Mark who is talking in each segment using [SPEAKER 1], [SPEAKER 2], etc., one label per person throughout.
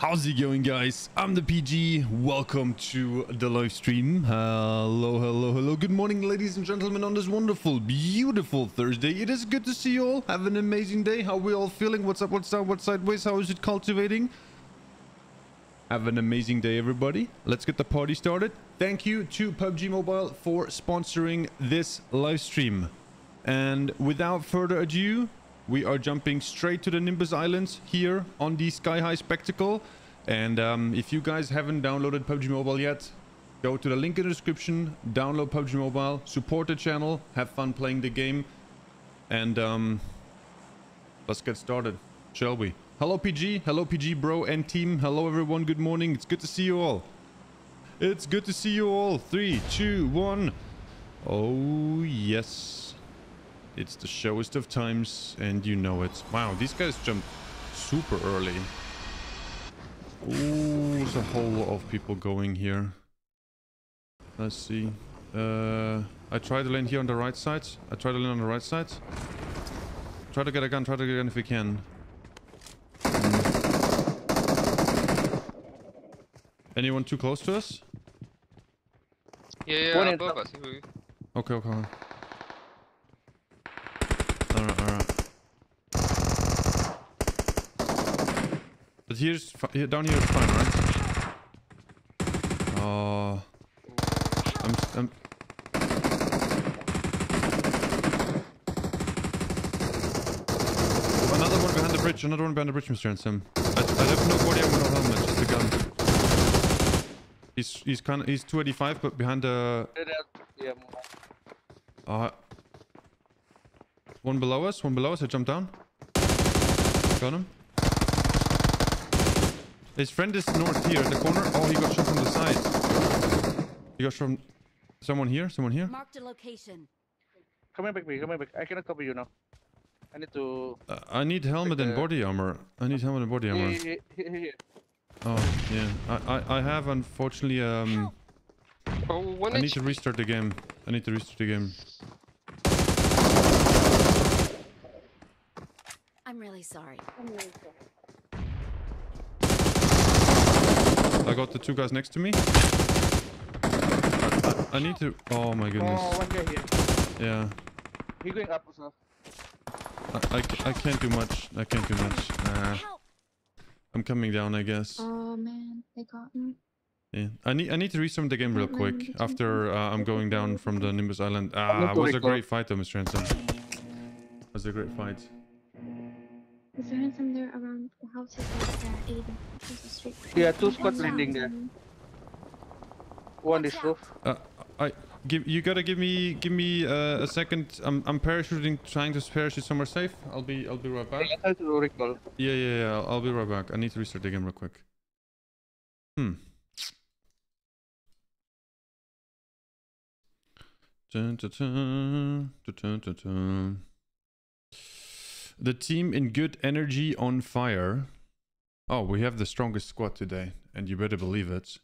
[SPEAKER 1] How's it going, guys? I'm the PG. Welcome to the live stream. Hello, hello, hello. Good morning, ladies and gentlemen, on this wonderful, beautiful Thursday. It is good to see you all. Have an amazing day. How are we all feeling? What's up, what's down, what's sideways? How is it cultivating? Have an amazing day, everybody. Let's get the party started. Thank you to PUBG Mobile for sponsoring this live stream. And without further ado, we are jumping straight to the Nimbus Islands here on the Sky High Spectacle. And um, if you guys haven't downloaded PUBG Mobile yet, go to the link in the description, download PUBG Mobile, support the channel, have fun playing the game. And um, let's get started, shall we? Hello PG, hello PG bro and team, hello everyone, good morning, it's good to see you all. It's good to see you all. Three, two, one. Oh, yes. It's the showest of times, and you know it. Wow, these guys jumped super early. Ooh, there's a whole lot of people going here. Let's see. Uh, I try to land here on the right side. I try to land on the right side. Try to get a gun, try to get a gun if we can. Anyone too close to us?
[SPEAKER 2] Yeah, yeah, above us.
[SPEAKER 1] Okay, okay. Alright, alright. But here's here, down here is fine, right? Oh, I'm, I'm. Another one behind the bridge. Another one behind the bridge, Mr. Ransom. I, I have no body armor, no helmet, just a gun. He's he's kind of he's 285, but behind the uh, one below us, one below us. I jumped down. Got him. His friend is north here in the corner. Oh, he got shot from the side. He got shot from someone here, someone here.
[SPEAKER 3] Marked a location.
[SPEAKER 4] come here back, me. Come here back. I cannot cover you now. I need to.
[SPEAKER 1] Uh, I need helmet and
[SPEAKER 4] uh,
[SPEAKER 1] body armor. I need helmet and body armor.
[SPEAKER 4] here, here, here.
[SPEAKER 1] Oh, yeah. I, I, I have unfortunately um.
[SPEAKER 2] Oh, one
[SPEAKER 1] I need to restart the game. I need to restart the game.
[SPEAKER 3] I'm really sorry.
[SPEAKER 1] I got the two guys next to me. I, I need to. Oh my
[SPEAKER 4] Oh,
[SPEAKER 1] goodness.
[SPEAKER 4] one guy here.
[SPEAKER 1] Yeah.
[SPEAKER 4] He going up also.
[SPEAKER 1] I, I, I can't do much. I can't do much. Nah.
[SPEAKER 3] Help!
[SPEAKER 1] I'm coming down, I guess.
[SPEAKER 5] Oh man, they got me.
[SPEAKER 1] Yeah. I need I need to restart the game real quick after uh, I'm going down from the Nimbus Island. Ah, it was a great fight though, Mr. Ransom. It was a great fight.
[SPEAKER 5] Is there handsome there around the houses like uh, Aiden across the street?
[SPEAKER 4] Yeah, two
[SPEAKER 5] And
[SPEAKER 4] squads
[SPEAKER 5] then,
[SPEAKER 4] landing there. One this roof.
[SPEAKER 1] Uh, I give you gotta give me give me uh, a second. I'm I'm parachuting, trying to parachute somewhere safe. I'll be I'll be right back.
[SPEAKER 4] I try to recall.
[SPEAKER 1] Yeah, yeah, yeah. I'll, I'll be right back. I need to restart the game real quick. Hmm. Dun, dun, dun, dun, dun, dun, dun. The team in good energy on fire. Oh, we have the strongest squad today, and you better believe it.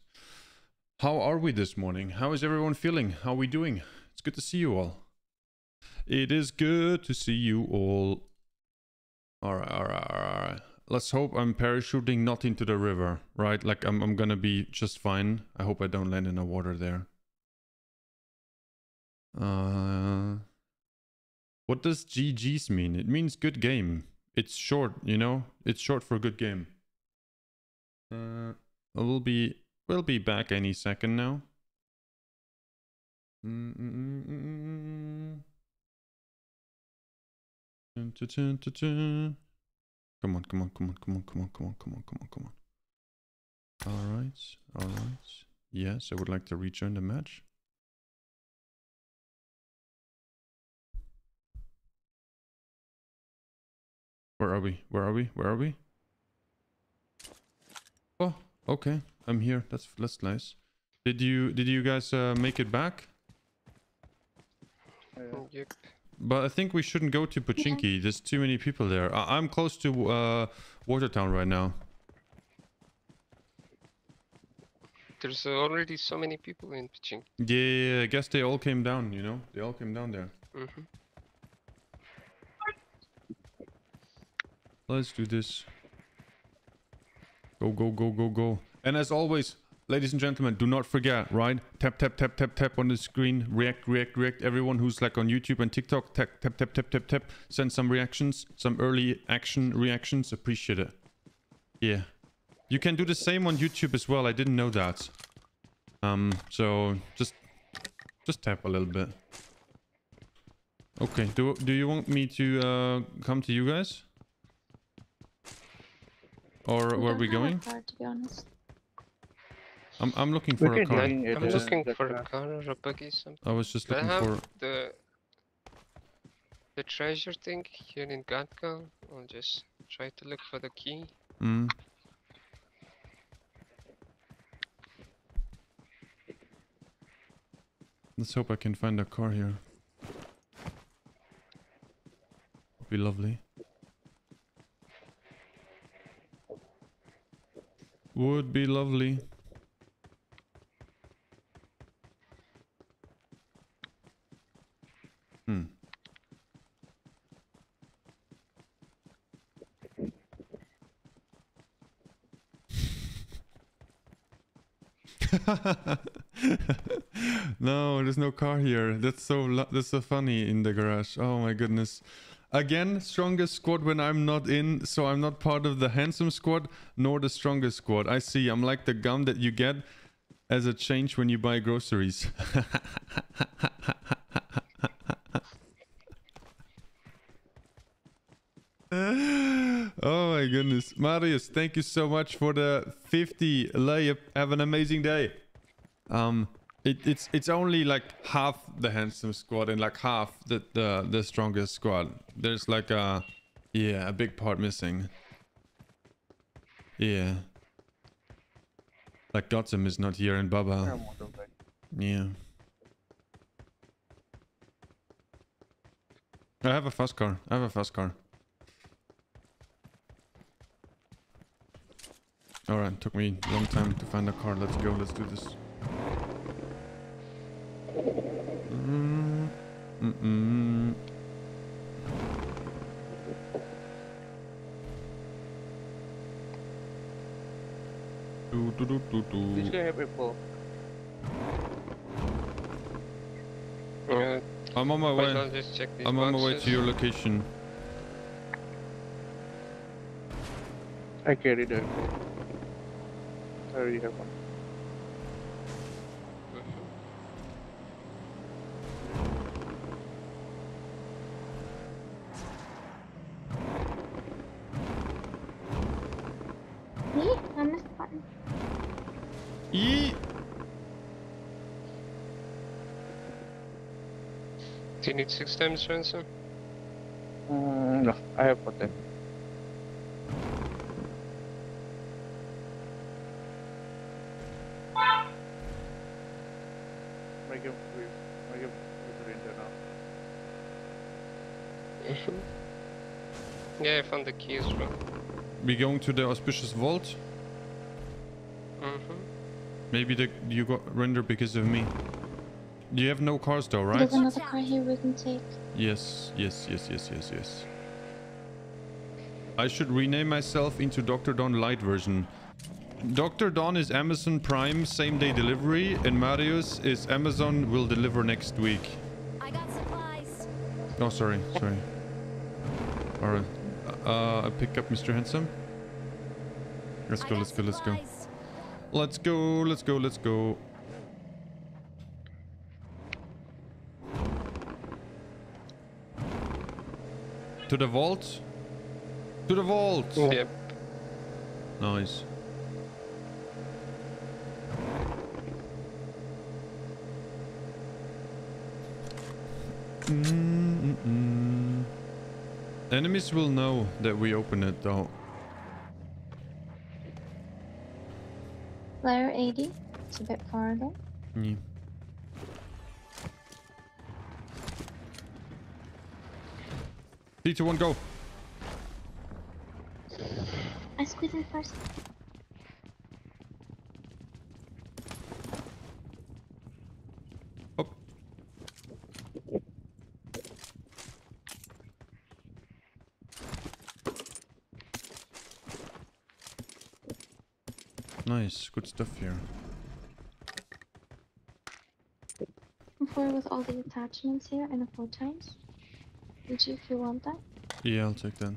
[SPEAKER 1] How are we this morning? How is everyone feeling? How are we doing? It's good to see you all. It is good to see you all. Alright, alright, alright. Let's hope I'm parachuting not into the river, right? Like I'm I'm gonna be just fine. I hope I don't land in the water there. Uh What does GG's mean? It means good game. It's short, you know? It's short for good game. Uh we'll be we'll be back any second now. Come on, come on, come on, come on, come on, come on, come on, come on, come on. All right, all right. Yes, I would like to rejoin the match. Where are we? Where are we? Where are we? Oh, okay. I'm here. That's that's nice. Did you did you guys uh, make it back?
[SPEAKER 4] Uh,
[SPEAKER 2] Yep.
[SPEAKER 1] But I think we shouldn't go to Pochinki. There's too many people there. I- I'm close to uh, Watertown right now.
[SPEAKER 2] There's uh, already so many people in Pochinki.
[SPEAKER 1] Yeah, I guess they all came down, you know? They all came down there.
[SPEAKER 2] hmm
[SPEAKER 1] Let's do this. Go, go, go, go, go. And as always, ladies and gentlemen, do not forget, right? Tap, tap, tap, tap, tap on the screen. React, react, react. Everyone who's like on YouTube and TikTok, tap, tap, tap, tap, tap, tap. Send some reactions, some early action reactions. Appreciate it. Yeah. You can do the same on YouTube as well. I didn't know that. Um, so just, just tap a little bit. Okay. Do do you want me to uh, come to you guys? Or
[SPEAKER 5] We
[SPEAKER 1] where are we
[SPEAKER 5] have
[SPEAKER 1] going?
[SPEAKER 5] car, to be honest.
[SPEAKER 1] I'm I'm looking for a car.
[SPEAKER 2] I'm
[SPEAKER 4] uh,
[SPEAKER 2] looking for a car or a buggy something.
[SPEAKER 1] I was just
[SPEAKER 2] Do I
[SPEAKER 1] looking
[SPEAKER 2] have
[SPEAKER 1] for.
[SPEAKER 2] the the treasure thing here in Gatka? I'll just try to look for the key.
[SPEAKER 1] Mm. Let's hope I can find a car here. Would be lovely. Would be lovely. Hmm. no, there's no car here. That's so that's so funny in the garage. Oh my goodness. Again, strongest squad when I'm not in, so I'm not part of the handsome squad nor the strongest squad. I see. I'm like the gum that you get as a change when you buy groceries. oh my goodness. Marius, thank you so much for the 50 layup. Have an amazing day. Um it, it's it's only like half the handsome squad and like half the, the the strongest squad. There's like a yeah, a big part missing. Yeah. Like Gotham is not here and
[SPEAKER 4] Yeah,
[SPEAKER 1] Baba. Yeah. I have a fast car. I have a fast car. Alright, took me a long time to find a car. Let's go, let's do this. Mm, mm-mm. Do, do, do, do, do.
[SPEAKER 4] have Apple.
[SPEAKER 2] Uh,
[SPEAKER 1] I'm on my way.
[SPEAKER 2] I'll just check these
[SPEAKER 1] I'm on my way to your location.
[SPEAKER 4] I the Apple. I already have one.
[SPEAKER 2] Mhm.
[SPEAKER 5] Me? I missed the button.
[SPEAKER 1] Eee!
[SPEAKER 2] Do need six times ransom?
[SPEAKER 4] Mm, no, I have for ten. Make him free. Make him surrender now.
[SPEAKER 2] Mhm. Yeah, I found the key as well.
[SPEAKER 1] We going to the auspicious vault?
[SPEAKER 2] Mm-hmm.
[SPEAKER 1] Maybe the, you got render because of me. You have no cars though, right?
[SPEAKER 5] There's another car here we can take.
[SPEAKER 1] Yes, yes, yes, yes, yes, yes. I should rename myself into Dr. Don Light version. Dr. Don is Amazon Prime same day delivery, and Marius is Amazon will deliver next week.
[SPEAKER 3] I got supplies.
[SPEAKER 1] Oh, sorry, sorry. Alright. Uh, I pick up Mr. Handsome. Let's
[SPEAKER 3] I
[SPEAKER 1] go, let's go, let's go. Let's go, let's go, let's go. To the vault? To the vault!
[SPEAKER 2] Yep.
[SPEAKER 1] Nice. Mm-mm-mm. Enemies will know that we open it though.
[SPEAKER 5] Layer 80. It's a bit farther.
[SPEAKER 1] Yeah. Three, two, one, go.
[SPEAKER 5] I squeeze in first.
[SPEAKER 1] Up. Nice, good stuff here.
[SPEAKER 5] Before with all the attachments here and the four times. Would you if you want that?
[SPEAKER 1] Yeah, I'll take that.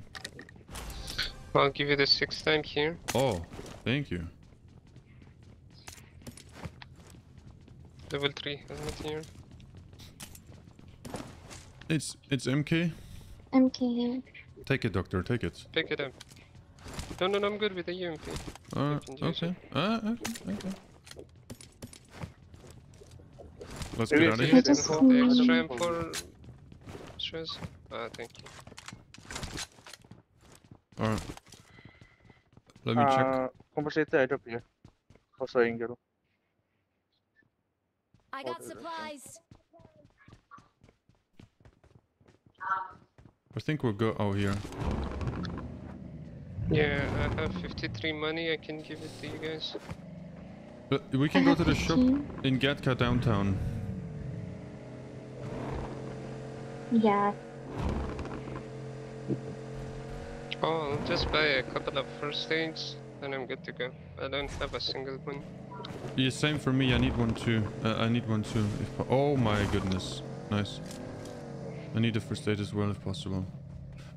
[SPEAKER 2] I'll give you the six time here.
[SPEAKER 1] Oh, thank you.
[SPEAKER 2] Level three helmet here.
[SPEAKER 1] It's it's MK.
[SPEAKER 5] MK here.
[SPEAKER 1] Take it, doctor. Take it.
[SPEAKER 2] Pick it up. No, no, no, I'm good with the UMP.
[SPEAKER 1] Uh, okay. Ah, okay. Okay. Let's
[SPEAKER 4] Maybe
[SPEAKER 1] get out of
[SPEAKER 4] it's
[SPEAKER 1] here.
[SPEAKER 5] Just
[SPEAKER 2] The extra
[SPEAKER 5] Mm.
[SPEAKER 2] M4 stress. Ah, thank you.
[SPEAKER 1] Alright. Let me check.
[SPEAKER 4] Uh, compensator airdrop here. Also in Gero.
[SPEAKER 3] I got supplies.
[SPEAKER 1] I think we'll go out here.
[SPEAKER 2] Yeah, I have 53 money. I can give it to you guys.
[SPEAKER 1] But we
[SPEAKER 5] I
[SPEAKER 1] can go to the shop in Gatka downtown.
[SPEAKER 5] Yeah.
[SPEAKER 2] Oh, I'll just buy a couple of first aids, and I'm good to go. I don't have a single one.
[SPEAKER 1] Yeah, same for me. I need one too. Uh, I need one too. If oh my goodness, nice. I need a first aid as well if possible.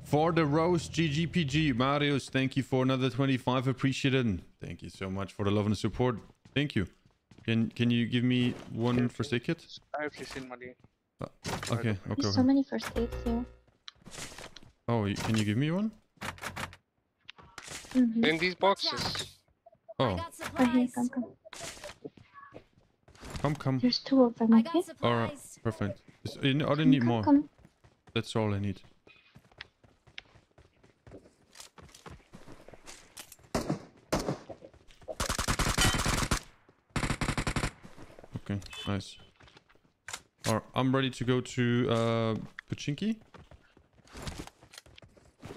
[SPEAKER 1] For the roast, GGPG Marius, thank you for another 25. Appreciated. Thank you so much for the love and the support. Thank you. Can can you give me one first aid kit?
[SPEAKER 4] I have 16 money.
[SPEAKER 1] Okay, okay.
[SPEAKER 5] There's so many first aids here.
[SPEAKER 1] Oh, can you give me one?
[SPEAKER 5] Mm-hmm.
[SPEAKER 2] In these boxes.
[SPEAKER 1] Oh,
[SPEAKER 3] got
[SPEAKER 5] Right here,
[SPEAKER 3] supplies.
[SPEAKER 5] come, come.
[SPEAKER 1] come, come.
[SPEAKER 5] There's two of them, okay?
[SPEAKER 1] Alright, perfect. Is- I I don't
[SPEAKER 5] Come,
[SPEAKER 1] need
[SPEAKER 5] come,
[SPEAKER 1] more.
[SPEAKER 5] come.
[SPEAKER 1] That's all I need. Okay, nice. Alright, I'm ready to go to uh, Pochinki.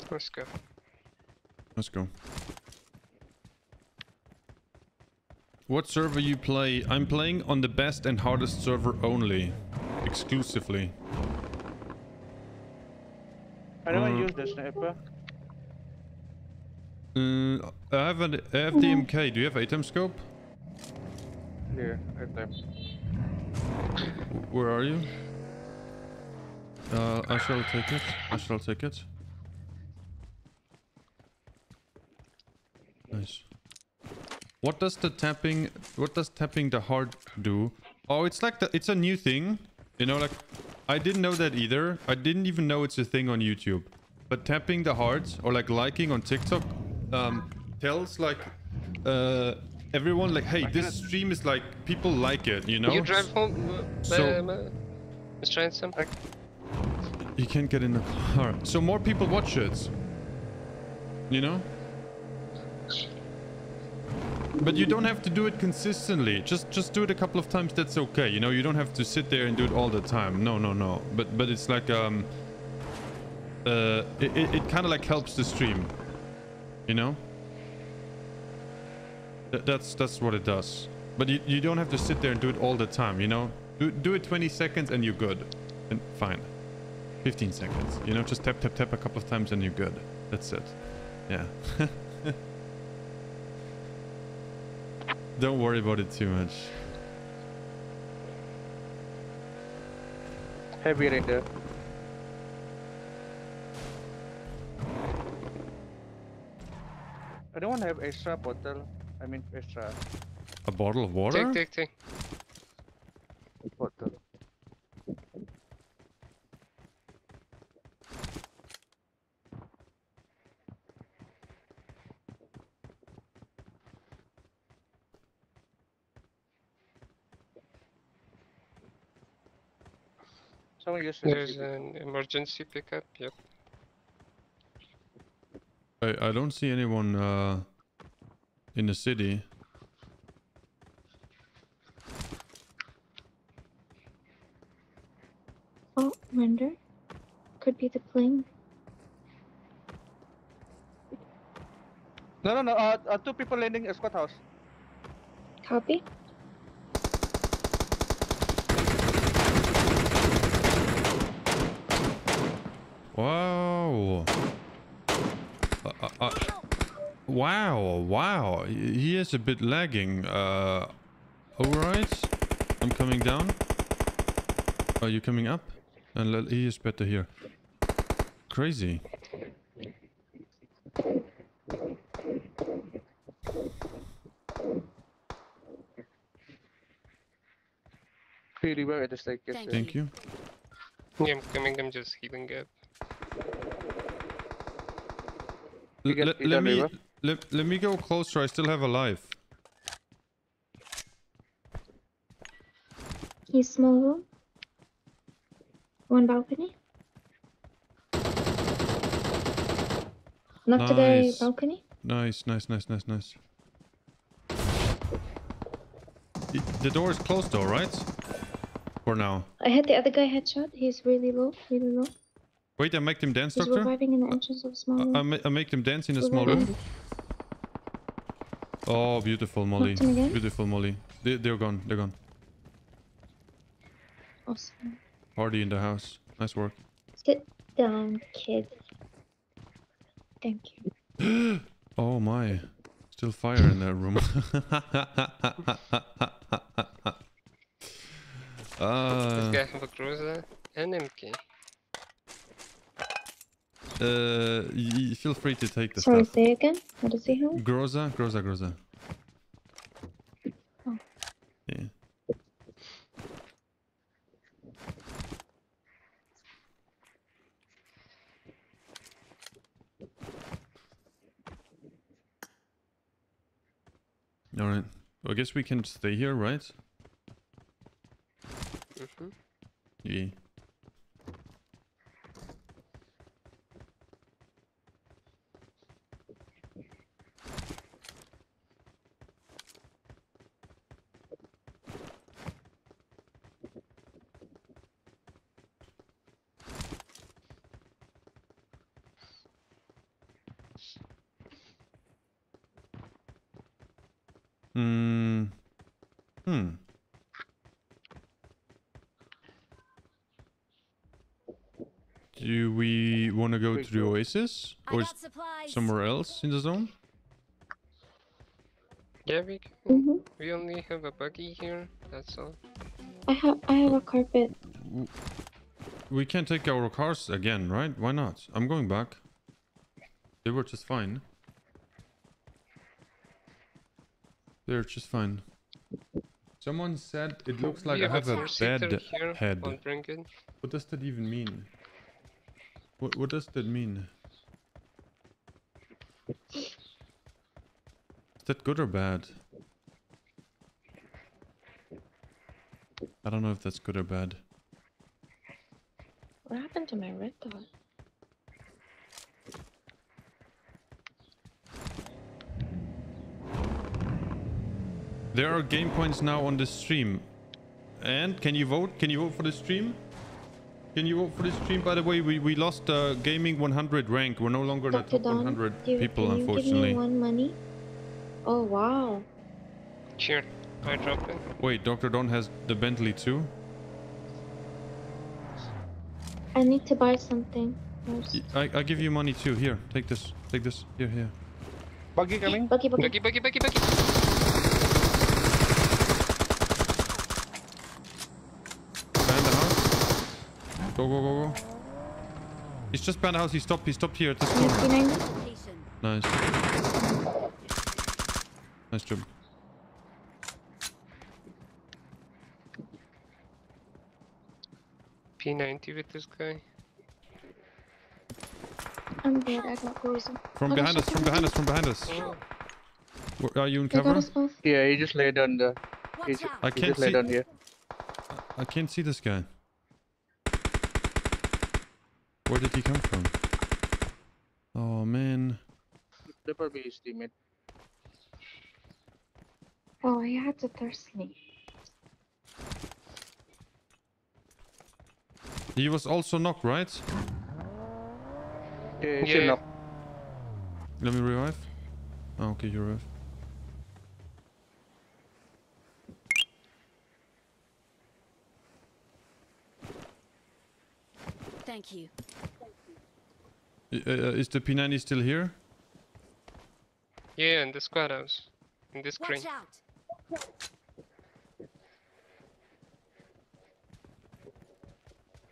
[SPEAKER 2] Let's go.
[SPEAKER 1] Let's go. What server you play? I'm playing on the best and hardest server only. Exclusively.
[SPEAKER 4] I don't
[SPEAKER 1] Uh,
[SPEAKER 4] use the sniper.
[SPEAKER 1] Uh, I have, an, I have the MK. Do you have item scope?
[SPEAKER 4] Here, right there.
[SPEAKER 1] Where are you? Uh, I shall take it. I shall take it. Nice. What does the tapping? What does tapping the heart do? Oh, it's like the, it's a new thing. You know, like I didn't know that either. I didn't even know it's a thing on YouTube. But tapping the heart or like liking on TikTok um, tells like uh, everyone like, hey, this stream is like people like it. You know.
[SPEAKER 2] You drive home, uh,
[SPEAKER 1] So-
[SPEAKER 2] uh, Mr. Ransom?
[SPEAKER 1] You can't get in the car. So more people watch it. You know? But you don't have to do it consistently. Just just do it a couple of times. That's okay. You know, you don't have to sit there and do it all the time. No, no, no. But but it's like um uh it it, it kind of like helps the stream. You know? Th- that's that's what it does. But you, you don't have to sit there and do it all the time, you know? Do do it 20 seconds and you're good. And fine. 15 seconds. You know, just tap, tap, tap a couple of times and you're good. That's it. Yeah. Don't worry about it too much.
[SPEAKER 4] Heavy raider. I don't want to have extra bottle. I mean extra
[SPEAKER 1] A bottle of water?
[SPEAKER 2] Take, take, take.
[SPEAKER 4] bottle. Someone use
[SPEAKER 2] There's
[SPEAKER 4] CP.
[SPEAKER 2] an emergency pickup. Yep.
[SPEAKER 1] I, I don't see anyone uh, in the city.
[SPEAKER 5] Oh, render. Could be the plane.
[SPEAKER 4] No, no, no. Uh, uh, two people landing at squad house.
[SPEAKER 5] Copy.
[SPEAKER 1] Wow. Uh, uh, uh, Wow, wow. He he is a bit lagging. Uh, alright. I'm coming down. Are you coming up? And le- he is better here. Crazy.
[SPEAKER 4] Free revive at the staircase.
[SPEAKER 3] Thank.
[SPEAKER 1] Thank you.
[SPEAKER 2] Yeah, I'm coming. I'm just healing up.
[SPEAKER 1] L-
[SPEAKER 4] You get-
[SPEAKER 1] le-
[SPEAKER 4] you
[SPEAKER 1] let me let, let me go closer. I still have a life.
[SPEAKER 5] He's small room. One balcony. Not to the
[SPEAKER 1] Nice.
[SPEAKER 5] balcony.
[SPEAKER 1] Nice, nice, nice, nice, nice. The door is closed though, right? For now.
[SPEAKER 5] I had the other guy headshot. He's really low, really low.
[SPEAKER 1] Wait, I make them dance,
[SPEAKER 5] He's
[SPEAKER 1] doctor?
[SPEAKER 5] reviving in the entrance of small
[SPEAKER 1] I,
[SPEAKER 5] room.
[SPEAKER 1] I, ma- I make them dance in a small room. Oh, beautiful, Molly. Beautiful, Molly. They, they're gone. They're gone.
[SPEAKER 5] Awesome.
[SPEAKER 1] Party in the house. Nice work.
[SPEAKER 5] Sit down, kid. Thank you.
[SPEAKER 1] Oh my. Still fire in that room.
[SPEAKER 2] This
[SPEAKER 1] uh,
[SPEAKER 2] guy have a Groza and MK.
[SPEAKER 1] Uh, y- y- feel free to take the
[SPEAKER 5] Sorry,
[SPEAKER 1] stuff.
[SPEAKER 5] say again. What does he have?
[SPEAKER 1] Groza, Groza, Groza.
[SPEAKER 5] Oh.
[SPEAKER 1] Yeah. All right. Well, I guess we can stay here, right?
[SPEAKER 2] Mm-hmm.
[SPEAKER 1] Yeah. Hmm. Hmm. Do we want to go
[SPEAKER 4] Quick
[SPEAKER 1] to the. Oasis or somewhere else in the zone?
[SPEAKER 2] Yeah, we c-
[SPEAKER 5] Mm-hmm.
[SPEAKER 2] we only have a buggy here. That's all.
[SPEAKER 5] I have I have a carpet.
[SPEAKER 1] We can take our cars again, right? Why not? I'm going back. They were just fine. They're just fine. Someone said it looks like
[SPEAKER 2] we
[SPEAKER 1] I have a
[SPEAKER 2] four-seater
[SPEAKER 1] bed head.
[SPEAKER 2] I'll bring it.
[SPEAKER 1] What does that even mean? What, what does that mean? Is that good or bad? I don't know if that's good or bad.
[SPEAKER 5] What happened to my red dot?
[SPEAKER 1] There are game points now on the stream. And can you vote? Can you vote for the stream? Can you vote for the stream? By the way, we, we lost uh, gaming 100 rank. We're no longer in the
[SPEAKER 5] Dr.
[SPEAKER 1] top
[SPEAKER 5] Don,
[SPEAKER 1] 100
[SPEAKER 5] do you,
[SPEAKER 1] people,
[SPEAKER 5] can you
[SPEAKER 1] unfortunately.
[SPEAKER 5] give me one money? Oh wow.
[SPEAKER 2] Here, I dropped it.
[SPEAKER 1] Wait, Dr. Don has the Bentley too?
[SPEAKER 5] I need to buy something. First.
[SPEAKER 1] Y- I, I give you money too. Here, take this. Take this. Here, here.
[SPEAKER 4] Buggy coming.
[SPEAKER 5] Buggy, buggy.
[SPEAKER 2] Buggy, buggy, buggy, buggy.
[SPEAKER 1] Behind the house. Go, go, go, go. He's just behind the house. He stopped. He stopped here at this corner.
[SPEAKER 5] Yes, behind
[SPEAKER 1] Nice. Nice job.
[SPEAKER 2] P90 with this guy.
[SPEAKER 5] I'm dead. I got frozen.
[SPEAKER 1] From
[SPEAKER 5] Oh,
[SPEAKER 1] behind us. From behind us. From behind us.
[SPEAKER 2] Oh,
[SPEAKER 1] Where- Are you in
[SPEAKER 5] They
[SPEAKER 1] cover?
[SPEAKER 4] Yeah, he just laid on the. He,
[SPEAKER 3] Watch.
[SPEAKER 1] I
[SPEAKER 4] he
[SPEAKER 1] can't
[SPEAKER 4] just laid
[SPEAKER 1] see-
[SPEAKER 4] on here.
[SPEAKER 1] I can't see this guy. Where did he come from? Oh man.
[SPEAKER 4] That probably his teammate.
[SPEAKER 5] Oh, I had to thirst me.
[SPEAKER 1] He was also knocked, right?
[SPEAKER 4] Yeah,
[SPEAKER 2] Yeah.
[SPEAKER 4] knock.
[SPEAKER 1] Let me revive. Oh, okay, you revive.
[SPEAKER 3] Thank you.
[SPEAKER 1] Uh, is the P90 still here?
[SPEAKER 2] Yeah, in the squad house. In this crane.
[SPEAKER 3] Watch out!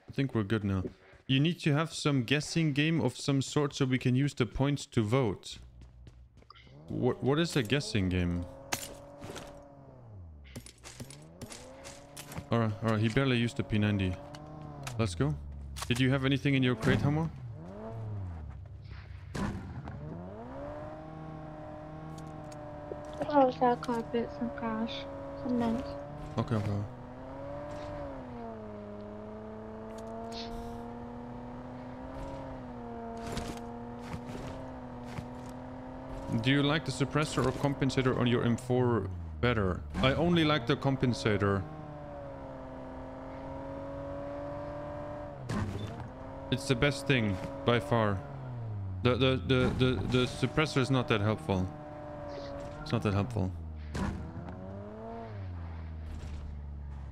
[SPEAKER 1] I think we're good now. You need to have some guessing game of some sort so we can use the points to vote. What what is a guessing game? Alright, alright, he barely used the P90. Let's go. Did you have anything in your crate, Hammer?
[SPEAKER 5] Oh, that carpet, some cash, some nice.
[SPEAKER 1] Okay, okay. Do you like the suppressor or compensator on your M4 better? I only like the compensator. It's the best thing by far. The the the the, the suppressor is not that helpful. It's not that helpful.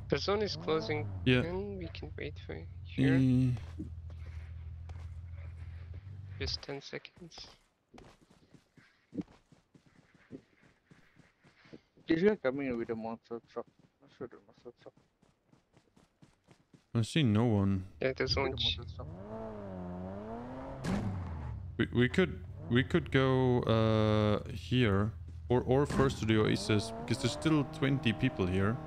[SPEAKER 2] The zone is closing.
[SPEAKER 1] Yeah.
[SPEAKER 2] And we can wait for here.
[SPEAKER 1] Mm,
[SPEAKER 2] Just 10 seconds.
[SPEAKER 4] This guy coming with a monster truck. Let's shoot the monster truck.
[SPEAKER 1] I see no one.
[SPEAKER 2] Yeah, the
[SPEAKER 4] With
[SPEAKER 2] zone.
[SPEAKER 4] the
[SPEAKER 2] ch-
[SPEAKER 4] monster truck.
[SPEAKER 1] We, we could we could go uh here or or first to the oasis because there's still 20 people here.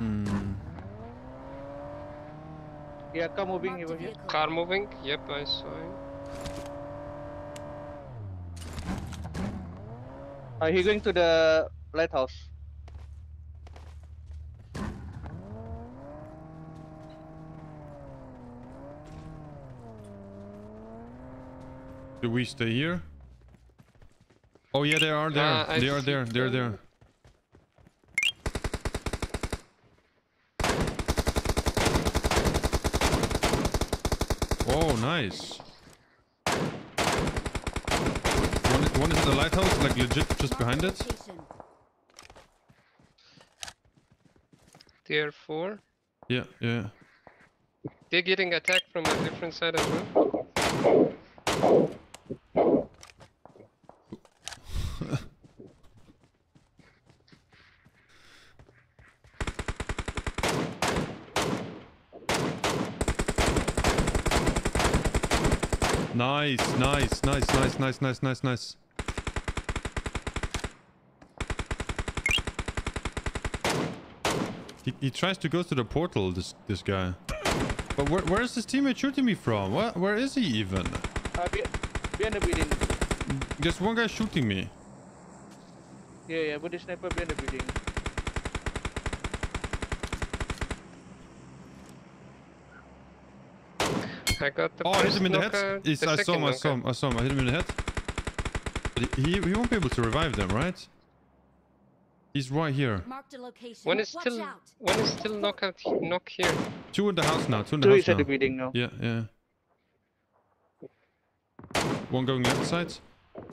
[SPEAKER 2] Mhm.
[SPEAKER 1] Hmm.
[SPEAKER 4] Yeah, car moving
[SPEAKER 3] Marked a
[SPEAKER 4] over here.
[SPEAKER 3] vehicle.
[SPEAKER 2] Car moving? Yep, I saw him.
[SPEAKER 4] Uh, he going to the lighthouse.
[SPEAKER 1] Do we stay here? Oh yeah, they are there.
[SPEAKER 2] Uh, I
[SPEAKER 1] they are there. They're there. Oh, nice. One, one is in the lighthouse, like legit just behind it.
[SPEAKER 2] Tier 4.
[SPEAKER 1] Yeah, yeah.
[SPEAKER 2] They're getting attacked from a different side as well.
[SPEAKER 1] Nice, nice, nice, nice, nice, nice, nice, nice. He, he tries to go to the portal, this this guy. But where, where is his teammate shooting me from? Where, where is he even?
[SPEAKER 4] Uh, behind the building.
[SPEAKER 1] There's one guy shooting me.
[SPEAKER 4] Yeah, yeah, but the sniper behind the building.
[SPEAKER 2] I got the
[SPEAKER 1] Oh, I hit him in the head.
[SPEAKER 2] knockout,
[SPEAKER 1] It's,
[SPEAKER 2] the
[SPEAKER 1] I saw him, I saw him, I saw him. I hit him in the head. But he, he won't be able to revive them, right? He's right here.
[SPEAKER 3] Marked a location.
[SPEAKER 2] One is still one is still knock out knock here.
[SPEAKER 1] Two in the house now, two in the
[SPEAKER 4] Two
[SPEAKER 1] house
[SPEAKER 4] inside
[SPEAKER 1] now.
[SPEAKER 4] the building now.
[SPEAKER 1] Yeah, yeah. One going left side.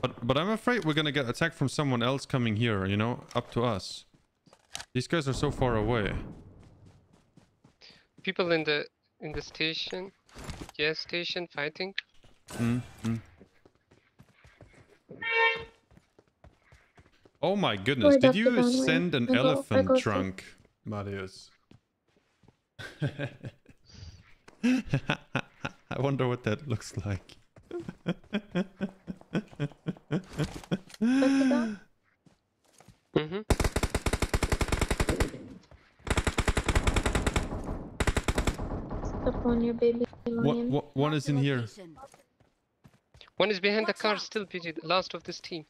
[SPEAKER 1] But but I'm afraid we're gonna get attacked from someone else coming here, you know, up to us. These guys are so far away.
[SPEAKER 2] People in the in the station, gas station fighting.
[SPEAKER 1] Mm, mm. Oh my goodness, did you send an
[SPEAKER 5] I
[SPEAKER 1] elephant
[SPEAKER 5] go
[SPEAKER 1] trunk, Marius? I wonder what that looks like.
[SPEAKER 5] What's it got?
[SPEAKER 2] Mm-hmm.
[SPEAKER 5] Step on your baby
[SPEAKER 1] What,
[SPEAKER 5] lion.
[SPEAKER 1] what, one is in here.
[SPEAKER 2] One is behind the car
[SPEAKER 3] out.
[SPEAKER 2] still, PG, last of this team.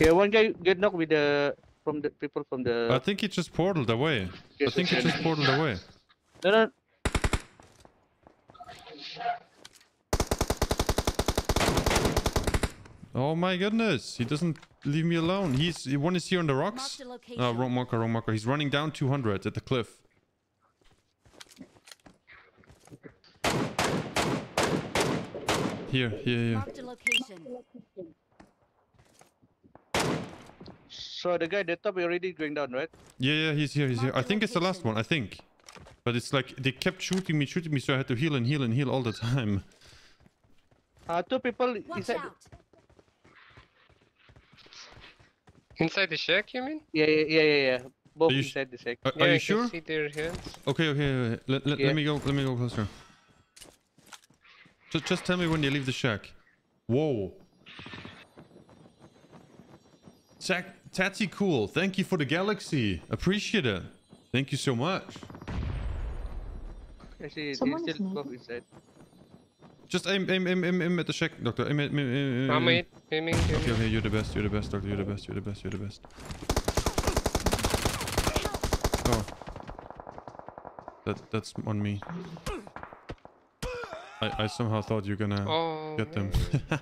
[SPEAKER 4] Yeah, one guy get knocked with the from the people from the.
[SPEAKER 1] I think he just portaled away. I think he just portaled away.
[SPEAKER 4] No, no.
[SPEAKER 1] Oh my goodness, he doesn't leave me alone. He's one is here on the rocks.
[SPEAKER 3] Marked a.
[SPEAKER 1] Uh, wrong marker, wrong marker. He's running down 200 at the cliff. Here, here, here.
[SPEAKER 3] Marked a location.
[SPEAKER 4] So the guy at the top already going down, right?
[SPEAKER 1] Yeah, yeah, he's here, he's here. I think it's the last one, I think. But it's like they kept shooting me, shooting me, so I had to heal and heal and heal all the time.
[SPEAKER 4] Uh, two people
[SPEAKER 3] Watch
[SPEAKER 4] inside.
[SPEAKER 3] out.
[SPEAKER 2] Inside the shack, you mean?
[SPEAKER 4] Yeah, yeah, yeah, yeah, yeah. Both
[SPEAKER 1] Are you sh-
[SPEAKER 4] inside the shack.
[SPEAKER 1] Are,
[SPEAKER 2] yeah,
[SPEAKER 1] are
[SPEAKER 2] I
[SPEAKER 1] you
[SPEAKER 2] can
[SPEAKER 1] sure?
[SPEAKER 2] see their hands.
[SPEAKER 1] Okay, okay, okay. Let, let,
[SPEAKER 4] Yeah.
[SPEAKER 1] let me go, let me go closer. Just, just tell me when you leave the shack. Whoa. Jack, Tatty cool. Thank you for the galaxy. Appreciate it. Thank you so much.
[SPEAKER 4] I see. They
[SPEAKER 5] Someone
[SPEAKER 4] still both
[SPEAKER 5] moving.
[SPEAKER 4] inside.
[SPEAKER 1] Just aim, aim, aim, aim, aim at the shack, doctor. Aim, aim, aim, aim,
[SPEAKER 2] I'm
[SPEAKER 1] aim.
[SPEAKER 2] aiming, aiming,
[SPEAKER 1] Okay,
[SPEAKER 2] aiming.
[SPEAKER 1] okay, you're the best, you're the best, doctor. You're the best, you're the best, you're the best. Oh. That, that's on me. I, I somehow thought you're gonna
[SPEAKER 2] Oh,
[SPEAKER 1] get them.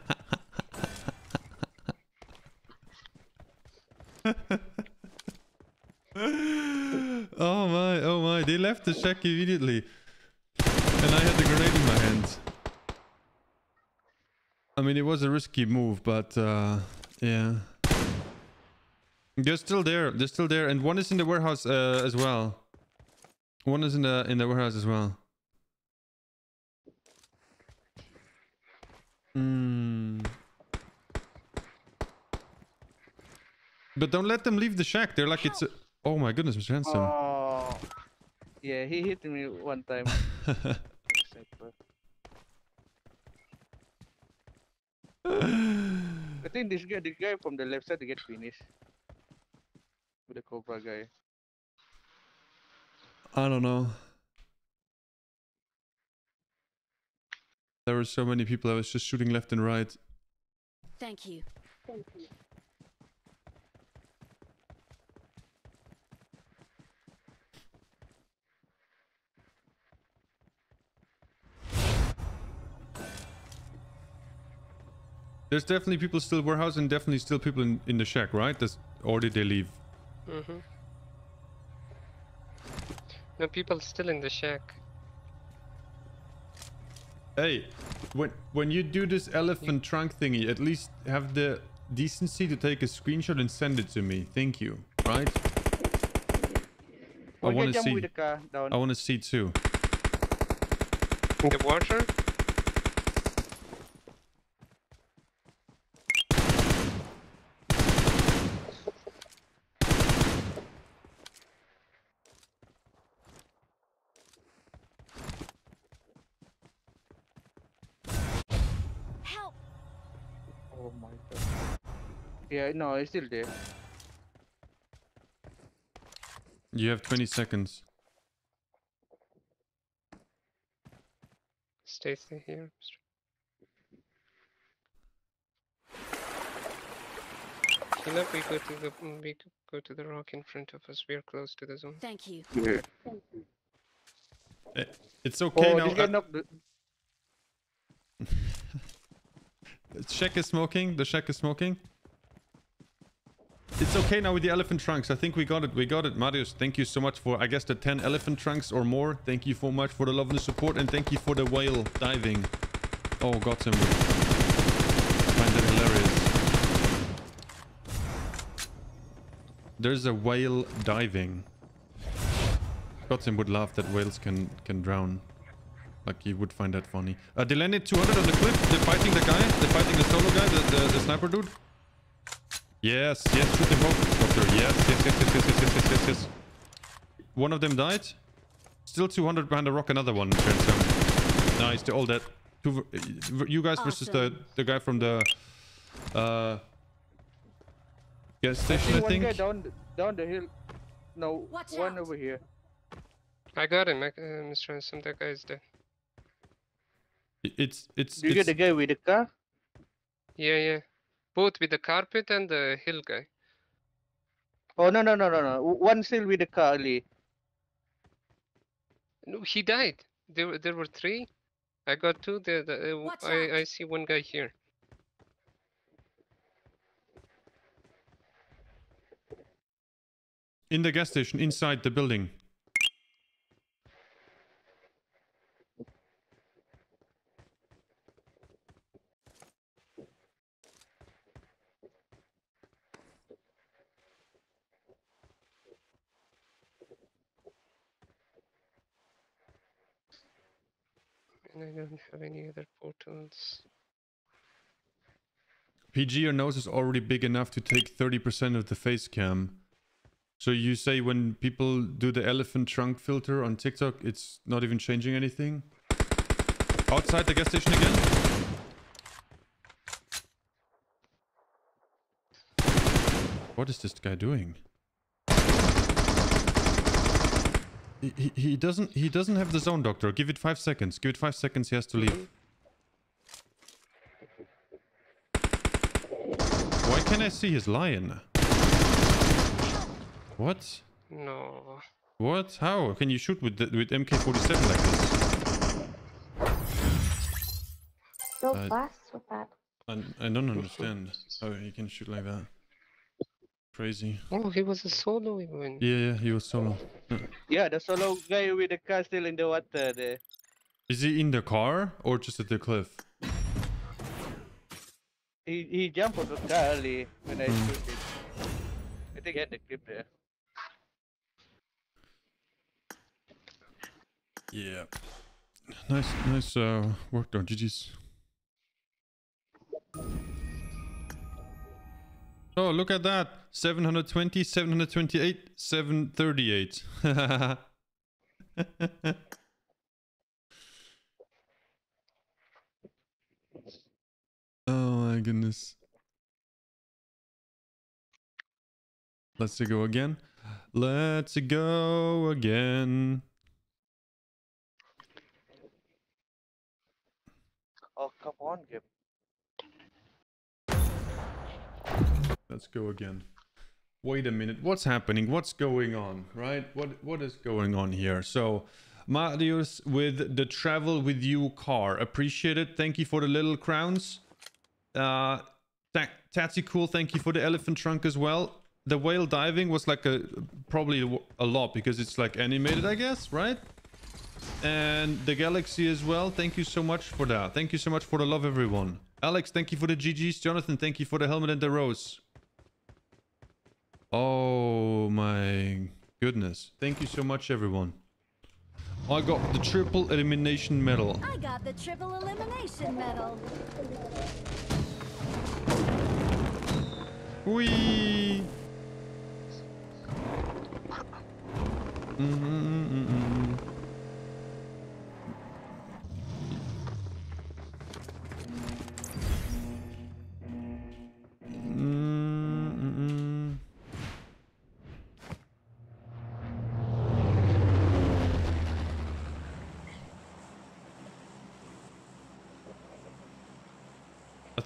[SPEAKER 1] oh my, oh my, they left the shack immediately. And I had the grenade in my hand. I mean, it was a risky move, but uh, yeah. They're still there. They're still there, and one is in the warehouse uh, as well. One is in the in the warehouse as well. Hmm. But don't let them leave the shack. They're like it's. A... Oh my goodness, Mr. Handsome.
[SPEAKER 4] Oh. Yeah, he hit me one time. I think this guy, the guy from the left side, to get finished. With the Cobra guy.
[SPEAKER 1] I don't know. There were so many people. I was just shooting left and right.
[SPEAKER 3] Thank you. Thank you.
[SPEAKER 1] There's definitely people still warehouse and definitely still people in, in the shack, right? That's, or did they leave?
[SPEAKER 2] Mm-hmm. No, people still in the shack.
[SPEAKER 1] Hey, when when you do this elephant trunk thingy, at least have the decency to take a screenshot and send it to me. Thank you. Right? I
[SPEAKER 4] One guy
[SPEAKER 1] want to see.
[SPEAKER 4] with the car down.
[SPEAKER 1] I want to see too.
[SPEAKER 2] In the water?
[SPEAKER 3] Help!
[SPEAKER 4] Oh my god. Yeah, no, it's still there.
[SPEAKER 1] You have 20 seconds.
[SPEAKER 2] Stay stay here. Mr. Heal up, we go to the we go to the rock in front of us. We are close to the zone.
[SPEAKER 3] Thank you.
[SPEAKER 4] Yeah.
[SPEAKER 1] Eh, It's okay
[SPEAKER 4] oh,
[SPEAKER 1] now. uh,
[SPEAKER 4] the...
[SPEAKER 1] The shack is smoking. The shack is smoking. It's okay now with the elephant trunks. I think we got it. We got it. Marius, thank you so much for, I guess, the 10 elephant trunks or more. Thank you so much for the love and the support. And thank you for the whale diving. Oh, got him. Find that hilarious. There's a whale diving. Gotham would laugh that whales can can drown. Like he would find that funny. Uh, they landed 200 on the cliff. They're fighting the guy. They're fighting the solo guy, the, the, the sniper dude. Yes, yes, shoot them both, Doctor. Yes, yes, yes, yes, yes, yes, yes, yes, yes, yes. One of them died. Still 200 behind the rock. Another one. turns out. Nice, they're all dead. Two, you guys versus the the guy from the uh gas
[SPEAKER 4] I
[SPEAKER 1] station,
[SPEAKER 4] see
[SPEAKER 1] I
[SPEAKER 4] one guy down, down the hill. No,
[SPEAKER 3] Watch
[SPEAKER 4] one
[SPEAKER 3] out.
[SPEAKER 4] over here.
[SPEAKER 2] I got him, I- uh, Mr. Ransom. That guy is dead.
[SPEAKER 1] It's it's
[SPEAKER 4] Do you get the guy with the car?
[SPEAKER 2] Yeah, yeah. Both with the carpet and the hill guy.
[SPEAKER 4] Oh, no, no, no, no, no. One still with the car, Lee.
[SPEAKER 2] No, he died. There, were- there were three. I got two. The, the, uh, I,
[SPEAKER 3] out.
[SPEAKER 2] I see one guy here.
[SPEAKER 1] in the gas station inside the building.
[SPEAKER 2] I don't have any other portals.
[SPEAKER 1] PG, your nose is already big enough to take 30% of the face cam. So you say when people do the elephant trunk filter on TikTok, it's not even changing anything? Outside the gas station again? What is this guy doing? He, he, he doesn't he doesn't have the zone doctor. Give it five seconds. Give it five seconds. He has to leave. Why can't I see his lion? What?
[SPEAKER 2] No.
[SPEAKER 1] What? How can you shoot with the, with MK47 like this?
[SPEAKER 5] Go
[SPEAKER 1] Uh,
[SPEAKER 5] fast with that.
[SPEAKER 1] I, I don't understand how he can shoot like that. Crazy.
[SPEAKER 2] Oh, he was a solo even.
[SPEAKER 1] Yeah, yeah, he was solo.
[SPEAKER 4] Yeah, the solo guy with the car still in the water there.
[SPEAKER 1] Is he in the car or just at the cliff?
[SPEAKER 4] He he jumped on the car early when I
[SPEAKER 1] Hmm.
[SPEAKER 4] shoot it. I think he had the clip there.
[SPEAKER 1] Yeah. Nice, nice uh, work though. GG's. Oh, look at that. 720, 728, 738. oh my goodness. Let's go again. Let's go again.
[SPEAKER 4] Oh come on, game.
[SPEAKER 1] Let's go again. Wait a minute. What's happening? What's going on? Right? What what is going on here? So Marius with the travel with you car. Appreciate it. Thank you for the little crowns. Uh Ta- Tatsy cool, thank you for the elephant trunk as well. The whale diving was like a probably a lot because it's like animated, I guess, right? And the galaxy as well. Thank you so much for that. Thank you so much for the love, everyone. Alex, thank you for the GGs. Jonathan, thank you for the helmet and the rose. Oh my goodness. Thank you so much, everyone. I got the triple elimination medal.
[SPEAKER 3] I got the triple elimination medal.
[SPEAKER 1] Whee! Mm-mm-mm-mm. Mm-mm-mm. Mm-hmm.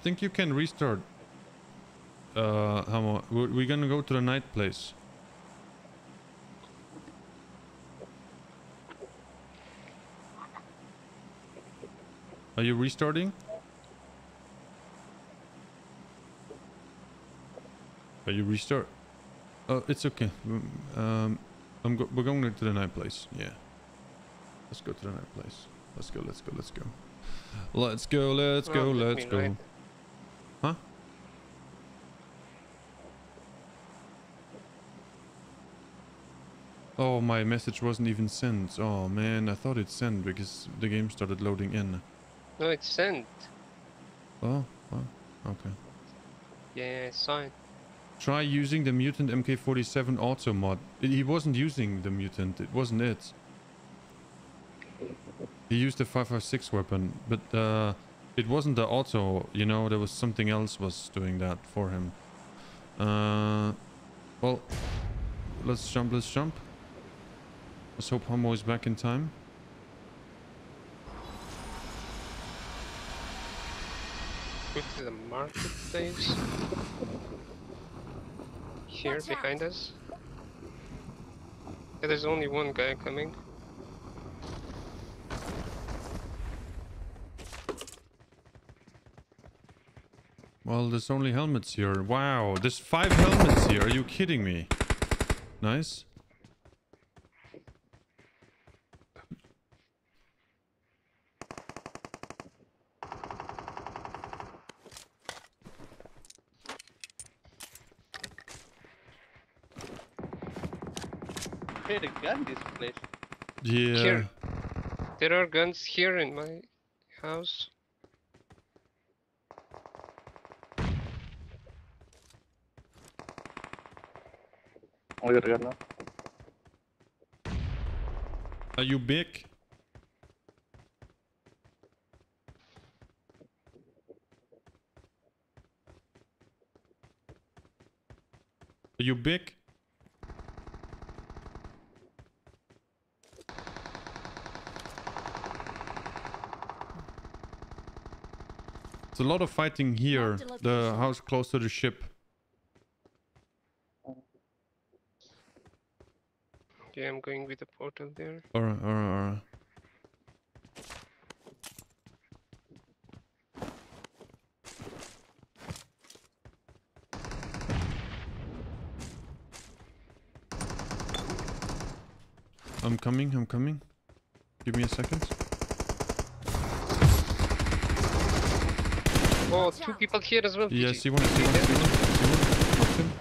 [SPEAKER 1] Think you can restart uh, Hamo, we're, we're gonna go to the night place. Are you restarting? Are you restart? Oh, it's okay. Mm, Um, I'm go we're going to the night place. Yeah. Let's go to the night place. Let's go. Let's go. Let's go. Let's go. Let's go. Let's go. Oh, my message wasn't even sent. Oh man, I thought it sent because the game started loading in.
[SPEAKER 2] No, it's sent.
[SPEAKER 1] Oh, oh, okay.
[SPEAKER 2] Yeah, I saw it.
[SPEAKER 1] Try using the mutant MK47 auto mod. He wasn't using the mutant, it wasn't it. He used the 556 weapon, but uh, it wasn't the auto, you know, there was something else was doing that for him. Uh, well, let's jump, let's jump. Let's hope Hamo is back in time.
[SPEAKER 2] Go to the marketplace. Here
[SPEAKER 3] Watch out.
[SPEAKER 2] behind us. Yeah, there's only one guy coming.
[SPEAKER 1] Well, there's only helmets here. Wow, there's five helmets here. Are you kidding me? Nice.
[SPEAKER 4] Gun this place.
[SPEAKER 1] Yeah.
[SPEAKER 2] Here. There are guns here in my house.
[SPEAKER 4] We got a gun now.
[SPEAKER 1] Are you big? Are you big? It's a lot of fighting here. The house close to the ship.
[SPEAKER 2] Okay, I'm going with the portal there.
[SPEAKER 1] Alright, alright, alright. I'm coming, I'm coming. Give me a second.
[SPEAKER 2] Oh,
[SPEAKER 3] Watch
[SPEAKER 2] two
[SPEAKER 3] out.
[SPEAKER 2] people here as well.
[SPEAKER 1] Yeah,
[SPEAKER 2] PG.
[SPEAKER 1] see one, see one, see one, see one. Knocked him.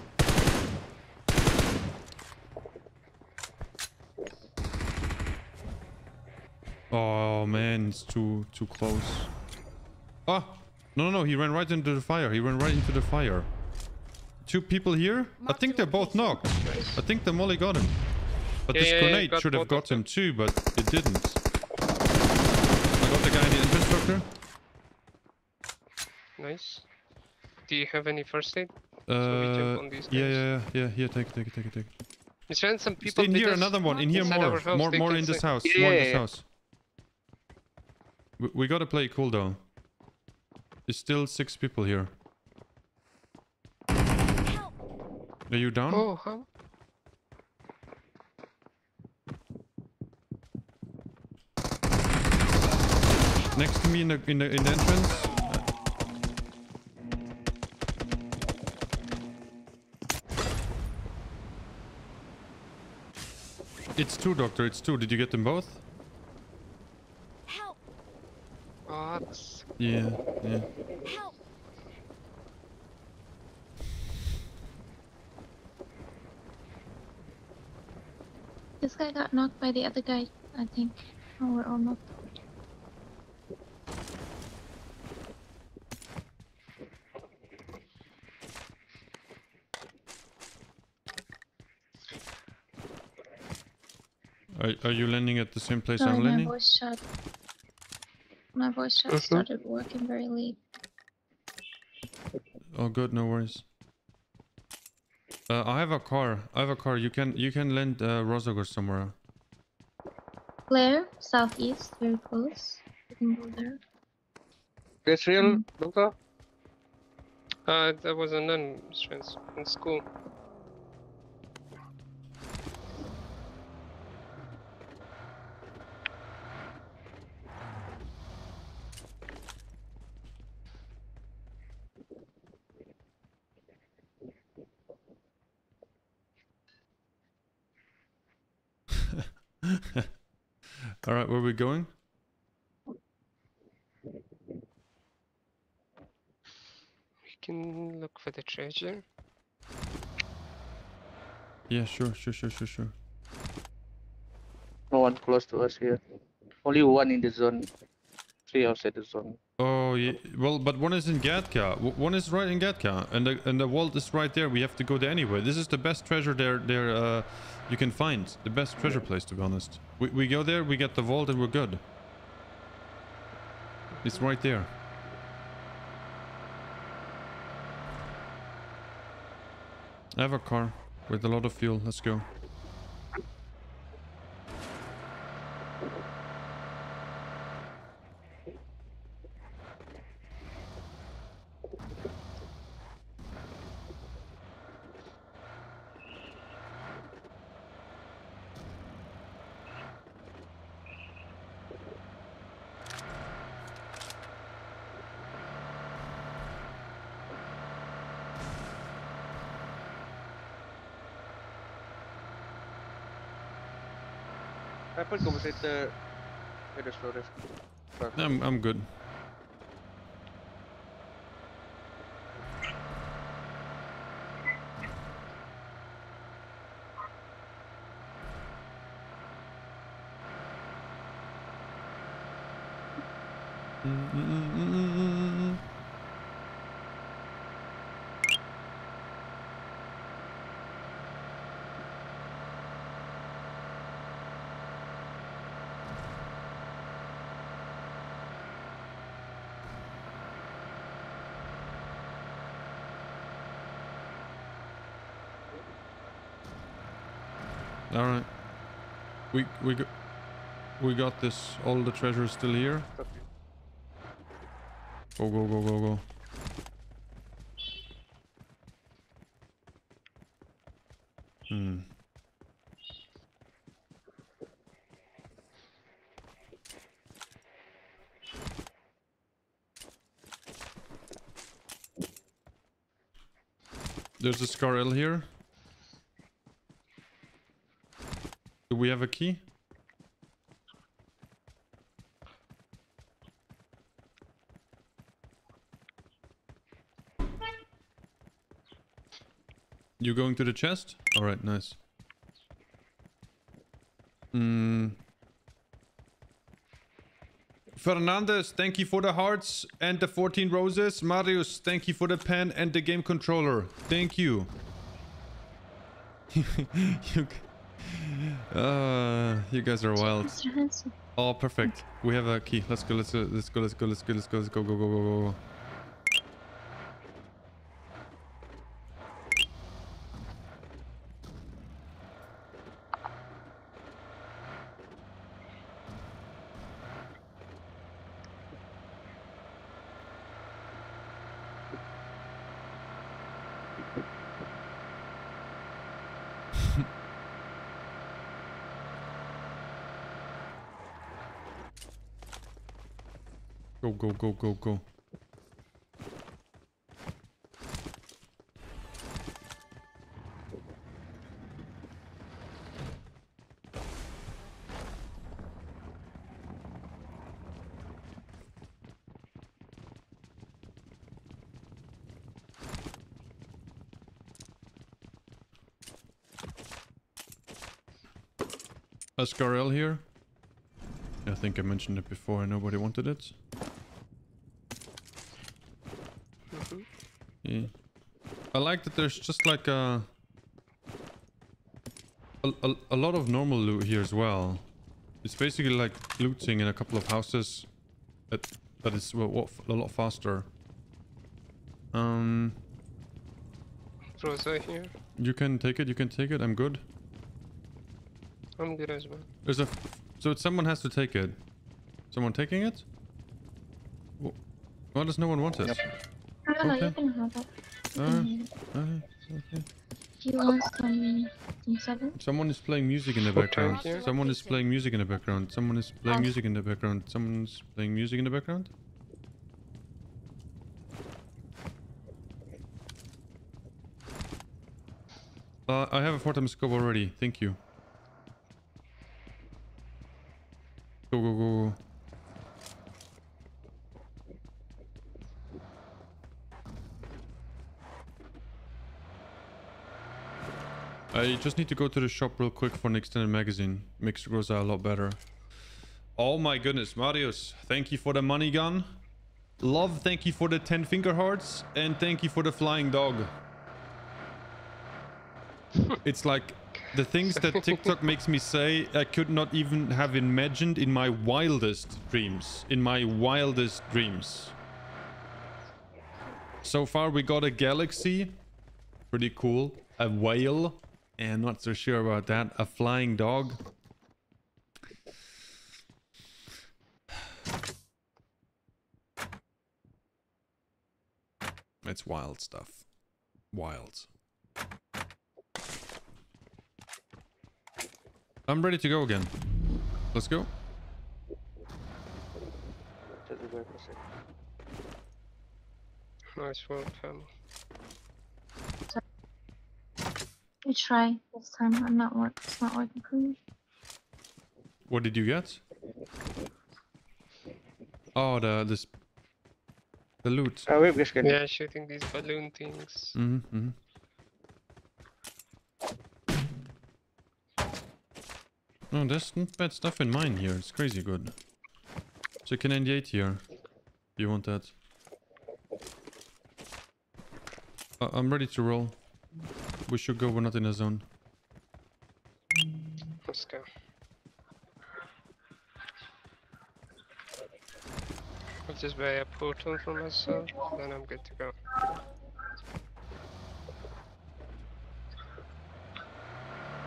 [SPEAKER 1] Oh man, it's too too close. Ah, no, no, no, he ran right into the fire. He ran right into the fire. Two people here. I think they're both knocked. I think the molly got him. But
[SPEAKER 2] Yeah,
[SPEAKER 1] this
[SPEAKER 2] yeah, yeah,
[SPEAKER 1] grenade
[SPEAKER 2] got
[SPEAKER 1] should have got him too, but it didn't. I got the guy in the infrastructure.
[SPEAKER 2] Nice. Do you have any first aid?
[SPEAKER 1] Uh,
[SPEAKER 2] these
[SPEAKER 1] yeah, yeah, yeah, yeah. Here, take it, take it, take it, take it.
[SPEAKER 2] Is there some people
[SPEAKER 1] in here, another one. In here, more,
[SPEAKER 2] house,
[SPEAKER 1] more, more in this house.
[SPEAKER 4] Yeah,
[SPEAKER 1] more in this
[SPEAKER 4] yeah.
[SPEAKER 1] house. We, we gotta play cool though. There's still six people here.
[SPEAKER 3] Help!
[SPEAKER 1] Are you down?
[SPEAKER 2] Oh, how?
[SPEAKER 1] Next to me in the in the in the entrance. It's two, doctor. It's two. Did you get them both?
[SPEAKER 3] Help!
[SPEAKER 2] Oh, that's...
[SPEAKER 1] Yeah, yeah.
[SPEAKER 3] Help!
[SPEAKER 5] This guy got knocked by the other guy, I think. Oh, we're all knocked.
[SPEAKER 1] Are are you landing at the same place
[SPEAKER 5] Sorry,
[SPEAKER 1] I'm landing?
[SPEAKER 5] my
[SPEAKER 1] landing?
[SPEAKER 5] voice chat. My voice chat
[SPEAKER 2] Mhm.
[SPEAKER 5] started working very late.
[SPEAKER 1] Oh, good. No worries. Uh, I have a car. I have a car. You can you can lend uh, Rosogor somewhere.
[SPEAKER 5] Claire, southeast, very close. You can go there.
[SPEAKER 4] That's real,
[SPEAKER 5] Mm.
[SPEAKER 4] doctor?
[SPEAKER 2] Uh, that was a nun strength in school.
[SPEAKER 1] All right, where are we going?
[SPEAKER 2] We can look for the treasure.
[SPEAKER 1] Yeah, sure, sure, sure, sure, sure.
[SPEAKER 4] No one close to us here. Only one in the zone. Three outside the.
[SPEAKER 1] Oh, yeah. Well, but one is in Gatka. One is right in Gatka, and the and the vault is right there. We have to go there anyway. This is the best treasure there there uh, you can find. The best treasure place, to be honest. We we go there, we get the vault, and we're good. It's right there. I have a car with a lot of fuel. Let's go. I'm I'm good. Mm-mm-mm-mm-mm-mm. All right. We we got this. All the treasure is still here. Go go go go go. Hmm. There's a SCAR-L here. Do we have a key? You going to the chest? Alright, nice. Hmm. Fernandez, thank you for the hearts and the 14 roses. Marius, thank you for the pen and the game controller. Thank you. you, uh, you guys are wild.
[SPEAKER 5] Mr. Hanson.
[SPEAKER 1] Oh, perfect. We have a key. Let's go. Let's go. Let's go. Let's go. Let's go. Let's go. Let's go. Go. Go. Go. Go. Go. Go. Go. Go. Go. Ascarel here. I think I mentioned it before and nobody wanted it.
[SPEAKER 2] Mhm.
[SPEAKER 1] Yeah. I like that there's just like a, a, a, a lot of normal loot here as well. It's basically like looting in a couple of houses but, that is well, what, a lot faster. Um,
[SPEAKER 2] Groza here.
[SPEAKER 1] you can take it, you can take it, I'm good.
[SPEAKER 2] I'm good as well.
[SPEAKER 1] There's a. so someone has to take it. Someone taking it? Wh- Why does no one want it?
[SPEAKER 4] Yep.
[SPEAKER 5] No, no,
[SPEAKER 1] Okay.
[SPEAKER 5] you can have it. You
[SPEAKER 1] Alright.
[SPEAKER 5] can have it.
[SPEAKER 1] Alright, okay.
[SPEAKER 5] Do you want some, some seven?
[SPEAKER 1] Someone is playing music in the background. Someone is playing music in the background. Someone is playing music in the background. Someone's playing music in the background. Uh, I have a four times scope already. Thank you. Go go go go. I just need to go to the shop real quick for an extended magazine. Makes Groza a lot better. Oh my goodness, Marius, thank you for the money gun. Love, thank you for the 10 finger hearts. And thank you for the flying dog. it's like the things that TikTok makes me say I could not even have imagined in my wildest dreams. In my wildest dreams. So far we got a galaxy. Pretty cool. A whale. And not so sure about that. A flying dog. It's wild stuff. Wild. I'm ready to go again. Let's go.
[SPEAKER 2] Nice work, fam.
[SPEAKER 5] You try this time. I'm not work. It's not working for me.
[SPEAKER 1] What did you get? Oh, the this the loot.
[SPEAKER 4] Uh, wait, just get
[SPEAKER 2] Yeah, shooting these balloon things.
[SPEAKER 1] Mm-hmm, mm-hmm. No, there's not bad stuff in mine here. It's crazy good. Chicken 98 here. You want that? Uh, I'm ready to roll. We should go. We're not in a zone.
[SPEAKER 2] Let's go. I'll just buy a portal for myself, then I'm good to go.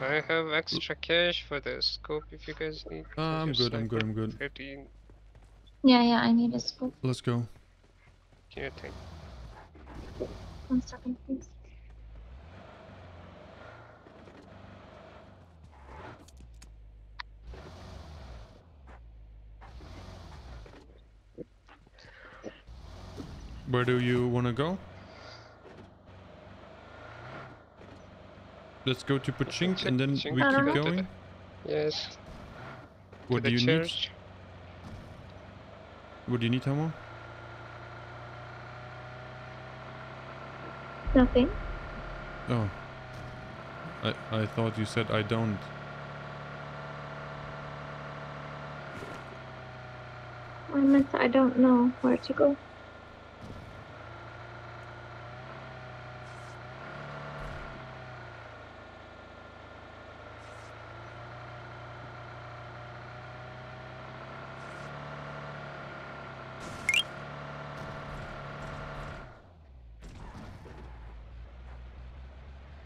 [SPEAKER 2] I have extra cash for the scope if you guys need.
[SPEAKER 1] Uh, I'm good. I'm good. I'm good.
[SPEAKER 2] 13
[SPEAKER 5] Yeah, yeah, I need a scoop.
[SPEAKER 1] Let's go.
[SPEAKER 2] Can you take?
[SPEAKER 5] One second, please.
[SPEAKER 1] Where do you want to go? Let's go to Puchink and then
[SPEAKER 2] Pachink,
[SPEAKER 1] we
[SPEAKER 5] uh-huh.
[SPEAKER 1] keep
[SPEAKER 5] don't know.
[SPEAKER 1] going.
[SPEAKER 2] Yes.
[SPEAKER 1] What
[SPEAKER 2] to
[SPEAKER 1] do
[SPEAKER 2] the
[SPEAKER 1] you need?
[SPEAKER 2] church.
[SPEAKER 1] What do you need, Hamo?
[SPEAKER 5] Nothing.
[SPEAKER 1] Oh. I I thought you said I don't.
[SPEAKER 5] I meant I don't know where to go.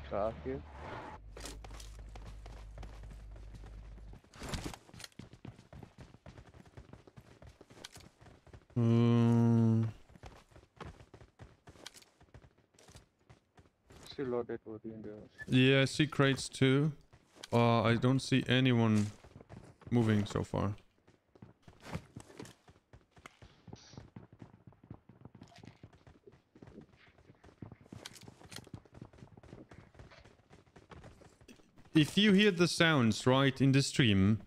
[SPEAKER 4] Car here.
[SPEAKER 1] Um,
[SPEAKER 4] Still loaded over the windows.
[SPEAKER 1] Yeah, I see crates too. Uh, I don't see anyone moving so far. If you hear the sounds right in the stream,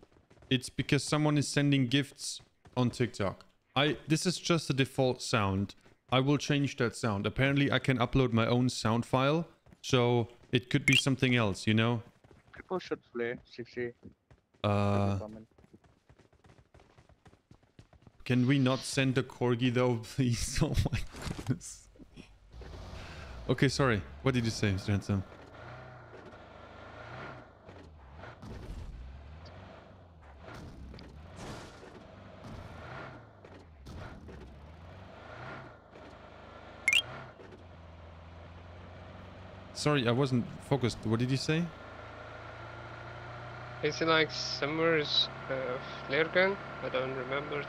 [SPEAKER 1] it's because someone is sending gifts on TikTok. I this is just a default sound. I will change that sound. Apparently I can upload my own sound file, so it could be something else, you know?
[SPEAKER 4] People should play 60.
[SPEAKER 1] Uh can we not send the corgi though, please? Oh my goodness. Okay, sorry. What did you say, Mr. Sorry, I wasn't focused. What did you say?
[SPEAKER 2] Is it like Summer's uh, flare gun? I don't remember. The...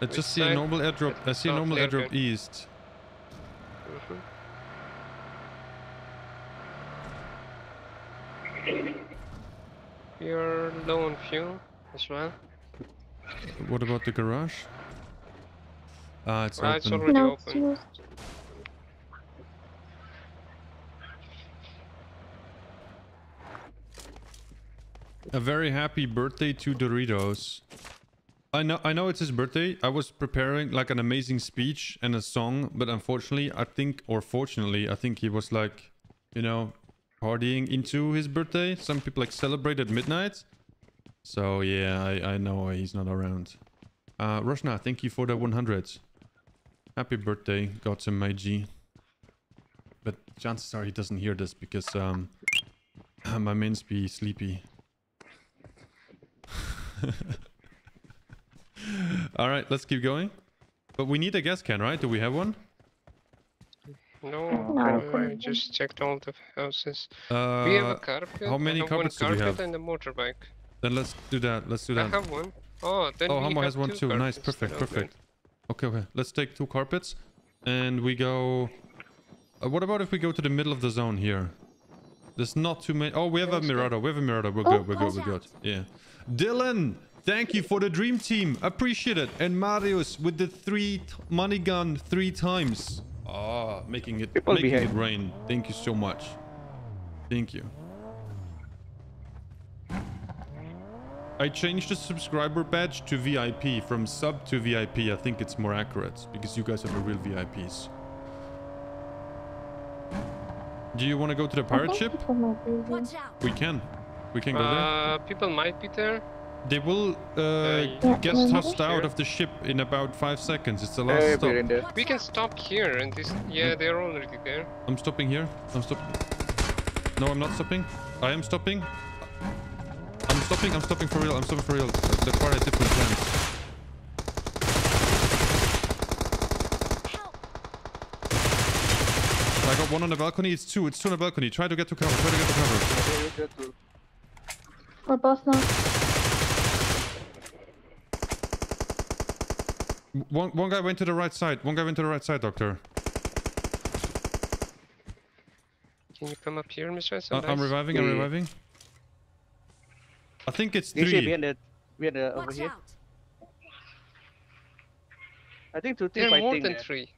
[SPEAKER 1] I just see a normal airdrop. I see a normal airdrop
[SPEAKER 2] gun.
[SPEAKER 1] east.
[SPEAKER 2] Mhm. You're low on fuel as well.
[SPEAKER 1] What about the garage? Ah, it's
[SPEAKER 2] Ah, it's
[SPEAKER 1] open.
[SPEAKER 2] already
[SPEAKER 5] no, it's
[SPEAKER 2] open.
[SPEAKER 5] used.
[SPEAKER 1] A very happy birthday to Doritos. I know I know it's his birthday. I was preparing like an amazing speech and a song, but unfortunately, I think or fortunately, I think he was like, you know, partying into his birthday. Some people like celebrate at midnight. So yeah, I, I know he's not around. Uh Roshna, thank you for the 100. Happy birthday, Gotham G. But chances are he doesn't hear this because um my mains be sleepy. All right, let's keep going. But we need a gas can, right? Do we have one?
[SPEAKER 2] No,
[SPEAKER 5] No,
[SPEAKER 2] uh, I just checked all the houses.
[SPEAKER 1] Uh,
[SPEAKER 2] we have a carpet.
[SPEAKER 1] how many
[SPEAKER 2] I
[SPEAKER 1] carpets do we have a carpet
[SPEAKER 2] and a motorbike.
[SPEAKER 1] then let's do that. Let's do that.
[SPEAKER 2] I have one. Oh, then
[SPEAKER 1] oh,
[SPEAKER 2] we
[SPEAKER 1] Hamo
[SPEAKER 2] have
[SPEAKER 1] has one
[SPEAKER 2] two
[SPEAKER 1] too. Nice, perfect,
[SPEAKER 2] then I'm good.
[SPEAKER 1] perfect. Okay, okay. Let's take two carpets, and we go. Uh, what about if we go to the middle of the zone here? There's not too many. Oh, we have a
[SPEAKER 2] Let's go.
[SPEAKER 1] Mirado. We have a Mirado. We're
[SPEAKER 5] Oh,
[SPEAKER 1] good. We're good. We're good. Yeah. Dylan, thank you for the dream team. Appreciate it. And Marius with the three t- money gun three times. Ah, making it
[SPEAKER 4] People
[SPEAKER 1] making it rain. Thank you so much. Thank you. I changed the subscriber badge to VIP from sub to VIP. I think it's more accurate because you guys are the real VIPs. Do you want to go to the pirate ship?
[SPEAKER 5] people might be here.
[SPEAKER 3] Watch out.
[SPEAKER 1] We can. We can go there.
[SPEAKER 2] Uh, people might be there.
[SPEAKER 1] They will uh,
[SPEAKER 2] Uh,
[SPEAKER 1] get
[SPEAKER 5] yeah.
[SPEAKER 1] tossed out of the ship in about five seconds. It's the last
[SPEAKER 4] Hey,
[SPEAKER 1] stop.
[SPEAKER 4] we're in there.
[SPEAKER 2] We can stop here and this. Yeah, they're already there.
[SPEAKER 1] I'm stopping here. I'm stopping. No, I'm not stopping. I am stopping. I'm stopping. I'm stopping for real. I'm stopping for real. The car had different plans. I got one on the balcony. It's two. It's two on the balcony. Try to get to cover. Try to get to cover.
[SPEAKER 4] Okay, wait, just to-
[SPEAKER 5] We're both not.
[SPEAKER 1] One one guy went to the right side. One guy went to the right side, doctor.
[SPEAKER 2] Can you come up here, Mr.
[SPEAKER 1] Uh, I'm reviving. I'm reviving. I think it's
[SPEAKER 4] You see
[SPEAKER 1] three.
[SPEAKER 4] behind the, behind the, over
[SPEAKER 3] Watch
[SPEAKER 4] here.
[SPEAKER 3] out!
[SPEAKER 4] I think two
[SPEAKER 2] There
[SPEAKER 4] team
[SPEAKER 2] are more than
[SPEAKER 4] there.
[SPEAKER 2] three.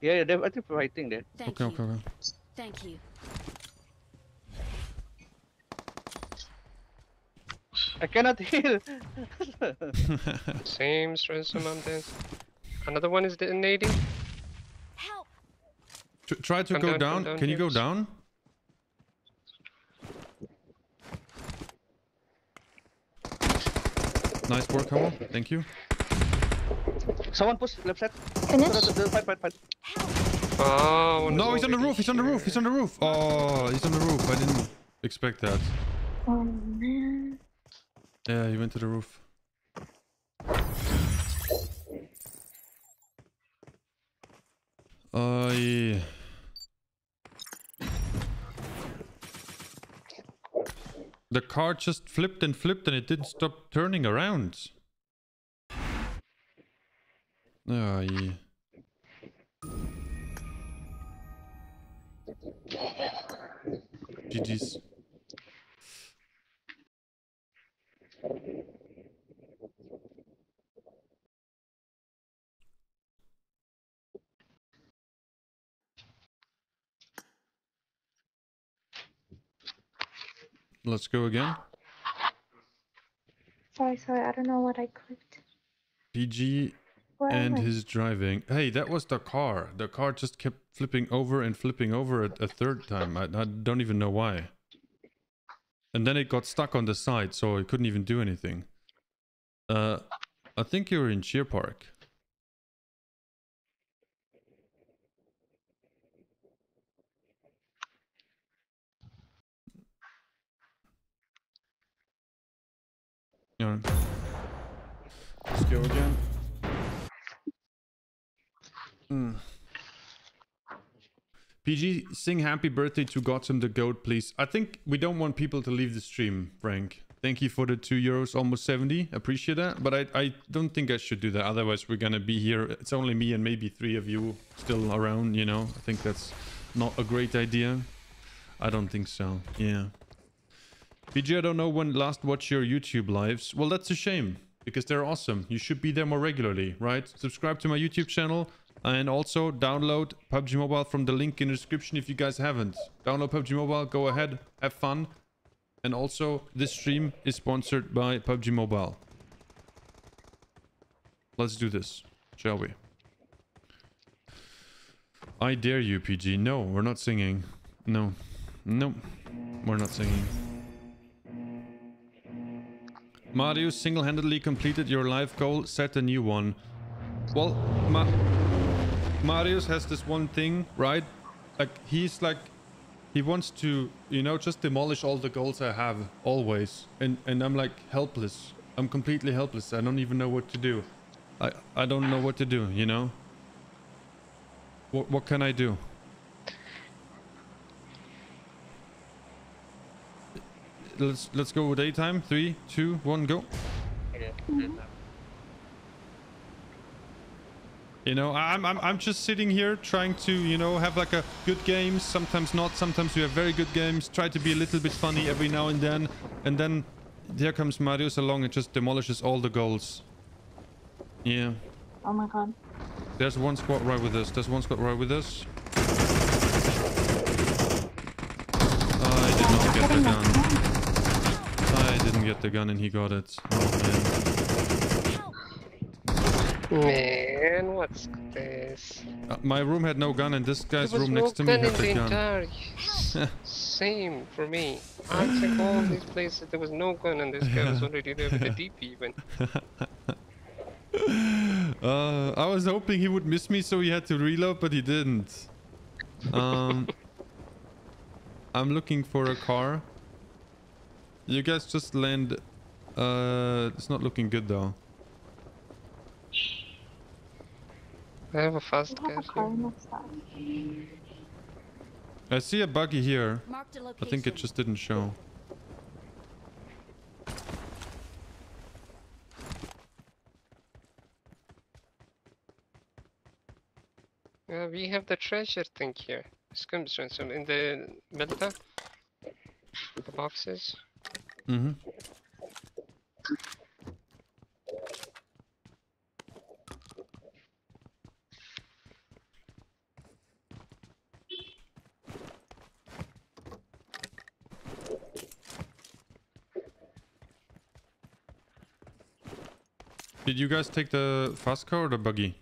[SPEAKER 4] Yeah, yeah, they're, I think fighting there.
[SPEAKER 3] Thank
[SPEAKER 1] Okay,
[SPEAKER 3] you.
[SPEAKER 1] okay, okay.
[SPEAKER 3] Thank you.
[SPEAKER 4] I cannot heal.
[SPEAKER 2] Same, Mr. Ransom. I'm dead. Another one is detonating.
[SPEAKER 3] Help!
[SPEAKER 1] Tr- Try to
[SPEAKER 2] Come
[SPEAKER 1] go
[SPEAKER 2] down,
[SPEAKER 1] down.
[SPEAKER 2] down
[SPEAKER 1] Can you go down? Nice work, Howell. Thank you.
[SPEAKER 4] Someone push left side.
[SPEAKER 5] Finish.
[SPEAKER 4] Fight, fight, fight.
[SPEAKER 3] Help!
[SPEAKER 2] Oh, one
[SPEAKER 1] No, he's on the roof. He's on the roof. He's on the roof. Oh, he's on the roof. I didn't expect that.
[SPEAKER 5] Oh man.
[SPEAKER 1] Yeah, he went to the roof. Uh, yeah. The car just flipped and flipped and it didn't stop turning around. Oh, yeah. GG's. Let's go again.
[SPEAKER 5] Sorry, sorry. I don't know what I clicked.
[SPEAKER 1] PG
[SPEAKER 5] Where
[SPEAKER 1] and his driving. Hey, that was the car. The car just kept flipping over and flipping over a, a third time. I, I don't even know why. And then it got stuck on the side, so it couldn't even do anything. Uh, I think you're in Cheer Park. Let's go again. Hmm. PG, sing happy birthday to Gotham the Goat, please. I think we don't want people to leave the stream, Frank. Thank you for the 2 euros, almost 70. Appreciate that. But I, I don't think I should do that. Otherwise, we're going to be here. It's only me and maybe three of you still around, you know. I think that's not a great idea. I don't think so. Yeah. PG, I don't know when last watched your YouTube lives. Well, that's a shame because they're awesome. You should be there more regularly, right? Subscribe to my YouTube channel and also download PUBG Mobile from the link in the description if you guys haven't. Download PUBG Mobile, go ahead, have fun. And also, this stream is sponsored by PUBG Mobile. Let's do this, shall we? I dare you, PG. No, we're not singing. No. No. We're not singing. Mario single-handedly completed your life goal. Set a new one. Well, Ma Marius has this one thing, right? Like, he's like... He wants to, you know, just demolish all the goals I have, always. And and I'm like, helpless. I'm completely helpless. I don't even know what to do. I, I don't know what to do, you know? What, what can I do? Let's let's go with daytime. Three, two, one, go. You know, I'm, I'm I'm just sitting here trying to, you know, have like a good game. Sometimes not. Sometimes we have very good games. Try to be a little bit funny every now and then, and then there comes Marius along and just demolishes all the goals. Yeah.
[SPEAKER 5] Oh my god.
[SPEAKER 1] There's one squad right with us. There's one squad right with us. I did not get the gun. I didn't get the gun and he got it. Oh man. Oh.
[SPEAKER 2] Man, what's this?
[SPEAKER 1] Uh, my room had no gun and this guy's room next to me had
[SPEAKER 2] the
[SPEAKER 1] the gun.
[SPEAKER 2] same for me. I checked all these places. There was no gun, and this guy was already there with a DP even.
[SPEAKER 1] Uh, I was hoping he would miss me, so he had to reload, but he didn't. Um, I'm looking for a car. You guys just land. Uh, it's not looking good though.
[SPEAKER 2] I have a fast
[SPEAKER 5] We have
[SPEAKER 2] car
[SPEAKER 5] car
[SPEAKER 2] here.
[SPEAKER 5] next time.
[SPEAKER 1] I see a buggy here.
[SPEAKER 3] Marked a
[SPEAKER 1] I think it just didn't show.
[SPEAKER 2] Uh, we have the treasure thing here. Scums ransom in the Mylta. The boxes.
[SPEAKER 1] Mm-hmm. Did you guys take the fast car or the buggy?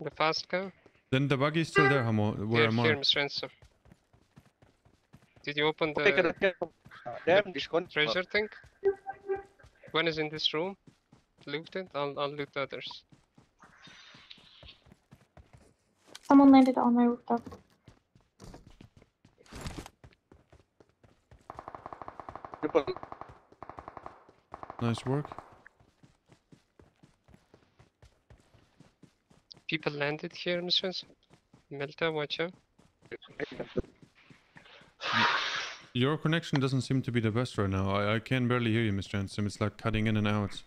[SPEAKER 2] The fast car.
[SPEAKER 1] Then the buggy is still there, Hamo, where
[SPEAKER 2] Here,
[SPEAKER 1] I'm
[SPEAKER 2] here. Mr. Ransom. Did you open
[SPEAKER 4] Take
[SPEAKER 2] the
[SPEAKER 4] a Damn, this con-
[SPEAKER 2] treasure thing? One is in this room. Loot it. I'll, I'll loot the others.
[SPEAKER 5] Someone landed on my rooftop.
[SPEAKER 4] People,
[SPEAKER 1] Nice work.
[SPEAKER 2] People landed here, Mr. Ransom. Mylta, watch out.
[SPEAKER 1] Your connection doesn't seem to be the best right now. I, I can barely hear you, Mr. Ransom. It's like cutting in and out.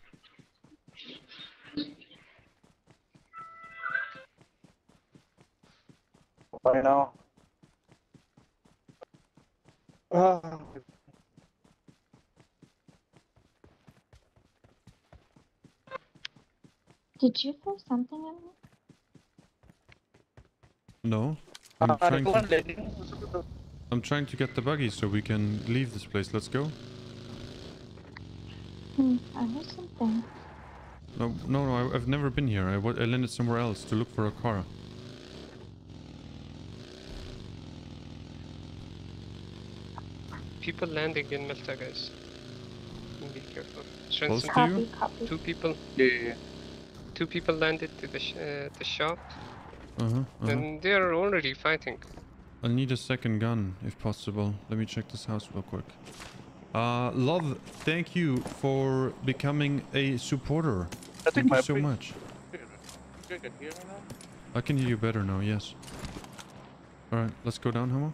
[SPEAKER 4] Bye now. Ah,
[SPEAKER 5] Did you throw something at me?
[SPEAKER 1] No? I'm
[SPEAKER 4] ah,
[SPEAKER 1] trying to. I'm trying to get the buggy so we can leave this place. Let's go.
[SPEAKER 5] Hmm, I heard something.
[SPEAKER 1] No, no, no I, I've never been here. I, I landed somewhere else to look for a car.
[SPEAKER 2] People landing in Mylta, guys. Be careful.
[SPEAKER 1] Close to you?
[SPEAKER 5] Copy, copy.
[SPEAKER 2] two people,
[SPEAKER 4] Yeah, yeah, yeah.
[SPEAKER 2] two people landed to the sh uh, the shop,
[SPEAKER 1] Uh-huh, uh-huh.
[SPEAKER 2] and they are already fighting.
[SPEAKER 1] I'll need a second gun, if possible. Let me check this house real quick. Uh, Love, thank you for becoming a supporter.
[SPEAKER 4] I
[SPEAKER 1] Thank
[SPEAKER 4] think
[SPEAKER 1] you so
[SPEAKER 4] ping-
[SPEAKER 1] much.
[SPEAKER 4] You can hear me now?
[SPEAKER 1] I can hear you better now, yes. Alright, let's go down, Hamo.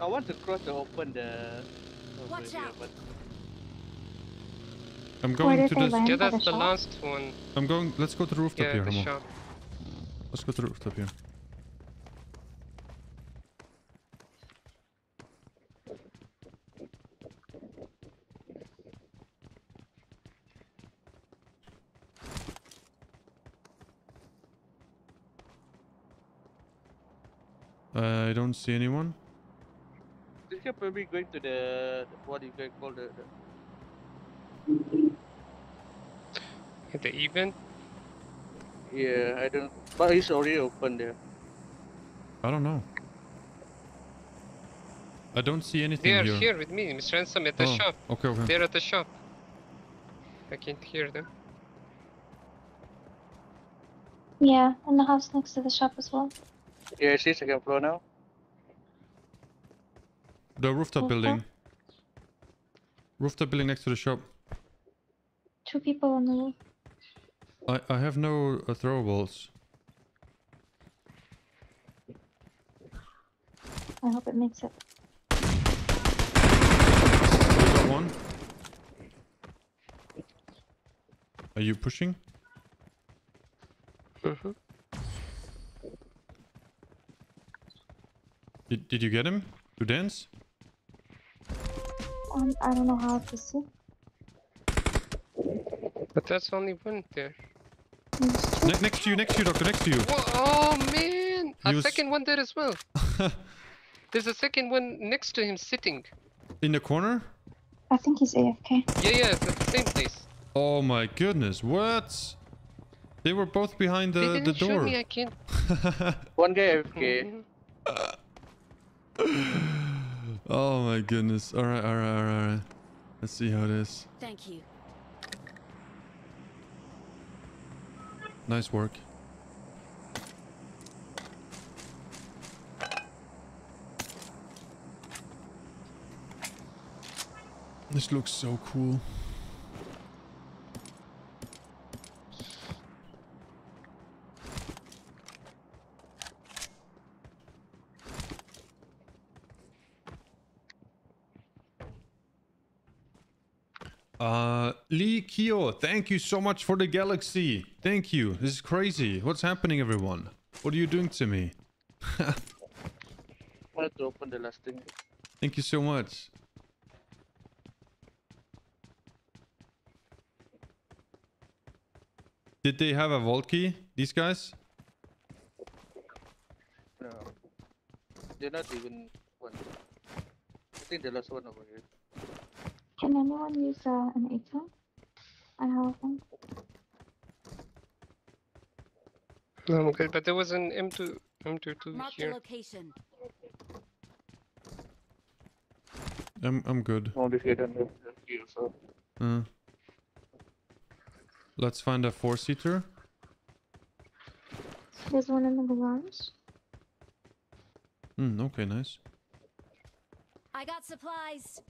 [SPEAKER 4] I want to cross the open the. over
[SPEAKER 3] Watch
[SPEAKER 4] here,
[SPEAKER 3] out.
[SPEAKER 4] but
[SPEAKER 1] I'm going to
[SPEAKER 5] they
[SPEAKER 1] this...
[SPEAKER 5] land?
[SPEAKER 2] Yeah,
[SPEAKER 5] by the
[SPEAKER 2] that's the last one.
[SPEAKER 1] I'm going... Let's go to the rooftop
[SPEAKER 2] Yeah,
[SPEAKER 1] here,
[SPEAKER 2] the
[SPEAKER 1] Hamo.
[SPEAKER 2] shop.
[SPEAKER 1] Let's go to the rooftop here. I don't see anyone.
[SPEAKER 4] this guy probably going to the what do you guys call the, the
[SPEAKER 2] The event.
[SPEAKER 4] yeah I don't but it's already open there.
[SPEAKER 1] I don't know. I don't see anything
[SPEAKER 2] They are
[SPEAKER 1] here.
[SPEAKER 2] here with me, Mr. Ransom, at the
[SPEAKER 1] Oh,
[SPEAKER 2] shop.
[SPEAKER 1] Okay, okay.
[SPEAKER 2] They're at the shop. I can't hear them.
[SPEAKER 5] Yeah, in the house next to the shop as well.
[SPEAKER 4] Yeah, I see second floor now.
[SPEAKER 1] The rooftop
[SPEAKER 5] Okay.
[SPEAKER 1] building. Rooftop building next to the shop.
[SPEAKER 5] Two people on the roof.
[SPEAKER 1] I, I have no uh, throwables.
[SPEAKER 5] I hope it makes it.
[SPEAKER 1] We got one. Are you pushing?
[SPEAKER 2] Mhm.
[SPEAKER 1] Did, did you get him? To dance?
[SPEAKER 5] Um, I don't know how to see.
[SPEAKER 2] But that's only one there.
[SPEAKER 5] There's two.
[SPEAKER 1] Ne- next to you, next to you, doctor, next to you.
[SPEAKER 2] Whoa, oh man! A
[SPEAKER 1] You
[SPEAKER 2] second one there as well. There's a second one next to him sitting.
[SPEAKER 1] In the corner?
[SPEAKER 5] I think he's AFK.
[SPEAKER 2] Yeah, yeah, it's at the same place.
[SPEAKER 1] Oh my goodness, what? They were both behind
[SPEAKER 2] they
[SPEAKER 1] the,
[SPEAKER 2] didn't
[SPEAKER 1] the
[SPEAKER 2] show
[SPEAKER 1] door.
[SPEAKER 2] me. I can't.
[SPEAKER 4] One guy AFK.
[SPEAKER 1] oh my goodness. All right, all right, all right, all right. Let's see how it is.
[SPEAKER 3] Thank you.
[SPEAKER 1] Nice work. This looks so cool. Uh, Lee Kyo, thank you so much for the galaxy. Thank you. This is crazy. What's happening, everyone? What are you doing to me?
[SPEAKER 4] wanted to open the last thing.
[SPEAKER 1] Thank you so much. Did they have a vault key, these guys?
[SPEAKER 4] No. They're not even one. I think the last one over here.
[SPEAKER 5] Can anyone use uh, an ATOM? I have one.
[SPEAKER 2] No, I'm good, but there was an M2 M22
[SPEAKER 3] Mark
[SPEAKER 2] here.
[SPEAKER 3] location.
[SPEAKER 1] I'm I'm good.
[SPEAKER 4] Only here and. Here, so.
[SPEAKER 1] Uh, let's find a four-seater.
[SPEAKER 5] There's one in the garage.
[SPEAKER 1] Hmm. Okay. Nice.
[SPEAKER 3] I got supplies.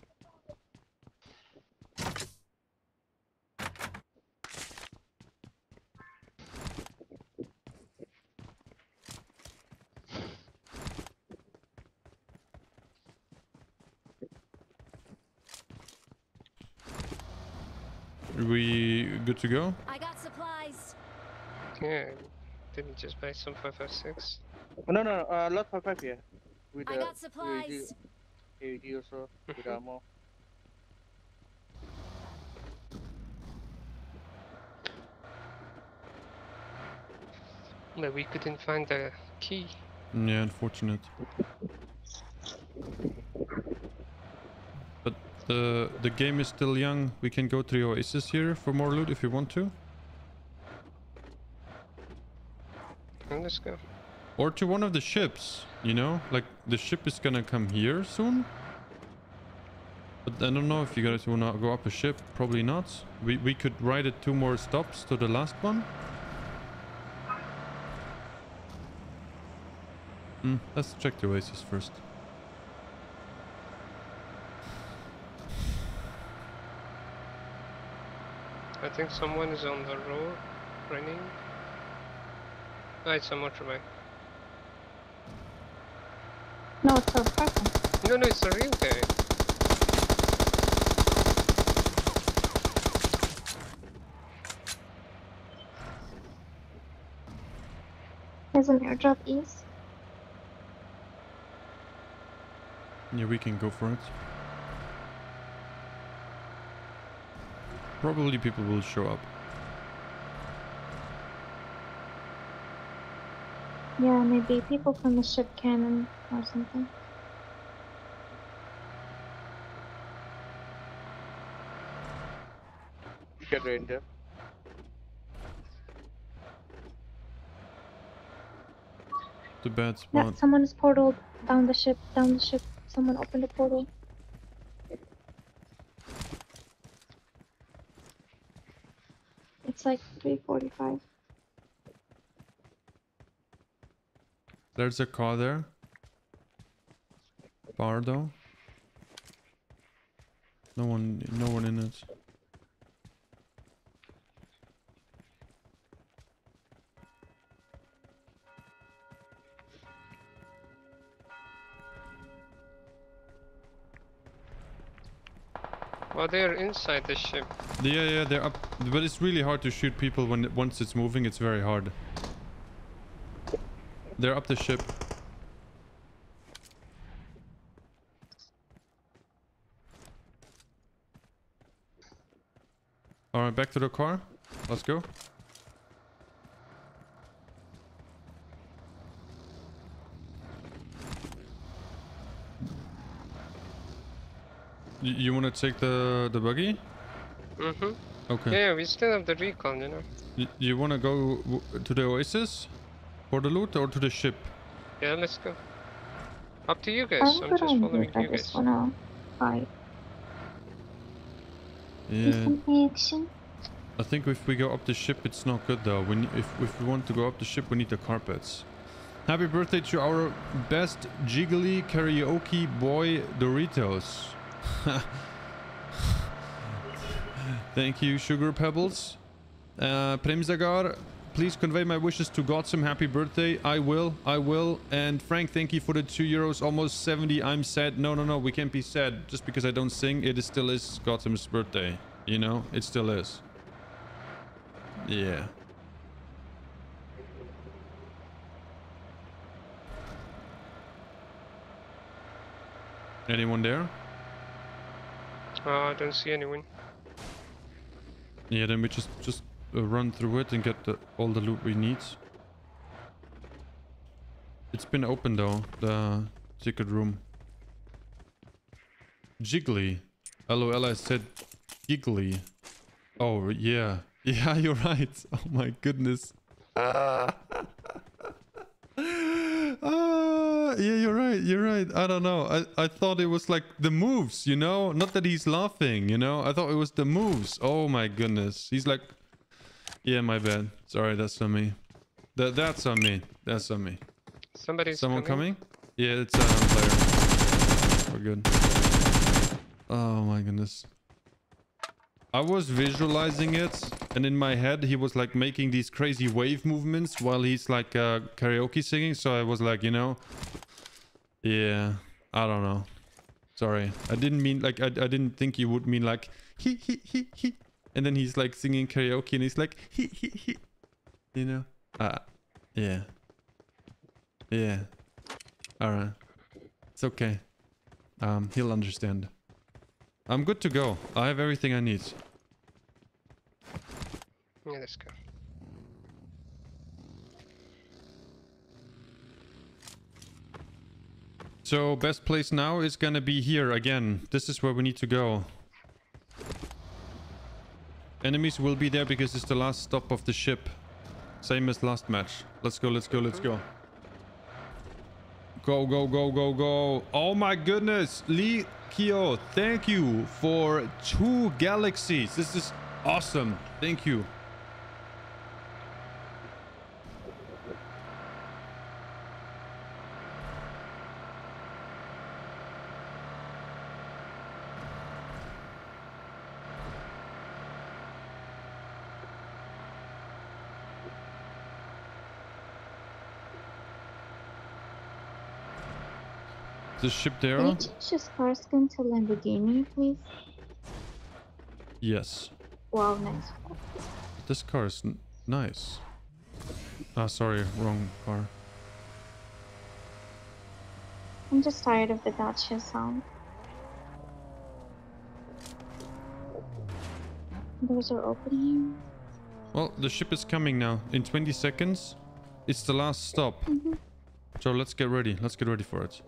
[SPEAKER 1] We good to go?
[SPEAKER 3] I got supplies.
[SPEAKER 2] Yeah, didn't just buy some 556.
[SPEAKER 4] Oh, no, no, no. Uh, lot 5 5 here. With
[SPEAKER 3] I
[SPEAKER 4] the
[SPEAKER 3] got supplies.
[SPEAKER 4] AED, AED also. With ammo.
[SPEAKER 2] But we couldn't find the key.
[SPEAKER 1] Yeah, unfortunate. The the game is still young. We can go to the Oasis here for more loot if you want to.
[SPEAKER 2] Let's go.
[SPEAKER 1] Or to one of the ships, you know? Like, the ship is gonna come here soon. But I don't know if you guys wanna go up a ship. Probably not. We, we could ride it two more stops to the last one. Hmm, let's check the Oasis first.
[SPEAKER 2] Think someone is on the road running. Ah, it's a motorbike.
[SPEAKER 5] No, it's a person.
[SPEAKER 2] No, no, it's a real guy.
[SPEAKER 5] There's an airdrop east.
[SPEAKER 1] Yeah, we can go for it. Probably people will show up.
[SPEAKER 5] Yeah, maybe people from the ship cannon or something.
[SPEAKER 4] Get reindeer.
[SPEAKER 1] The bad
[SPEAKER 5] Yeah,
[SPEAKER 1] spot.
[SPEAKER 5] someone is portal down the ship, down the ship. Someone opened a portal. Like 345.
[SPEAKER 1] There's a car there. Bardo. No one, no one in it.
[SPEAKER 2] Oh, well, they're inside the ship.
[SPEAKER 1] Yeah, yeah, they're up. But it's really hard to shoot people when once it's moving. It's very hard. They're up the ship. All right, back to the car. Let's go. You want to take the the buggy?
[SPEAKER 2] Mm-hmm.
[SPEAKER 1] Okay.
[SPEAKER 2] Yeah, we still have the recon, you know.
[SPEAKER 1] Y- you want to go w- to the oasis? For the loot or to the ship?
[SPEAKER 2] Yeah, let's go. Up to you guys.
[SPEAKER 5] I'm
[SPEAKER 2] I'm just
[SPEAKER 5] on
[SPEAKER 2] following
[SPEAKER 5] this. I
[SPEAKER 2] you
[SPEAKER 5] just
[SPEAKER 2] guys.
[SPEAKER 5] wanna fight.
[SPEAKER 1] Yeah.
[SPEAKER 5] action.
[SPEAKER 1] I think if we go up the ship, it's not good though. We ne- if if we want to go up the ship, we need the carpets. Happy birthday to our best jiggly karaoke boy Doritos. Thank you, Sugar Pebbles. Uh, Premzagar, please convey my wishes to Godsum. Happy birthday. I will. I will. And Frank, thank you for the two euros. Almost 70. I'm sad. No, no, no. We can't be sad just because I don't sing. It is still is Godsum's birthday. You know, it still is. Yeah. Anyone there?
[SPEAKER 2] Uh, I don't see anyone.
[SPEAKER 1] Yeah, then we just just uh, run through it and get the, all the loot we need. It's been open though, the secret room. Jiggly. LOL, I said giggly. Oh, yeah. Yeah, you're right. Oh my goodness. Ah. Ah, yeah, you're right. You're right. I don't know. I, I thought it was like the moves, you know? Not that he's laughing, you know? I thought it was the moves. Oh my goodness. He's like, yeah, my bad. Sorry, that's on me. That that's on me. That's on me.
[SPEAKER 2] Somebody's
[SPEAKER 1] Someone coming? Yeah, it's a player. We're good. Oh my goodness. I was visualizing it, and in my head he was like making these crazy wave movements while he's like uh, karaoke singing. So I was like, you know, yeah, I don't know. Sorry, I didn't mean like I, I didn't think you would mean like he he he he, and then he's like singing karaoke and he's like he he he, you know. Uh, yeah. Yeah. Alright. It's okay. Um, he'll understand. I'm good to go. I have everything I need.
[SPEAKER 2] Yeah, let's go.
[SPEAKER 1] So best place now is gonna be here again. This is where we need to go. Enemies will be there because it's the last stop of the ship. Same as last match. Let's go, let's go, let's go. Go, go, go, go, go. Oh my goodness. Lee Kyo, thank you for two galaxies. This is awesome. Thank you. The ship there?
[SPEAKER 5] Can you change this car skin to Lamborghini, please?
[SPEAKER 1] Yes.
[SPEAKER 5] Wow, nice.
[SPEAKER 1] This car is nice. Ah, sorry, wrong car.
[SPEAKER 5] I'm just tired of the gotcha sound. Doors are open here.
[SPEAKER 1] Well, the ship is coming now. In 20 seconds, it's the last stop.
[SPEAKER 5] Mhm.
[SPEAKER 1] So let's get ready. Let's get ready for it.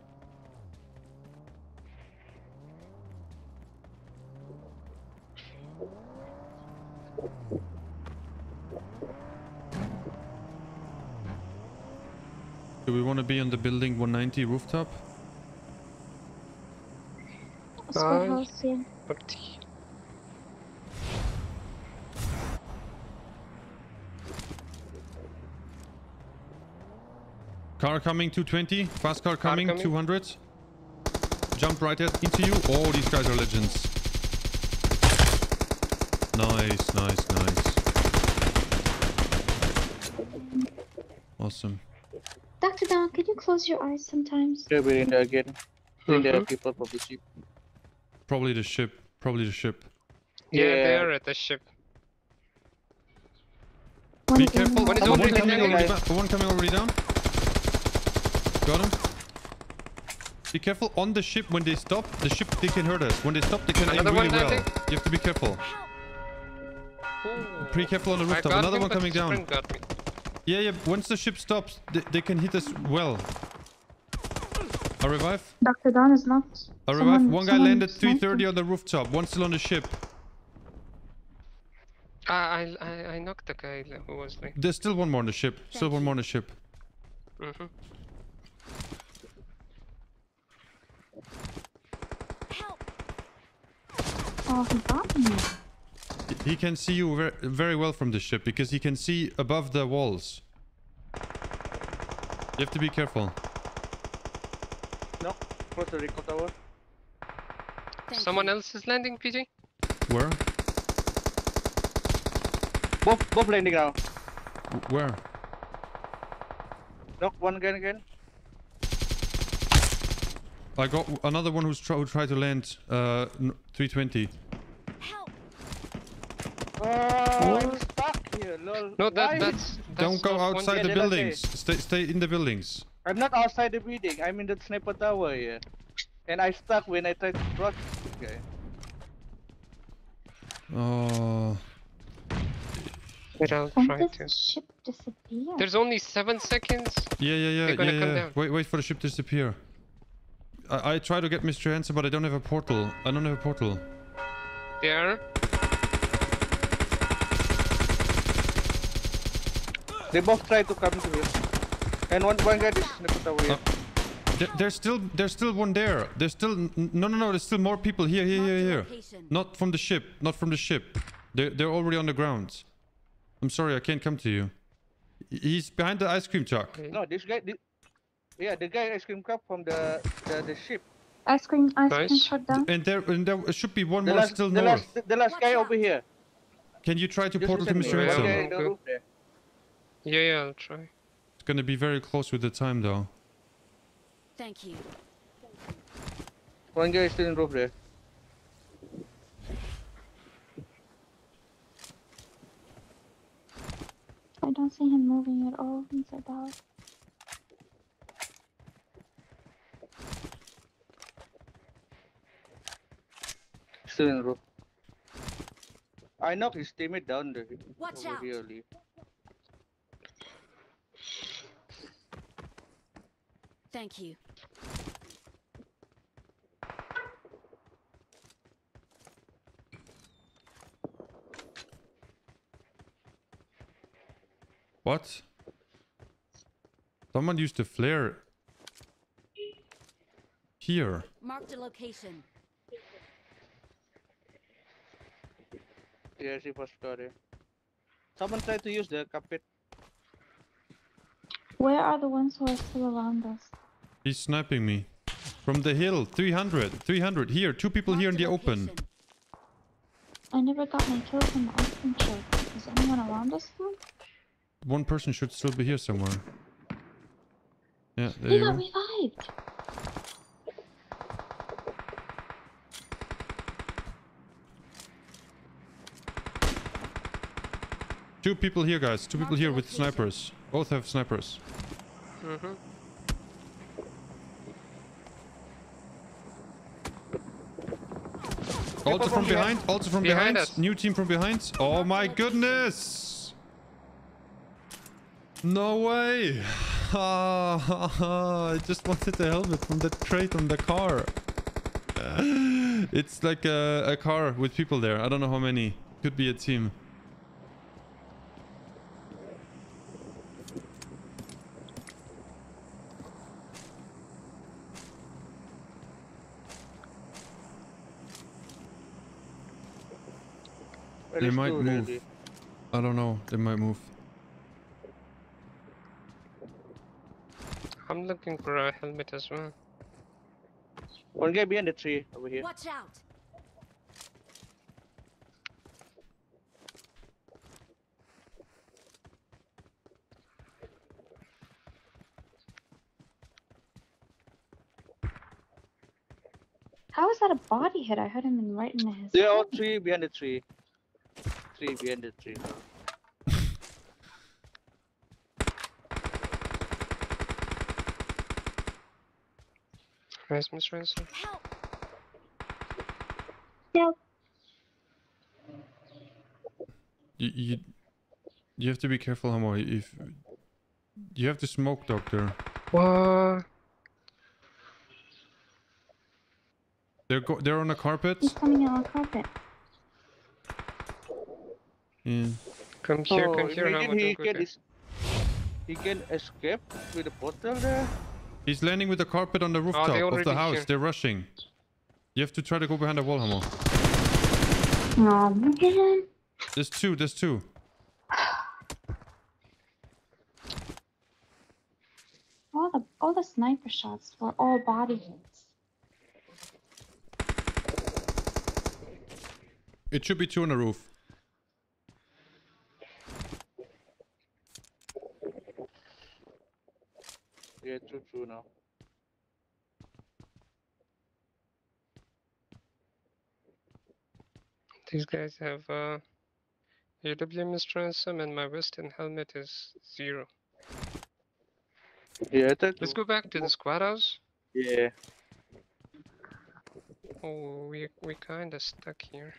[SPEAKER 1] Be on the building 190 rooftop?
[SPEAKER 2] Bye.
[SPEAKER 5] house here.
[SPEAKER 2] Up to you.
[SPEAKER 1] Car coming 220. Fast car coming,
[SPEAKER 2] coming.
[SPEAKER 1] 200. Jump right at, into you. Oh, these guys are legends. Nice, nice, nice. Awesome.
[SPEAKER 5] Dr. Don, can you close your eyes sometimes?
[SPEAKER 4] They're waiting there again. I think there are
[SPEAKER 2] Mhm.
[SPEAKER 4] people probably sheep.
[SPEAKER 1] Probably the ship. Probably the ship.
[SPEAKER 2] Yeah, they're at the ship.
[SPEAKER 5] One
[SPEAKER 1] Be
[SPEAKER 5] again,
[SPEAKER 1] careful.
[SPEAKER 2] One is
[SPEAKER 1] One
[SPEAKER 2] already
[SPEAKER 1] coming
[SPEAKER 2] down.
[SPEAKER 1] already down. One coming already down. Got him. Be careful on the ship when they stop. The ship they can hurt us. When they stop, they can aim really well.
[SPEAKER 2] landing.
[SPEAKER 1] You have to be careful.
[SPEAKER 2] Ooh.
[SPEAKER 1] Pretty careful on the rooftop. Another
[SPEAKER 2] him,
[SPEAKER 1] one coming down.
[SPEAKER 2] got me.
[SPEAKER 1] Yeah, yeah. Once the ship stops, they, they can hit us well. A revive.
[SPEAKER 5] Dr. Don is not.
[SPEAKER 1] A revive.
[SPEAKER 5] someone-
[SPEAKER 1] One guy landed 330 on the rooftop. One still on the ship.
[SPEAKER 2] I, I, I knocked the guy who was like.
[SPEAKER 1] There's still one more on the ship. Still one more on the ship.
[SPEAKER 2] Mm-hmm.
[SPEAKER 3] Help!
[SPEAKER 5] Oh, he got me.
[SPEAKER 1] He can see you ver very well from the ship because he can see above the walls. You have to be careful.
[SPEAKER 4] No, close to Rico Tower.
[SPEAKER 3] Thank
[SPEAKER 2] Someone
[SPEAKER 3] you.
[SPEAKER 2] else is landing, PG?
[SPEAKER 1] Where?
[SPEAKER 4] Both, both landing now.
[SPEAKER 1] Where?
[SPEAKER 4] Knock one again, again.
[SPEAKER 1] I got another one who's try who tried to land uh, 320.
[SPEAKER 3] Help!
[SPEAKER 4] Oh, I'm stuck here, lol.
[SPEAKER 2] No, that
[SPEAKER 4] Why?
[SPEAKER 2] that's, that's
[SPEAKER 1] Don't go outside the
[SPEAKER 4] they don't say.
[SPEAKER 1] buildings. Stay stay in the buildings.
[SPEAKER 4] I'm not outside the building. I'm in the sniper tower here. And I stuck when I tried to cross. Okay.
[SPEAKER 1] Oh.
[SPEAKER 2] Wait, I'll
[SPEAKER 5] When
[SPEAKER 2] try
[SPEAKER 5] did
[SPEAKER 2] to.
[SPEAKER 5] ship disappear?
[SPEAKER 2] There's only seven seconds.
[SPEAKER 1] Yeah, yeah, yeah, yeah, yeah. Wait, wait for the ship to disappear. I, I try to get Mr. Hansen, but I don't have a portal. I don't have a portal.
[SPEAKER 2] There.
[SPEAKER 4] They both tried to come to here. And one, one guy is sniper tower here.
[SPEAKER 1] Uh, There, there's still there's still one there. There's still no no no. There's still more people here here here here. Not from the ship. Not from the ship. They're they're already on the ground. I'm sorry, I can't come to you. He's behind the ice cream truck.
[SPEAKER 2] Okay.
[SPEAKER 4] No, this guy. This, yeah, the guy ice cream cup from the the, the ship.
[SPEAKER 5] Ice cream, ice cream
[SPEAKER 2] Nice.
[SPEAKER 5] shut down.
[SPEAKER 1] And there and there should be one
[SPEAKER 4] The
[SPEAKER 1] more
[SPEAKER 4] last,
[SPEAKER 1] still
[SPEAKER 4] the
[SPEAKER 1] north.
[SPEAKER 4] last, the last guy over here.
[SPEAKER 1] Can you try to
[SPEAKER 4] Just
[SPEAKER 1] portal to Mr.
[SPEAKER 4] me.
[SPEAKER 2] Yeah,
[SPEAKER 4] One
[SPEAKER 1] Hansen?
[SPEAKER 4] guy
[SPEAKER 2] yeah.
[SPEAKER 4] in the
[SPEAKER 2] Okay.
[SPEAKER 4] Roof there.
[SPEAKER 2] Yeah, yeah, I'll try.
[SPEAKER 1] It's gonna be very close with the time though.
[SPEAKER 3] Thank you.
[SPEAKER 4] One guy is still in roof there.
[SPEAKER 5] I don't see him moving at all inside the house.
[SPEAKER 4] Still in roof. I knocked his teammate down there.
[SPEAKER 3] Watch out.
[SPEAKER 4] here,
[SPEAKER 3] Thank you.
[SPEAKER 1] What? Someone used a flare. Here.
[SPEAKER 3] Marked a location.
[SPEAKER 4] Yeah, she first got it. Someone tried to use the carpet.
[SPEAKER 5] Where are the ones who are still around us?
[SPEAKER 1] He's sniping me. From the hill. 300. 300. Here. Two people here in the
[SPEAKER 3] a
[SPEAKER 1] open.
[SPEAKER 5] I never got my kill from the ice cream. Is anyone around us?
[SPEAKER 1] One person should still be here somewhere. Yeah, there
[SPEAKER 5] He got
[SPEAKER 1] go.
[SPEAKER 5] revived!
[SPEAKER 1] Two people here, guys. Two people here with
[SPEAKER 3] location.
[SPEAKER 1] snipers. Both have snipers.
[SPEAKER 2] Mm-hmm.
[SPEAKER 1] Also
[SPEAKER 4] from
[SPEAKER 1] from
[SPEAKER 4] here.
[SPEAKER 1] behind. Also from
[SPEAKER 2] Behind
[SPEAKER 1] behind. New team from behind. Oh my goodness! No way! I just wanted the helmet from that crate on the car. It's like a, a car with people there. I don't know how many. Could be a team. They might move.
[SPEAKER 4] really?
[SPEAKER 1] I don't know. They might move.
[SPEAKER 2] I'm looking for a helmet as well.
[SPEAKER 4] One guy behind the tree over here.
[SPEAKER 3] Watch out.
[SPEAKER 5] How is that a body hit? I heard him in right in his
[SPEAKER 4] They're all three behind the tree. Three behind the tree.
[SPEAKER 2] Where's Miss Ransom?
[SPEAKER 3] Help.
[SPEAKER 1] You, you, you have to be careful, Hamo. If you have to smoke, doctor.
[SPEAKER 2] What?
[SPEAKER 1] They're go they're on a carpet.
[SPEAKER 5] He's coming out on carpet.
[SPEAKER 1] Yeah.
[SPEAKER 2] Come here,
[SPEAKER 4] oh,
[SPEAKER 2] come here,
[SPEAKER 4] imagine he
[SPEAKER 2] don't go
[SPEAKER 4] get
[SPEAKER 2] there.
[SPEAKER 4] his He can escape with the portal there.
[SPEAKER 1] He's landing with the carpet on the oh, rooftop of the house.
[SPEAKER 2] here.
[SPEAKER 1] They're rushing. You have to try to go behind the wall, Hamo.
[SPEAKER 5] Oh man.
[SPEAKER 1] There's two, there's two.
[SPEAKER 5] All the all the sniper shots were all body hits.
[SPEAKER 1] It should be two on the roof.
[SPEAKER 4] Yeah, true, true now.
[SPEAKER 2] These guys have uh, AWM is ransom and my Western helmet is zero.
[SPEAKER 4] Yeah.
[SPEAKER 2] Let's go back to the squad house.
[SPEAKER 4] Yeah.
[SPEAKER 2] Oh, we we kind of stuck here.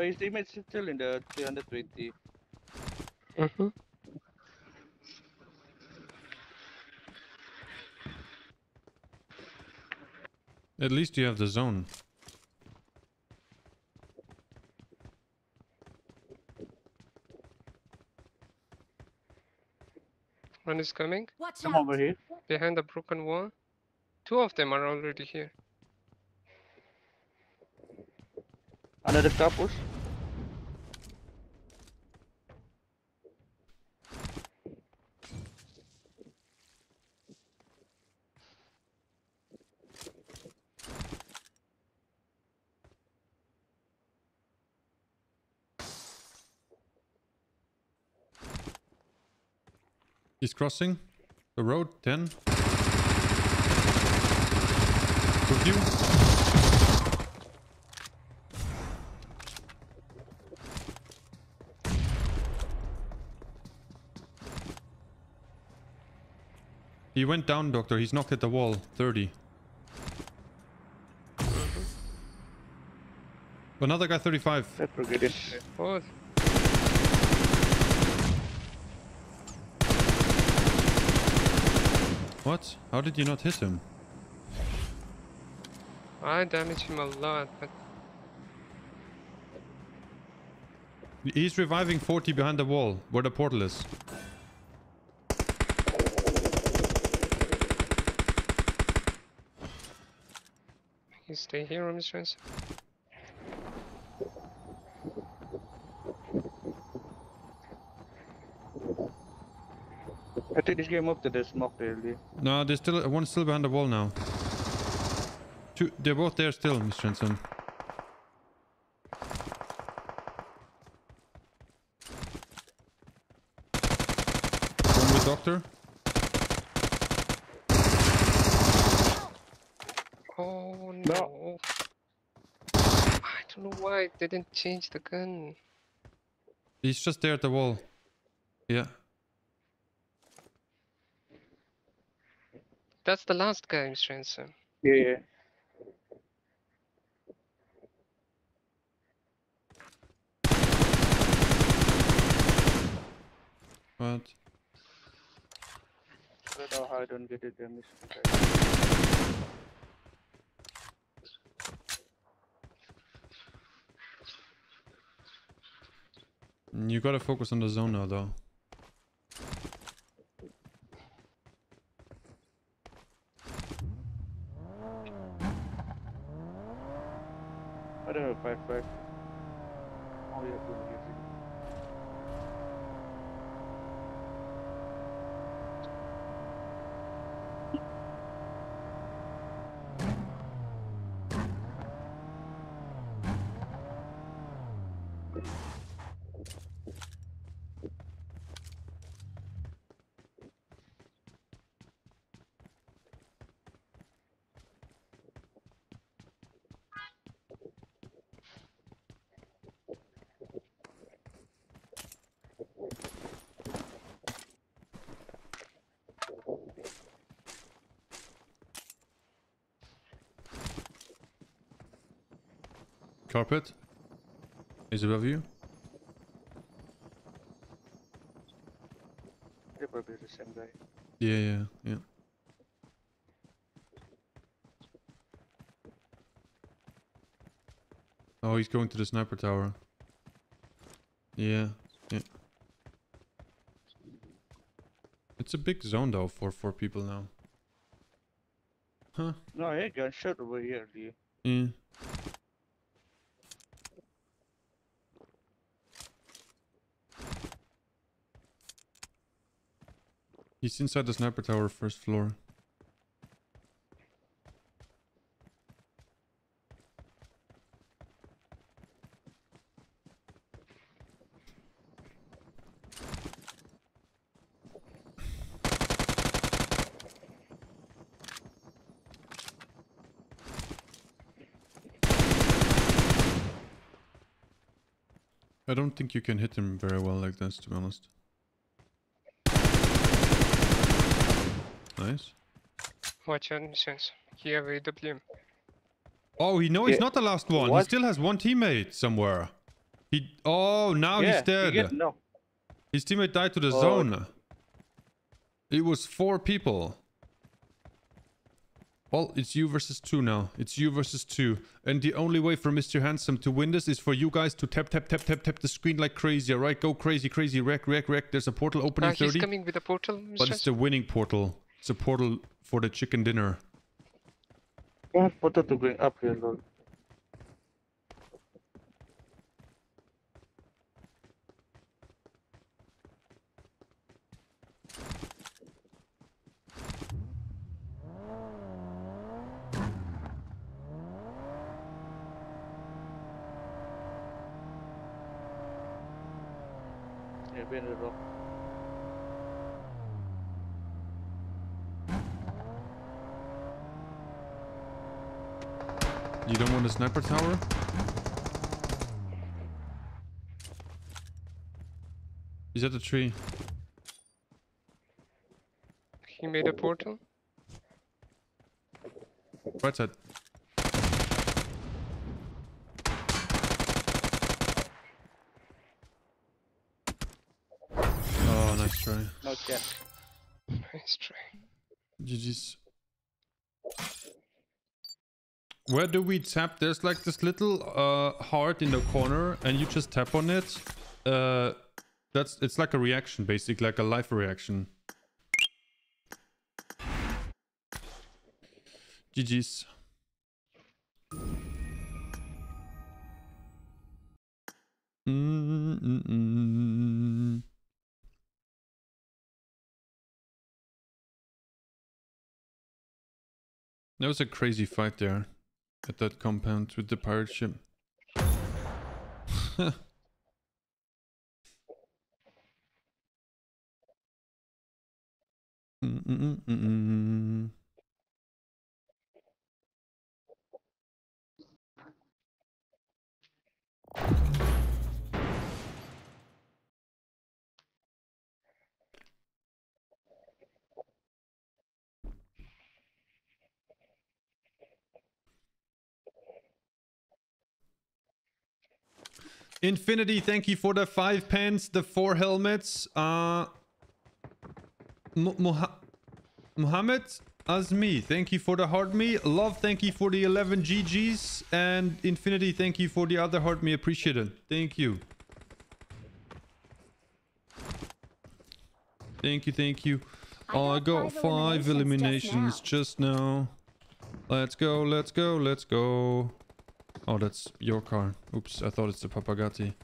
[SPEAKER 4] But his teammates is still in the 320.
[SPEAKER 2] Mm-hmm.
[SPEAKER 1] At least you have the zone.
[SPEAKER 2] One is coming
[SPEAKER 3] Watch
[SPEAKER 4] Come
[SPEAKER 3] out.
[SPEAKER 4] over here.
[SPEAKER 2] behind the broken wall. Two of them are already here.
[SPEAKER 4] Another car push.
[SPEAKER 1] He's crossing the road. 10. With you. He went down, Doctor. He's knocked at the wall. 30. Another guy, 35.
[SPEAKER 4] Let's forget it.
[SPEAKER 2] Oh,
[SPEAKER 1] What? How did you not hit him?
[SPEAKER 2] I damaged him a lot, but
[SPEAKER 1] He's reviving 40 behind the wall, where the portal is.
[SPEAKER 2] You stay here, Mr. Ransom.
[SPEAKER 4] I think this game up to the smoke there. Lee.
[SPEAKER 1] No, there's still one's still behind the wall now. Two, they're both there still, Miss Jensen. One with doctor.
[SPEAKER 2] Oh no.
[SPEAKER 4] No.
[SPEAKER 2] I don't know why they didn't change the gun.
[SPEAKER 1] He's just there at the wall. Yeah.
[SPEAKER 2] That's the last guy, Mr. Ransom.
[SPEAKER 4] Yeah, yeah.
[SPEAKER 1] But
[SPEAKER 4] I don't know how I don't get it
[SPEAKER 1] you gotta focus on the zone now, though.
[SPEAKER 4] I don't know, five five. Oh yeah, two here.
[SPEAKER 1] Carpet. Is above you?
[SPEAKER 4] They probably the same guy.
[SPEAKER 1] Yeah, yeah, yeah. Oh, he's going to the sniper tower. Yeah, yeah. It's a big zone though for four people now. Huh?
[SPEAKER 4] No, I ain't shot over here, dude.
[SPEAKER 1] Yeah. Inside the sniper tower, first floor. I don't think you can hit him very well like this, to be honest. Nice.
[SPEAKER 2] Watch out, missions. He have AWM.
[SPEAKER 1] Oh, he no, he's
[SPEAKER 4] Yeah.
[SPEAKER 1] not the last one. He still has one teammate somewhere. He. Oh, now
[SPEAKER 4] yeah,
[SPEAKER 1] he's dead.
[SPEAKER 4] You get, no.
[SPEAKER 1] His teammate died to the
[SPEAKER 4] Oh.
[SPEAKER 1] zone. It was four people. Well, it's you versus two now. It's you versus two. And the only way for Mr. Handsome to win this is for you guys to tap, tap, tap, tap, tap the screen like crazy, alright? Go crazy, crazy, wreck, wreck, wreck. There's a portal opening
[SPEAKER 2] Ah, he's
[SPEAKER 1] 30.
[SPEAKER 2] coming with a portal,
[SPEAKER 1] But it's the winning portal. It's a portal for the chicken dinner.
[SPEAKER 4] One photo to going up here, lol. Yeah, behind the rock.
[SPEAKER 1] You don't want a sniper tower? He's at the tree.
[SPEAKER 2] He made a portal.
[SPEAKER 1] Right side. Oh, nice try.
[SPEAKER 4] No chance.
[SPEAKER 2] Nice try.
[SPEAKER 1] GG's. Where do we tap? There's like this little uh, heart in the corner, and you just tap on it. Uh, that's it's like a reaction, basically, like a life reaction. GG's. Mm -mm. There was a crazy fight there at that compound with the pirate ship. Mm-mm-mm-mm. Infinity, thank you for the five pens, the four helmets. Uh, Mu- Muha- Muhammad Azmi, thank you for the heart me. Love, thank you for the 11 GGs. And Infinity, thank you for the other heart me. Appreciate it. Thank you. Thank you, thank you.
[SPEAKER 3] I
[SPEAKER 1] I
[SPEAKER 3] got
[SPEAKER 1] got
[SPEAKER 3] five
[SPEAKER 1] eliminations
[SPEAKER 3] eliminations
[SPEAKER 1] just now. Let's go, let's go, let's go. Oh, that's your car. Oops, I thought it's the Papagatti.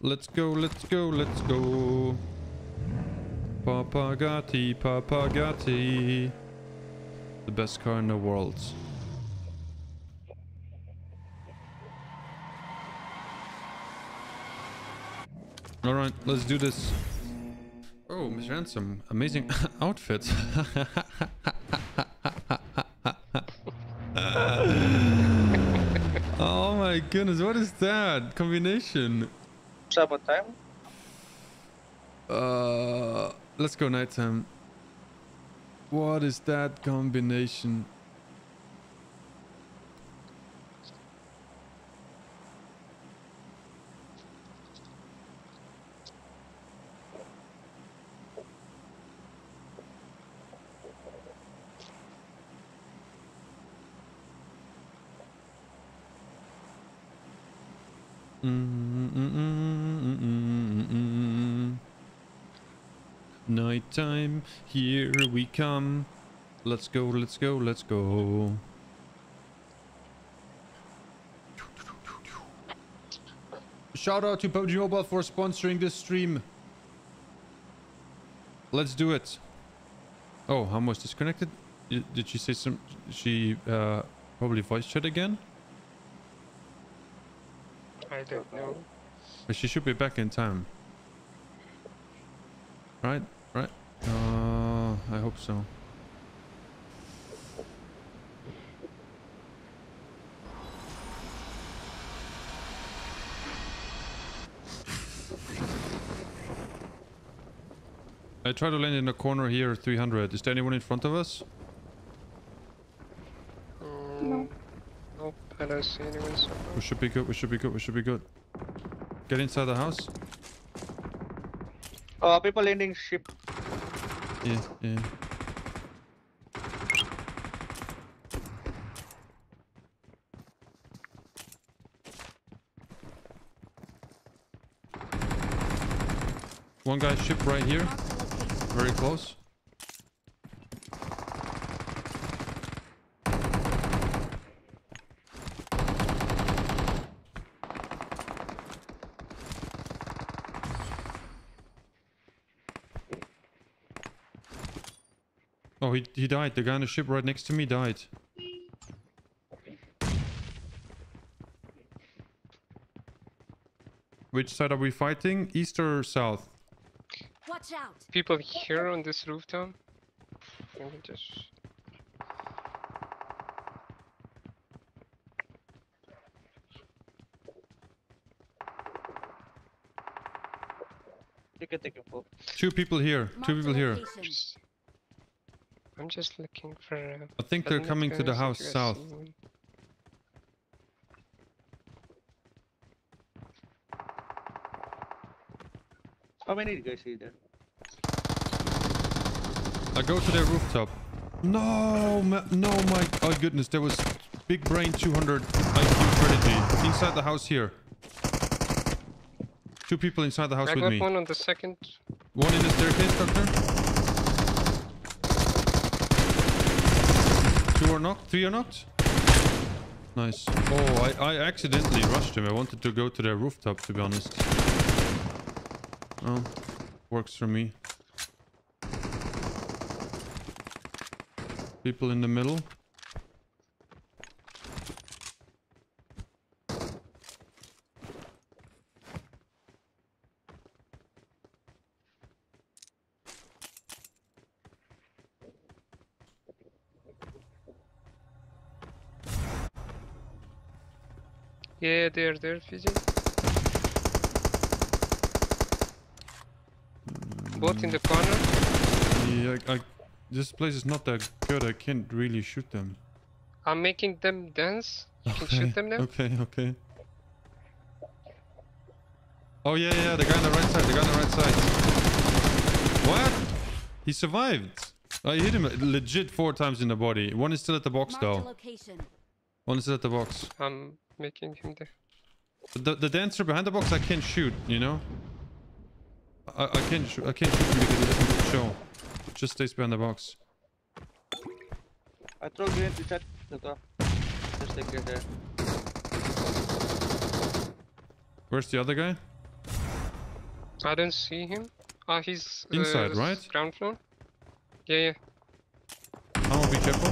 [SPEAKER 1] Let's go, let's go, let's go. Papagatti, Papagatti. The best car in the world. Alright, let's do this. Oh, Mr. Ransom, amazing outfit. oh my goodness, what is that combination?
[SPEAKER 4] Sabot time?
[SPEAKER 1] Uh, let's go nighttime. What is that combination? Nighttime, here we come. Let's go, let's go, let's go. Shout out to PUBG Mobile for sponsoring this stream. Let's do it. Oh, Hamo was disconnected. Did she say some? She uh, probably voice chat again.
[SPEAKER 2] I don't know.
[SPEAKER 1] But she should be back in time. Right? Right? Uh, I hope so. I try to land in the corner here, 300. Is there anyone in front of us?
[SPEAKER 2] Mm,
[SPEAKER 5] No.
[SPEAKER 2] Nope, I don't see anyone so.
[SPEAKER 1] We should be good, we should be good, we should be good. Get inside the house.
[SPEAKER 4] Uh, people landing ship.
[SPEAKER 1] Yeah, yeah. One guy ship right here, very close. He, he died. The guy on the ship right next to me died. Which side are we fighting? East or south?
[SPEAKER 3] Watch out.
[SPEAKER 2] People here on this rooftop? Let me just...
[SPEAKER 4] You can take info.
[SPEAKER 1] Two people here. Two people here.
[SPEAKER 2] just- I'm just looking for... Uh,
[SPEAKER 1] I think they're coming to the house south.
[SPEAKER 2] see one.
[SPEAKER 4] How many guys see there?
[SPEAKER 1] I go to their rooftop. No, ma- no, my oh goodness, there was big brain 200 IQ strategy inside the house here. Two people inside the house
[SPEAKER 2] I
[SPEAKER 1] with
[SPEAKER 2] got
[SPEAKER 1] me.
[SPEAKER 2] one on the second.
[SPEAKER 1] One in the staircase, doctor. Are knocked. Three are knocked. Nice. Oh, I, I accidentally rushed him. I wanted to go to their rooftop, to be honest. Oh, works for me. People in the middle.
[SPEAKER 2] Yeah, they're there, Fiji. Both in the corner.
[SPEAKER 1] Yeah, I, this place is not that good. I can't really shoot them.
[SPEAKER 2] I'm making them dance. You can shoot them now.
[SPEAKER 1] Okay, okay. Oh yeah, yeah, the guy on the right side, the guy on the right side. What? He survived. I hit him legit four times in the body. One is still at the box
[SPEAKER 3] Marked
[SPEAKER 1] though.
[SPEAKER 3] location.
[SPEAKER 1] One is still at the box.
[SPEAKER 2] I'm making him there.
[SPEAKER 1] The, the dancer behind the box I can't shoot, you know? I, I can't shoot I can't shoot him because it doesn't show. It just stays behind the box.
[SPEAKER 4] I throw grenade to chat. Ito. Just take care there.
[SPEAKER 1] Where's the other guy?
[SPEAKER 2] I don't see him. Ah, he's uh,
[SPEAKER 1] Inside,
[SPEAKER 2] s-
[SPEAKER 1] right?
[SPEAKER 2] Ground floor. Yeah, yeah.
[SPEAKER 1] I'm gonna be careful.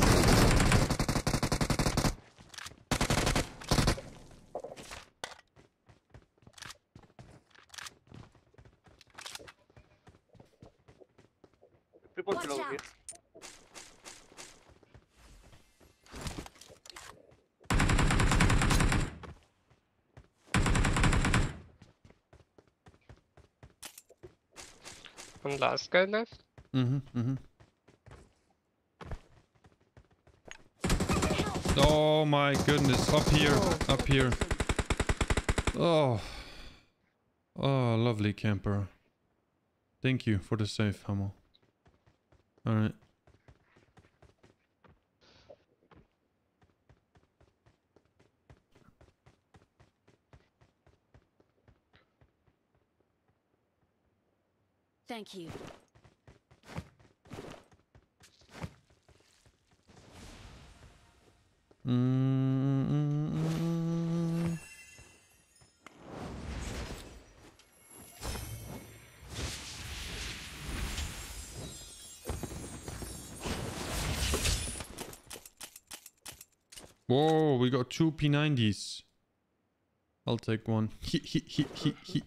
[SPEAKER 4] People
[SPEAKER 3] Watch
[SPEAKER 4] below
[SPEAKER 3] out.
[SPEAKER 4] here.
[SPEAKER 2] One last guy left.
[SPEAKER 1] Mm-hmm, mm-hmm. Oh my goodness, up here, up here. Oh. Oh, lovely camper. Thank you for the safe, Hummel. Alright.
[SPEAKER 3] Thank you.
[SPEAKER 1] Whoa, we got two P90s. I'll take one. He, he, he,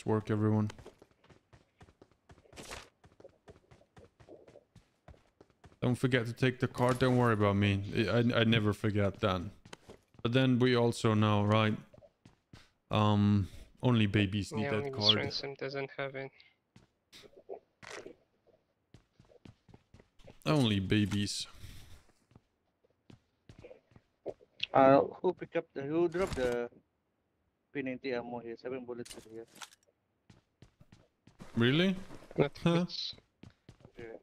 [SPEAKER 1] Nice work, everyone. Don't forget to take the card. Don't worry about me. I, I, I never forget that. But then we also know, right? Um, only babies need
[SPEAKER 2] Yeah,
[SPEAKER 1] that
[SPEAKER 2] only Miss
[SPEAKER 1] card.
[SPEAKER 2] Ransom doesn't have it.
[SPEAKER 1] Only babies.
[SPEAKER 4] Uh, who pick up the, who dropped the P90 ammo here? Seven bullets here.
[SPEAKER 1] Really?
[SPEAKER 2] Not
[SPEAKER 1] Huh?
[SPEAKER 2] it's
[SPEAKER 4] Yeah.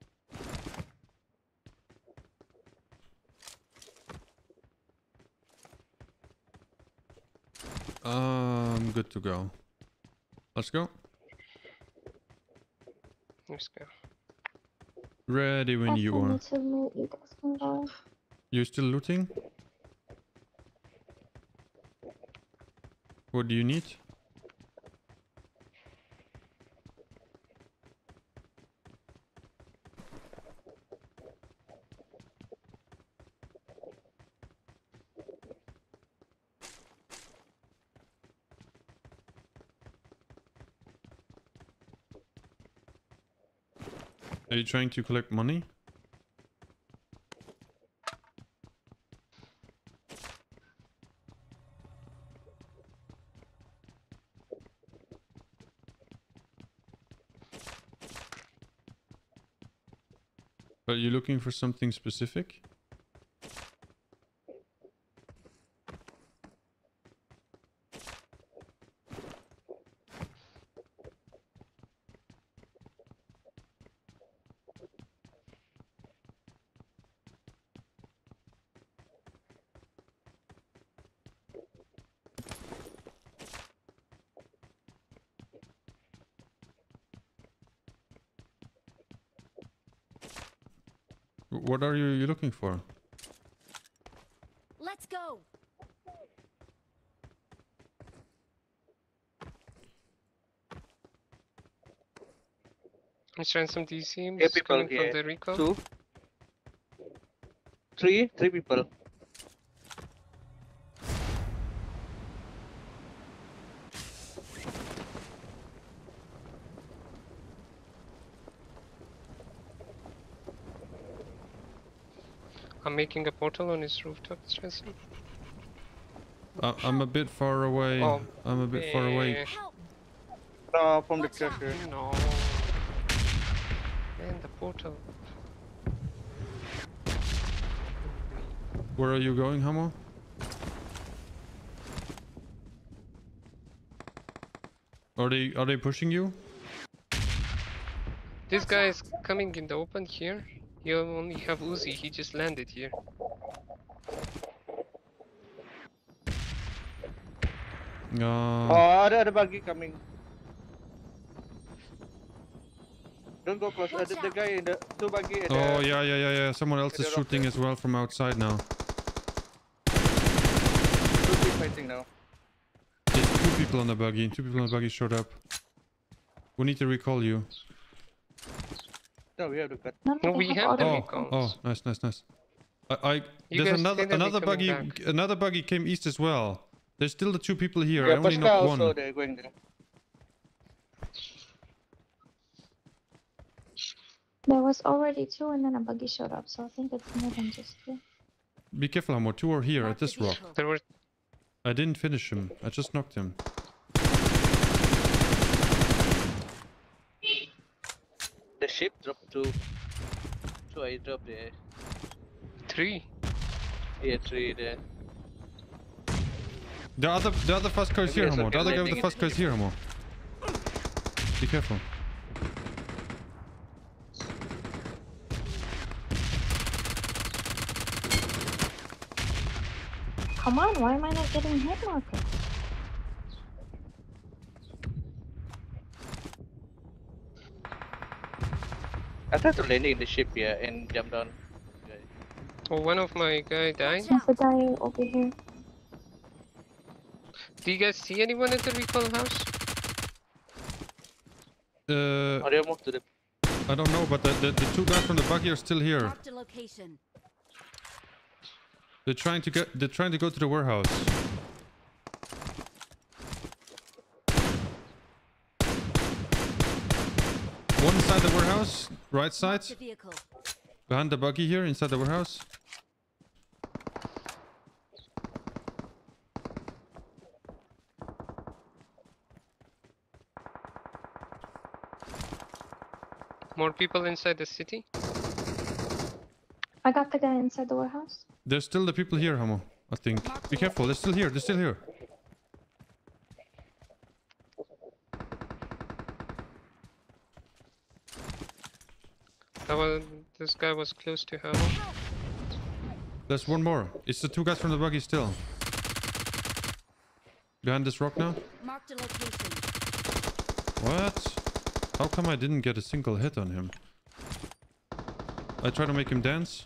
[SPEAKER 1] Um, good to go. Let's go.
[SPEAKER 2] let's go.
[SPEAKER 1] Ready when
[SPEAKER 5] If
[SPEAKER 1] you
[SPEAKER 5] I
[SPEAKER 1] are.
[SPEAKER 5] need to loot, you guys.
[SPEAKER 1] You still looting? What do you need? Are you trying to collect money? Are you looking for something specific? W- What are you, you looking for?
[SPEAKER 3] Let's go.
[SPEAKER 2] Miss Ransom, do you see him?
[SPEAKER 4] Yeah,
[SPEAKER 2] He's
[SPEAKER 4] people,
[SPEAKER 2] coming from the Rico.
[SPEAKER 4] Two. Three, three people.
[SPEAKER 2] I'm making a portal on his rooftop, Miss Ransom.
[SPEAKER 1] Uh, I'm a bit far away.
[SPEAKER 2] Oh,
[SPEAKER 1] I'm a bit far away.
[SPEAKER 3] Help.
[SPEAKER 4] Uh, from the
[SPEAKER 3] Watch
[SPEAKER 2] No. Man, the portal.
[SPEAKER 1] Where are you going, Hamo? Are they are they pushing you?
[SPEAKER 2] This guy is coming in the open here. You only have Uzi, he just landed here.
[SPEAKER 1] Uh,
[SPEAKER 4] Oh, ada ada buggy coming. Don't go close. Uh, the, the guy in the two buggy. at
[SPEAKER 1] oh
[SPEAKER 4] the-
[SPEAKER 1] yeah yeah yeah yeah. Someone else is shooting as well from outside now.
[SPEAKER 4] Two people fighting now.
[SPEAKER 1] There's two people on the buggy. Two people on the buggy showed up. We need to recall you.
[SPEAKER 4] No, we have to cut.
[SPEAKER 5] No,
[SPEAKER 2] No, we
[SPEAKER 5] have
[SPEAKER 2] have the
[SPEAKER 1] Oh,
[SPEAKER 2] recalls.
[SPEAKER 1] oh, nice, nice, nice. I, I there's another another buggy.
[SPEAKER 2] back.
[SPEAKER 1] Another buggy came east as well. There's still the two people here. I only
[SPEAKER 4] Pascal
[SPEAKER 1] knocked
[SPEAKER 4] also
[SPEAKER 1] one.
[SPEAKER 4] they're going there.
[SPEAKER 5] There was already two, and then a buggy showed up, so I think it's more than just two.
[SPEAKER 1] Be careful, Hamo. Two are here at this rock.
[SPEAKER 2] There were
[SPEAKER 1] I didn't finish him. I just knocked him.
[SPEAKER 4] The ship dropped two. Two I dropped there.
[SPEAKER 2] three.
[SPEAKER 4] Yeah, three there.
[SPEAKER 1] The other the other fast car is here,
[SPEAKER 4] Maybe
[SPEAKER 1] Hamo. The other guy with the
[SPEAKER 4] landing
[SPEAKER 1] fast
[SPEAKER 4] in
[SPEAKER 1] car is here, Hamo. Be careful.
[SPEAKER 5] Come on, why am I not getting hit marker?
[SPEAKER 4] I tried to land in the ship, yeah, and jump down.
[SPEAKER 2] Oh, one of my guy died.
[SPEAKER 3] Watch
[SPEAKER 5] There's a guy over here.
[SPEAKER 2] Do you guys see anyone at the recall house?
[SPEAKER 1] Uh,
[SPEAKER 4] Oh, they moved to the.
[SPEAKER 1] I don't know, but the, the, the two guys from the buggy are still here.
[SPEAKER 3] Marked a location.
[SPEAKER 1] They're trying to get. They're trying to go to the warehouse. One inside the warehouse, right side,
[SPEAKER 3] Marked a vehicle.
[SPEAKER 1] behind the buggy here, inside the warehouse.
[SPEAKER 2] More people inside the city?
[SPEAKER 5] I got the guy inside the warehouse.
[SPEAKER 1] There's still the people here, Hamo. I think. Be careful. They're still here. They're still here.
[SPEAKER 2] That was, this guy was close to Hamel.
[SPEAKER 1] There's one more. It's the two guys from the buggy still. Behind this rock now.
[SPEAKER 3] Marked a location.
[SPEAKER 1] What? How come I didn't get a single hit on him? I try to make him dance.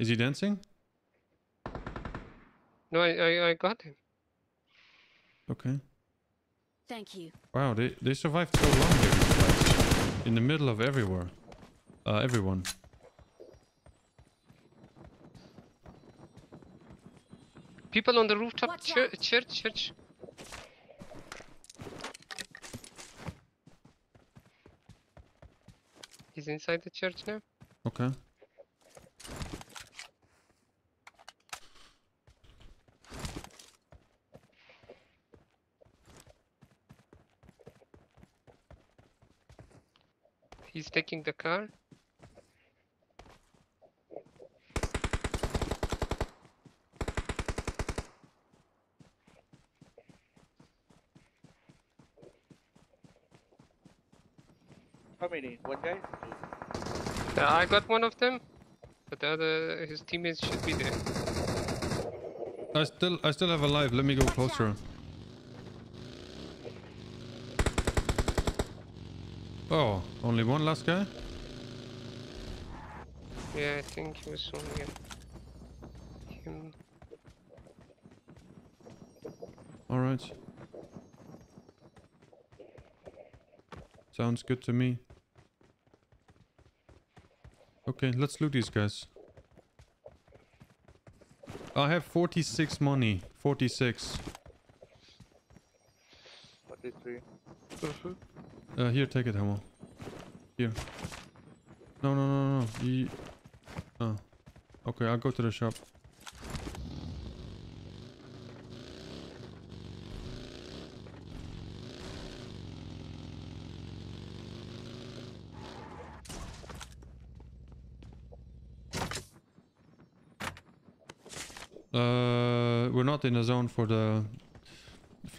[SPEAKER 1] Is he dancing?
[SPEAKER 2] No, I, I, I got him.
[SPEAKER 1] Okay.
[SPEAKER 3] Thank you.
[SPEAKER 1] Wow, they, they survived so long here. In the middle of everywhere. Uh, everyone.
[SPEAKER 2] People on the rooftop
[SPEAKER 3] Watch
[SPEAKER 2] chur- church, church. He's inside the church now.
[SPEAKER 1] Okay.
[SPEAKER 2] He's taking the car.
[SPEAKER 4] How many? One guy?
[SPEAKER 2] Uh, I got one of them, but the other, his teammates should be there.
[SPEAKER 1] I still I still have a life. Let me go closer. Oh, only one last guy?
[SPEAKER 2] Yeah, I think he was only him.
[SPEAKER 1] Alright. Sounds good to me. Okay, let's loot these guys. I have 46 money. 46. Uh, here, take it, Hamo. Here. No, no, no, no. Oh. Okay, I'll go to the shop. Uh, we're not in the zone for the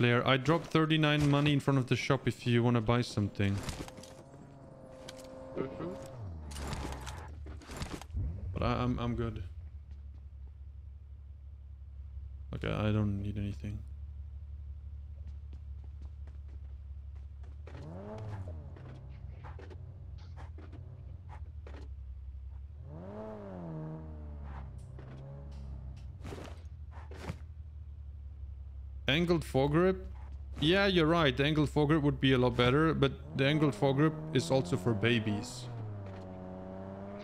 [SPEAKER 1] flare. I dropped 39 money in front of the shop if you want to buy something. But I, I'm I'm good. Okay, I don't need anything. Angled foregrip? Yeah, you're right. The angled foregrip would be a lot better, but the angled foregrip is also for babies.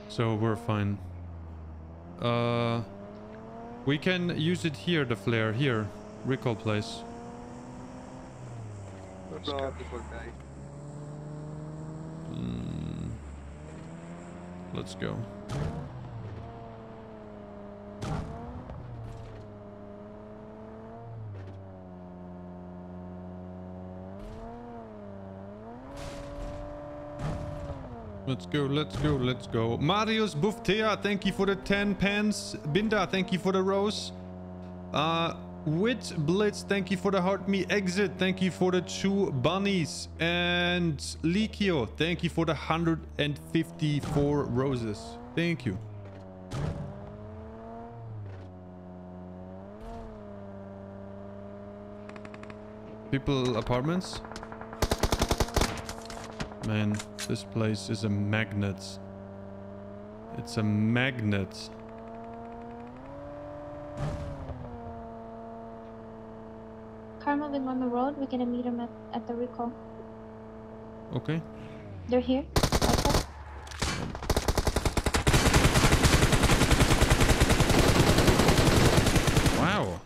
[SPEAKER 1] So we're fine. Uh, we can use it here, the flare. Here. Recall place.
[SPEAKER 2] Let's
[SPEAKER 4] No,
[SPEAKER 2] go.
[SPEAKER 1] Let's go, let's go, let's go. Marius Buftea, thank you for the 10 pence. Binda, thank you for the rose. Uh, Wit Blitz, thank you for the Heart Me Exit. Thank you for the two bunnies. And Likio, thank you for the 154 roses. Thank you. People apartments? Man this place is a magnet. It's a magnet.
[SPEAKER 5] Car moving on the road. We're gonna meet them at, at the recall.
[SPEAKER 1] Okay.
[SPEAKER 5] They're here.
[SPEAKER 1] Wow.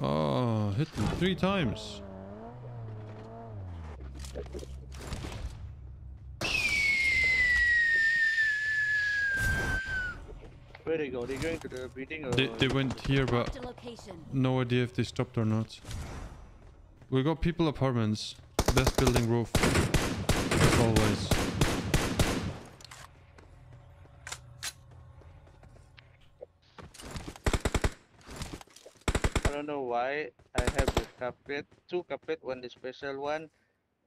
[SPEAKER 1] Oh, hit them three times.
[SPEAKER 4] Where they go? They going to the building or?
[SPEAKER 1] They, they went here, but
[SPEAKER 3] Marked a location.
[SPEAKER 1] no idea if they stopped or not. We got people apartments. Best building roof. As always.
[SPEAKER 4] I don't know why I have the carpet, two carpet, one the special one.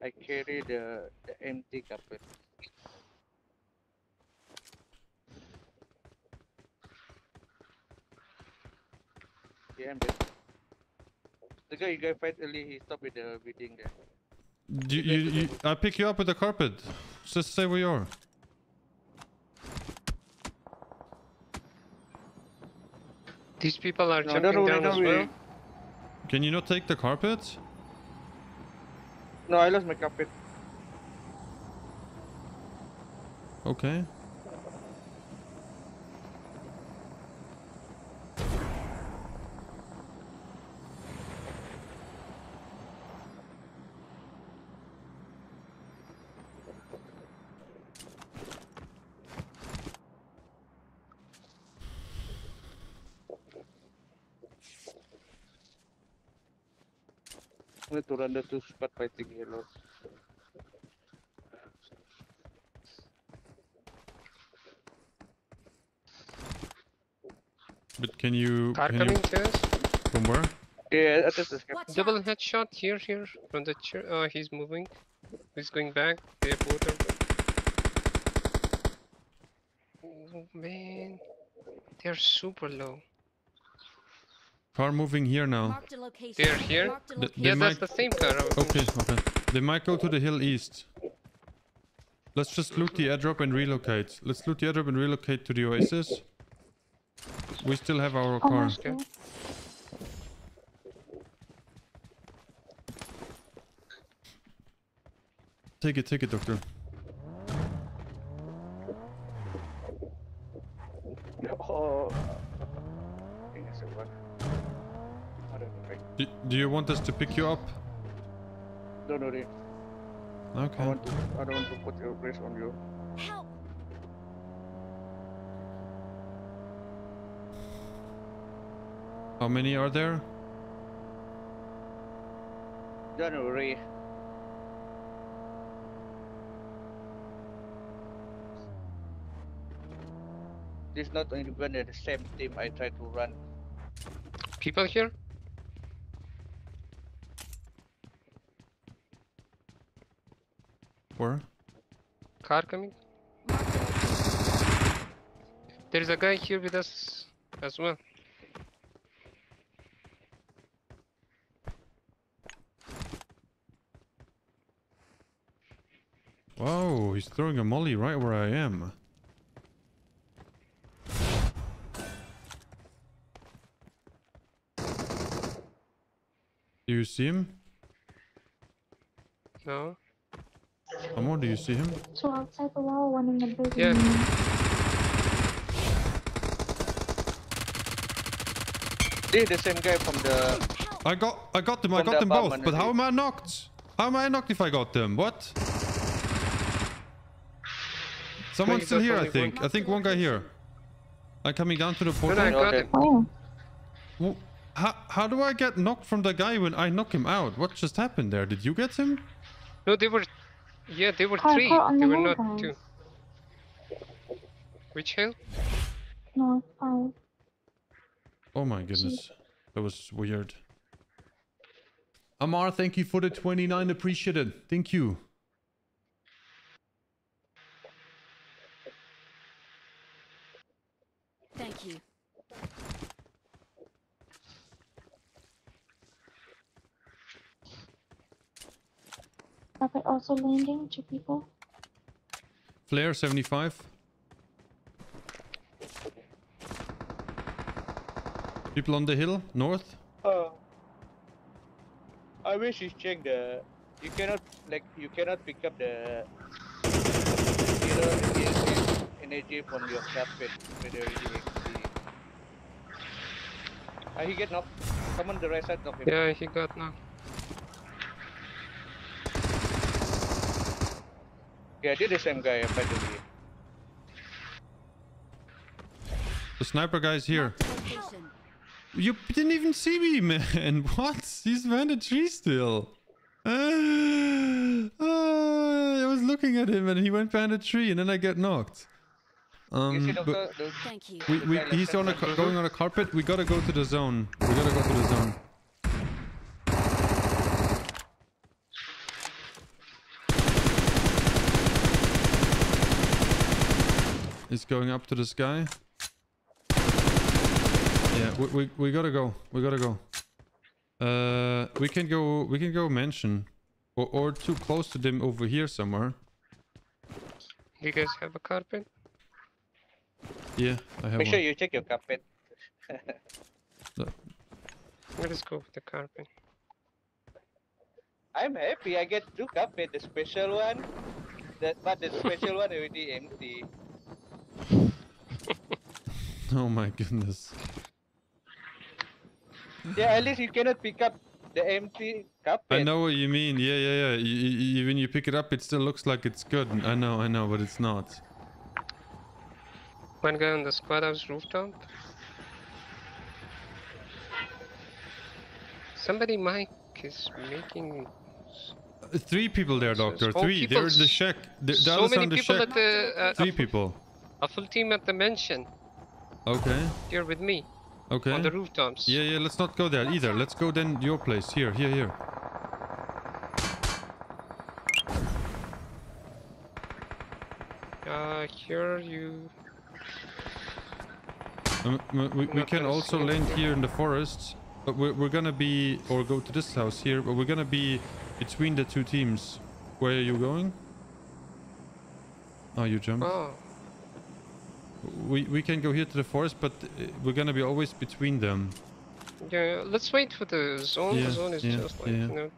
[SPEAKER 4] I carry the the empty carpet. Yeah, I'm dead. The guy you guys fight early, he stopped with the building there.
[SPEAKER 1] You, you, you, I pick you up with the carpet. Just stay where you are.
[SPEAKER 2] These people are
[SPEAKER 4] No,
[SPEAKER 2] jumping
[SPEAKER 4] don't
[SPEAKER 2] down
[SPEAKER 4] don't
[SPEAKER 2] as
[SPEAKER 4] worry.
[SPEAKER 2] well.
[SPEAKER 1] Can you not take the carpet?
[SPEAKER 4] No, I lost my carpet.
[SPEAKER 1] Okay.
[SPEAKER 4] I'm going to run the two spot fighting yellow.
[SPEAKER 1] But can you,
[SPEAKER 2] Car
[SPEAKER 1] can you
[SPEAKER 2] coming to us.
[SPEAKER 1] from where?
[SPEAKER 4] Yeah, I just
[SPEAKER 2] Double headshot here, here from the chair. Oh, he's moving. He's going back. They both are. Oh man, they're super low.
[SPEAKER 1] Car moving here now.
[SPEAKER 3] Marked a location.
[SPEAKER 2] They're here?
[SPEAKER 3] Marked a
[SPEAKER 1] Th-
[SPEAKER 3] location.
[SPEAKER 1] They
[SPEAKER 2] yeah, that's the same car.
[SPEAKER 1] Okay, okay. They might go to the hill east. Let's just loot the airdrop and relocate. Let's loot the airdrop and relocate to the oasis. We still have our oh,
[SPEAKER 5] car.
[SPEAKER 2] Okay.
[SPEAKER 1] Take it, take it, doctor.
[SPEAKER 4] Oh. I think it's a one. I don't know. right?
[SPEAKER 1] Do, do you want us to pick you up?
[SPEAKER 4] Don't worry. I
[SPEAKER 1] Okay.
[SPEAKER 4] want to. I don't want to put your place on you.
[SPEAKER 3] Help.
[SPEAKER 1] How many are there?
[SPEAKER 4] Don't worry. This not even the same team I try to run.
[SPEAKER 2] People here?
[SPEAKER 1] Where?
[SPEAKER 2] Car coming? There's a guy here with us as well.
[SPEAKER 1] Whoa, he's throwing a molly right where I am. Do you see him?
[SPEAKER 2] No?
[SPEAKER 1] Amor, do you see him?
[SPEAKER 5] Two outside the wall, one in the building.
[SPEAKER 2] Yeah.
[SPEAKER 4] This is the same guy from the.
[SPEAKER 1] I got I got them, I got
[SPEAKER 4] the
[SPEAKER 1] them both, but how am I knocked? How am I knocked if I got them? What? Someone's still here, I think. I think one guy here. I'm coming down to the portal.
[SPEAKER 2] no, I got
[SPEAKER 4] Okay.
[SPEAKER 2] him.
[SPEAKER 5] Oh,
[SPEAKER 1] W- How, how do I get knocked from the guy when I knock him out? What just happened there? Did you get him?
[SPEAKER 2] No, they were. Yeah, they were three.
[SPEAKER 5] car on
[SPEAKER 2] They were not
[SPEAKER 5] guys.
[SPEAKER 2] two. Which hill?
[SPEAKER 5] no, five.
[SPEAKER 1] Oh my goodness. That was weird. Amar, thank you for the 29. Appreciate it. Thank you.
[SPEAKER 3] Thank you.
[SPEAKER 5] Carpet also landing. Two people.
[SPEAKER 1] Flare 75. People on the hill, north.
[SPEAKER 4] Uh, I wish you check the. You cannot like you cannot pick up the zero energy from your carpet whether it is the. Ah, he get knocked. Come on the right side of him.
[SPEAKER 2] Yeah, he got knocked.
[SPEAKER 4] Yeah, this the same guy by the way.
[SPEAKER 1] The sniper guy's here. You didn't even see me, man. What? He's behind a tree still. Ah, I was looking at him and he went behind a tree and then I get knocked. Um, but
[SPEAKER 3] Thank you.
[SPEAKER 1] we, we, he's on a, going on a carpet. We gotta go to the zone. We gotta go to the zone. He's going up to the sky. Yeah, we, we, we gotta go. We gotta go. Uh, we can go. We can go mansion, or or too close to them over here somewhere.
[SPEAKER 2] You guys have a carpet?
[SPEAKER 1] Yeah, I have
[SPEAKER 4] make sure you check your carpet.
[SPEAKER 2] Let's go with the carpet.
[SPEAKER 4] I'm happy I get two carpet, the special one. That but the special one already empty.
[SPEAKER 1] Oh my goodness.
[SPEAKER 4] Yeah, at least you cannot pick up the empty cup.
[SPEAKER 1] I know what you mean. Yeah, yeah, yeah. You, you, you- when you pick it up, it still looks like it's good. I know, I know, but it's not.
[SPEAKER 2] One guy on the squad house rooftop. Somebody Mike, is making
[SPEAKER 1] Uh, Three people there, doctor.
[SPEAKER 2] so
[SPEAKER 1] Three. They're in the
[SPEAKER 2] people-
[SPEAKER 1] shack. The, the
[SPEAKER 2] so many
[SPEAKER 1] in the
[SPEAKER 2] people
[SPEAKER 1] shack.
[SPEAKER 2] at the uh,
[SPEAKER 1] Three people.
[SPEAKER 2] A full team at the mansion
[SPEAKER 1] Okay.
[SPEAKER 2] here with me
[SPEAKER 1] Okay.
[SPEAKER 2] on the rooftops.
[SPEAKER 1] Yeah, yeah. Let's not go there either. Let's go then your place. Here, here, here.
[SPEAKER 2] Uh, here you.
[SPEAKER 1] Um, we, we can also land
[SPEAKER 2] anything.
[SPEAKER 1] here in the forest, but we're, we're gonna be or go to this house here, but we're gonna be between the two teams. Where are you going? Oh, you jumped.
[SPEAKER 2] Oh,
[SPEAKER 1] We we can go here to the forest, but uh, we're gonna be always between them.
[SPEAKER 2] yeah. Let's wait for the zone.
[SPEAKER 1] Yeah,
[SPEAKER 2] the zone is
[SPEAKER 1] yeah,
[SPEAKER 2] just like
[SPEAKER 1] yeah.
[SPEAKER 2] you know.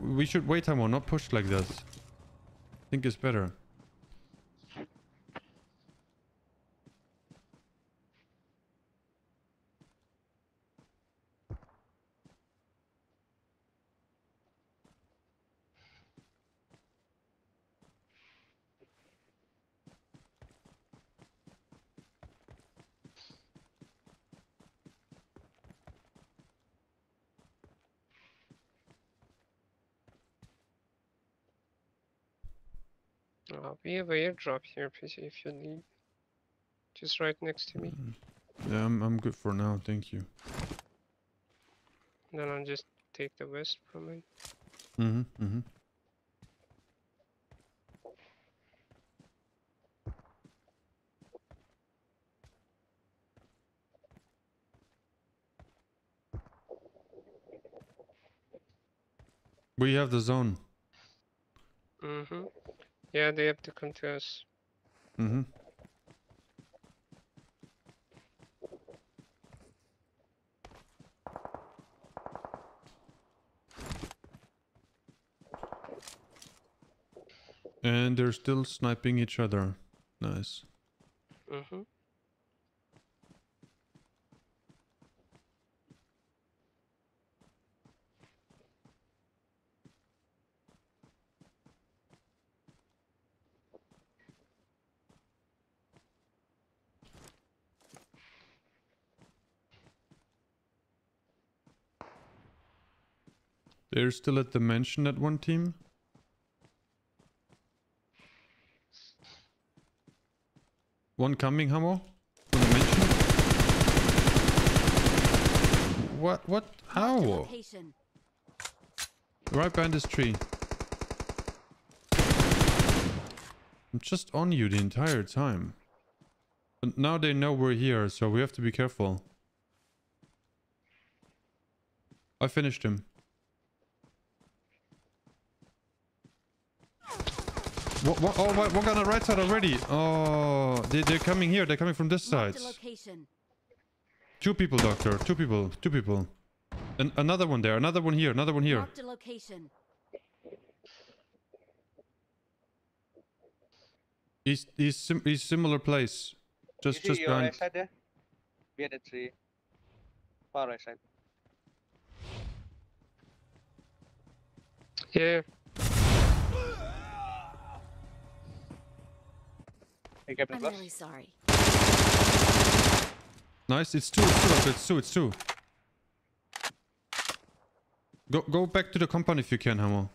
[SPEAKER 1] We should wait, Hamo, not push like this. I think it's better.
[SPEAKER 2] Uh, we have a airdrop here, PC, if you need. Just right next to me.
[SPEAKER 1] Yeah, I'm I'm good for now. Thank you.
[SPEAKER 2] Then I'll just take the west from it.
[SPEAKER 1] Mhm, mhm. We have the zone.
[SPEAKER 2] Mm-hmm. Yeah, they have to come to us.
[SPEAKER 1] Mhm. And they're still sniping each other. Nice.
[SPEAKER 2] Mm-hmm.
[SPEAKER 1] They're still at the mansion at one team. One coming, Hamo? From the mansion? What? What? How? Right behind this tree. I'm just on you the entire time. But now they know we're here, so we have to be careful. I finished him. What, what, oh, one one guy on the right side already. Oh, they, they're coming here. They're coming from this side.
[SPEAKER 3] Marked a location.
[SPEAKER 1] Two people, doctor. Two people. Two people. And another one there. Another one here. Another one here.
[SPEAKER 3] Marked a.
[SPEAKER 1] He's he's sim- he's similar place. Just
[SPEAKER 4] you
[SPEAKER 1] just
[SPEAKER 4] see your right side there? Behind the tree. Far right side.
[SPEAKER 2] Yeah.
[SPEAKER 4] Hey, Captain
[SPEAKER 3] I'm
[SPEAKER 4] Claus.
[SPEAKER 3] really sorry.
[SPEAKER 1] Nice. It's two. It's two. It's two. It's two. Go go back to the compound if you can, Hammer.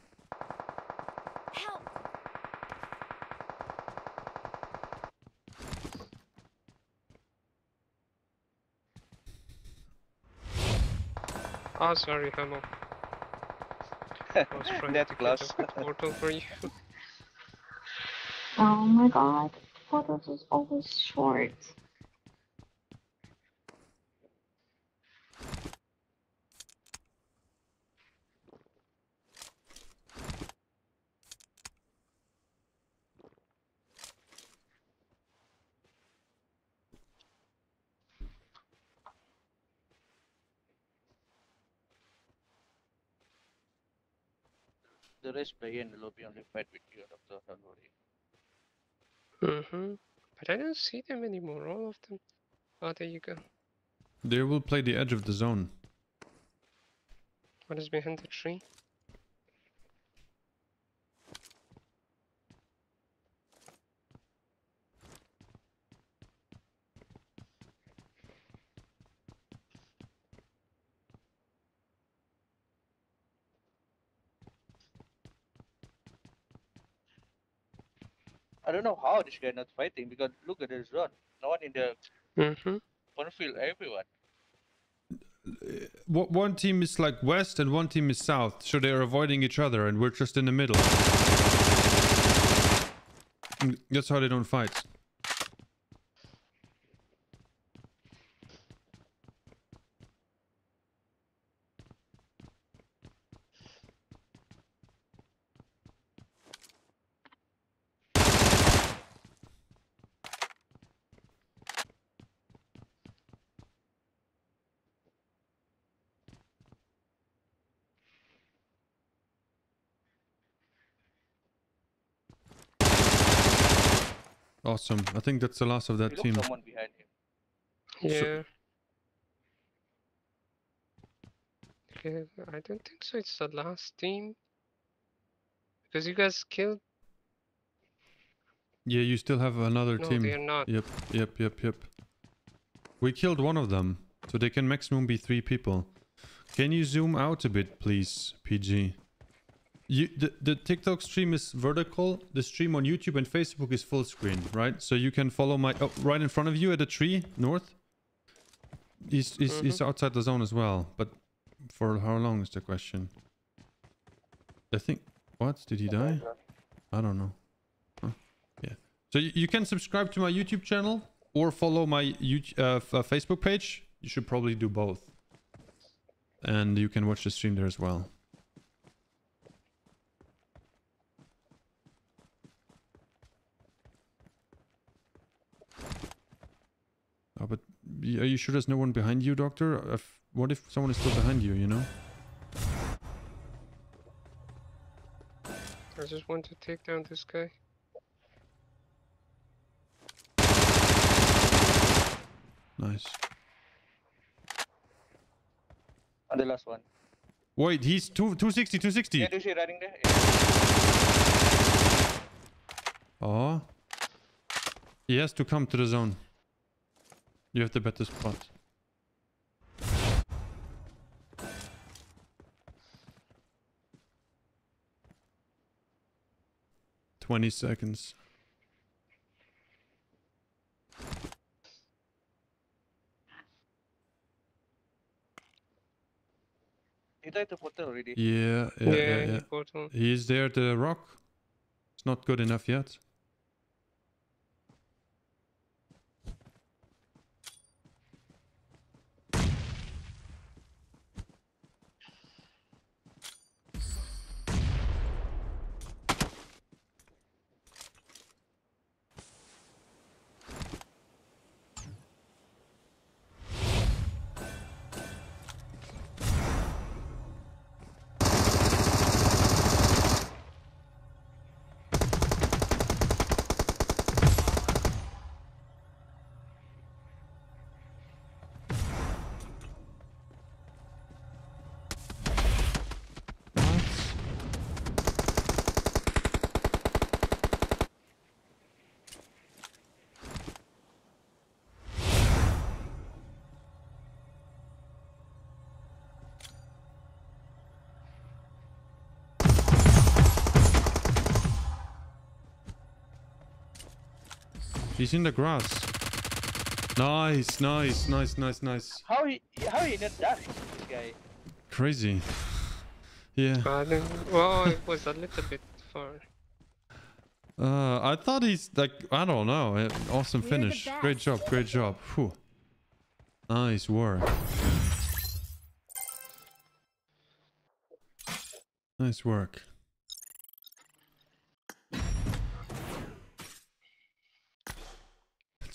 [SPEAKER 3] Help!
[SPEAKER 2] Oh, sorry, Hamo. I was trying
[SPEAKER 4] That's
[SPEAKER 2] to
[SPEAKER 4] close.
[SPEAKER 2] get a good portal for you.
[SPEAKER 5] Oh my god. Photos is always short.
[SPEAKER 4] The rest play the lobby only fight with you. Don't worry.
[SPEAKER 2] Mm-hmm. But I don't see them anymore, all of them. Oh, there you go.
[SPEAKER 1] They will play the edge of the zone.
[SPEAKER 2] What is behind the tree?
[SPEAKER 4] Don't know how this guy not fighting because look at this run. No one in the
[SPEAKER 2] Mm-hmm.
[SPEAKER 4] front field, everyone.
[SPEAKER 1] Wha- One team is like west and one team is south, so they're avoiding each other, and we're just in the middle. Mm, That's how they don't fight. Awesome. I think that's the last of that team.
[SPEAKER 4] someone behind him.
[SPEAKER 2] Yeah. Okay, I don't think so. It's the last team. Because you guys killed.
[SPEAKER 1] Yeah, you still have another
[SPEAKER 2] No,
[SPEAKER 1] team.
[SPEAKER 2] they're not.
[SPEAKER 1] Yep, yep, yep, yep. We killed one of them, so they can maximum be three people. Can you zoom out a bit, please, PG? You, the, the TikTok stream is vertical. The stream on YouTube and Facebook is full screen, right? So you can follow my... Oh, right in front of you at the tree, north. He's, he's, he's outside the zone as well, but for how long is the question? I think... What? Did he die? I don't know. Huh. Yeah. So you, you can subscribe to my YouTube channel or follow my YouTube, uh, uh, Facebook page. You should probably do both. And you can watch the stream there as well. Oh, but y- are you sure there's no one behind you, Doctor? If, what if someone is still behind you, you know?
[SPEAKER 2] I just want to take down this guy.
[SPEAKER 1] Nice.
[SPEAKER 4] And the last one.
[SPEAKER 1] Wait, he's two, 260, 260.
[SPEAKER 4] Yeah, do you see running there? Yeah.
[SPEAKER 1] Oh. He has to come to the zone. You have to bet the spot. Twenty seconds.
[SPEAKER 4] He tried to put it already.
[SPEAKER 1] Yeah, yeah, yeah,
[SPEAKER 2] yeah,
[SPEAKER 1] yeah.
[SPEAKER 2] he portal.
[SPEAKER 1] Is there the rock. It's not good enough yet. He's in the grass. Nice, nice, nice, nice, nice.
[SPEAKER 4] How he how he not die? This guy.
[SPEAKER 1] Crazy. Yeah.
[SPEAKER 2] But, well, it was a little bit far.
[SPEAKER 1] Uh, I thought he's like, I don't know. eh, Awesome finish. Great job, great job. Whew. Nice work. Nice work.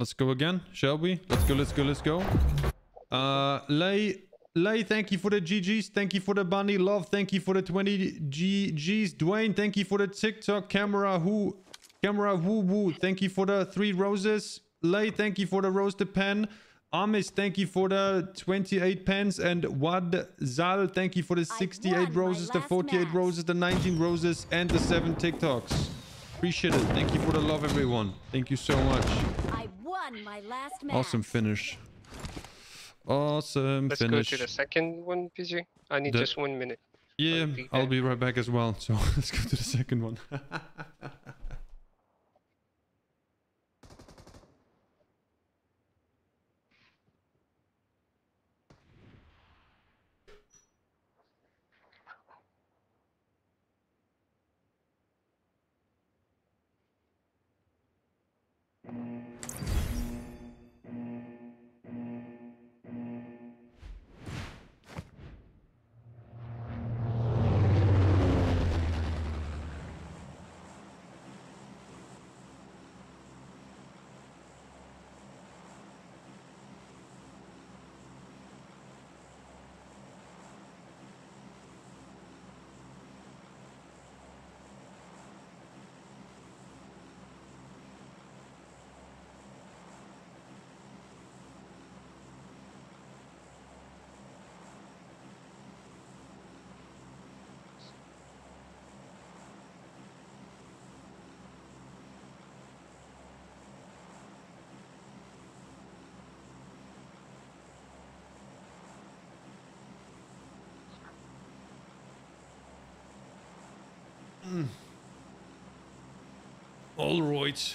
[SPEAKER 1] Let's go again, shall we? Let's go, let's go, let's go. Uh, Lay, Lay, thank you for the GGs. Thank you for the bunny love. Thank you for the 20 GGs. Dwayne, thank you for the TikTok camera. Who, camera woo woo. Thank you for the three roses. Lay, thank you for the roasted pen. Amis, thank you for the 28 pens. And Wad Zal, thank you for the 68 roses, the 48
[SPEAKER 3] match.
[SPEAKER 1] roses, the 19 roses, and the 7 TikToks. Appreciate it. Thank you for the love, everyone. Thank you so much.
[SPEAKER 3] I won my last match.
[SPEAKER 1] Awesome finish. Awesome
[SPEAKER 2] Let's
[SPEAKER 1] finish.
[SPEAKER 2] go to the second one, PG. I need
[SPEAKER 1] The-
[SPEAKER 2] just one minute.
[SPEAKER 1] Yeah,
[SPEAKER 2] I'll be
[SPEAKER 1] I'll be right back as well. So let's go to the second one. All right.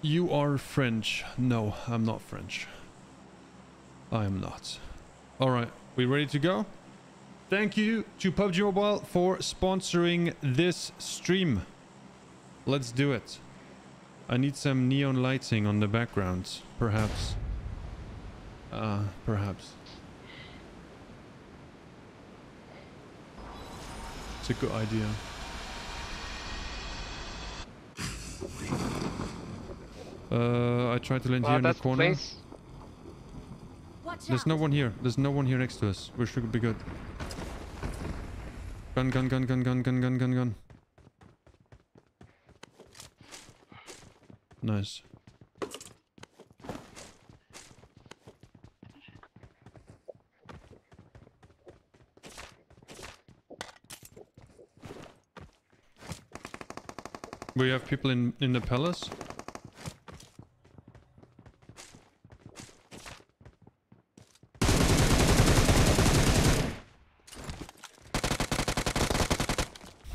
[SPEAKER 1] You are French. No, I'm not French. I am not. All right, we ready to go? Thank you to PUBG Mobile for sponsoring this stream. Let's do it. I need some neon lighting on the background, perhaps. Uh, perhaps. It's a good idea. Uh, I tried to land here in the
[SPEAKER 2] that
[SPEAKER 1] corner.
[SPEAKER 2] place.
[SPEAKER 1] There's no one here. There's no one here next to us. We should be good. Gun, gun, gun, gun, gun, gun, gun, gun, gun. Nice. We have people in in the palace.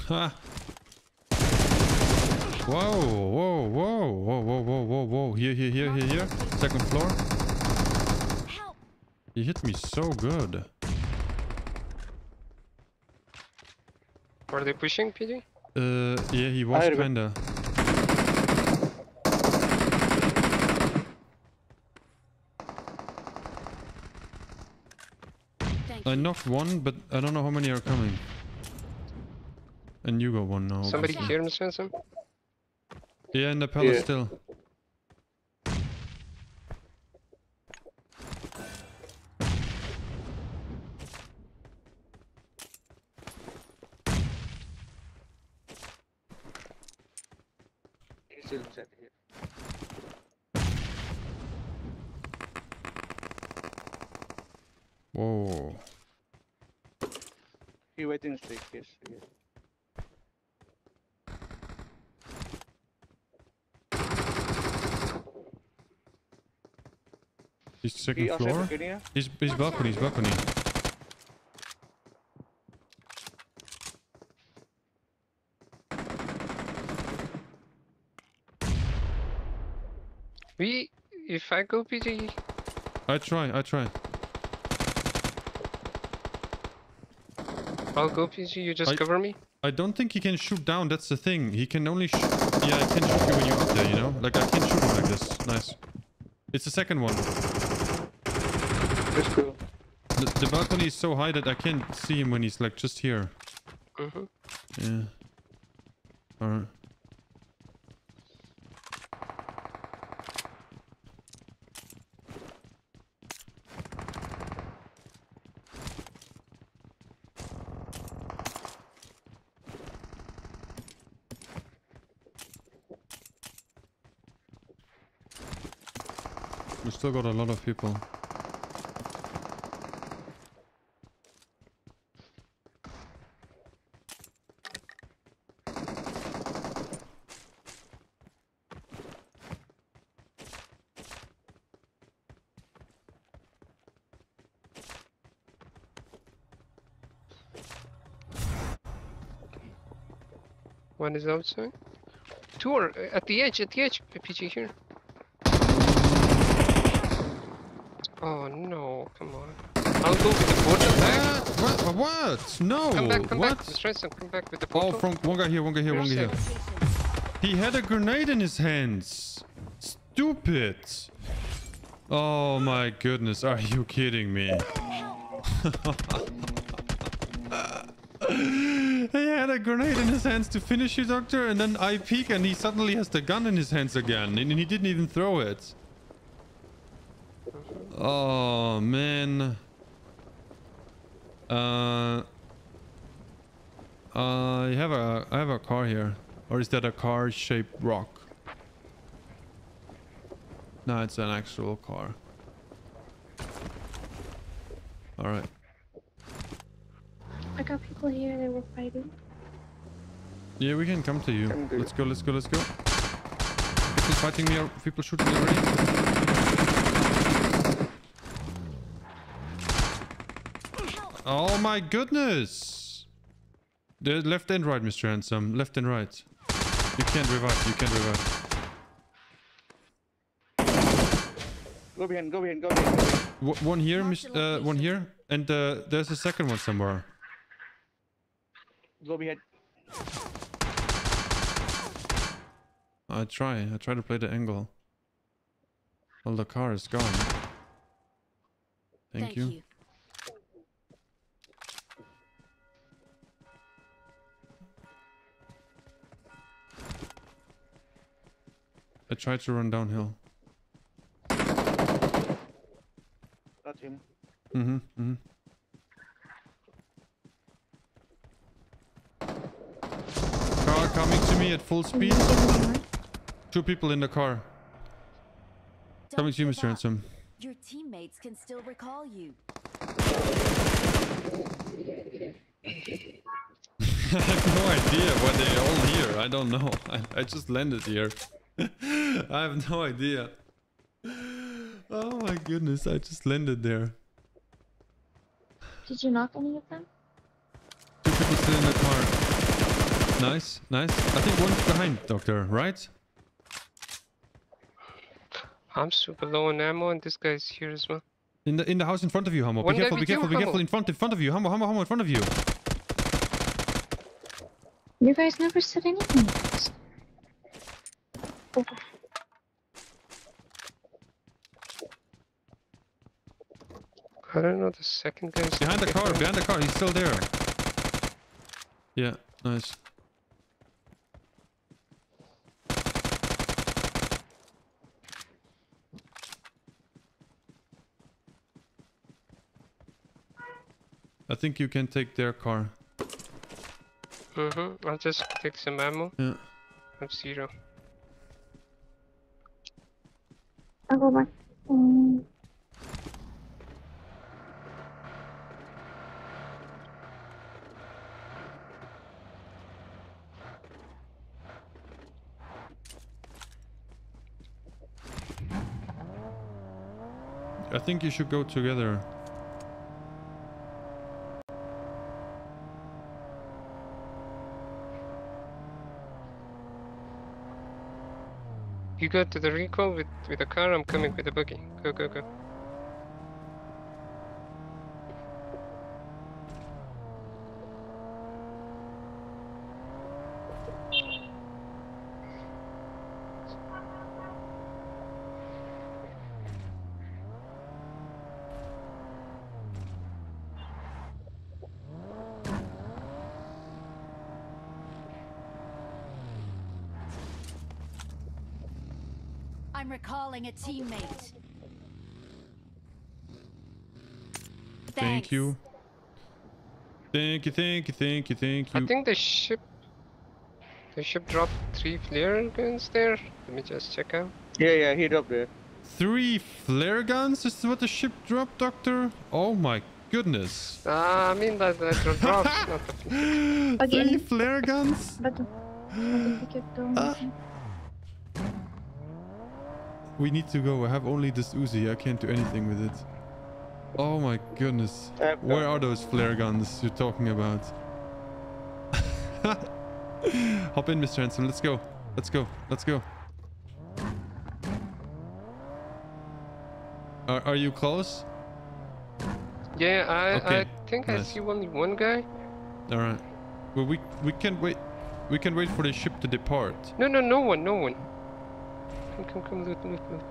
[SPEAKER 1] Ha! Whoa, whoa, whoa, whoa, whoa, whoa, whoa, whoa. Here, here, here, here, here. Second floor.
[SPEAKER 3] Help.
[SPEAKER 1] He hit me so good.
[SPEAKER 2] Are they pushing, PG?
[SPEAKER 1] Uh, yeah, he was
[SPEAKER 4] I
[SPEAKER 1] kinda. I knocked one, but I don't know how many are coming. And you got one now.
[SPEAKER 2] Somebody
[SPEAKER 1] obviously.
[SPEAKER 2] here, Mr. Hanson?
[SPEAKER 1] Yeah, in the palace
[SPEAKER 4] Yeah.
[SPEAKER 1] still.
[SPEAKER 4] He's still inside here.
[SPEAKER 1] Whoa.
[SPEAKER 4] He waiting staircase. Yeah.
[SPEAKER 1] He's
[SPEAKER 4] He
[SPEAKER 1] second
[SPEAKER 4] outside
[SPEAKER 1] floor.
[SPEAKER 4] balcony, yeah?
[SPEAKER 1] He's he's balcony. He's balcony.
[SPEAKER 2] We, if I go PG,
[SPEAKER 1] I try. I try.
[SPEAKER 2] I'll go PG. You just
[SPEAKER 1] I-
[SPEAKER 2] cover me.
[SPEAKER 1] I don't think he can shoot down. That's the thing. He can only shoot. Yeah, I can shoot you when you're up there. You know, like I can shoot him like this. Nice. It's the second one. The, the balcony is so high that I can't see him when he's like just here.
[SPEAKER 2] Mm-hmm.
[SPEAKER 1] Yeah. Alright. We still got a lot of people.
[SPEAKER 2] One is outside. Two are uh, at the edge. At the edge. PG here. Oh no! Come on. I'll go with the portal back.
[SPEAKER 1] What? What? What? No.
[SPEAKER 2] Come back. Come
[SPEAKER 1] what?
[SPEAKER 2] back. Let's try some. Come back with the
[SPEAKER 1] Oh, from one guy here, one guy here, one guy here. He had a grenade in his hands. Stupid. Oh my goodness, are you kidding me? he had a hands to finish you, Doctor, and then I peek and he suddenly has the gun in his hands again, and he didn't even throw it. Oh man. Uh, I have a I have a car here, or is that a car-shaped rock? No, it's an actual car. All right.
[SPEAKER 5] I got people here, they were fighting.
[SPEAKER 1] Yeah, we can come to you.
[SPEAKER 4] Can do.
[SPEAKER 1] Let's go. Let's go. Let's go. People fighting me. al- People shooting me already. Oh my goodness! The left and right, Mr. Handsome. Left and right. You can't revive. You can't revive.
[SPEAKER 4] Go behind, go behind, go behind.
[SPEAKER 1] W- one here,
[SPEAKER 3] Mark
[SPEAKER 1] mis-
[SPEAKER 3] the
[SPEAKER 1] uh, one here, and uh, there's a second one somewhere.
[SPEAKER 4] Go behind.
[SPEAKER 1] I try. I try to play the angle. Well, the car is gone. Thank, you. I tried to run downhill.
[SPEAKER 4] Not him.
[SPEAKER 1] Mm-hmm. Mm-hmm. Car coming to me at full
[SPEAKER 5] Can you
[SPEAKER 1] speed.
[SPEAKER 5] Give me more?
[SPEAKER 1] Two people in the car.
[SPEAKER 3] Don't
[SPEAKER 1] Coming to you, Mr.
[SPEAKER 3] up.
[SPEAKER 1] Handsome.
[SPEAKER 3] Your teammates can still recall you.
[SPEAKER 1] I have no idea why they're all here. I don't know. I, I just landed here. I have no idea. Oh my goodness, I just landed there.
[SPEAKER 5] Did you knock any of them?
[SPEAKER 1] Two people still in the car. Nice, nice. I think one's behind, Doctor, right?
[SPEAKER 2] I'm super low on ammo, and this guy's here as well.
[SPEAKER 1] In the in the house in front of you, Hamo. Be careful, be
[SPEAKER 2] with you,
[SPEAKER 1] careful, be
[SPEAKER 2] Hamo.
[SPEAKER 1] careful. In front, in front of you. Hamo, Hamo, Hamo, in front of you.
[SPEAKER 5] You guys never said anything. Oh,
[SPEAKER 2] I don't know. The second guy's
[SPEAKER 1] Behind the car, behind the car. He's still there. Yeah, nice. I think you can take their car.
[SPEAKER 2] Mm-hmm. I'll just take some ammo.
[SPEAKER 1] Yeah.
[SPEAKER 2] I'm zero.
[SPEAKER 5] I'll go back. Um...
[SPEAKER 1] I think you should go together.
[SPEAKER 2] You go to the recall with with the car. I'm coming with the buggy. Go go go.
[SPEAKER 3] I'm a teammate.
[SPEAKER 1] Thank you. Thank you, thank you, thank you, thank you.
[SPEAKER 2] I think the ship. The ship dropped three flare guns there. Let me just check out.
[SPEAKER 4] Yeah, yeah, he dropped there.
[SPEAKER 1] Three flare guns? Is what the ship dropped, Doctor? Oh my goodness.
[SPEAKER 2] Ah, I mean that that dro- drops, not the. fl-
[SPEAKER 1] Three flare guns?
[SPEAKER 5] But but if we keep going.
[SPEAKER 1] We need to go. I have only this Uzi. I can't do anything with it. Oh my goodness.
[SPEAKER 4] Uh,
[SPEAKER 1] Where are those flare guns you're talking about? Hop in, Mr. Hanson. Let's go. Let's go. Let's go. Are, are you close?
[SPEAKER 2] Yeah, I
[SPEAKER 1] Okay,
[SPEAKER 2] I think I see only one guy.
[SPEAKER 1] All right. Well, we we can wait. We can wait for the ship to depart.
[SPEAKER 2] No, no, no one, no one. Come, come, come, loot, loot, loot.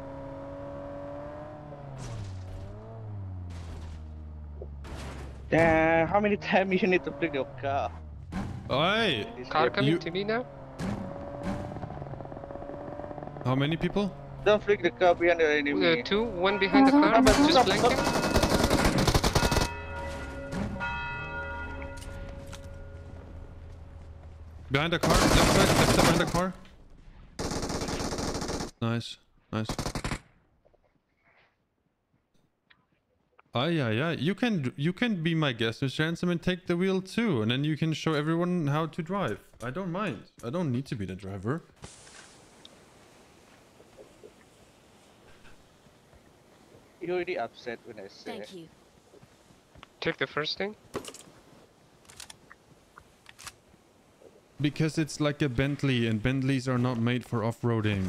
[SPEAKER 4] Damn, how many times you need to flick your car?
[SPEAKER 1] Aye.
[SPEAKER 4] This
[SPEAKER 2] Car coming
[SPEAKER 1] you-
[SPEAKER 2] to me now.
[SPEAKER 1] How many people?
[SPEAKER 4] Don't flick the car behind the
[SPEAKER 2] Uh,
[SPEAKER 4] enemy.
[SPEAKER 2] two, one behind the car, just
[SPEAKER 4] stop,
[SPEAKER 2] flanking.
[SPEAKER 1] Behind the car. Left side. Left side behind the car. Nice. Nice. Ah, yeah, yeah. You can you can be my guest, Mr. Handsome, and take the wheel too, and then you can show everyone how to drive. I don't mind. I don't need to be the driver.
[SPEAKER 4] You're already upset when I say.
[SPEAKER 3] Thank you.
[SPEAKER 2] Take the first thing.
[SPEAKER 1] Because it's like a Bentley, and Bentleys are not made for off-roading.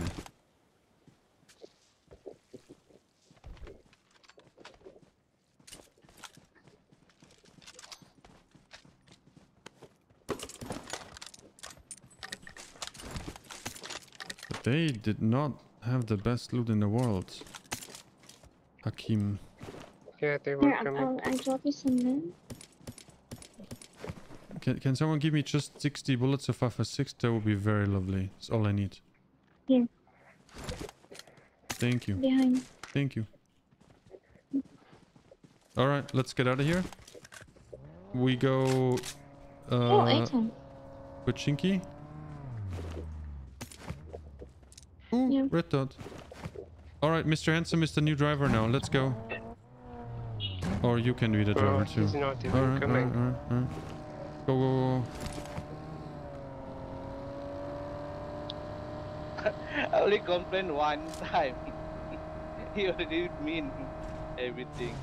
[SPEAKER 1] They did not have the best loot in the world. Hakim.
[SPEAKER 2] Yeah, they were
[SPEAKER 5] Here,
[SPEAKER 2] coming.
[SPEAKER 5] I'll, I'll drop you some men.
[SPEAKER 1] Can, can someone give me just 60 bullets of FAFA 6? That would be very lovely. That's all I need.
[SPEAKER 5] Here.
[SPEAKER 1] Thank you.
[SPEAKER 5] Behind.
[SPEAKER 1] Thank you. Alright, let's get out of here. We go...
[SPEAKER 5] oh,
[SPEAKER 1] Uh,
[SPEAKER 5] item.
[SPEAKER 1] Pochinki. Ooh,
[SPEAKER 5] Yeah.
[SPEAKER 1] red dot. Alright, Mr. Handsome is the new driver now. Let's go. Or you can be the
[SPEAKER 2] Oh,
[SPEAKER 1] driver too.
[SPEAKER 2] he's not even
[SPEAKER 1] Alright,
[SPEAKER 2] coming.
[SPEAKER 1] alright, alright, alright. Go, go, go.
[SPEAKER 4] I only complained one time. he already mean everything.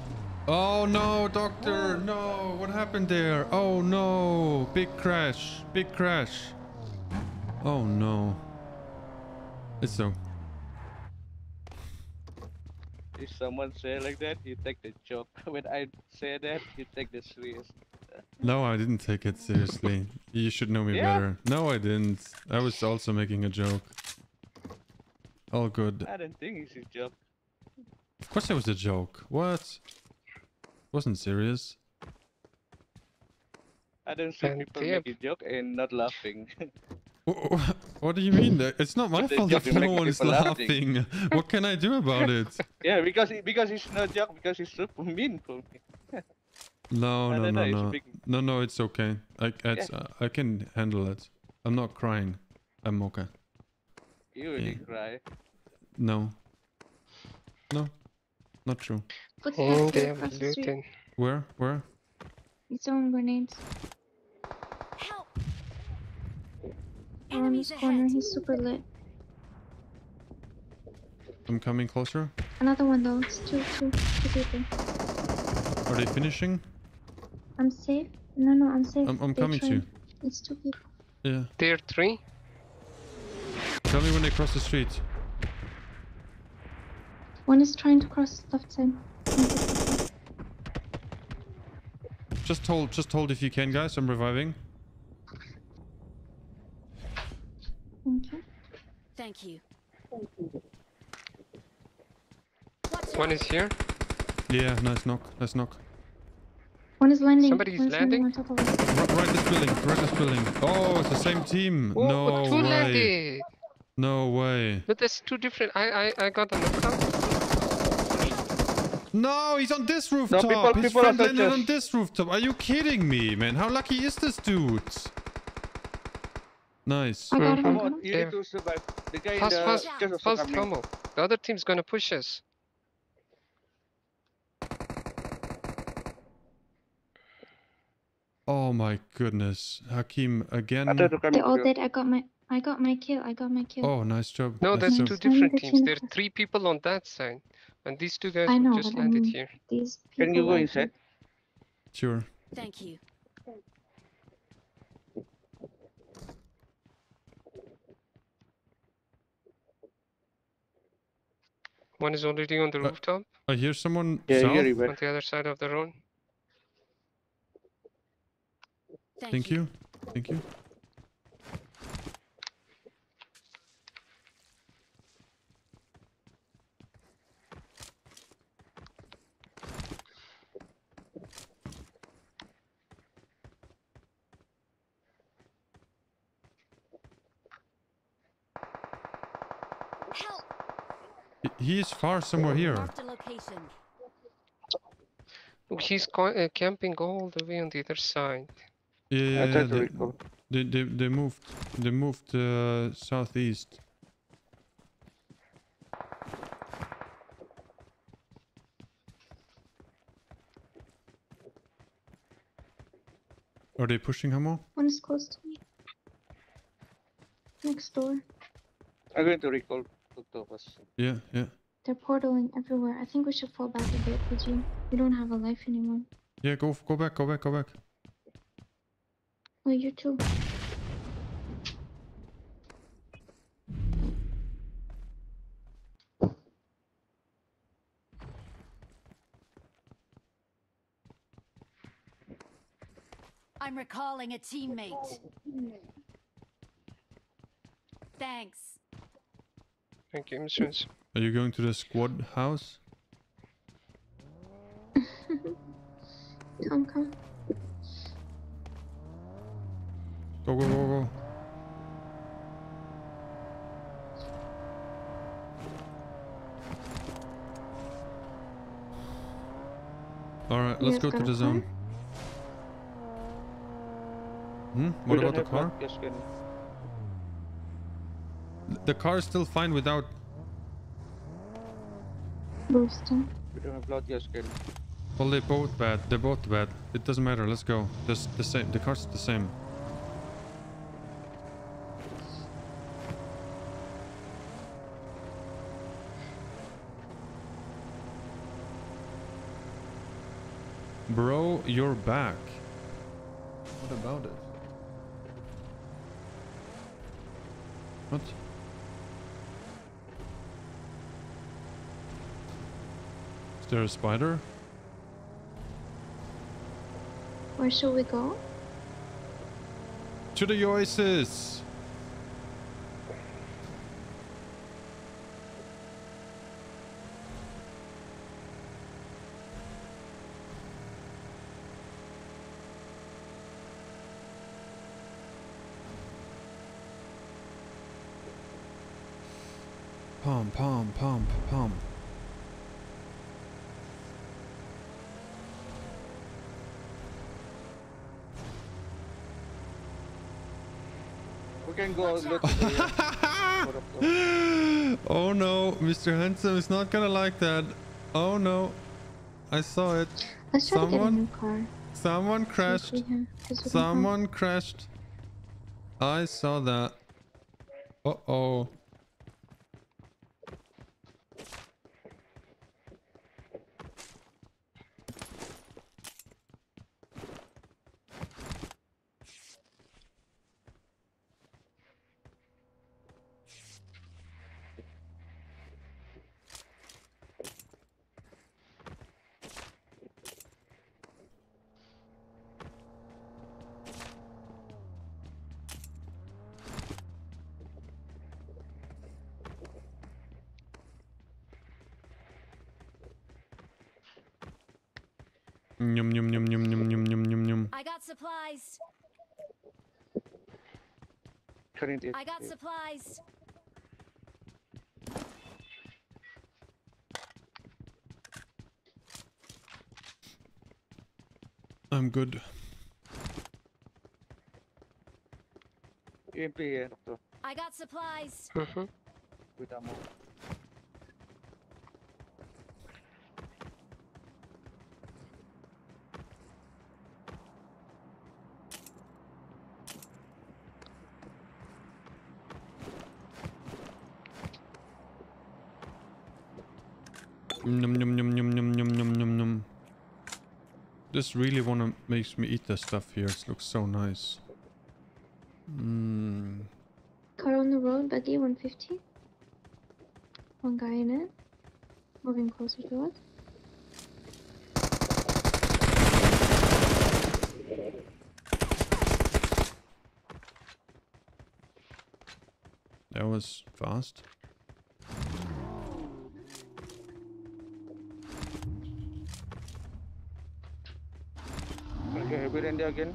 [SPEAKER 1] Oh no, doctor! No, what happened there? Oh no, big crash, big crash. Oh no. It's so.
[SPEAKER 4] If someone say like that, you take the joke. When I say that, you take the serious.
[SPEAKER 1] No, I didn't take it seriously. You should know me
[SPEAKER 4] Yeah.
[SPEAKER 1] better. No, I didn't. I was also making a joke. All good.
[SPEAKER 4] I don't think it's a joke.
[SPEAKER 1] Of course it was a joke. What? Wasn't serious.
[SPEAKER 4] I don't see
[SPEAKER 2] And
[SPEAKER 4] people
[SPEAKER 2] yep.
[SPEAKER 4] make a joke and not laughing.
[SPEAKER 1] Wh- wh- What do you mean? It's not my
[SPEAKER 4] But
[SPEAKER 1] fault
[SPEAKER 4] joke
[SPEAKER 1] if no
[SPEAKER 4] make
[SPEAKER 1] one is
[SPEAKER 4] laughing.
[SPEAKER 1] laughing. What can I do about it?
[SPEAKER 4] yeah, because it, because it's no joke. Because it's super mean for me.
[SPEAKER 1] No,
[SPEAKER 4] I
[SPEAKER 1] no, no, no. No, no, it's okay. I, it's, uh, I can handle it. I'm not crying. I'm okay.
[SPEAKER 4] You really
[SPEAKER 1] Yeah.
[SPEAKER 4] cry.
[SPEAKER 1] No. No. Not true.
[SPEAKER 5] Put
[SPEAKER 2] And
[SPEAKER 5] that
[SPEAKER 2] they
[SPEAKER 5] here
[SPEAKER 2] have
[SPEAKER 5] across the street.
[SPEAKER 2] looting.
[SPEAKER 1] Where? Where?
[SPEAKER 5] He's throwing grenades.
[SPEAKER 3] Help!
[SPEAKER 5] Around
[SPEAKER 3] Enemies
[SPEAKER 5] this corner, he's super lit.
[SPEAKER 1] I'm coming closer.
[SPEAKER 5] Another one though. It's two, two, two people.
[SPEAKER 1] Are they finishing?
[SPEAKER 5] I'm safe. No, no, I'm safe.
[SPEAKER 1] I'm, I'm
[SPEAKER 5] They're
[SPEAKER 1] coming to you.
[SPEAKER 5] It's two people.
[SPEAKER 1] Yeah.
[SPEAKER 2] Tier 3.
[SPEAKER 1] Tell me when they cross the street.
[SPEAKER 5] One is trying to cross left side.
[SPEAKER 1] Just hold, just hold if you can, guys. I'm reviving.
[SPEAKER 5] Thank you.
[SPEAKER 3] Thank you.
[SPEAKER 2] One is here.
[SPEAKER 1] Yeah, nice knock, nice knock.
[SPEAKER 5] One is landing.
[SPEAKER 2] Somebody's
[SPEAKER 5] One is
[SPEAKER 2] landing?
[SPEAKER 5] on top of
[SPEAKER 1] right this building, right this building. Oh, it's the same team.
[SPEAKER 2] Oh,
[SPEAKER 1] no
[SPEAKER 2] two
[SPEAKER 1] way.
[SPEAKER 2] landed.
[SPEAKER 1] No way.
[SPEAKER 2] But that's two different. I I I got a knockout.
[SPEAKER 1] No, he's on this rooftop.
[SPEAKER 4] people-
[SPEAKER 1] His
[SPEAKER 4] people
[SPEAKER 1] friend landed
[SPEAKER 4] just-
[SPEAKER 1] on this rooftop. Are you kidding me, man? How lucky is this dude? Nice.
[SPEAKER 5] I got him. I
[SPEAKER 2] Mhm.
[SPEAKER 4] Come
[SPEAKER 5] got
[SPEAKER 4] on,
[SPEAKER 5] him.
[SPEAKER 4] you
[SPEAKER 2] Yeah.
[SPEAKER 4] need to survive. The guy
[SPEAKER 2] Fast,
[SPEAKER 4] in the
[SPEAKER 2] fast,
[SPEAKER 4] just also
[SPEAKER 2] fast
[SPEAKER 4] coming.
[SPEAKER 2] combo. The other team's gonna push us.
[SPEAKER 1] Oh my goodness. Hakim again.
[SPEAKER 4] Other to coming
[SPEAKER 5] They're all
[SPEAKER 4] to you.
[SPEAKER 5] dead. I got my, I got my kill. I got my kill.
[SPEAKER 1] Oh, nice job.
[SPEAKER 2] No,
[SPEAKER 1] nice
[SPEAKER 2] that's
[SPEAKER 1] job.
[SPEAKER 2] two different teams. There are three people on that side, and these two guys
[SPEAKER 5] I know,
[SPEAKER 2] just
[SPEAKER 5] but
[SPEAKER 2] landed
[SPEAKER 5] I'm-
[SPEAKER 2] here.
[SPEAKER 5] These
[SPEAKER 4] Can you go
[SPEAKER 5] are
[SPEAKER 4] inside?
[SPEAKER 1] Sure.
[SPEAKER 3] Thank you.
[SPEAKER 2] One is already on the
[SPEAKER 1] Uh,
[SPEAKER 2] rooftop
[SPEAKER 1] I hear someone
[SPEAKER 4] Yeah,
[SPEAKER 1] south.
[SPEAKER 4] here
[SPEAKER 2] on the other side of the road.
[SPEAKER 3] Thank,
[SPEAKER 1] Thank you. Thank you. He- He is far somewhere here.
[SPEAKER 3] Marked a location.
[SPEAKER 2] He's uh, camping all the way on the other side.
[SPEAKER 1] Yeah,
[SPEAKER 4] I
[SPEAKER 1] yeah,
[SPEAKER 4] tried
[SPEAKER 1] they, they, they, they moved. They moved uh, southeast. Are they pushing Hamo?
[SPEAKER 5] One is close to me. Next door.
[SPEAKER 4] I'm going to recall two of us.
[SPEAKER 1] Yeah, yeah.
[SPEAKER 5] They're portaling everywhere. I think we should fall back a bit, PG. We don't have a life anymore.
[SPEAKER 1] Yeah, go go back, go back, go back.
[SPEAKER 5] Oh, you too.
[SPEAKER 3] I'm recalling a teammate. Thanks.
[SPEAKER 2] Thank you, Mr.
[SPEAKER 1] Are you going to the squad house?
[SPEAKER 5] Come, come.
[SPEAKER 1] Go, go, go, go. Alright, let's go to the zone. Hmm? What about the
[SPEAKER 4] have
[SPEAKER 1] car?
[SPEAKER 4] Blood, Just can.
[SPEAKER 1] The car is still fine without.
[SPEAKER 5] Boosting.
[SPEAKER 4] We don't have blood. Just can.
[SPEAKER 1] Well, they're both bad. They're both bad. It doesn't matter. Let's go. Just the same. The car's the same. Bro, you're back. What about it? What? Is there a spider?
[SPEAKER 5] Where should we go?
[SPEAKER 1] To the oasis!
[SPEAKER 4] Can go look. to the, photo floor.
[SPEAKER 1] oh no, Mr. Handsome is not gonna like that. Oh no. I saw it.
[SPEAKER 5] Let's try to get a
[SPEAKER 1] Someone?
[SPEAKER 5] new car.
[SPEAKER 1] Someone crashed.
[SPEAKER 5] we have- 'cause we don't have-
[SPEAKER 1] Someone crashed. I saw that. Uh oh. Yum yum yum yum yum yum yum yum yum.
[SPEAKER 3] I got supplies.
[SPEAKER 4] Turning it.
[SPEAKER 3] I got supplies.
[SPEAKER 1] I'm good.
[SPEAKER 4] UMP here.
[SPEAKER 3] I got supplies.
[SPEAKER 4] With ammo.
[SPEAKER 1] Really wanna makes me eat the stuff here. It looks so nice. Mm.
[SPEAKER 5] Car on the road, buggy 150. One guy in it. Moving closer to us.
[SPEAKER 1] That was fast.
[SPEAKER 4] Okay, heavy again.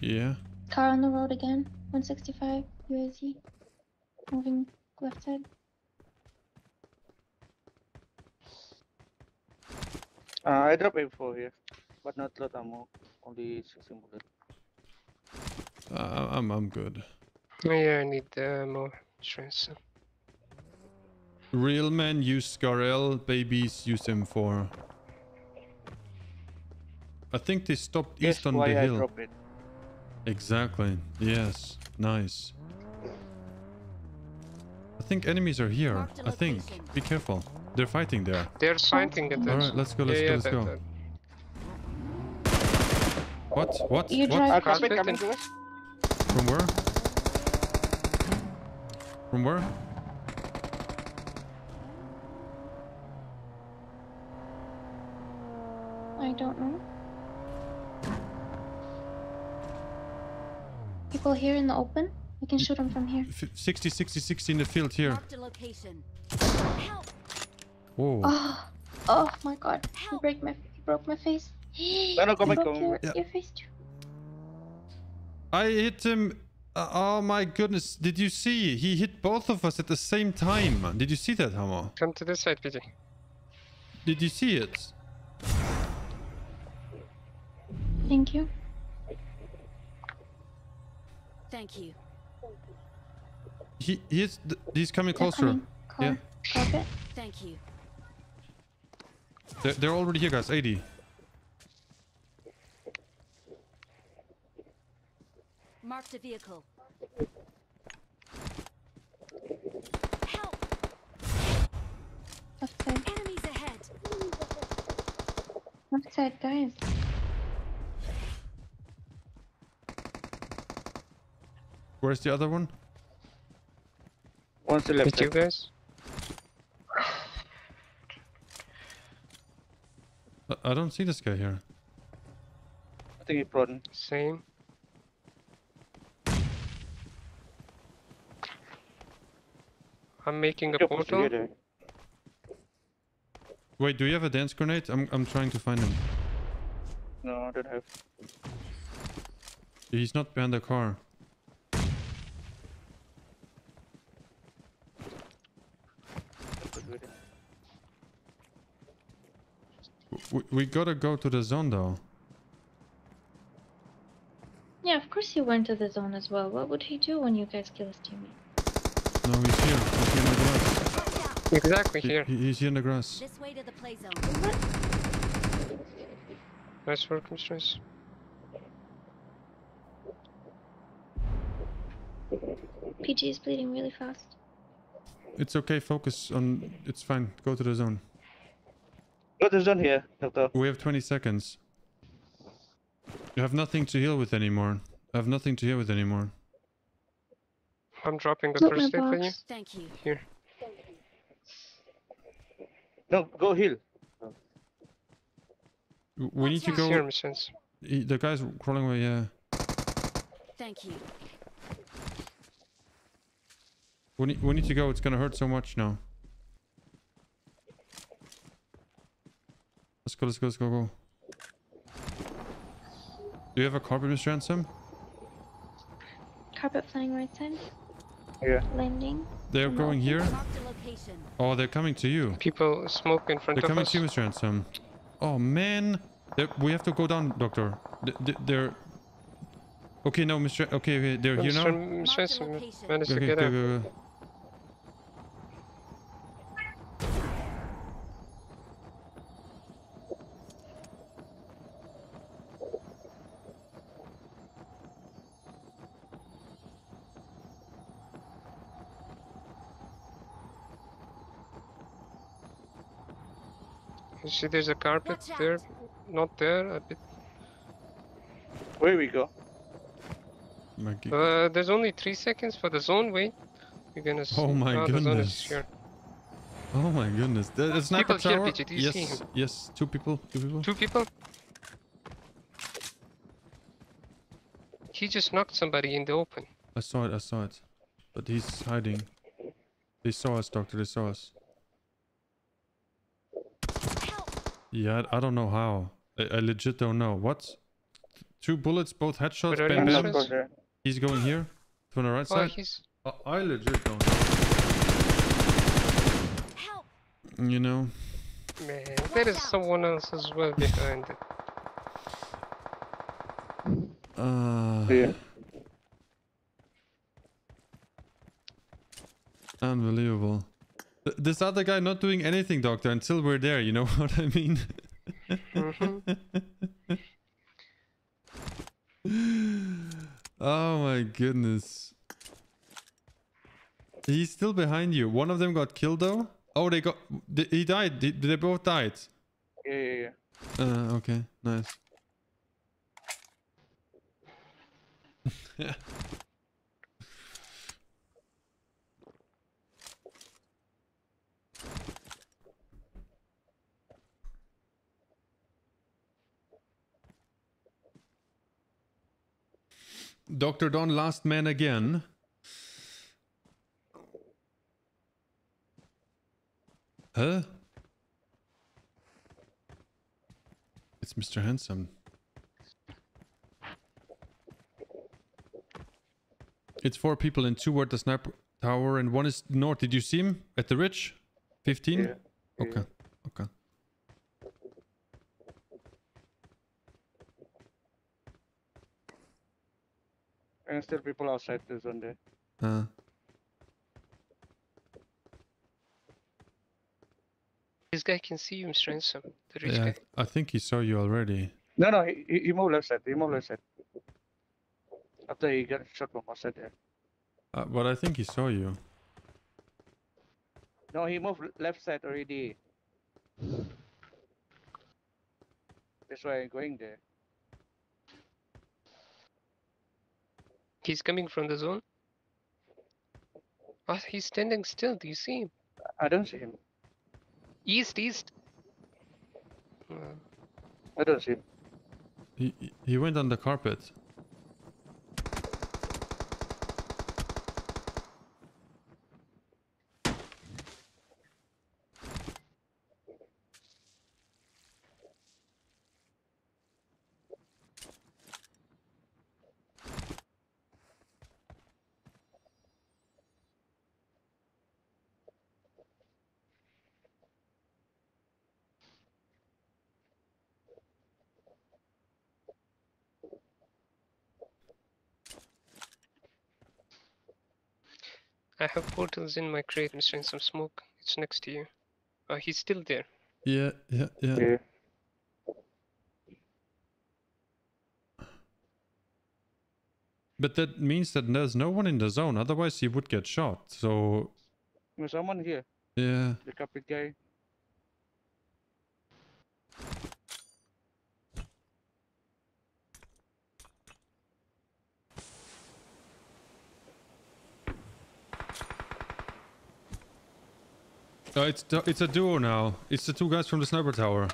[SPEAKER 1] Yeah.
[SPEAKER 5] Car on the road again. 165 UAZ. Moving left side.
[SPEAKER 4] Uh, I drop M4 here, but not lot ammo. Only 16 bullet.
[SPEAKER 1] Uh, I'm I'm good.
[SPEAKER 2] Yeah, I need uh, more strength.
[SPEAKER 1] Real men use SCAR-L, babies use M4. I think they stopped
[SPEAKER 4] Guess
[SPEAKER 1] east on
[SPEAKER 4] why
[SPEAKER 1] the
[SPEAKER 4] I
[SPEAKER 1] hill.
[SPEAKER 4] drop it.
[SPEAKER 1] Exactly. Yes. Nice. I think enemies are here. I think. Be careful. They're fighting there.
[SPEAKER 2] They're fighting at us.
[SPEAKER 1] Alright, let's go, let's
[SPEAKER 2] yeah,
[SPEAKER 1] go, let's
[SPEAKER 2] that-
[SPEAKER 1] go.
[SPEAKER 2] that-
[SPEAKER 1] What? What?
[SPEAKER 5] You
[SPEAKER 1] what?
[SPEAKER 5] drive-
[SPEAKER 4] Ah,
[SPEAKER 2] Crossfit
[SPEAKER 4] coming, coming
[SPEAKER 2] and-
[SPEAKER 4] to us.
[SPEAKER 1] From where? From where?
[SPEAKER 5] I don't know. People here in the open? We can shoot them from here.
[SPEAKER 1] 60, 60, 60 in the field here.
[SPEAKER 3] Marked a location. Help!
[SPEAKER 1] Whoa.
[SPEAKER 5] Oh, oh my god. He break my he broke my face.
[SPEAKER 4] No, no,
[SPEAKER 5] He broke your,
[SPEAKER 1] Yeah.
[SPEAKER 5] your face too.
[SPEAKER 1] I hit him. Uh, oh my goodness. Did you see? He hit both of us at the same time. Did you see that, Hamo?
[SPEAKER 2] Come to this side, PG.
[SPEAKER 1] Did you see it?
[SPEAKER 5] Thank you.
[SPEAKER 3] Thank you.
[SPEAKER 1] He he's he's coming
[SPEAKER 5] They're
[SPEAKER 1] closer.
[SPEAKER 5] coming. Car.
[SPEAKER 1] Yeah.
[SPEAKER 5] Carpet.
[SPEAKER 3] Thank you.
[SPEAKER 1] They're, they're already here, guys. 80.
[SPEAKER 3] Marked a vehicle. Help!
[SPEAKER 5] Left side.
[SPEAKER 3] Enemies ahead!
[SPEAKER 5] Left side, guys.
[SPEAKER 1] Where's the other one?
[SPEAKER 4] One's the left
[SPEAKER 2] Did you guys?
[SPEAKER 1] I- I don't see this guy here.
[SPEAKER 4] I think he prone.
[SPEAKER 2] Same. I'm making a
[SPEAKER 4] You're supposed to
[SPEAKER 2] portal.
[SPEAKER 1] Wait, do you have a dance grenade? I'm I'm trying to find him.
[SPEAKER 4] No, I don't have.
[SPEAKER 1] He's not behind the car.
[SPEAKER 4] Good with it.
[SPEAKER 1] We, we gotta go to the zone though.
[SPEAKER 5] Yeah, of course he went to the zone as well. What would he do when you guys kill his teammate?
[SPEAKER 1] No, he's here. He's here in the grass.
[SPEAKER 2] Exactly
[SPEAKER 1] He-
[SPEAKER 2] here.
[SPEAKER 1] he's here in the grass.
[SPEAKER 3] This way to the play zone.
[SPEAKER 2] Nice work, mistress.
[SPEAKER 5] PG is bleeding really fast.
[SPEAKER 1] It's okay. Focus on. It's fine. Go to the zone.
[SPEAKER 4] Oh, Got the zone here, doctor.
[SPEAKER 1] We have 20 seconds. You have nothing to heal with anymore. I have nothing to heal with anymore.
[SPEAKER 2] I'm dropping the
[SPEAKER 5] Look, my
[SPEAKER 2] first aid for you.
[SPEAKER 3] Thank you.
[SPEAKER 2] Here.
[SPEAKER 4] No, go heal.
[SPEAKER 1] W- We need to go.
[SPEAKER 3] out.
[SPEAKER 2] Here, mistress.
[SPEAKER 1] He- The guy's crawling away. Yeah.
[SPEAKER 3] Thank you.
[SPEAKER 1] We need, we need to go. It's gonna hurt so much now. Let's go, let's go, let's go, go. Do you have a carpet, Mr. Ransom?
[SPEAKER 5] Carpet flying right side.
[SPEAKER 4] Yeah.
[SPEAKER 5] Landing.
[SPEAKER 1] They're going here.
[SPEAKER 3] Marked a location.
[SPEAKER 1] Oh, they're coming to you.
[SPEAKER 2] People smoke in front
[SPEAKER 1] They're
[SPEAKER 2] of
[SPEAKER 1] coming to you, Mr. Ransom. Oh, man. They're, we have to go down, Doctor. Th- th- They're... Okay, no, Mr. Okay, okay, they're here
[SPEAKER 2] Mr.
[SPEAKER 1] now.
[SPEAKER 2] Mr. Ransom
[SPEAKER 3] location.
[SPEAKER 2] managed to get
[SPEAKER 1] go,
[SPEAKER 2] out.
[SPEAKER 1] go, go.
[SPEAKER 2] You see, there's a carpet there. Not there. A bit.
[SPEAKER 4] Where we go?
[SPEAKER 1] My
[SPEAKER 2] Uh, there's only three seconds for the zone. Wait. You're gonna. s-
[SPEAKER 1] Oh my
[SPEAKER 2] the zone is
[SPEAKER 1] goodness. Oh my goodness. The, the sniper
[SPEAKER 2] People here,
[SPEAKER 1] tower?
[SPEAKER 2] PG, do you see
[SPEAKER 1] yes,
[SPEAKER 2] him?
[SPEAKER 1] yes. Two people, two people.
[SPEAKER 2] Two people. He just knocked somebody in the open.
[SPEAKER 1] I saw it, I saw it. But he's hiding. They saw us, Doctor, they saw us.
[SPEAKER 3] Help!
[SPEAKER 1] Yeah, I I don't know how. I, I legit don't know. What? Two bullets, both headshots, bam bam.
[SPEAKER 4] Go.
[SPEAKER 1] He's going here. To the right
[SPEAKER 2] Oh,
[SPEAKER 1] side.
[SPEAKER 2] he's.
[SPEAKER 1] I, I legit don't know.
[SPEAKER 3] Help!
[SPEAKER 1] You know?
[SPEAKER 2] Man, there is someone else as well behind it.
[SPEAKER 1] Uh,
[SPEAKER 4] Yeah.
[SPEAKER 1] unbelievable. Th- This other guy not doing anything, Doctor, until we're there, you know what I mean? oh my goodness. He's still behind you. One of them got killed though. Oh, they got. They, he died. They, they both died.
[SPEAKER 4] Yeah, yeah, yeah.
[SPEAKER 1] Uh, okay, nice. Dr. Don, last man again. Huh? It's Mr. Handsome. It's four people and two were at the sniper tower and one is north. Did you see him at the ridge? 15?
[SPEAKER 4] Yeah.
[SPEAKER 1] Okay. Okay.
[SPEAKER 4] And still people outside the zone there.
[SPEAKER 1] Uh,
[SPEAKER 2] This guy can see you, Mr. Ransom. The rich
[SPEAKER 1] yeah,
[SPEAKER 2] guy.
[SPEAKER 1] I think he saw you already.
[SPEAKER 4] No, no, he, he he moved left side. He moved left side. After he got shot from outside there.
[SPEAKER 1] Uh, but I think he saw you.
[SPEAKER 4] No, he moved left side already. That's why I'm going there.
[SPEAKER 2] He's coming from the zone. Oh, he's standing still. Do you see him?
[SPEAKER 4] I don't see him.
[SPEAKER 2] East, east.
[SPEAKER 4] I don't see him.
[SPEAKER 1] He he- he went on the carpet.
[SPEAKER 2] I have in my crate, Mr. some Smoke. It's next to you. Oh, he's still there.
[SPEAKER 1] Yeah, yeah, yeah.
[SPEAKER 4] Yeah.
[SPEAKER 1] But that means that there's no one in the zone. Otherwise, he would get shot. So
[SPEAKER 4] There's someone here.
[SPEAKER 1] yeah.
[SPEAKER 4] The carpet guy.
[SPEAKER 1] Oh, it's it's a duo now. It's the two guys from the sniper tower.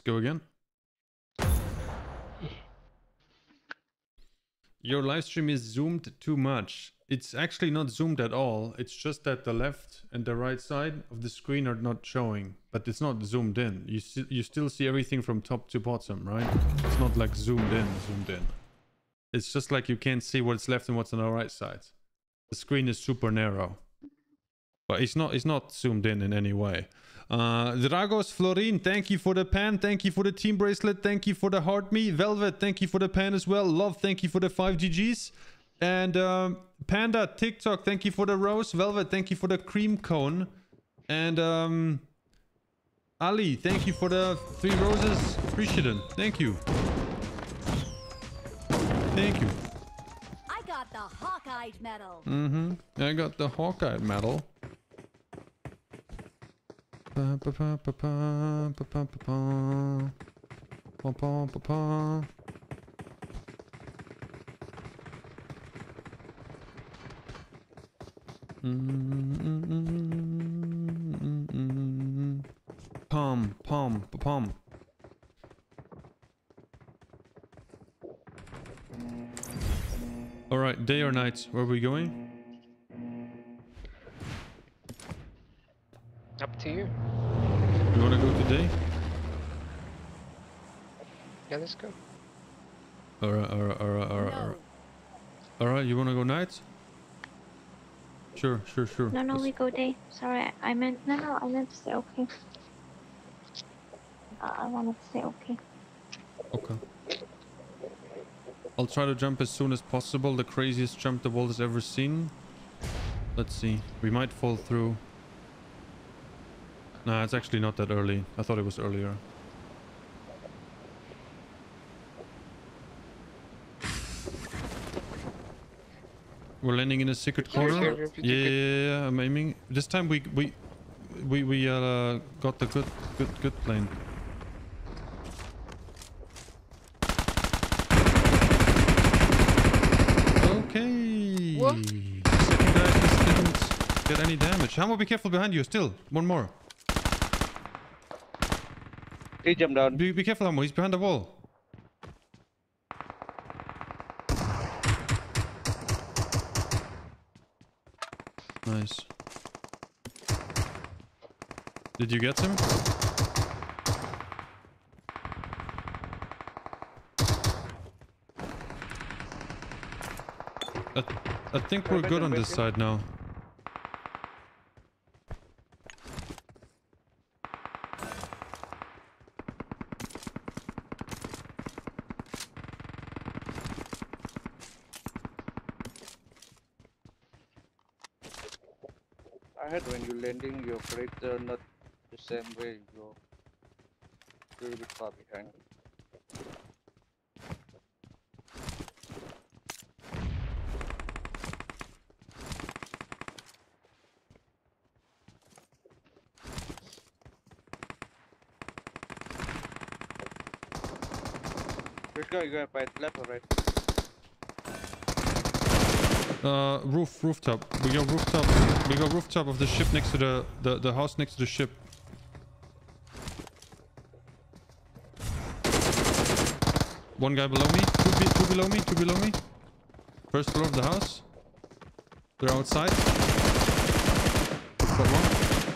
[SPEAKER 1] Let's go again. Your live stream is zoomed too much. It's actually not zoomed at all. It's just that the left and the right side of the screen are not showing, but it's not zoomed in. You you still see everything from top to bottom, right? It's not like zoomed in, zoomed in. It's just like you can't see what's left and what's on the right side. The screen is super narrow, but it's not it's not zoomed in in any way. Uh, Dragos Florin, thank you for the pen. Thank you for the team bracelet. Thank you for the heart me. Velvet, thank you for the pen as well. Love, thank you for the 5 GGs. And um, Panda, TikTok, thank you for the rose. Velvet, thank you for the cream cone. And um, Ali, thank you for the three roses. Appreciate it. Thank you. Thank you.
[SPEAKER 3] I got the Hawkeye medal.
[SPEAKER 1] Mm-hmm. I got the Hawkeye medal. Pom, pom, pom. All right, day or night? Where are we going?
[SPEAKER 2] Up to you.
[SPEAKER 1] You want to go today?
[SPEAKER 2] Yeah, let's go.
[SPEAKER 1] All right, all right, all right, all right, all
[SPEAKER 3] No.
[SPEAKER 1] right. All right, you want to go night? Sure, sure, sure.
[SPEAKER 5] No, no,
[SPEAKER 1] Let's-
[SPEAKER 5] we go day. Sorry, I, I meant no, no, I meant to say okay. Uh, I wanted to say okay.
[SPEAKER 1] Okay. I'll try to jump as soon as possible. The craziest jump the world has ever seen. Let's see. We might fall through. Nah, it's actually not that early. I thought it was earlier. We're landing in a secret corner. Yeah, yeah, I'm aiming. This time we we we we uh got the good good good plane. Okay.
[SPEAKER 2] What?
[SPEAKER 1] Second guy just didn't get any damage. Hamo, be careful behind you. Still, one more.
[SPEAKER 4] He jumped down.
[SPEAKER 1] Be, be careful, Hamo. He's behind the wall. Nice. Did you get him? I, I think we're good on this side now.
[SPEAKER 4] I heard when you landing your character not the same way you go. Really far behind. Which guy you gonna fight left or right?
[SPEAKER 1] Uh, roof, rooftop. We go rooftop. We go rooftop of the ship next to the the, the house next to the ship. One guy below me. Two, be, two below me. Two below me. First floor of the house. They're outside. Got one.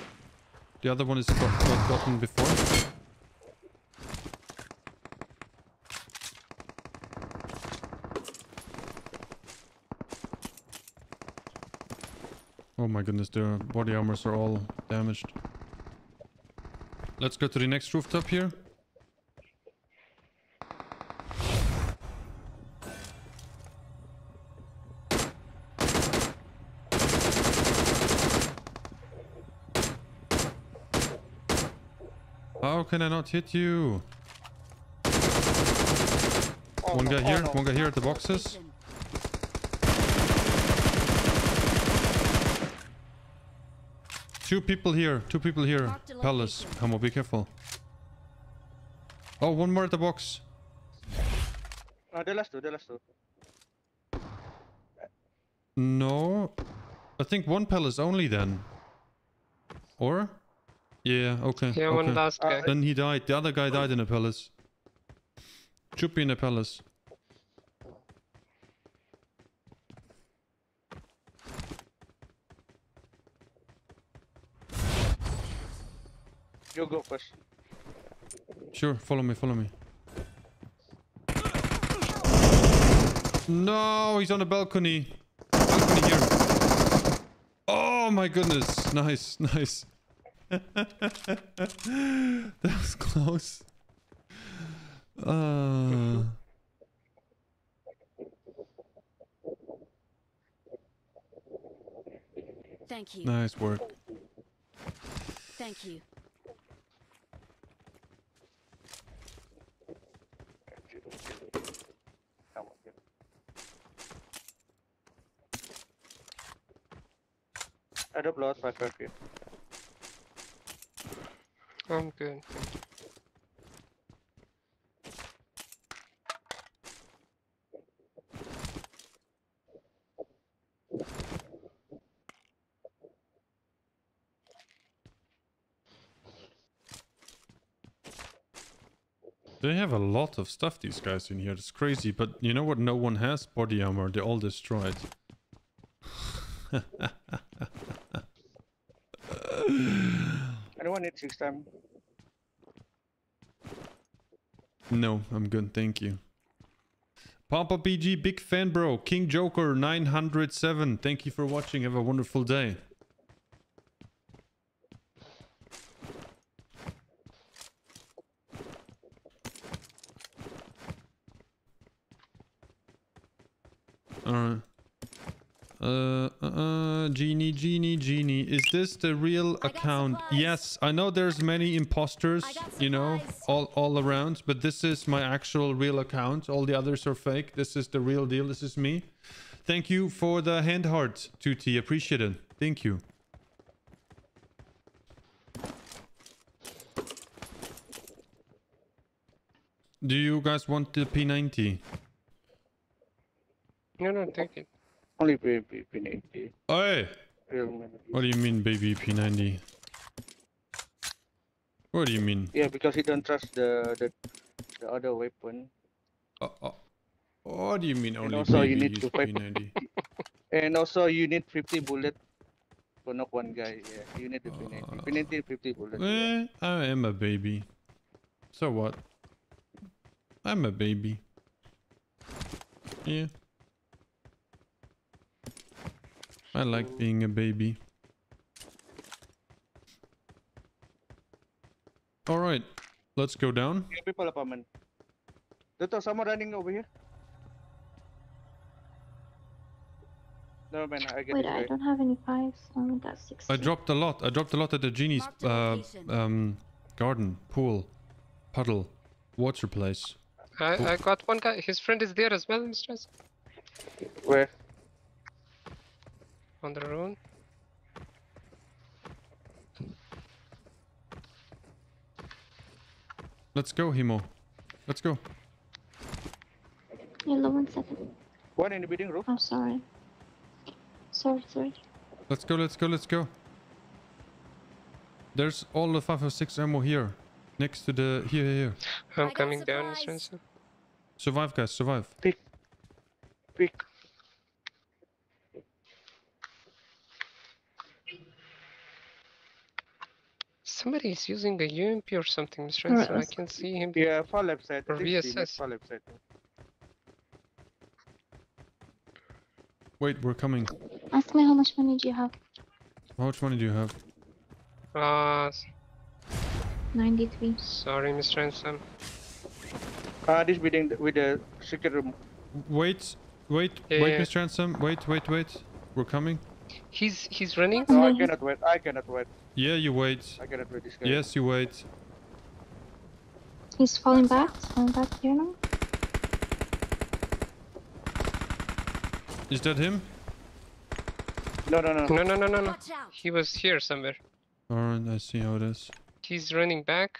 [SPEAKER 1] The other one is got, got gotten before. Oh my goodness, their body armors are all damaged. Let's go to the next rooftop here. How can I not hit you?
[SPEAKER 4] Oh,
[SPEAKER 1] One
[SPEAKER 4] no,
[SPEAKER 1] guy
[SPEAKER 4] oh,
[SPEAKER 1] here,
[SPEAKER 4] no.
[SPEAKER 1] one guy here at the boxes. Two people here, two people here.
[SPEAKER 3] Marked
[SPEAKER 1] Palace,
[SPEAKER 3] location.
[SPEAKER 1] come on, be careful. Oh, one more at the box.
[SPEAKER 4] Ah, the last two, the last two.
[SPEAKER 1] No. I think one palace only then. Or? Yeah, okay.
[SPEAKER 2] Yeah,
[SPEAKER 1] okay.
[SPEAKER 2] one last
[SPEAKER 4] Uh,
[SPEAKER 2] guy.
[SPEAKER 1] Then he died. The other guy died in a palace. Should be in a palace.
[SPEAKER 4] You go first.
[SPEAKER 1] Sure, follow me, follow me. No, he's on a balcony. Balcony here. Oh my goodness. Nice, nice. that was close. Uh,
[SPEAKER 3] Thank you.
[SPEAKER 1] nice work.
[SPEAKER 3] Thank you.
[SPEAKER 4] I don't lost my five here.
[SPEAKER 2] Oh, I'm good.
[SPEAKER 1] They have a lot of stuff, these guys in here. It's crazy. But you know what no one has? Body armor. They're all destroyed.
[SPEAKER 4] Six time?
[SPEAKER 1] No, I'm good, thank you. Papa PG, big fan, bro. King Joker 907. Thank you for watching. Have a wonderful day. Alright. Uh, Genie, Genie, Genie. Is this the real account?
[SPEAKER 3] supplies.
[SPEAKER 1] Yes, I know there's many imposters, you know, all, all around, but this is my actual real account. All the others are fake. This is the real deal. This is me. Thank you for the hand heart, Tuti. Appreciate it. Thank you. Do you guys want the P90?
[SPEAKER 2] No, no, take it.
[SPEAKER 4] Only P ninety.
[SPEAKER 1] Hey! What do you mean, baby P90? What do you mean?
[SPEAKER 4] Yeah, because he don't trust the the, the other weapon.
[SPEAKER 1] Uh, uh, what do you mean only
[SPEAKER 4] also you
[SPEAKER 1] baby
[SPEAKER 4] need to fight-
[SPEAKER 1] P90?
[SPEAKER 4] And also you need 50 bullet to knock one guy. Yeah, you need the P90. P90 50 bullet. yeah.
[SPEAKER 1] eh, I am a baby. So what? I'm a baby. Yeah. I like being a baby. Alright, let's go down.
[SPEAKER 4] Yeah, people up, man. Toto, someone running over here. No man, I get
[SPEAKER 5] Wait,
[SPEAKER 4] this
[SPEAKER 5] I don't have any fives. I only got six.
[SPEAKER 1] I dropped a lot. I dropped a lot at the genie's uh, um, garden, pool, puddle, water place.
[SPEAKER 2] I, I got one guy. His friend is there as well, Mr. Isaac,
[SPEAKER 4] Where?
[SPEAKER 2] On the road.
[SPEAKER 1] Let's go, Hamo. Let's go.
[SPEAKER 5] Yellow one second.
[SPEAKER 4] One in the building roof.
[SPEAKER 5] I'm sorry. Sorry, sorry.
[SPEAKER 1] Let's go, let's go, let's go. There's all the 506 ammo here. Next to the... Here, here, here.
[SPEAKER 2] I'm
[SPEAKER 3] got
[SPEAKER 2] coming down, Mr.
[SPEAKER 3] supplies.
[SPEAKER 1] Survive, guys, survive.
[SPEAKER 4] Pick. Pick.
[SPEAKER 2] Somebody is using a UMP or something, Mr.
[SPEAKER 5] Alright,
[SPEAKER 2] Isaac. I
[SPEAKER 5] let's-
[SPEAKER 2] can see him.
[SPEAKER 4] Yeah, far left side.
[SPEAKER 2] Or
[SPEAKER 4] This team is
[SPEAKER 2] VSS.
[SPEAKER 4] Far left side.
[SPEAKER 1] Wait, we're coming.
[SPEAKER 5] Ask me how much money do you have?
[SPEAKER 1] How much money do you have?
[SPEAKER 2] Ah,
[SPEAKER 5] 93.
[SPEAKER 2] sorry, Mr. Ransom.
[SPEAKER 4] Ah, this building th- with the secret room.
[SPEAKER 1] Wait, wait,
[SPEAKER 2] Yeah,
[SPEAKER 1] wait,
[SPEAKER 2] yeah.
[SPEAKER 1] Mr. Ransom. Wait, wait, wait. We're coming.
[SPEAKER 2] He's he's running.
[SPEAKER 4] No, I cannot wait. I cannot wait.
[SPEAKER 1] Yeah, you wait.
[SPEAKER 4] I cannot wait this guy.
[SPEAKER 1] Yes, you wait.
[SPEAKER 5] He's falling back. He's falling back here now.
[SPEAKER 1] Is that him?
[SPEAKER 4] No, no, no.
[SPEAKER 2] No, no, no, no, no. He was here somewhere.
[SPEAKER 1] Alright, I see how it is.
[SPEAKER 2] He's running back.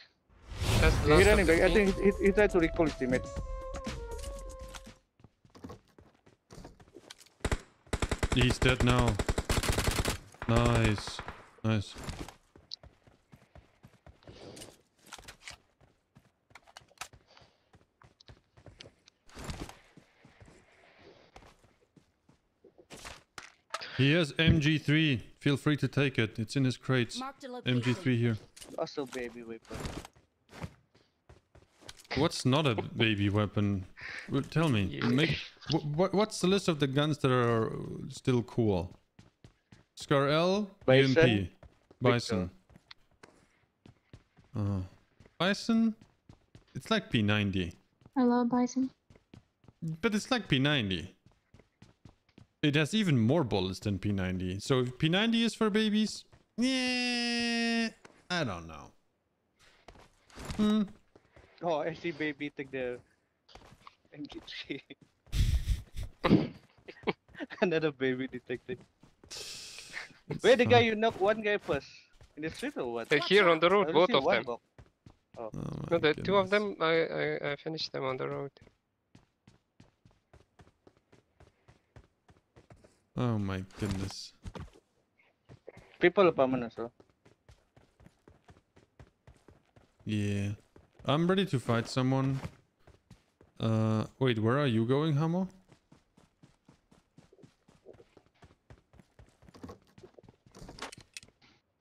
[SPEAKER 2] That's the
[SPEAKER 4] Yeah,
[SPEAKER 2] last
[SPEAKER 4] he running
[SPEAKER 2] the
[SPEAKER 4] back. I
[SPEAKER 2] team.
[SPEAKER 4] think he, he tried to recall his teammate.
[SPEAKER 1] He's dead now. Nice. Nice. He has MG3. Feel free to take it. It's in his crates.
[SPEAKER 3] Marked a location.
[SPEAKER 1] MG3 here.
[SPEAKER 4] Also baby weapon.
[SPEAKER 1] What's not a baby weapon? Well, Tell me.
[SPEAKER 2] Yeah.
[SPEAKER 1] Make, what, what's the list of the guns that are still cool? SCAR-L,
[SPEAKER 4] Bison,
[SPEAKER 1] UMP, Bison. Uh, Bison, it's like P90,
[SPEAKER 5] I love Bison.
[SPEAKER 1] but it's like P90. It has even more bullets than P90. So if P90 is for babies, yeah, I don't know. Hmm.
[SPEAKER 4] Oh, I see baby take the MG3. Another baby detected. Where the guy you knock one guy first? In the street or what?
[SPEAKER 2] They're here on the road, both of them.
[SPEAKER 4] box.
[SPEAKER 1] Oh
[SPEAKER 2] No,
[SPEAKER 1] my
[SPEAKER 2] the two of them, I, I, I finished them on the road.
[SPEAKER 1] Oh my goodness.
[SPEAKER 4] People are permanent so.
[SPEAKER 1] Yeah. I'm ready to fight someone. Uh, wait, where are you going, Hamo?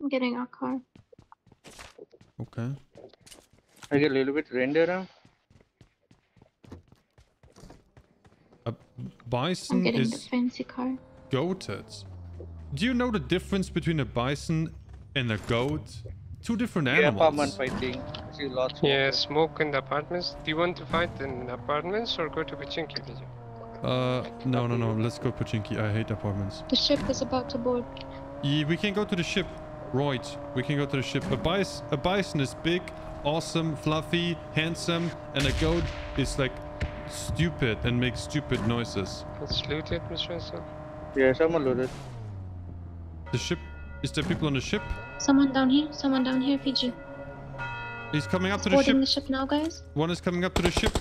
[SPEAKER 5] I'm getting a car.
[SPEAKER 1] Okay.
[SPEAKER 4] I get a little bit render around.
[SPEAKER 1] A
[SPEAKER 5] I'm
[SPEAKER 1] bison
[SPEAKER 5] getting the fancy car.
[SPEAKER 1] Goated. Do you know the difference between a bison and a goat? Two different
[SPEAKER 4] Yeah, apartment
[SPEAKER 1] animals.
[SPEAKER 4] fighting. See lots. of
[SPEAKER 2] Yeah,
[SPEAKER 4] them.
[SPEAKER 2] smoke in the apartments. Do you want to fight in apartments or go to Pochinki?
[SPEAKER 1] Uh, no, no, no. Let's go Pochinki. I hate apartments.
[SPEAKER 5] The ship is about to board.
[SPEAKER 1] Yeah, we can go to the ship. Right. We can go to the ship. A, bis- a bison is big, awesome, fluffy, handsome, and a goat is like stupid and makes stupid noises.
[SPEAKER 2] Let's loot it, Mr. Ransom.
[SPEAKER 4] Yeah, someone loaded.
[SPEAKER 1] The ship. Is there people on the ship?
[SPEAKER 5] Someone down here. Someone down here, PG.
[SPEAKER 1] He's coming up to the
[SPEAKER 5] Boarding
[SPEAKER 1] ship.
[SPEAKER 5] the ship now, guys.
[SPEAKER 1] One is coming up to the ship.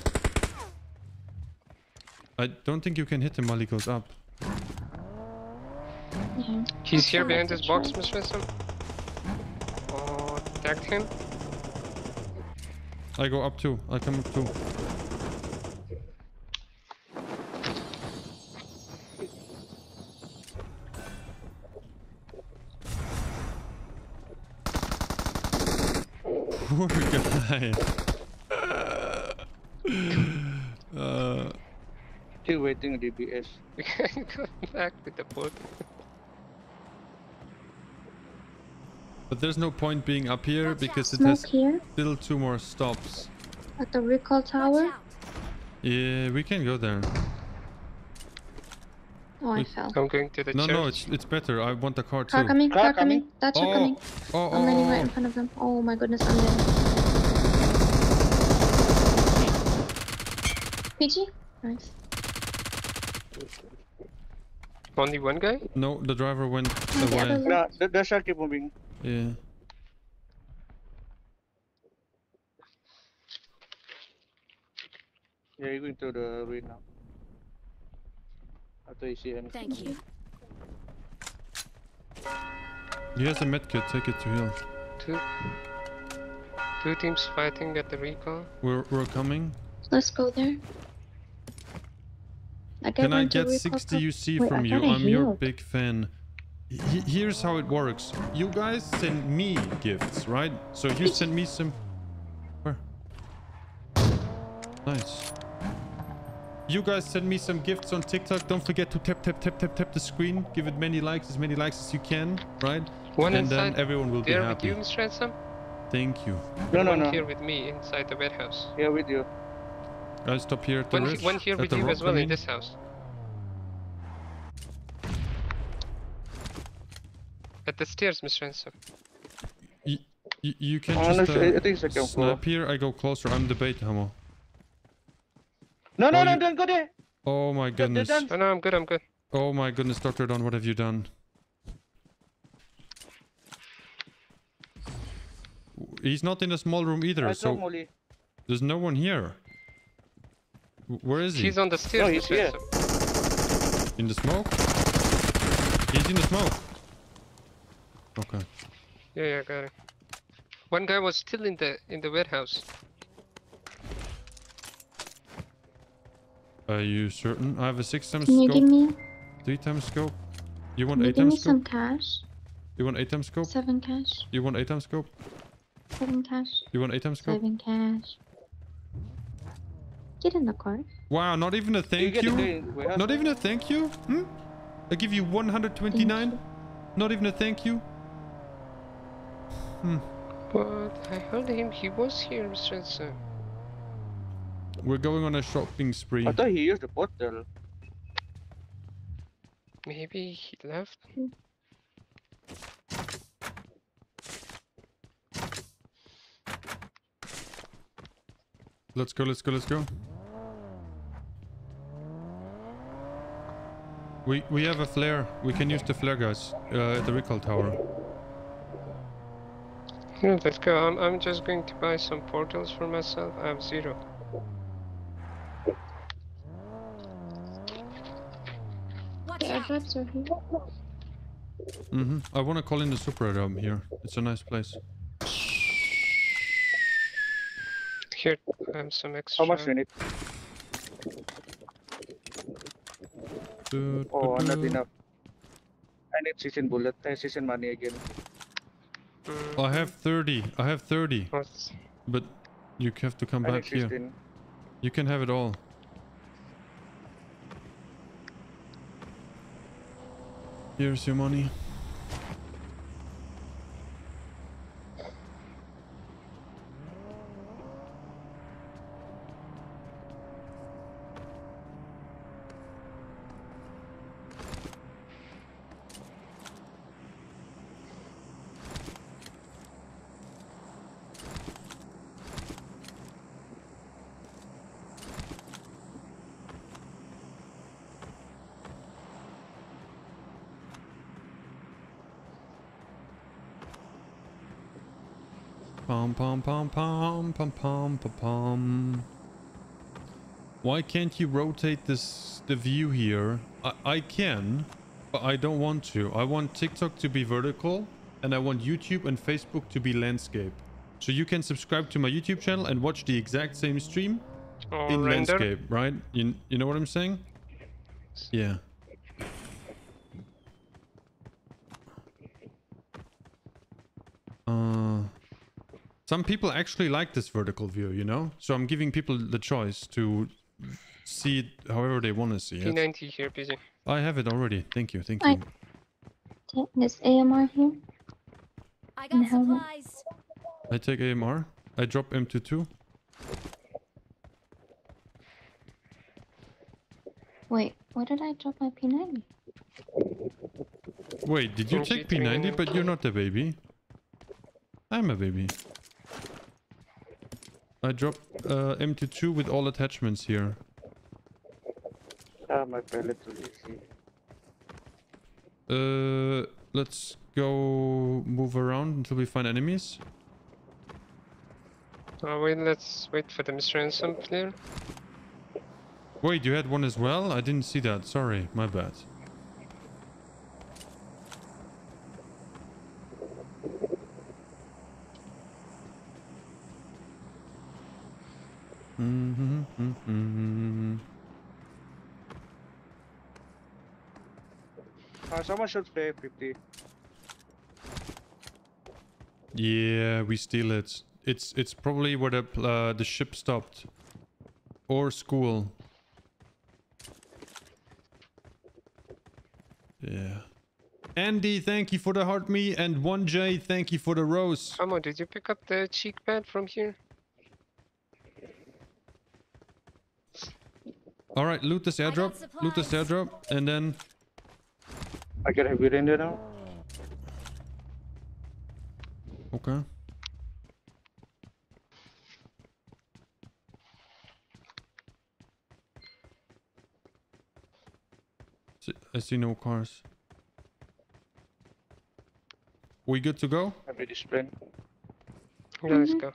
[SPEAKER 1] I don't think you can hit him while he goes up.
[SPEAKER 5] Yeah.
[SPEAKER 2] He's here behind this box,
[SPEAKER 5] try.
[SPEAKER 2] Mr. Ransom. Oh, tagged him.
[SPEAKER 1] I go up too. I come up too. Poor guy. uh,
[SPEAKER 4] Still waiting DBS.
[SPEAKER 2] We can go back with the boat.
[SPEAKER 1] but there's no point being up here
[SPEAKER 3] Watch
[SPEAKER 1] because it
[SPEAKER 5] Smoke
[SPEAKER 1] has
[SPEAKER 5] here
[SPEAKER 1] still two more stops.
[SPEAKER 5] at the recall tower.
[SPEAKER 1] Yeah, we can go there.
[SPEAKER 5] Oh, I
[SPEAKER 1] Wait.
[SPEAKER 5] fell.
[SPEAKER 2] I'm going to the
[SPEAKER 1] No,
[SPEAKER 2] church.
[SPEAKER 1] no, it's it's better. I want the car too.
[SPEAKER 5] Car coming,
[SPEAKER 4] Car
[SPEAKER 5] car
[SPEAKER 4] coming.
[SPEAKER 5] coming. Thatcher
[SPEAKER 1] Oh,
[SPEAKER 5] coming.
[SPEAKER 1] oh,
[SPEAKER 5] I'm landing right
[SPEAKER 1] oh,
[SPEAKER 5] in front of them. Oh my goodness, I'm dead. PG? Nice.
[SPEAKER 2] Only one guy?
[SPEAKER 1] No, the driver went
[SPEAKER 5] Oh, the other.
[SPEAKER 4] No, the, the shark keep moving.
[SPEAKER 1] Yeah.
[SPEAKER 4] Yeah, you're going to the ruin now. After you see anything.
[SPEAKER 3] Thank you.
[SPEAKER 1] He has a medkit. Take it to heal.
[SPEAKER 2] Two. Two teams fighting at the recall.
[SPEAKER 1] We're we're coming.
[SPEAKER 5] Let's go there. I
[SPEAKER 1] Can I get 60
[SPEAKER 5] car-
[SPEAKER 1] UC
[SPEAKER 5] Wait,
[SPEAKER 1] from
[SPEAKER 5] I
[SPEAKER 1] you?
[SPEAKER 5] I
[SPEAKER 1] I'm your big fan. He- here's how it works. You guys send me gifts, right? So you send me some. Where? Nice. You guys send me some gifts on TikTok. Don't forget to tap tap tap tap tap the screen. Give it many likes, as many likes as you can, right?
[SPEAKER 2] One
[SPEAKER 1] and then everyone will be
[SPEAKER 2] there with
[SPEAKER 1] happy.
[SPEAKER 2] you, Mr. Ransom.
[SPEAKER 1] Thank you.
[SPEAKER 4] No, no,
[SPEAKER 2] one
[SPEAKER 4] no.
[SPEAKER 2] here with me inside the warehouse.
[SPEAKER 4] Yeah, with you.
[SPEAKER 1] I stop here at the
[SPEAKER 2] One,
[SPEAKER 1] ridge.
[SPEAKER 2] one here with
[SPEAKER 1] the
[SPEAKER 2] you as well in this house. At the stairs, Mr. Ransom.
[SPEAKER 1] Y- y- you can
[SPEAKER 4] Oh, no,
[SPEAKER 1] just
[SPEAKER 4] I
[SPEAKER 1] uh,
[SPEAKER 4] think it's like a floor.
[SPEAKER 1] snap here. I go closer. I'm the bait, Hamo.
[SPEAKER 4] No, no,
[SPEAKER 1] Oh,
[SPEAKER 4] no,
[SPEAKER 1] you-
[SPEAKER 4] don't go there.
[SPEAKER 1] Oh my goodness.
[SPEAKER 4] done.
[SPEAKER 2] Oh no, I'm good, I'm good.
[SPEAKER 1] Oh my goodness, Dr. Don, what have you done? He's not in a small room either,
[SPEAKER 4] I
[SPEAKER 1] so there's no one here. W- Where is he?
[SPEAKER 2] He's on the stairs,
[SPEAKER 4] he's here.
[SPEAKER 1] In the smoke? He's in the smoke. Okay.
[SPEAKER 2] Yeah, yeah, got it. One guy was still in the in the warehouse.
[SPEAKER 1] Are you certain? I have a six times
[SPEAKER 5] Can you give
[SPEAKER 1] scope,
[SPEAKER 5] me?
[SPEAKER 1] three times scope. You want
[SPEAKER 5] Can you
[SPEAKER 1] eight
[SPEAKER 5] give me some cash?
[SPEAKER 1] You want eight time scope?
[SPEAKER 5] Seven cash.
[SPEAKER 1] You want eight times scope?
[SPEAKER 5] Seven cash.
[SPEAKER 1] You want eight times scope?
[SPEAKER 5] Seven cash. Get in the car.
[SPEAKER 1] Wow, not even a thank
[SPEAKER 4] get
[SPEAKER 1] you.
[SPEAKER 4] the
[SPEAKER 1] Not even a thank you. Hmm? I give you 129. Not even a thank you. Hmm.
[SPEAKER 2] But I heard him, he was here, Mr. Hanson.
[SPEAKER 1] We're going on a shopping spree.
[SPEAKER 4] I thought he used the portal.
[SPEAKER 2] Maybe he left?
[SPEAKER 1] Let's go, let's go, let's go. We we have a flare. We can use the flare, guys, uh, at the recall tower.
[SPEAKER 2] No, let's go. I'm, I'm just going to buy some portals for myself. I have zero.
[SPEAKER 3] Watch
[SPEAKER 5] The
[SPEAKER 3] out.
[SPEAKER 5] airdrops are.
[SPEAKER 1] Mm-hmm. I want to call in the super alarm here. It's a nice place.
[SPEAKER 2] Here, I have some extra.
[SPEAKER 4] How much you need? Oh, not enough. I need season bullet. Uh, season money again.
[SPEAKER 1] I have 30. I have 30.
[SPEAKER 2] what's-
[SPEAKER 1] But you have to come
[SPEAKER 4] I
[SPEAKER 1] back here. You can have it all. Here's your money. Pom pom pom pom pom pom. Why can't you rotate this the view here? I, I can, but I don't want to. I want TikTok to be vertical, and I want YouTube and Facebook to be landscape. So you can subscribe to my YouTube channel and watch the exact same stream
[SPEAKER 2] or
[SPEAKER 1] in
[SPEAKER 2] render?
[SPEAKER 1] landscape, right? You, you know what I'm saying? Yeah. Some people actually like this vertical view, you know? So I'm giving people the choice to see it however they want to see it.
[SPEAKER 2] P90 here, busy.
[SPEAKER 1] I have it already. Thank you. Thank you.
[SPEAKER 5] Okay, There's AMR here.
[SPEAKER 3] I got supplies.
[SPEAKER 1] I take AMR. I drop M22.
[SPEAKER 5] Wait, where did I drop my P90?
[SPEAKER 1] Wait, did you take P90 but you're not a baby? I'm a baby. I drop uh, M22 with all attachments here.
[SPEAKER 4] Ah, my pallet will easy.
[SPEAKER 1] Uh, let's go move around until we find enemies.
[SPEAKER 2] Uh, wait, let's wait for the Mr. Ransom clear.
[SPEAKER 1] Wait, you had one as well? I didn't see that. Sorry, my bad.
[SPEAKER 4] Someone should pay 50.
[SPEAKER 1] Yeah, we steal it. It's it's probably where the uh, the ship stopped, or school. Yeah. Andy, thank you for the heart me, and 1J, thank you for the rose.
[SPEAKER 2] Amo, did you pick up the cheek pad from here?
[SPEAKER 1] All right, loot this airdrop, loot this airdrop, and then
[SPEAKER 4] I get heavy rain there now.
[SPEAKER 1] okay. I see no cars. We good to go?
[SPEAKER 4] Heavy display.
[SPEAKER 2] Yeah, let's go.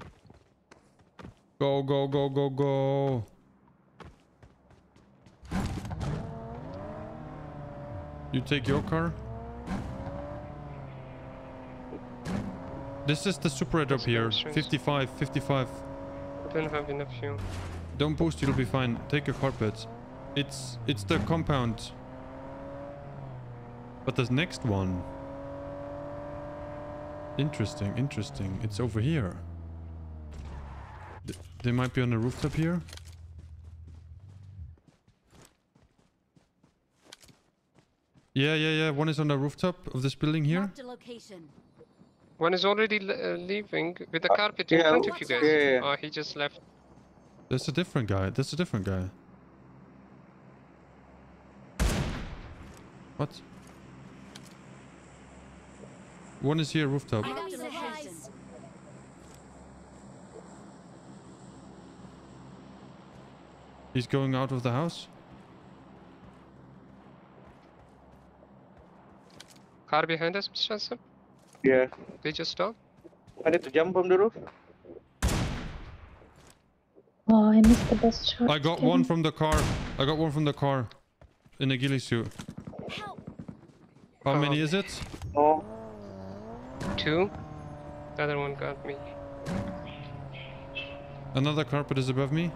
[SPEAKER 1] Go, go, go, go, go. You take your car? This is the super airdrop
[SPEAKER 2] Let's
[SPEAKER 1] here. 55, 55.
[SPEAKER 2] I don't have enough fuel.
[SPEAKER 1] Don't boost, you'll be fine. Take a carpet. It's it's the compound. But the next one. Interesting, interesting. It's over here. Th- they might be on the rooftop here. Yeah, yeah, yeah. One is on the rooftop of this building here.
[SPEAKER 3] Marked a location.
[SPEAKER 2] One is already le- uh, leaving with the carpet in
[SPEAKER 4] yeah,
[SPEAKER 2] front of you guys.
[SPEAKER 4] yeah, yeah.
[SPEAKER 2] Oh, he just left.
[SPEAKER 1] There's a different guy. There's a different guy. What? One is here, rooftop.
[SPEAKER 3] I got
[SPEAKER 5] Enemies
[SPEAKER 3] the
[SPEAKER 5] ahead.
[SPEAKER 3] location.
[SPEAKER 1] He's going out of the house.
[SPEAKER 2] Car behind us, Mr. Hanson.
[SPEAKER 4] Yeah.
[SPEAKER 2] They just stopped.
[SPEAKER 4] I need to jump from the roof.
[SPEAKER 5] Oh, I missed the best shot.
[SPEAKER 1] I got one from the car. I got one from the car. In a ghillie suit.
[SPEAKER 3] Help!
[SPEAKER 1] How
[SPEAKER 2] Oh,
[SPEAKER 1] many is it?
[SPEAKER 4] Oh.
[SPEAKER 2] Two. The other one got me.
[SPEAKER 1] Another carpet is above me.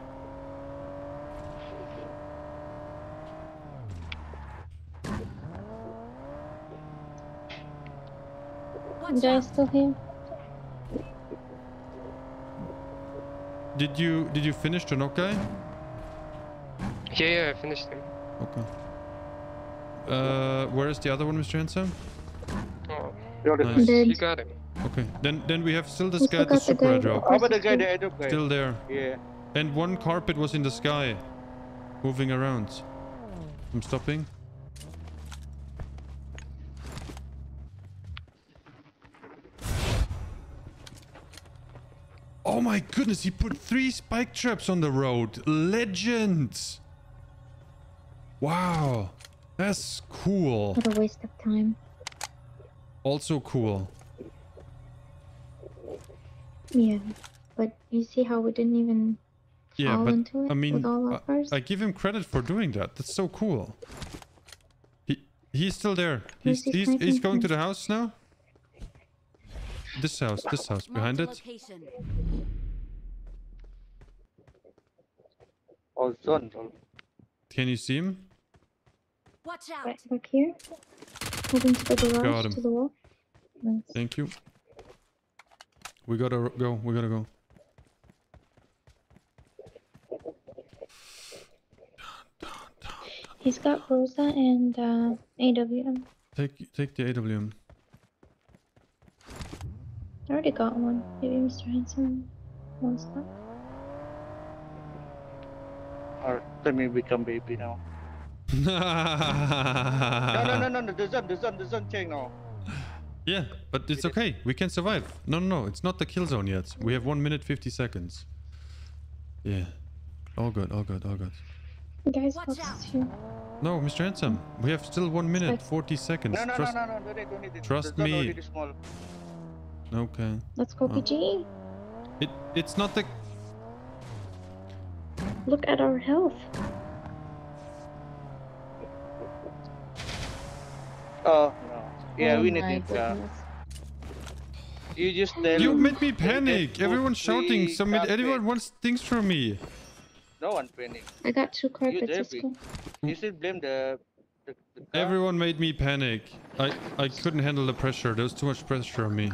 [SPEAKER 3] Watch
[SPEAKER 5] Guys still here?
[SPEAKER 1] Did you did you finish the knock guy?
[SPEAKER 2] Yeah, yeah, I finished him.
[SPEAKER 1] Okay. Uh, where is the other one, Mr. Handsome?
[SPEAKER 2] Oh,
[SPEAKER 4] You're
[SPEAKER 1] Nice.
[SPEAKER 5] Dead.
[SPEAKER 2] you got him.
[SPEAKER 1] Okay. Then then we have still this
[SPEAKER 5] We
[SPEAKER 1] guy the
[SPEAKER 5] got the
[SPEAKER 1] super
[SPEAKER 5] guy.
[SPEAKER 1] airdrop.
[SPEAKER 4] How about the guy, the airdrop guy?
[SPEAKER 1] Still there.
[SPEAKER 4] Yeah.
[SPEAKER 1] And one carpet was in the sky. Moving around. I'm stopping. Oh my goodness, he put three spike traps on the road. Legend! Wow. That's cool.
[SPEAKER 5] What a waste of time.
[SPEAKER 1] Also cool.
[SPEAKER 5] Yeah. But you see how we didn't even
[SPEAKER 1] Yeah,
[SPEAKER 5] fall
[SPEAKER 1] but
[SPEAKER 5] into it
[SPEAKER 1] I mean,
[SPEAKER 5] with all
[SPEAKER 1] I-
[SPEAKER 5] offers?
[SPEAKER 1] I give him credit for doing that. That's so cool. He he's still there. He's
[SPEAKER 5] Where's
[SPEAKER 1] he's he's going to the house now. This house, this house, behind it.
[SPEAKER 3] Location.
[SPEAKER 4] Son.
[SPEAKER 1] Can you see him?
[SPEAKER 3] Watch out!
[SPEAKER 5] Right back here. Moving to the
[SPEAKER 1] Got
[SPEAKER 5] garage,
[SPEAKER 1] him.
[SPEAKER 5] to the wall. Nice.
[SPEAKER 1] Thank you. We gotta go. We gotta go.
[SPEAKER 5] He's got Groza and uh, AWM.
[SPEAKER 1] Take take the AWM.
[SPEAKER 5] I already got one. Maybe Mr. Hanson wants that.
[SPEAKER 4] Alright, let me become baby now. No, no, no, no, no. The sun, the sun, the sun change now.
[SPEAKER 1] Yeah, but it's okay. We can survive. No, no, no. It's not the kill zone yet. We have one minute fifty seconds. Yeah. All good. All good. All good.
[SPEAKER 5] Guys,
[SPEAKER 3] Watch out.
[SPEAKER 1] No, Mr. Handsome. We have still one minute forty seconds.
[SPEAKER 4] No, no,
[SPEAKER 1] Trust.
[SPEAKER 4] no, no, no. Don't don't need. it.
[SPEAKER 1] trust me.
[SPEAKER 4] small.
[SPEAKER 1] Okay.
[SPEAKER 5] Let's go, uh,
[SPEAKER 1] Oh.
[SPEAKER 5] PG.
[SPEAKER 1] It it's not the
[SPEAKER 5] Look at our health.
[SPEAKER 4] Oh, no. Yeah,
[SPEAKER 5] oh
[SPEAKER 4] we need
[SPEAKER 5] my
[SPEAKER 4] it. Yeah.
[SPEAKER 5] Uh,
[SPEAKER 4] you just tell
[SPEAKER 1] You made me panic.
[SPEAKER 4] food
[SPEAKER 1] Everyone's shouting.
[SPEAKER 4] free
[SPEAKER 1] Some
[SPEAKER 4] carpet.
[SPEAKER 1] everyone wants things from me.
[SPEAKER 4] No one panic.
[SPEAKER 5] I got two carpets. Let's
[SPEAKER 4] Debbie.
[SPEAKER 5] go.
[SPEAKER 4] You should blame the. the, the.
[SPEAKER 1] Everyone made me panic. I I couldn't handle the pressure. There was too much pressure on me.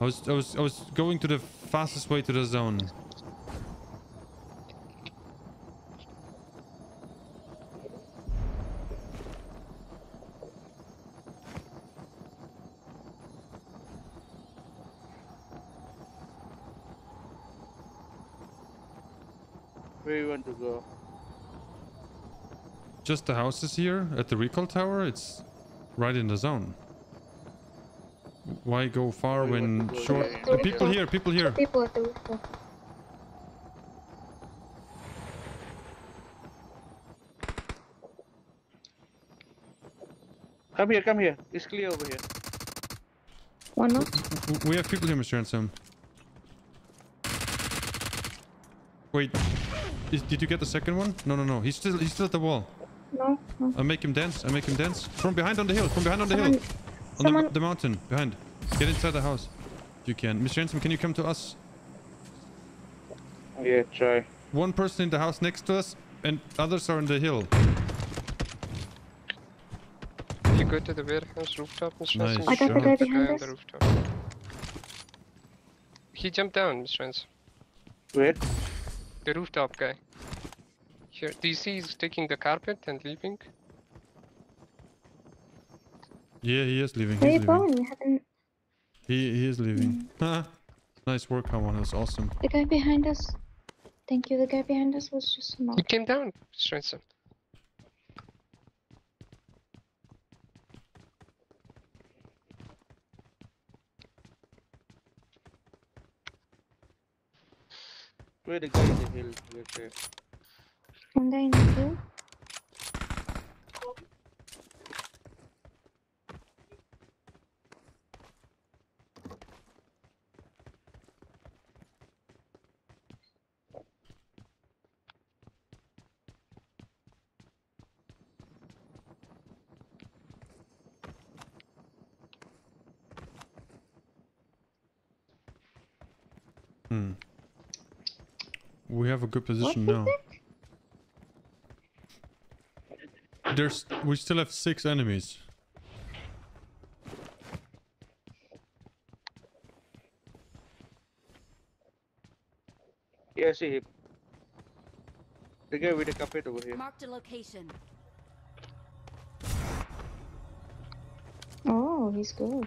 [SPEAKER 1] I was I was I was going to the fastest way to the zone.
[SPEAKER 4] Where you want to go?
[SPEAKER 1] Just the houses here at the recall tower. It's right in the zone. Why go far
[SPEAKER 4] We
[SPEAKER 1] when
[SPEAKER 4] go
[SPEAKER 1] short?
[SPEAKER 4] there.
[SPEAKER 1] Uh, people here. People here.
[SPEAKER 5] People at the rooftop.
[SPEAKER 4] Come here, come here. It's clear over here.
[SPEAKER 5] One up.
[SPEAKER 1] W- We have people here, Mr. Ransom. Wait, is, did you get the second one? No, no, no. He's still he's still at the wall.
[SPEAKER 5] No, no.
[SPEAKER 1] I make him dance. I make him dance from behind on the hill. From behind on the
[SPEAKER 5] Someone,
[SPEAKER 1] hill. On the,
[SPEAKER 5] someone.
[SPEAKER 1] the mountain behind. Get inside the house. If you can. Mr. Ransom, can you come to us?
[SPEAKER 4] Yeah, try.
[SPEAKER 1] One person in the house next to us, and others are on the hill.
[SPEAKER 2] You go to the warehouse rooftop, Mr.
[SPEAKER 1] Nice
[SPEAKER 2] Ransom.
[SPEAKER 5] I got the
[SPEAKER 1] shot.
[SPEAKER 5] guy behind
[SPEAKER 2] on
[SPEAKER 5] us.
[SPEAKER 2] the rooftop. He jumped down, Mr. Ransom.
[SPEAKER 4] Wait.
[SPEAKER 2] The rooftop guy. Here, do you see he's taking the carpet and leaving?
[SPEAKER 1] Yeah, he is leaving.
[SPEAKER 5] Where are you
[SPEAKER 1] leaving.
[SPEAKER 5] going? You haven't.
[SPEAKER 1] He he is leaving. Ah, nice work, Hawan. That's awesome.
[SPEAKER 5] The guy behind us. Thank you. The guy behind us was just a
[SPEAKER 2] He came down, Mr.
[SPEAKER 4] Where the guy in the hill?
[SPEAKER 5] In the hill.
[SPEAKER 1] Have a good position
[SPEAKER 5] is
[SPEAKER 1] now. There's we still have six enemies.
[SPEAKER 4] Yeah, I see him. The guy with the carpet over here.
[SPEAKER 3] Marked a location.
[SPEAKER 5] Oh, he's good.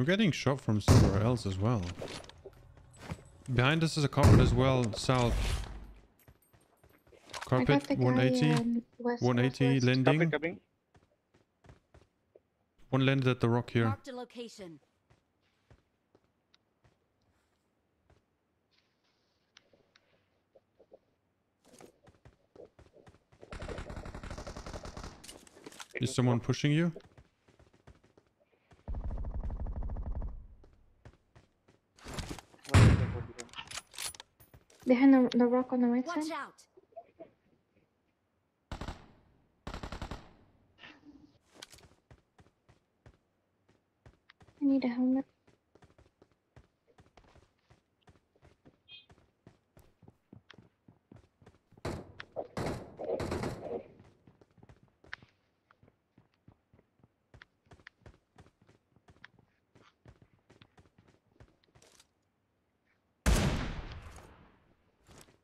[SPEAKER 1] And we're getting shot from somewhere else as well. Behind us is a carpet as well, south. Carpet
[SPEAKER 5] the guy
[SPEAKER 1] 180,
[SPEAKER 5] um, west,
[SPEAKER 1] 180
[SPEAKER 5] northwest.
[SPEAKER 1] landing.
[SPEAKER 4] Carpet coming.
[SPEAKER 1] One landed at the rock here.
[SPEAKER 3] Marked a location.
[SPEAKER 1] Is someone pushing you?
[SPEAKER 4] One second, one second.
[SPEAKER 5] Behind the, the rock on the right
[SPEAKER 3] Watch
[SPEAKER 5] side.
[SPEAKER 3] out.
[SPEAKER 5] I need a helmet.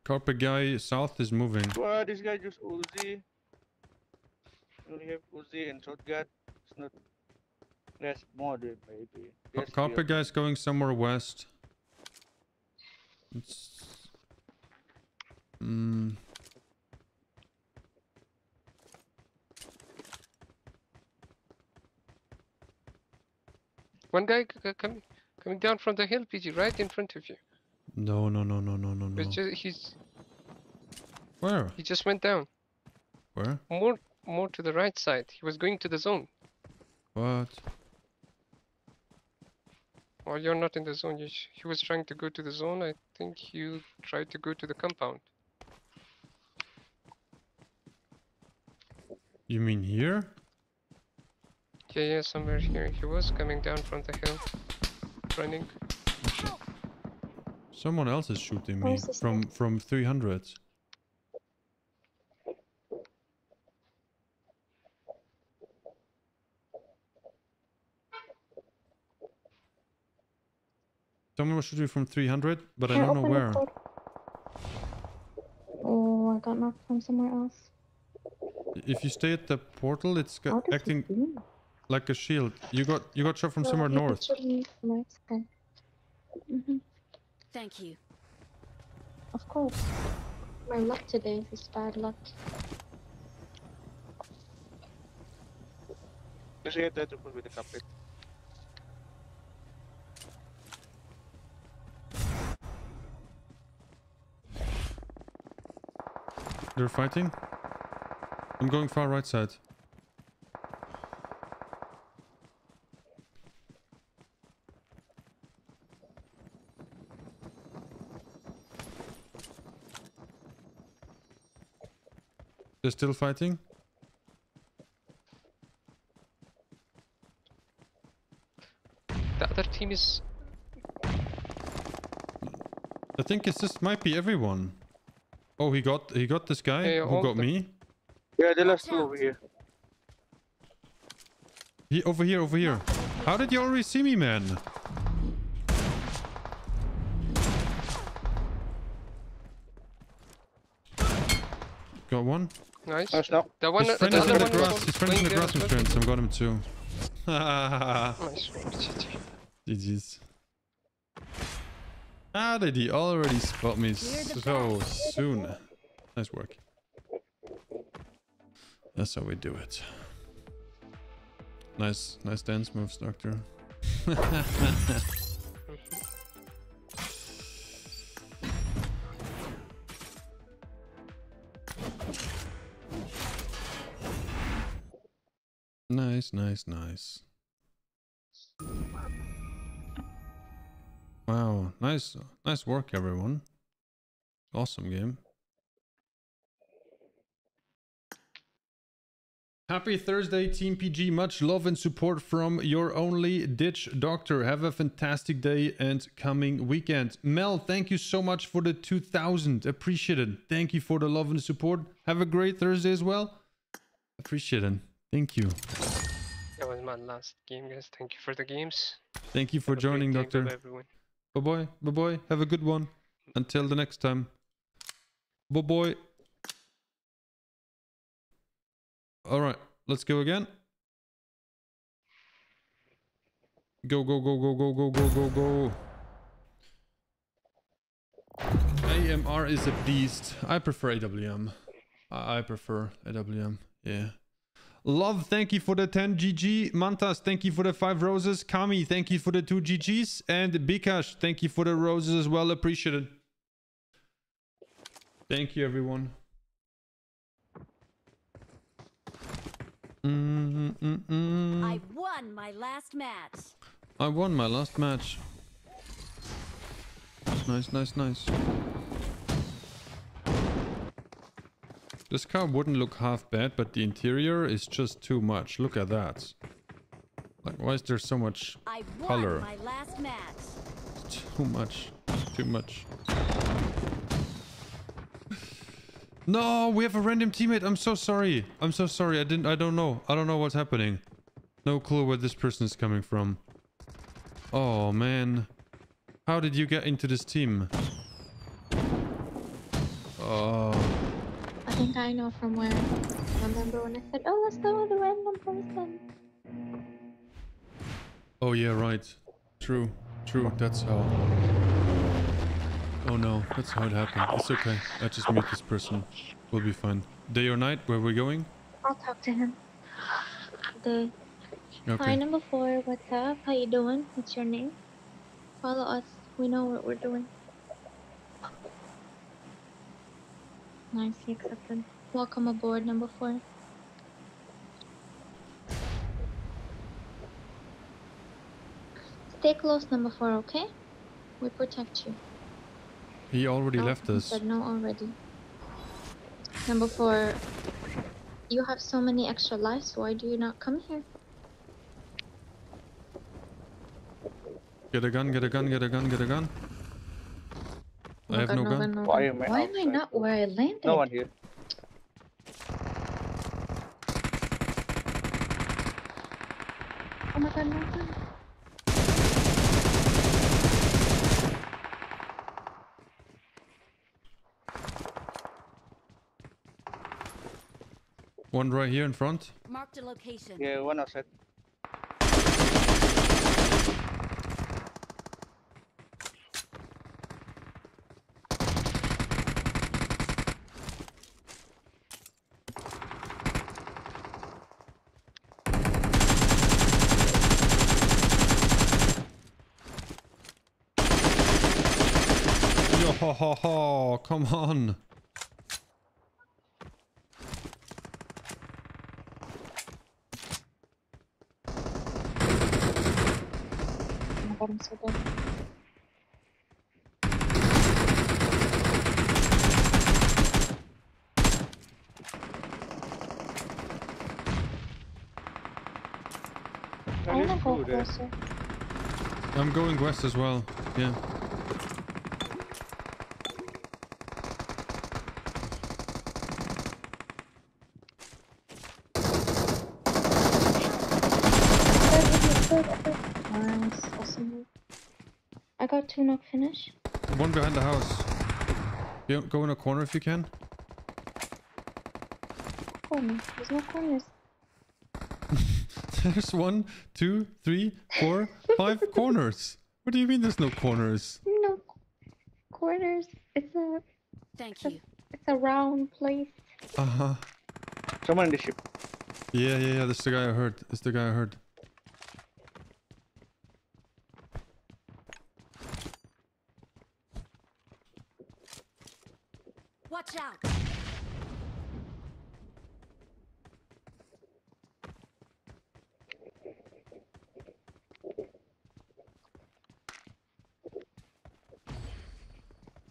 [SPEAKER 1] Carpet guy south is moving.
[SPEAKER 4] Wow, this guy just Uzi. You only have Uzi and shotgun. It's not. There's more, dude, maybe.
[SPEAKER 1] Ca-
[SPEAKER 4] There's
[SPEAKER 1] Carpet
[SPEAKER 4] still-
[SPEAKER 1] guy's going somewhere west. It's... Mm,
[SPEAKER 2] One guy c- c- coming coming down from the hill, PG, right in front of you.
[SPEAKER 1] No, no, no, no, no, no, no.
[SPEAKER 2] It's ju- he's
[SPEAKER 1] Where?
[SPEAKER 2] he just went down.
[SPEAKER 1] Where?
[SPEAKER 2] More more to the right side. He was going to the zone.
[SPEAKER 1] What?
[SPEAKER 2] Well, you're not in the zone. You sh- he was trying to go to the zone. I think you tried to go to the compound.
[SPEAKER 1] You mean here?
[SPEAKER 2] Yeah, yeah, somewhere here. He was coming down from the hill, running.
[SPEAKER 1] Someone else is shooting me from from 300. Someone was shooting from 300, but I don't know where.
[SPEAKER 5] Oh, I got knocked from somewhere else.
[SPEAKER 1] If you stay at the portal, it's acting like a shield. You got you got shot from somewhere north.
[SPEAKER 5] was from right side. hmm
[SPEAKER 3] Thank you.
[SPEAKER 5] Of course. My luck today is bad luck.
[SPEAKER 4] Just get that to put with the carpet. Eh.
[SPEAKER 1] They're fighting. I'm going far right side. They're still fighting?
[SPEAKER 2] The other team is
[SPEAKER 1] I think it's just might be everyone. Oh, he got he got this guy
[SPEAKER 2] Yeah,
[SPEAKER 1] who got
[SPEAKER 2] the-
[SPEAKER 1] me.
[SPEAKER 4] Yeah, the last
[SPEAKER 3] Watch
[SPEAKER 4] two over here.
[SPEAKER 1] He over here, over here. How did you already see me, man? Got one.
[SPEAKER 2] Nice.
[SPEAKER 4] Nice knock.
[SPEAKER 2] The one,
[SPEAKER 1] His
[SPEAKER 2] the
[SPEAKER 1] friend is in the grass.
[SPEAKER 2] was
[SPEAKER 1] His friend is in the grass,
[SPEAKER 2] there
[SPEAKER 1] my friends. I got him too.
[SPEAKER 2] Nice. GG.
[SPEAKER 1] GG's. How ah, did he already spot me so soon? Nice work. That's how we do it. Nice, nice dance moves, Doctor. nice, nice, nice. Wow, nice, nice work, everyone. Awesome game. Happy Thursday, Team PG. Much love and support from your only ditch doctor. Have a fantastic day and coming weekend. Mel, thank you so much for the 2000. Appreciate it. Thank you for the love and support. Have a great Thursday as well. Appreciate it. Thank you.
[SPEAKER 2] My last game, guys. Thank you for the games.
[SPEAKER 1] Thank you for
[SPEAKER 2] Have
[SPEAKER 1] joining. Doctor. Bye bye. Bye bye. Have a good one. Until the next time. Bye bye. All right. Let's go again. Go, go, go, go, go, go, go, go, go. AMR is a beast. I prefer AWM. I prefer AWM. Yeah. Love, thank you for the 10 GG. Mantas, thank you for the 5 roses. Kami, thank you for the 2 GGs. And Bikash, thank you for the roses as well. Appreciated. Thank you, everyone. Mm, mm, mm.
[SPEAKER 3] I won my last match.
[SPEAKER 1] I won my last match. Nice, nice, nice. This car wouldn't look half bad, but the interior is just too much. Look at that. Like, why is there so much? Color.
[SPEAKER 3] my last match.
[SPEAKER 1] Too much. Too much. No, we have a random teammate. I'm so sorry. I'm so sorry. I didn't. I don't know. I don't know what's happening. No clue where this person is coming from. Oh man, how did you get into this team? Oh,
[SPEAKER 5] think I know from where. Remember when I said, "Oh, let's go with a random person."
[SPEAKER 1] oh yeah, right. True, true. That's how. Oh no, that's how it happened. It's okay. I just mute this person. We'll be fine. Day or night? Where we going?
[SPEAKER 5] I'll talk to him. The Hi, number four. What's up? How you doing? What's your name? Follow us. We know what we're doing. Nice, he accepted. Welcome aboard, number four. Stay close, number four, okay? We protect you.
[SPEAKER 1] He already
[SPEAKER 5] Oh,
[SPEAKER 1] left us.
[SPEAKER 5] said no already. Number four, you have so many extra lives. Why do you not come here?
[SPEAKER 1] Get a gun, get a gun, get a gun, get a gun. Oh I
[SPEAKER 5] Oh
[SPEAKER 1] have no gun.
[SPEAKER 5] no
[SPEAKER 4] Why am I
[SPEAKER 5] Why am I not where I landed?
[SPEAKER 4] No one here.
[SPEAKER 5] Oh my god, no gun.
[SPEAKER 1] One right here in front.
[SPEAKER 3] Marked a location.
[SPEAKER 4] Yeah, one outside.
[SPEAKER 1] ho ho, come on.
[SPEAKER 5] I'm
[SPEAKER 1] going west as well, yeah.
[SPEAKER 5] Got two knock finish.
[SPEAKER 1] One behind the house. You go in a corner if you can.
[SPEAKER 5] Corner. There's no corners.
[SPEAKER 1] There's one, two, three, four, five corners. What do you mean there's no corners?
[SPEAKER 5] No corners. It's a
[SPEAKER 3] Thank you.
[SPEAKER 5] it's a round place.
[SPEAKER 1] Uh huh.
[SPEAKER 4] Someone in the ship.
[SPEAKER 1] Yeah, yeah, yeah. That's the guy I heard. That's the guy I heard.
[SPEAKER 3] Watch out.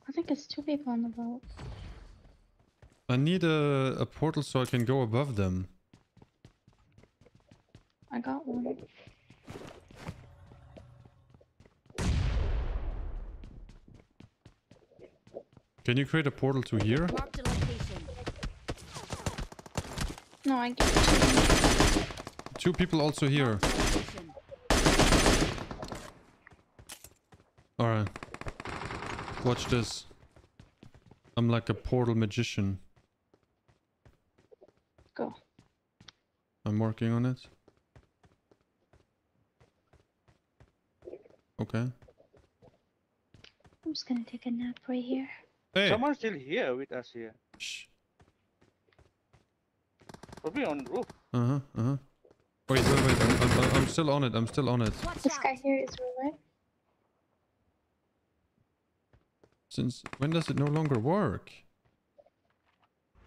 [SPEAKER 5] I think it's two people on the boat.
[SPEAKER 1] I need a, a portal so I can go above them.
[SPEAKER 5] I got one.
[SPEAKER 1] Can you create a portal to here?
[SPEAKER 3] Marked a location.
[SPEAKER 5] No, I can't. Two
[SPEAKER 1] people also here.
[SPEAKER 3] Marked a location.
[SPEAKER 1] Alright. Watch this. I'm like a portal magician.
[SPEAKER 5] Go.
[SPEAKER 1] I'm working on it. Okay.
[SPEAKER 5] I'm just gonna take a nap right here.
[SPEAKER 1] Hey!
[SPEAKER 4] Someone's still here with us here.
[SPEAKER 1] Shh.
[SPEAKER 4] Probably on roof.
[SPEAKER 1] Uh-huh, uh-huh. Wait, wait, wait. I'm, I'm, I'm still on it. I'm still on it.
[SPEAKER 5] This guy here is right.
[SPEAKER 1] Since when does it no longer work?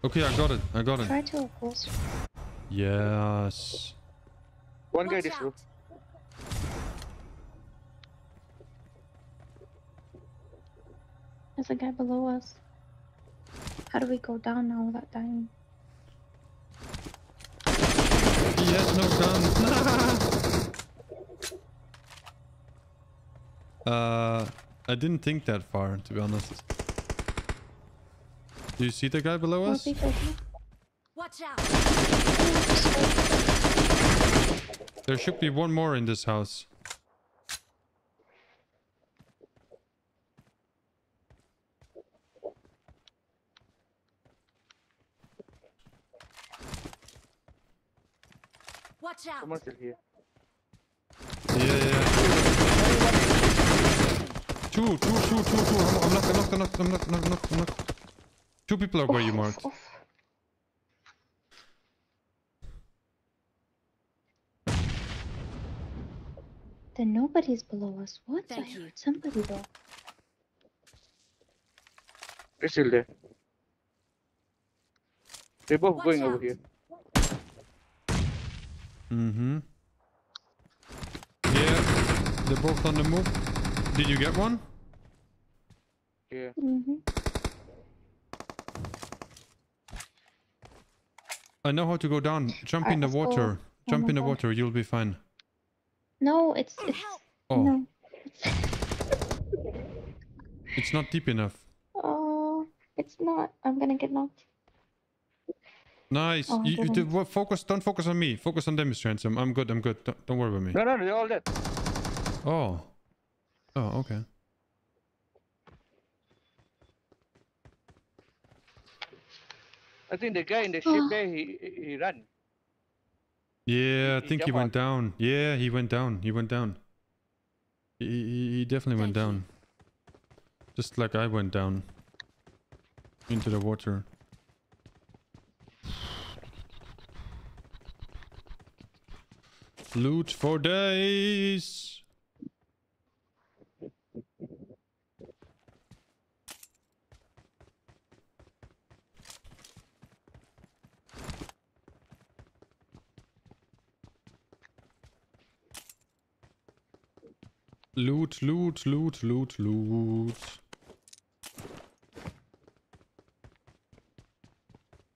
[SPEAKER 1] Okay, I got it. I got it.
[SPEAKER 5] Try to oppose.
[SPEAKER 1] Yes.
[SPEAKER 4] One guy
[SPEAKER 3] Watch
[SPEAKER 4] this roof.
[SPEAKER 5] There's a guy below us. How do we go down now without dying?
[SPEAKER 1] He has no gun. uh, I didn't think that far, to be honest. Do you see the guy below us?
[SPEAKER 3] Watch out.
[SPEAKER 1] There should be one more in this house.
[SPEAKER 3] Watch out.
[SPEAKER 4] Someone's still here.
[SPEAKER 1] Yeah, yeah, yeah. Two, two, two, two, two. I'm, I'm knocked, I'm knocked, I'm knocked, I'm knocked, I'm knocked, I'm knocked, Two people are where you
[SPEAKER 5] Oof,
[SPEAKER 1] marked.
[SPEAKER 5] Then nobody's below us. What?
[SPEAKER 3] Thank
[SPEAKER 5] I
[SPEAKER 3] you.
[SPEAKER 5] heard somebody though.
[SPEAKER 4] They're still there. They're both
[SPEAKER 3] Watch
[SPEAKER 4] going over here.
[SPEAKER 1] Mm-hmm. Yeah, they're both on the move. Did you get one?
[SPEAKER 4] Yeah.
[SPEAKER 5] Mm-hmm.
[SPEAKER 1] I know how to go down. Jump in the
[SPEAKER 5] let's go.
[SPEAKER 1] water.
[SPEAKER 5] Oh
[SPEAKER 1] Jump
[SPEAKER 5] my
[SPEAKER 1] in the
[SPEAKER 5] God.
[SPEAKER 1] water. You'll be fine.
[SPEAKER 5] No, it's it's
[SPEAKER 1] Oh,
[SPEAKER 5] no.
[SPEAKER 1] it's not deep enough.
[SPEAKER 5] Oh, it's not. I'm gonna get knocked.
[SPEAKER 1] Nice.
[SPEAKER 5] Oh,
[SPEAKER 1] you, you
[SPEAKER 5] didn't.
[SPEAKER 1] focus. Don't focus on me. Focus on them, Mr. Ransom. I'm good. I'm good. Don't, don't worry about me.
[SPEAKER 4] No, no, they're all dead.
[SPEAKER 1] Oh. Oh, okay.
[SPEAKER 4] I think the guy in the oh. ship there, he he he ran.
[SPEAKER 1] Yeah, I think he
[SPEAKER 4] jump
[SPEAKER 1] went down. Yeah, he went down. He went down. He, he, he definitely went
[SPEAKER 3] Thank you.
[SPEAKER 1] down. Just like I went down. Into the water. Loot for days. Loot, loot, loot, loot, loot.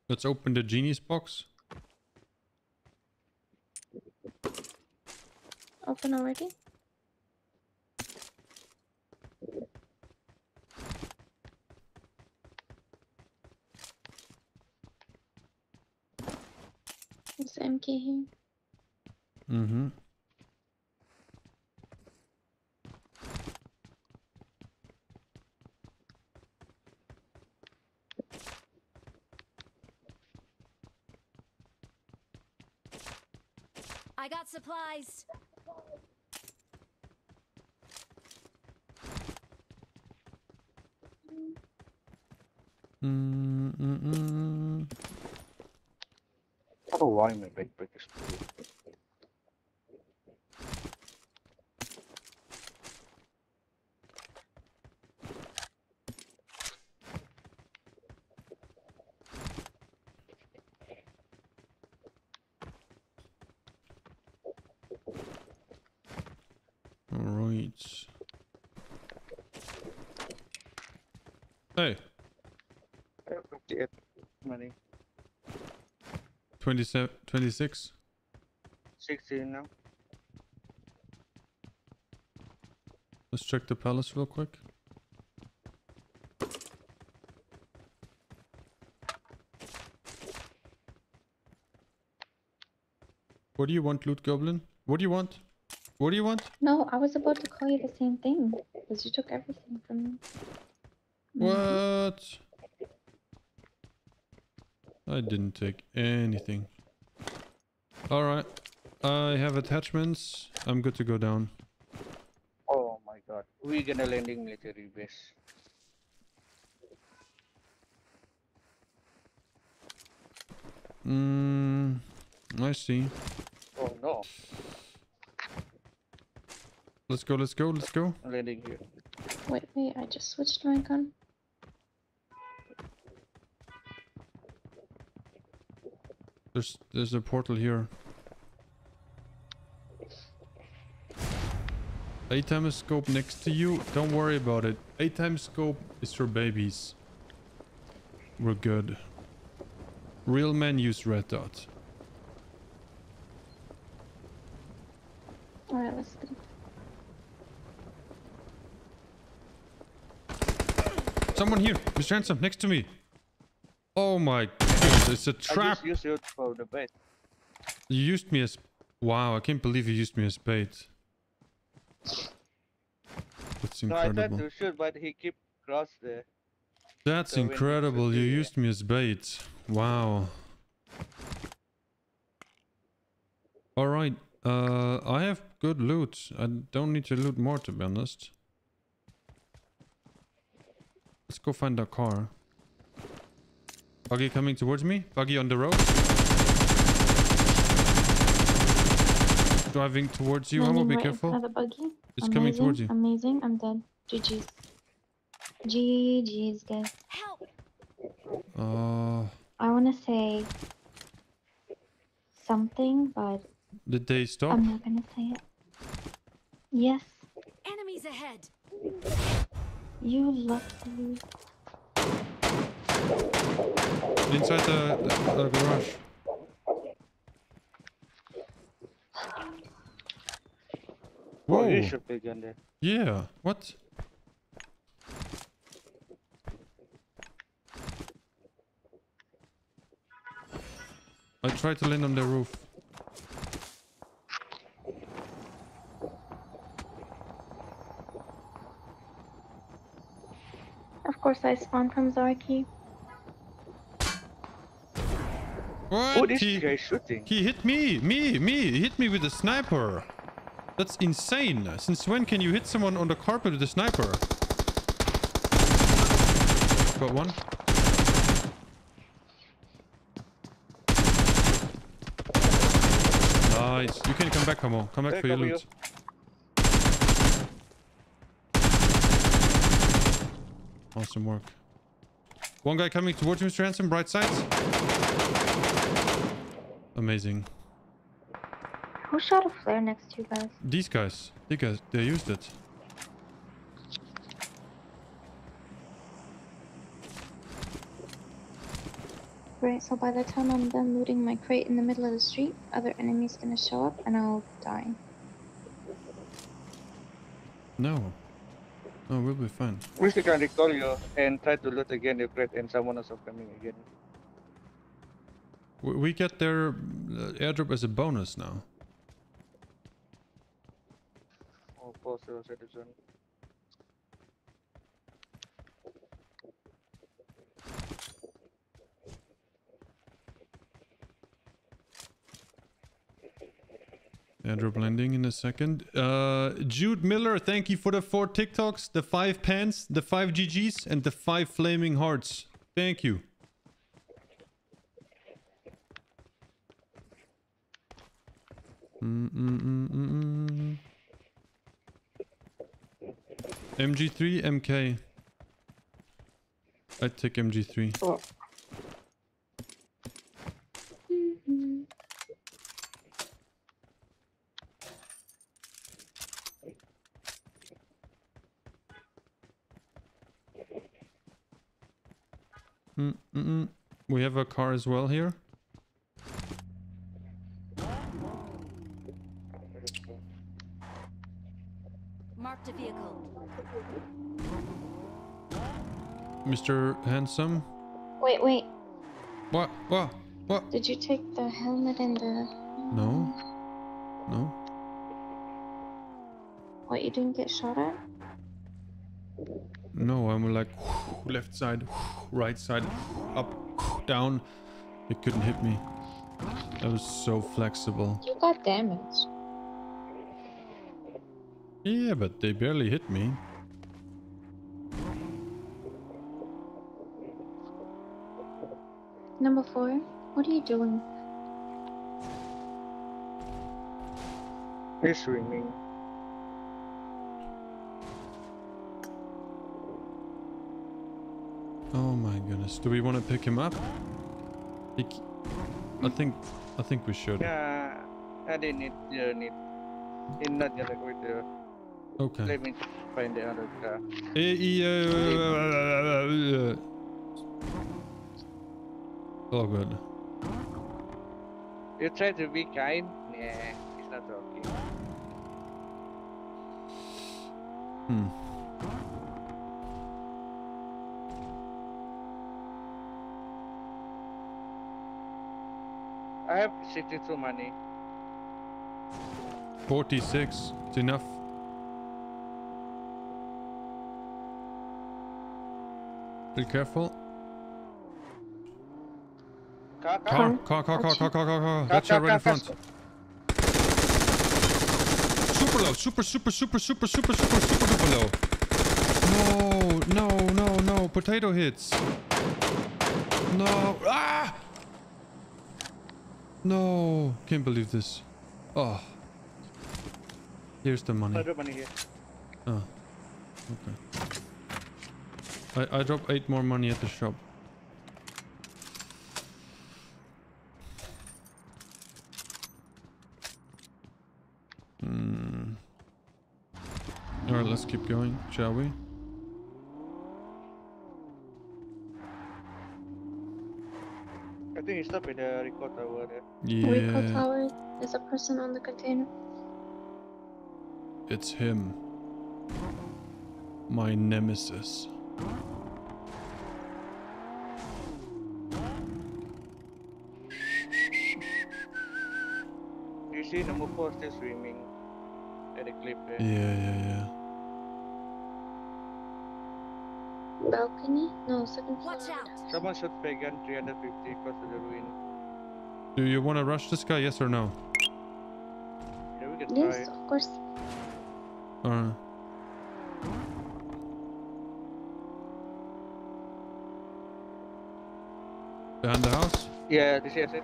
[SPEAKER 1] Let's open the genie's box.
[SPEAKER 5] open already? It's MK here.
[SPEAKER 1] Mm-hmm.
[SPEAKER 3] I got supplies.
[SPEAKER 1] Mm, mm, mm.
[SPEAKER 4] I don't know why my backpack is full.
[SPEAKER 1] All right. Hey,
[SPEAKER 4] 58 money.
[SPEAKER 1] 27, 26.
[SPEAKER 4] 16 now.
[SPEAKER 1] Let's check the palace real quick. What do you want, Loot Goblin? What do you want? What do you want?
[SPEAKER 5] No, I was about to call you the same thing because you took everything from me.
[SPEAKER 1] What? I didn't take anything. Alright. I have attachments. I'm good to go down.
[SPEAKER 4] Oh my god. We're gonna landing military base.
[SPEAKER 1] Mm, I see.
[SPEAKER 4] Oh no.
[SPEAKER 1] Let's go, let's go, let's go.
[SPEAKER 4] I'm landing here.
[SPEAKER 5] Wait, wait, I just switched my gun.
[SPEAKER 1] There's there's a portal here. A times scope next to you. Don't worry about it. A times scope is for babies. We're good. Real men use red dot.
[SPEAKER 5] Alright, let's go.
[SPEAKER 1] Someone here, Mr. Handsome, next to me. Oh my it's a trap.
[SPEAKER 4] just use it for the bait.
[SPEAKER 1] You used me as... Wow, I can't believe you used me as bait. That's incredible.
[SPEAKER 4] No, I tried to shoot, but he keep cross there.
[SPEAKER 1] That's
[SPEAKER 4] So you
[SPEAKER 1] incredible. You used me as bait. Wow. Alright. Uh, I have good loot. I don't need to loot more, to be honest. Let's go find a car. Buggy coming towards me. Buggy on the road. Driving towards you. Ammo, be careful.
[SPEAKER 5] front of the buggy.
[SPEAKER 1] It's coming towards you.
[SPEAKER 5] Amazing, I'm dead. GG's. GG's, guys.
[SPEAKER 3] Help!
[SPEAKER 1] Uh,
[SPEAKER 5] I wanna say something, but
[SPEAKER 1] did they stop?
[SPEAKER 5] I'm not gonna say it. Yes,
[SPEAKER 3] Enemies ahead!
[SPEAKER 5] you lucky.
[SPEAKER 1] Inside the, the, the garage.
[SPEAKER 4] Oh, you
[SPEAKER 1] Whoa.
[SPEAKER 4] should be gun there.
[SPEAKER 1] Yeah. What? I tried to land on the roof.
[SPEAKER 5] Of course, I spawned from Zharki.
[SPEAKER 1] What?
[SPEAKER 4] Oh, this
[SPEAKER 1] he,
[SPEAKER 4] guy shooting.
[SPEAKER 1] he hit me! Me! Me! He hit me with a sniper! That's insane! Since when can you hit someone on the carpet with a sniper? Got one. Nice. You can come back, Hamo. Come back for your loot. Awesome work. One guy coming towards you, Mr. Handsome, Bright side. Amazing.
[SPEAKER 5] Who shot a flare next to you guys?
[SPEAKER 1] These guys, they guys, they used it.
[SPEAKER 5] Great, so by the time I'm done looting my crate in the middle of the street, other enemies gonna show up and I'll die.
[SPEAKER 1] No. No, we'll be fine.
[SPEAKER 4] We still can recall you and try to loot again your crate and someone else is coming again.
[SPEAKER 1] We, we get their uh, airdrop as a bonus now.
[SPEAKER 4] Oh,
[SPEAKER 1] Airdrop landing in a second. Uh, Jude Miller, thank you for the four TikToks, the five pants, the five GGs, and the five flaming hearts. Thank you. Mm, mm, mm, mm, mm. MG3, MK. I'd take MG3.
[SPEAKER 5] Mhm.
[SPEAKER 1] Mm, mm. We have a car as well here.
[SPEAKER 3] Marked a vehicle.
[SPEAKER 1] Mr. Handsome.
[SPEAKER 5] Wait, wait.
[SPEAKER 1] What? What? What?
[SPEAKER 5] Did you take the helmet and the?
[SPEAKER 1] No. No.
[SPEAKER 5] What? You didn't get shot at?
[SPEAKER 1] No, I'm like left side, right side, up, down. It couldn't hit me. I was so flexible.
[SPEAKER 5] You got damage.
[SPEAKER 1] Yeah, but they barely hit me.
[SPEAKER 5] Number four. What are you doing?
[SPEAKER 4] He's swimming.
[SPEAKER 1] Goodness. Do we want to pick him up? I think, I think we should.
[SPEAKER 4] Yeah, I didn't need uh, need. He's not gonna go to.
[SPEAKER 1] Okay.
[SPEAKER 4] Let me find the other car.
[SPEAKER 1] Eh, uh, Oh, good.
[SPEAKER 4] You try to be kind. Nah, it's not okay.
[SPEAKER 1] Hmm.
[SPEAKER 4] I have 62 money.
[SPEAKER 1] 46. It's enough. Be careful.
[SPEAKER 4] Car,
[SPEAKER 1] Car, car,
[SPEAKER 4] car.
[SPEAKER 1] car, car, car, car, car, car.
[SPEAKER 4] Car,
[SPEAKER 1] That's
[SPEAKER 4] car,
[SPEAKER 1] right in
[SPEAKER 4] car,
[SPEAKER 1] front. Super low. Super, super, super, super, super, super, super duper low. No, no, no, no. Potato hits. No. Ah! No. Can't believe this. Oh. Here's the money.
[SPEAKER 4] 100 money here.
[SPEAKER 1] Oh. Okay. I, I drop eight more money at the shop. Hmm. Alright, let's keep going, shall we?
[SPEAKER 4] I think he stopped at the record tower there.
[SPEAKER 5] Rico
[SPEAKER 1] Yeah,
[SPEAKER 5] Tower. There's a person on the container.
[SPEAKER 1] it's him. My nemesis.
[SPEAKER 4] You see number 4 still swimming at the cliff there.
[SPEAKER 1] Yeah, yeah, yeah.
[SPEAKER 5] Balcony? No, second floor.
[SPEAKER 3] Watch out!
[SPEAKER 4] Someone shot Pagan 350 across the ruin.
[SPEAKER 1] Do you want to rush this guy, yes or no?
[SPEAKER 4] Yeah, we can
[SPEAKER 5] Yes,
[SPEAKER 4] try.
[SPEAKER 5] of course.
[SPEAKER 1] Alright. Behind the house?
[SPEAKER 4] Yeah, this is it.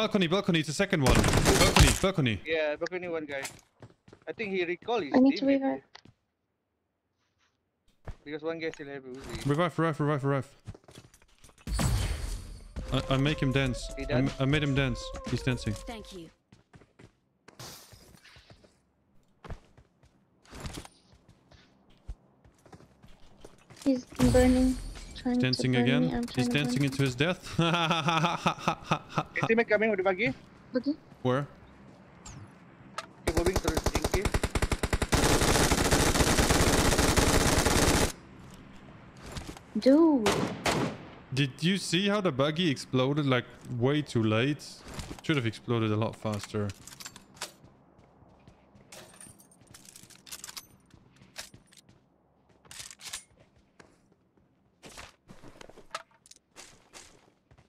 [SPEAKER 1] Balcony, balcony, it's the second one. Balcony, balcony.
[SPEAKER 4] Yeah, balcony one guy. I think he recall his
[SPEAKER 5] I need to
[SPEAKER 4] teammate,
[SPEAKER 5] revive.
[SPEAKER 4] Because one guy still have Uzi.
[SPEAKER 1] Revive, revive, revive, revive. I, I make him dance.
[SPEAKER 4] He
[SPEAKER 1] I, m-
[SPEAKER 4] dance?
[SPEAKER 1] I made him dance. He's dancing.
[SPEAKER 3] Thank you.
[SPEAKER 5] He's burning. Trying
[SPEAKER 1] Dancing
[SPEAKER 5] to burn
[SPEAKER 1] again.
[SPEAKER 5] Me. I'm
[SPEAKER 1] He's
[SPEAKER 5] to
[SPEAKER 1] dancing
[SPEAKER 5] burn.
[SPEAKER 1] into his death.
[SPEAKER 4] His teammate coming with the buggy.
[SPEAKER 5] Boogie?
[SPEAKER 1] Where?
[SPEAKER 4] He moving towards Dinky.
[SPEAKER 5] Dude.
[SPEAKER 1] Did you see how the buggy exploded like way too late? Should have exploded a lot faster.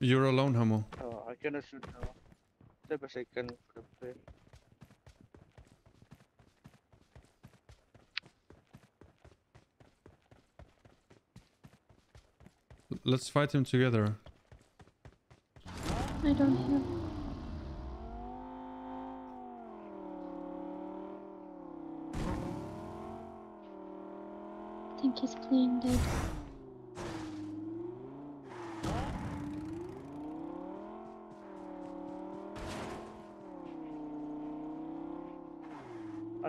[SPEAKER 1] You're alone, Hamo.
[SPEAKER 4] Oh, I cannot shoot now. Step a second for the.
[SPEAKER 1] Let's fight him together.
[SPEAKER 5] I don't hear. I think he's clean dead.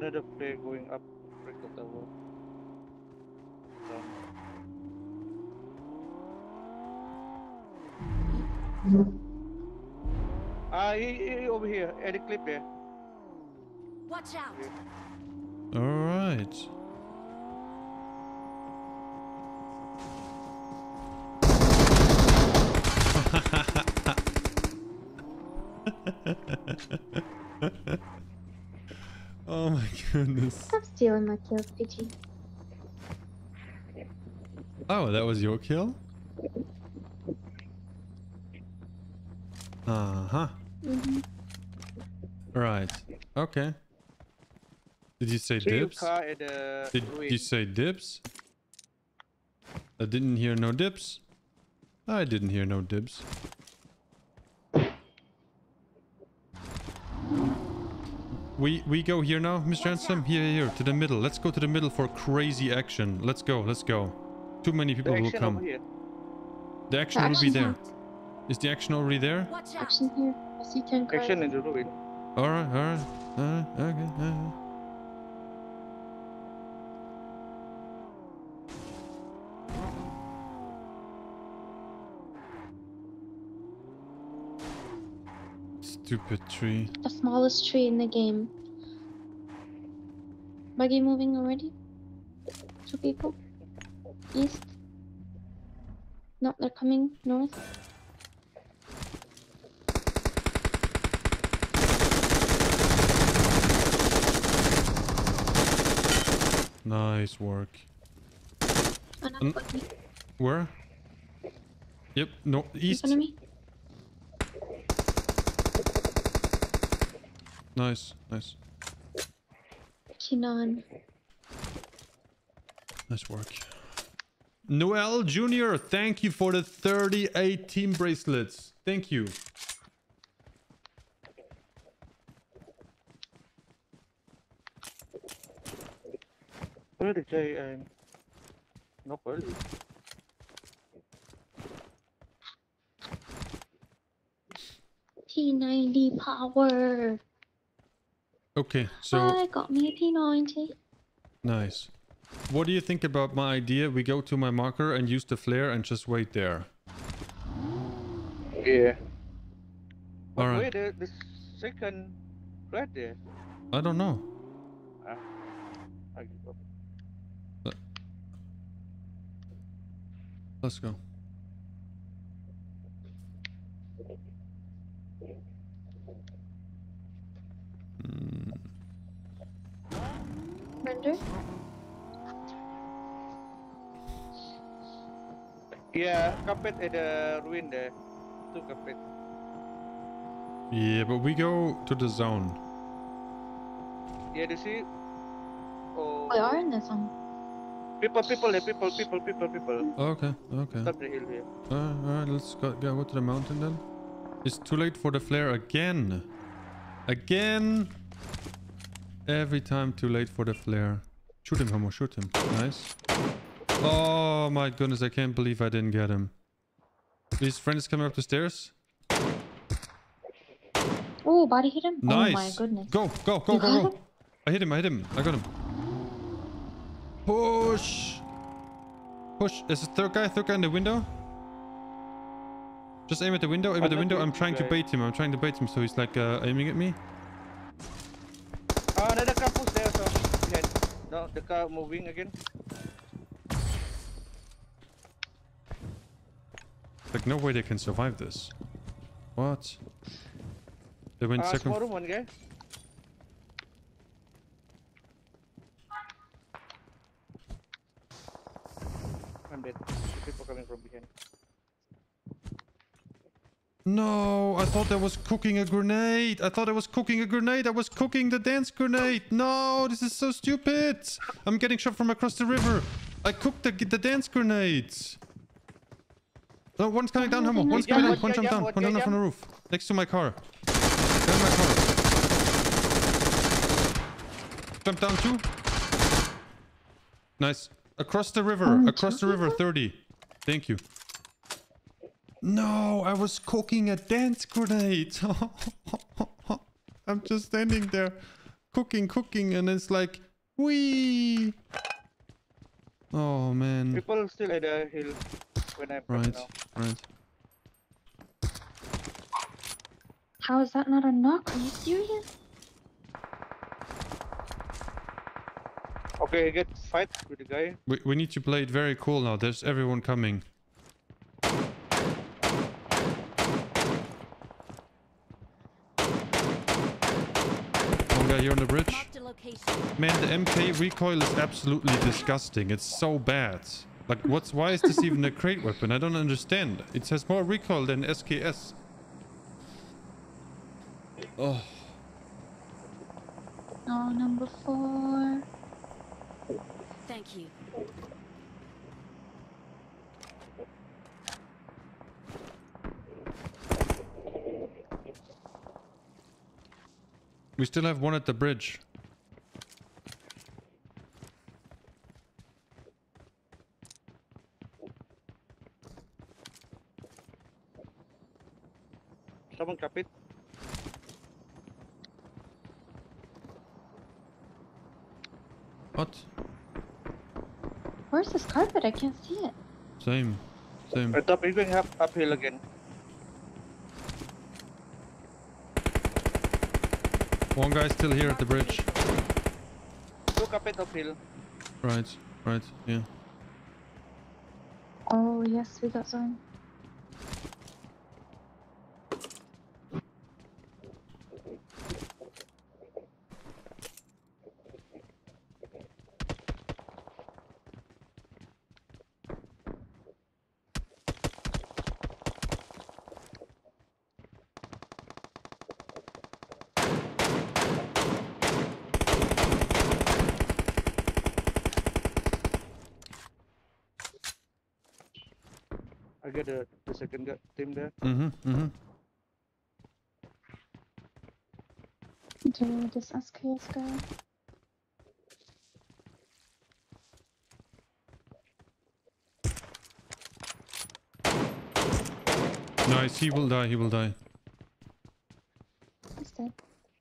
[SPEAKER 4] Another plane going up. Break the tower. Ah, he, he, he over here. At the clip there.
[SPEAKER 3] Watch out!
[SPEAKER 1] All right. oh my goodness.
[SPEAKER 5] Stop stealing my kills, PG.
[SPEAKER 1] Oh, that was your kill? Uh-huh.
[SPEAKER 5] Mm-hmm.
[SPEAKER 1] Right. Okay. Did you say dips?
[SPEAKER 4] car at the
[SPEAKER 1] Did you say dips? I didn't hear no dips. I didn't hear no dips. We we go here now, Mr. Handsome. Here, here, to the middle. Let's go to the middle for crazy action. Let's go, let's go. Too many people will come. The action will be
[SPEAKER 5] action's
[SPEAKER 1] there.
[SPEAKER 5] not.
[SPEAKER 1] Is the action already there?
[SPEAKER 3] Watch out!
[SPEAKER 5] Action here. I see 10 cars.
[SPEAKER 4] Action in the ruin.
[SPEAKER 1] Alright, alright, alright, okay, alright. Stupid tree.
[SPEAKER 5] The smallest tree in the game. Buggy moving already? Two people? East? No, they're coming north.
[SPEAKER 1] Nice work.
[SPEAKER 5] Another buggy.
[SPEAKER 1] Where? Yep, no,
[SPEAKER 5] In
[SPEAKER 1] east.
[SPEAKER 5] front of me.
[SPEAKER 1] Nice, nice.
[SPEAKER 5] Kinan.
[SPEAKER 1] Nice work. Noel Jr., thank you for the 38 team bracelets. Thank you.
[SPEAKER 4] Where the guy um not early.
[SPEAKER 5] P90 power.
[SPEAKER 1] Okay, so
[SPEAKER 5] I got me a P90.
[SPEAKER 1] nice. What do you think about my idea? We go to my marker and use the flare and just wait there.
[SPEAKER 4] Yeah. But
[SPEAKER 1] Alright.
[SPEAKER 4] where the, the second right there?
[SPEAKER 1] I don't know.
[SPEAKER 4] Ah, I.
[SPEAKER 1] Let's go.
[SPEAKER 5] Render.
[SPEAKER 4] Yeah, carpet at the ruin there. Two carpet.
[SPEAKER 1] Yeah, but we go to the zone.
[SPEAKER 4] Yeah, do you see? Oh,
[SPEAKER 5] We are in the zone.
[SPEAKER 4] people, people, there, people, people, people, people.
[SPEAKER 1] Oh, okay, okay.
[SPEAKER 4] Stop the hill here.
[SPEAKER 1] Alright, alright, let's go, go, go to the mountain then. It's too late for the flare again. Again. Every time too late for the flare. Shoot him, Hamo, shoot him. Nice. Oh my goodness, I can't believe I didn't get him. His friend is coming up the stairs.
[SPEAKER 5] Oh, body hit him.
[SPEAKER 1] Nice.
[SPEAKER 5] Oh my goodness.
[SPEAKER 1] Go, go, go,
[SPEAKER 5] You
[SPEAKER 1] go, go. I hit him, I hit him. I got him. Push. Push. There's a third guy, third guy in the window. Just aim at the window, aim at the window. I'm trying to bait him. I'm trying to bait him, so he's like uh, aiming at me.
[SPEAKER 4] Ah, another car push there, so behind. No, the car moving again.
[SPEAKER 1] Like no way they can survive this. What? They went
[SPEAKER 4] Ah,
[SPEAKER 1] second.
[SPEAKER 4] room, one guy. I'm dead. People coming from behind.
[SPEAKER 1] No, I thought I was cooking a grenade. I thought I was cooking a grenade. I was cooking the dance grenade. No, this is so stupid. I'm getting shot from across the river. I cooked the, the dance grenades. No, one's coming down, Humble. One's coming down. One jump down. One down from the roof. Next to my car. Behind my car. Jump down too. Nice. Across the river.
[SPEAKER 5] Oh,
[SPEAKER 1] Across the river. 30. Thank you. No, I was cooking a dance grenade. I'm just standing there cooking, cooking, and it's like, wee. Oh man.
[SPEAKER 4] People still at the hill when I'm
[SPEAKER 1] Right,
[SPEAKER 4] now.
[SPEAKER 1] right.
[SPEAKER 5] How is that not a knock? Are you serious?
[SPEAKER 4] Okay, get fight with the guy.
[SPEAKER 1] We, we need to play it very cool now. There's everyone coming. Here on the bridge.
[SPEAKER 3] Marked a location.
[SPEAKER 1] Man, the MK recoil is absolutely disgusting. It's so bad. Like, what's why is this even a crate weapon? I don't understand. It has more recoil than SKS. Oh,
[SPEAKER 5] Oh, number four.
[SPEAKER 3] Thank you.
[SPEAKER 1] We still have one at the bridge.
[SPEAKER 4] Someone cap it.
[SPEAKER 1] What?
[SPEAKER 5] Where's this carpet? I can't see it.
[SPEAKER 1] Same. Same.
[SPEAKER 4] At top, you're going up uphill again.
[SPEAKER 1] One guy still here at the bridge.
[SPEAKER 4] Go cap it uphill.
[SPEAKER 1] Right, right, yeah.
[SPEAKER 5] Oh, yes, we got zone.
[SPEAKER 4] Get the, the second guy, team there.
[SPEAKER 1] Mm-hmm, mm-hmm.
[SPEAKER 5] Do this SKS guy.
[SPEAKER 1] Nice, he will die, he will die.
[SPEAKER 5] He's dead.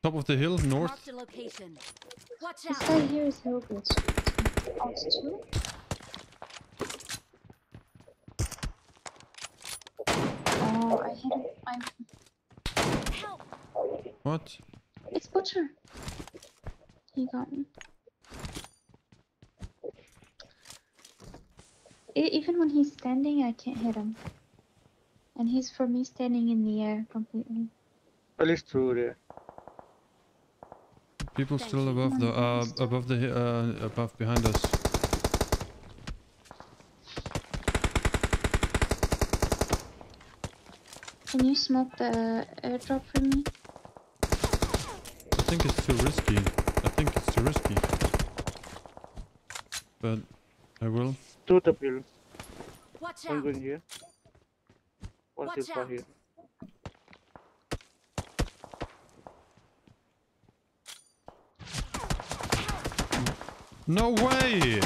[SPEAKER 1] Top of the hill, north.
[SPEAKER 3] Marked a location. Watch
[SPEAKER 5] This guy here is Hillbridge. Oh, it's two? Oh, I hit him. I'm...
[SPEAKER 3] Help.
[SPEAKER 1] What?
[SPEAKER 5] It's Butcher. He got me. Even when he's standing, I can't hit him. And he's for me standing in the air completely.
[SPEAKER 4] At least two there.
[SPEAKER 1] People
[SPEAKER 3] Thank
[SPEAKER 1] still above the, uh, above the, uh, above behind us.
[SPEAKER 5] Can you smoke the airdrop for me?
[SPEAKER 1] I think it's too risky. I think it's too risky. But I will.
[SPEAKER 4] Two top hill.
[SPEAKER 3] Watch
[SPEAKER 4] One
[SPEAKER 3] out.
[SPEAKER 4] going here. One
[SPEAKER 3] Watch
[SPEAKER 4] still far
[SPEAKER 3] out.
[SPEAKER 4] here.
[SPEAKER 1] No way!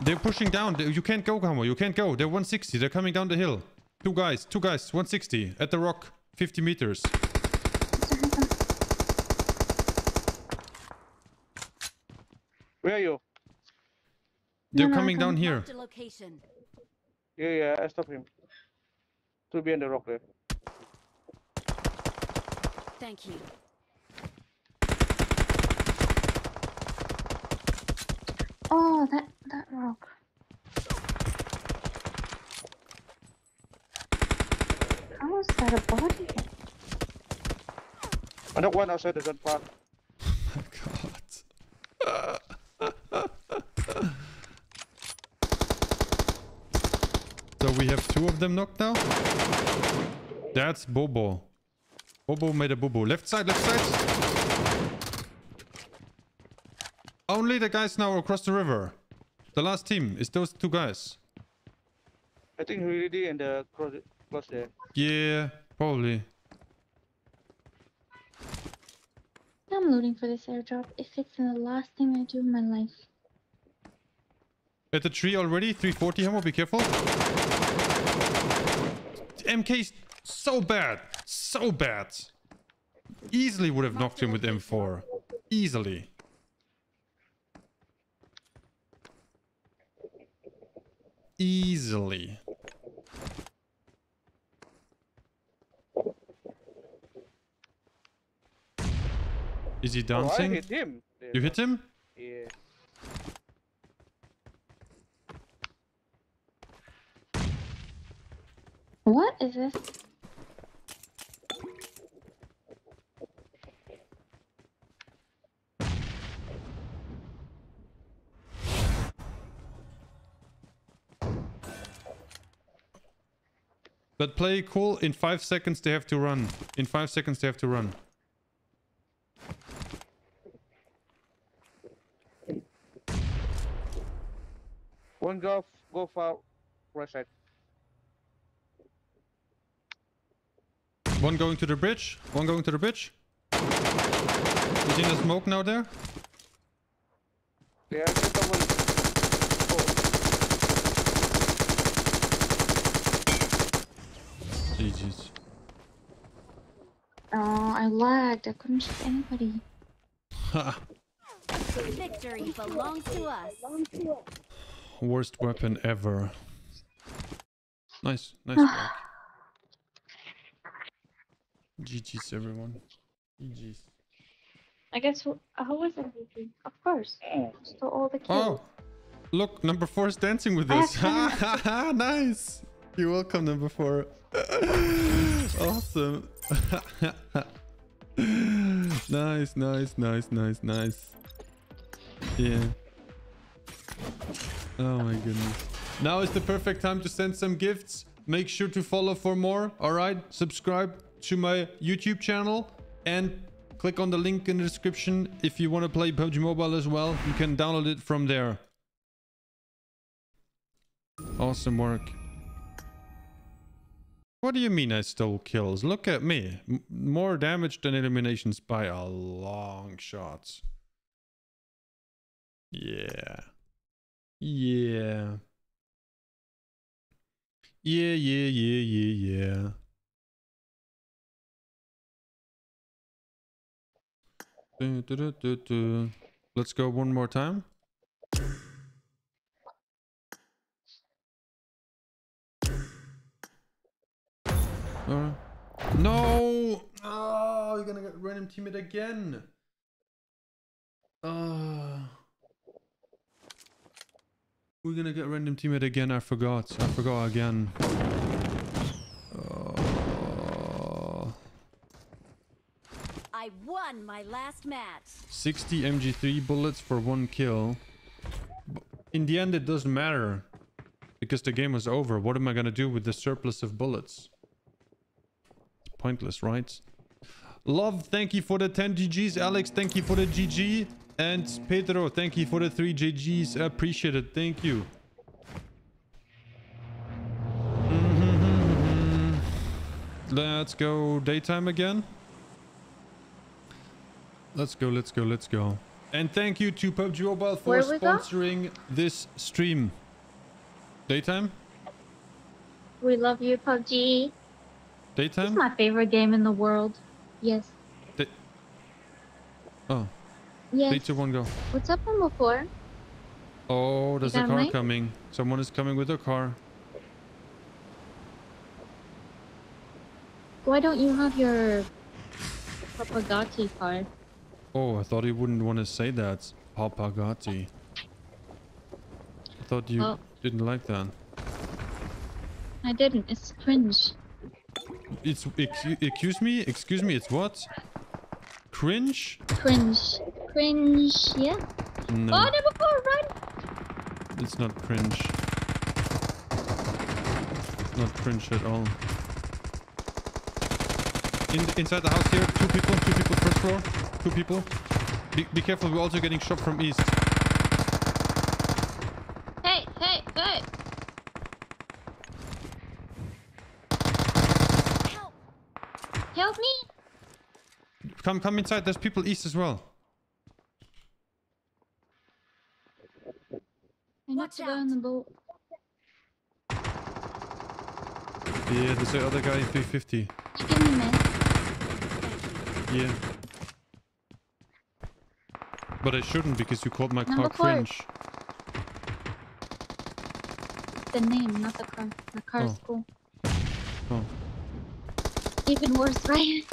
[SPEAKER 1] They're pushing down. You can't go, Hamo. You can't go. They're 160. They're coming down the hill. Two guys. Two guys. 160. At the rock. 50 meters.
[SPEAKER 5] Mr. Handsome,
[SPEAKER 4] Where are you?
[SPEAKER 1] They're
[SPEAKER 5] no,
[SPEAKER 1] coming down here.
[SPEAKER 3] Location.
[SPEAKER 4] Yeah, yeah, I stop him. To be behind the rock there.
[SPEAKER 3] Thank you.
[SPEAKER 5] Oh, that that rock. How is that a body?
[SPEAKER 4] I don't one outside the gun park.
[SPEAKER 1] my god. so we have two of them knocked now? That's Bobo. Bobo made a boo-boo. Left side, left side. Only the guys now across the river. The last team is those two guys.
[SPEAKER 4] I think already and the cross cross there.
[SPEAKER 1] Yeah, probably.
[SPEAKER 5] I'm looting for this airdrop if it's the last thing I do in my life.
[SPEAKER 1] At the tree already. 340 ammo. Be careful. MK's so bad. So bad. Easily would have knocked him with M4. Easily. Easily. Is he
[SPEAKER 4] Oh, I
[SPEAKER 1] dancing?
[SPEAKER 4] hit him.
[SPEAKER 1] You hit him?
[SPEAKER 4] Yeah.
[SPEAKER 5] What is this?
[SPEAKER 1] But play cool. In five seconds they have to run. In five seconds they have to run.
[SPEAKER 4] One go go far right side.
[SPEAKER 1] One going to the bridge. One going to the bridge. Is in the smoke now there?
[SPEAKER 4] They are just double. Oh,
[SPEAKER 1] GG's.
[SPEAKER 5] Oh, I lagged. I couldn't shoot anybody.
[SPEAKER 1] Ha.
[SPEAKER 3] Victory belongs to us.
[SPEAKER 1] Worst weapon ever. Nice, nice work. GG's everyone. GG's.
[SPEAKER 5] I guess who, who was MVP? Of course. So all the kills.
[SPEAKER 1] Oh, look, number four is dancing with us. Nice. You're welcome, number four. awesome. nice, nice, nice, nice, nice. Yeah. Oh my goodness. Now is the perfect time to send some gifts. Make sure to follow for more. All right. Subscribe to my YouTube channel and click on the link in the description if you want to play PUBG Mobile as well. You can download it from there. Awesome work. What do you mean I stole kills? Look at me. M more damage than eliminations by a long shot. Yeah. Yeah. Yeah, yeah, yeah, yeah, yeah. Let's go one more time. Alright. No! Oh, you're gonna get random teammate again. Uh, we're gonna get random teammate again. I forgot. I forgot again.
[SPEAKER 3] I won my last match.
[SPEAKER 1] 60 MG3 bullets for one kill. In the end, it doesn't matter. Because the game was over. What am I gonna do with the surplus of bullets? It's pointless, right? Love, thank you for the 10 GGs. Alex, thank you for the GG. And Pedro, thank you for the 3 GGs. Appreciate it. Thank you. Let's go daytime again. Let's go, let's go, let's go. And thank you to PUBG Mobile for
[SPEAKER 5] Where we go?
[SPEAKER 1] sponsoring this stream. Daytime?
[SPEAKER 5] We love you, PUBG. Daytime? It's
[SPEAKER 1] Daytime?
[SPEAKER 5] my favorite game in the world. Yes.
[SPEAKER 1] Day- oh,
[SPEAKER 5] Yes.
[SPEAKER 1] three, two, one, go.
[SPEAKER 5] What's up on before?
[SPEAKER 1] Oh, there's a car
[SPEAKER 5] mine?
[SPEAKER 1] coming. Someone is coming with a car.
[SPEAKER 5] Why don't you have your Papagati card?
[SPEAKER 1] Oh, I thought you wouldn't want to say that. Papagati. I thought you
[SPEAKER 5] Oh.
[SPEAKER 1] didn't like that.
[SPEAKER 5] I didn't. It's cringe.
[SPEAKER 1] It's excu- excuse me, excuse me. It's what? Cringe?
[SPEAKER 5] Cringe. Cringe. Yeah.
[SPEAKER 1] No,
[SPEAKER 5] Oh, run!
[SPEAKER 1] it's not cringe. It's not cringe at all. In inside the house here. Two people. Two people. First floor. Two people. Be, be careful. We're also getting shot from east.
[SPEAKER 5] Hey, hey, hey!
[SPEAKER 3] Help!
[SPEAKER 5] Help me!
[SPEAKER 1] Come, come inside. There's people east as well.
[SPEAKER 5] I need
[SPEAKER 3] Watch
[SPEAKER 5] to go
[SPEAKER 3] out.
[SPEAKER 5] on the boat.
[SPEAKER 1] Yeah, there's the other guy in 350.
[SPEAKER 5] You give me man.
[SPEAKER 1] Yeah. But I shouldn't because you called my
[SPEAKER 5] Number
[SPEAKER 1] car
[SPEAKER 5] four.
[SPEAKER 1] cringe.
[SPEAKER 5] The name, not the car. The car is
[SPEAKER 1] Oh.
[SPEAKER 5] cool.
[SPEAKER 1] Oh.
[SPEAKER 5] Even worse, right?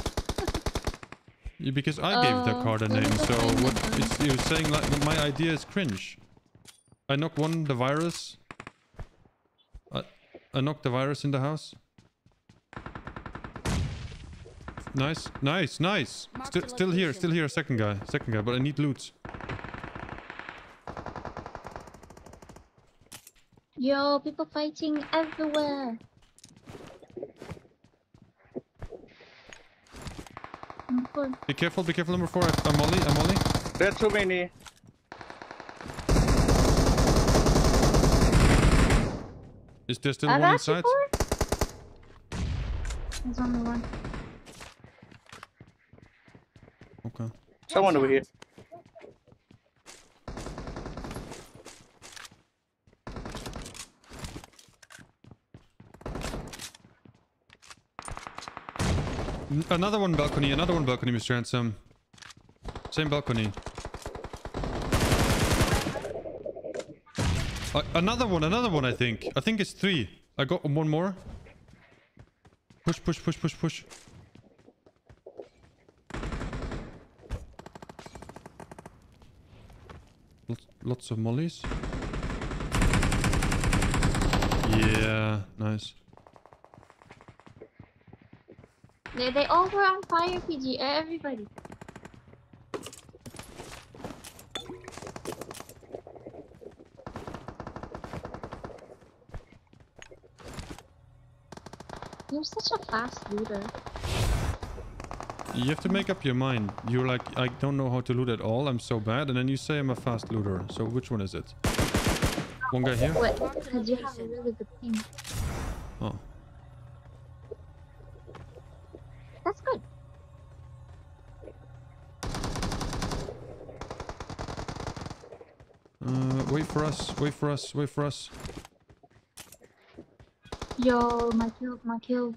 [SPEAKER 1] Yeah, because I gave the
[SPEAKER 5] Oh,
[SPEAKER 1] car the name, so what it's, you're saying like my idea is cringe. I knocked one the virus. I, I knocked the virus in the house. Nice, nice, nice. Still,
[SPEAKER 3] the
[SPEAKER 1] still here,
[SPEAKER 3] location.
[SPEAKER 1] still here. Second guy, second guy. But I need loot.
[SPEAKER 5] Yo, people fighting everywhere.
[SPEAKER 1] Be careful, be careful. Number four. I- I'm Molly. I'm Molly.
[SPEAKER 4] are too many.
[SPEAKER 1] Is there still
[SPEAKER 5] I
[SPEAKER 1] one
[SPEAKER 5] got you
[SPEAKER 1] inside?
[SPEAKER 5] four? There's only one.
[SPEAKER 1] Okay.
[SPEAKER 4] Someone over here.
[SPEAKER 1] Another one balcony. Another one balcony, Mr. Handsome. Same balcony. Uh, another one, another one, I think. I think it's three. I got one more. Push, push, push, push, push. Lots, of mollies. Yeah, nice.
[SPEAKER 5] They, they all were on fire, PG. Everybody. You're such a fast looter.
[SPEAKER 1] You have to make up your mind. You're like, I don't know how to loot at all. I'm so bad. And then you say I'm a fast looter. So which one is it? One guy here?
[SPEAKER 5] What? Because you have a really good team.
[SPEAKER 1] Oh.
[SPEAKER 5] That's good.
[SPEAKER 1] Uh, wait for us. Wait for us. Wait for us.
[SPEAKER 5] Yo, my kill, my kill.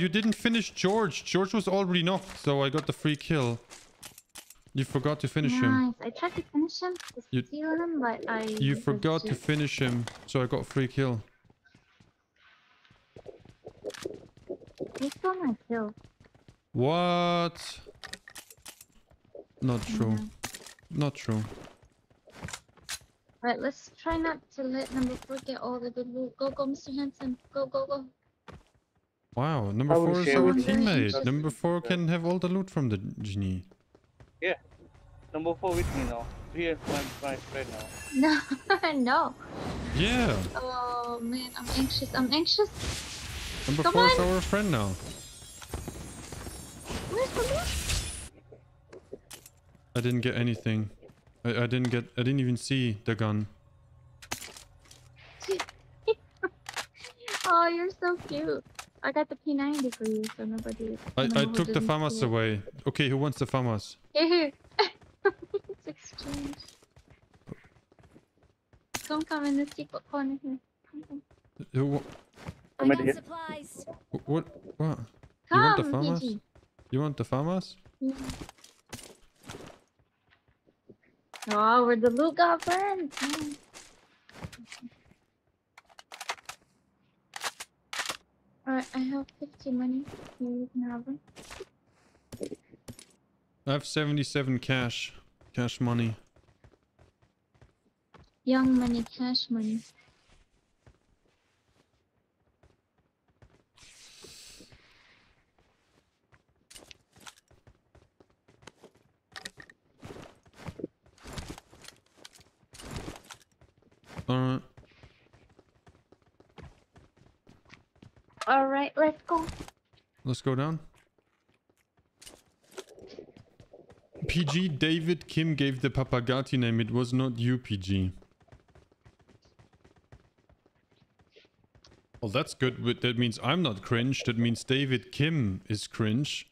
[SPEAKER 1] You didn't finish George. George was already knocked, so I got the free kill. You forgot to finish him.
[SPEAKER 5] nice. I tried to finish him, to
[SPEAKER 1] You-
[SPEAKER 5] steal him, but I.
[SPEAKER 1] You forgot to finish him, so I got free kill.
[SPEAKER 5] You stole my kill.
[SPEAKER 1] What? Not true.
[SPEAKER 5] Yeah.
[SPEAKER 1] Not true.
[SPEAKER 5] Alright, let's try not to let number four get all the good loot. Go, go, Mr. Handsome. Go, go, go.
[SPEAKER 1] Wow, number
[SPEAKER 4] I
[SPEAKER 1] four is our
[SPEAKER 5] with you.
[SPEAKER 1] teammate. Number four can have all the loot from the genie.
[SPEAKER 4] Yeah, number four with me now. Here, my, my friend now.
[SPEAKER 5] No, no.
[SPEAKER 1] Yeah,
[SPEAKER 5] Oh man, I'm anxious. I'm anxious.
[SPEAKER 1] number
[SPEAKER 5] Come
[SPEAKER 1] four is our friend now.
[SPEAKER 5] Where's the loot?
[SPEAKER 1] I didn't get anything. I, I didn't get. I didn't even see the gun.
[SPEAKER 5] Oh, you're so cute. I got the P90 for you, so nobody.
[SPEAKER 1] I, I took the
[SPEAKER 5] didn't
[SPEAKER 1] FAMAS away. Okay, who wants the FAMAS?
[SPEAKER 5] Here, here. it's exchange. Don't come in the secret corner here. Come, come.
[SPEAKER 1] Who? wa-
[SPEAKER 3] I got
[SPEAKER 4] here.
[SPEAKER 3] supplies.
[SPEAKER 1] wh- What? What? You want the
[SPEAKER 5] Come,
[SPEAKER 1] FAMAS?
[SPEAKER 5] PG.
[SPEAKER 1] You want the FAMAS?
[SPEAKER 5] Yeah. Oh, where the loot got Alright, I have 50 money. You can have them.
[SPEAKER 1] I have 77 cash. Cash money.
[SPEAKER 5] Young money, cash money.
[SPEAKER 1] Alright.
[SPEAKER 5] Alright, let's go.
[SPEAKER 1] Let's go down. PG David Kim gave the Papagati name. It was not you, PG. Well, that's good. but That means I'm not cringe. That means David Kim is cringe.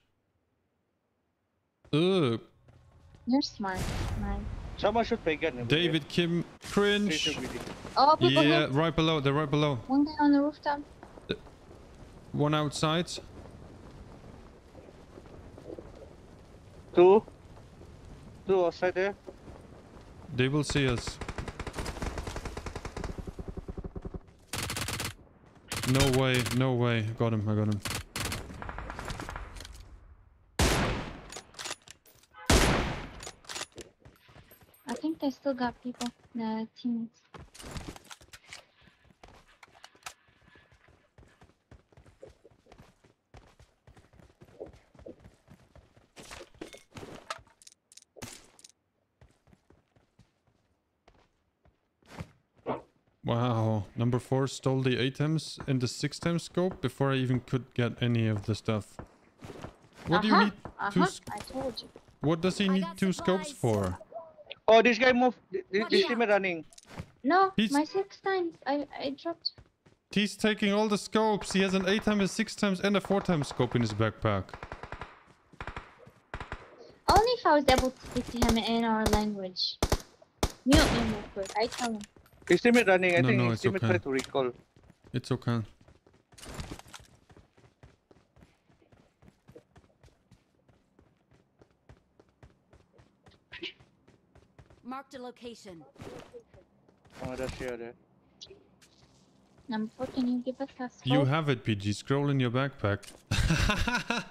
[SPEAKER 1] Ugh.
[SPEAKER 5] You're smart, man.
[SPEAKER 4] Someone should play gun. over there.
[SPEAKER 1] David Kim, cringe.
[SPEAKER 4] shoot with it.
[SPEAKER 5] Oh, people
[SPEAKER 1] Yeah,
[SPEAKER 5] here.
[SPEAKER 1] right below. They're right below.
[SPEAKER 5] One guy on the rooftop.
[SPEAKER 1] One outside.
[SPEAKER 4] Two. Two outside there.
[SPEAKER 1] They will see us. No way, no way. Got him, I got him.
[SPEAKER 5] I think they still got people. The teammates.
[SPEAKER 1] Wow, number four stole the 8 times and the 6 times scope before I even could get any of the stuff. What do you
[SPEAKER 5] Uh-huh,
[SPEAKER 1] need two
[SPEAKER 5] Uh-huh. told you.
[SPEAKER 1] What does he
[SPEAKER 3] I
[SPEAKER 1] need
[SPEAKER 3] got
[SPEAKER 1] two scopes for?
[SPEAKER 4] Oh, this guy moved. Th- th- This team is running.
[SPEAKER 5] No,
[SPEAKER 1] He's-
[SPEAKER 5] my six times. I I dropped.
[SPEAKER 1] He's taking all the scopes. He has an 8 times, a 6 times, and a 4 times scope in his backpack.
[SPEAKER 5] Only if I was able to speak to him in our language. Mute me real quick. I tell him.
[SPEAKER 4] His team is running. I
[SPEAKER 1] No,
[SPEAKER 4] think
[SPEAKER 1] no,
[SPEAKER 4] his
[SPEAKER 1] it's
[SPEAKER 4] team is
[SPEAKER 1] okay.
[SPEAKER 4] trying to recall.
[SPEAKER 1] It's okay.
[SPEAKER 3] Marked a location.
[SPEAKER 4] Oh, that's here. There.
[SPEAKER 5] Number can you give us a scope?
[SPEAKER 1] You have it, PG. Scroll in your backpack.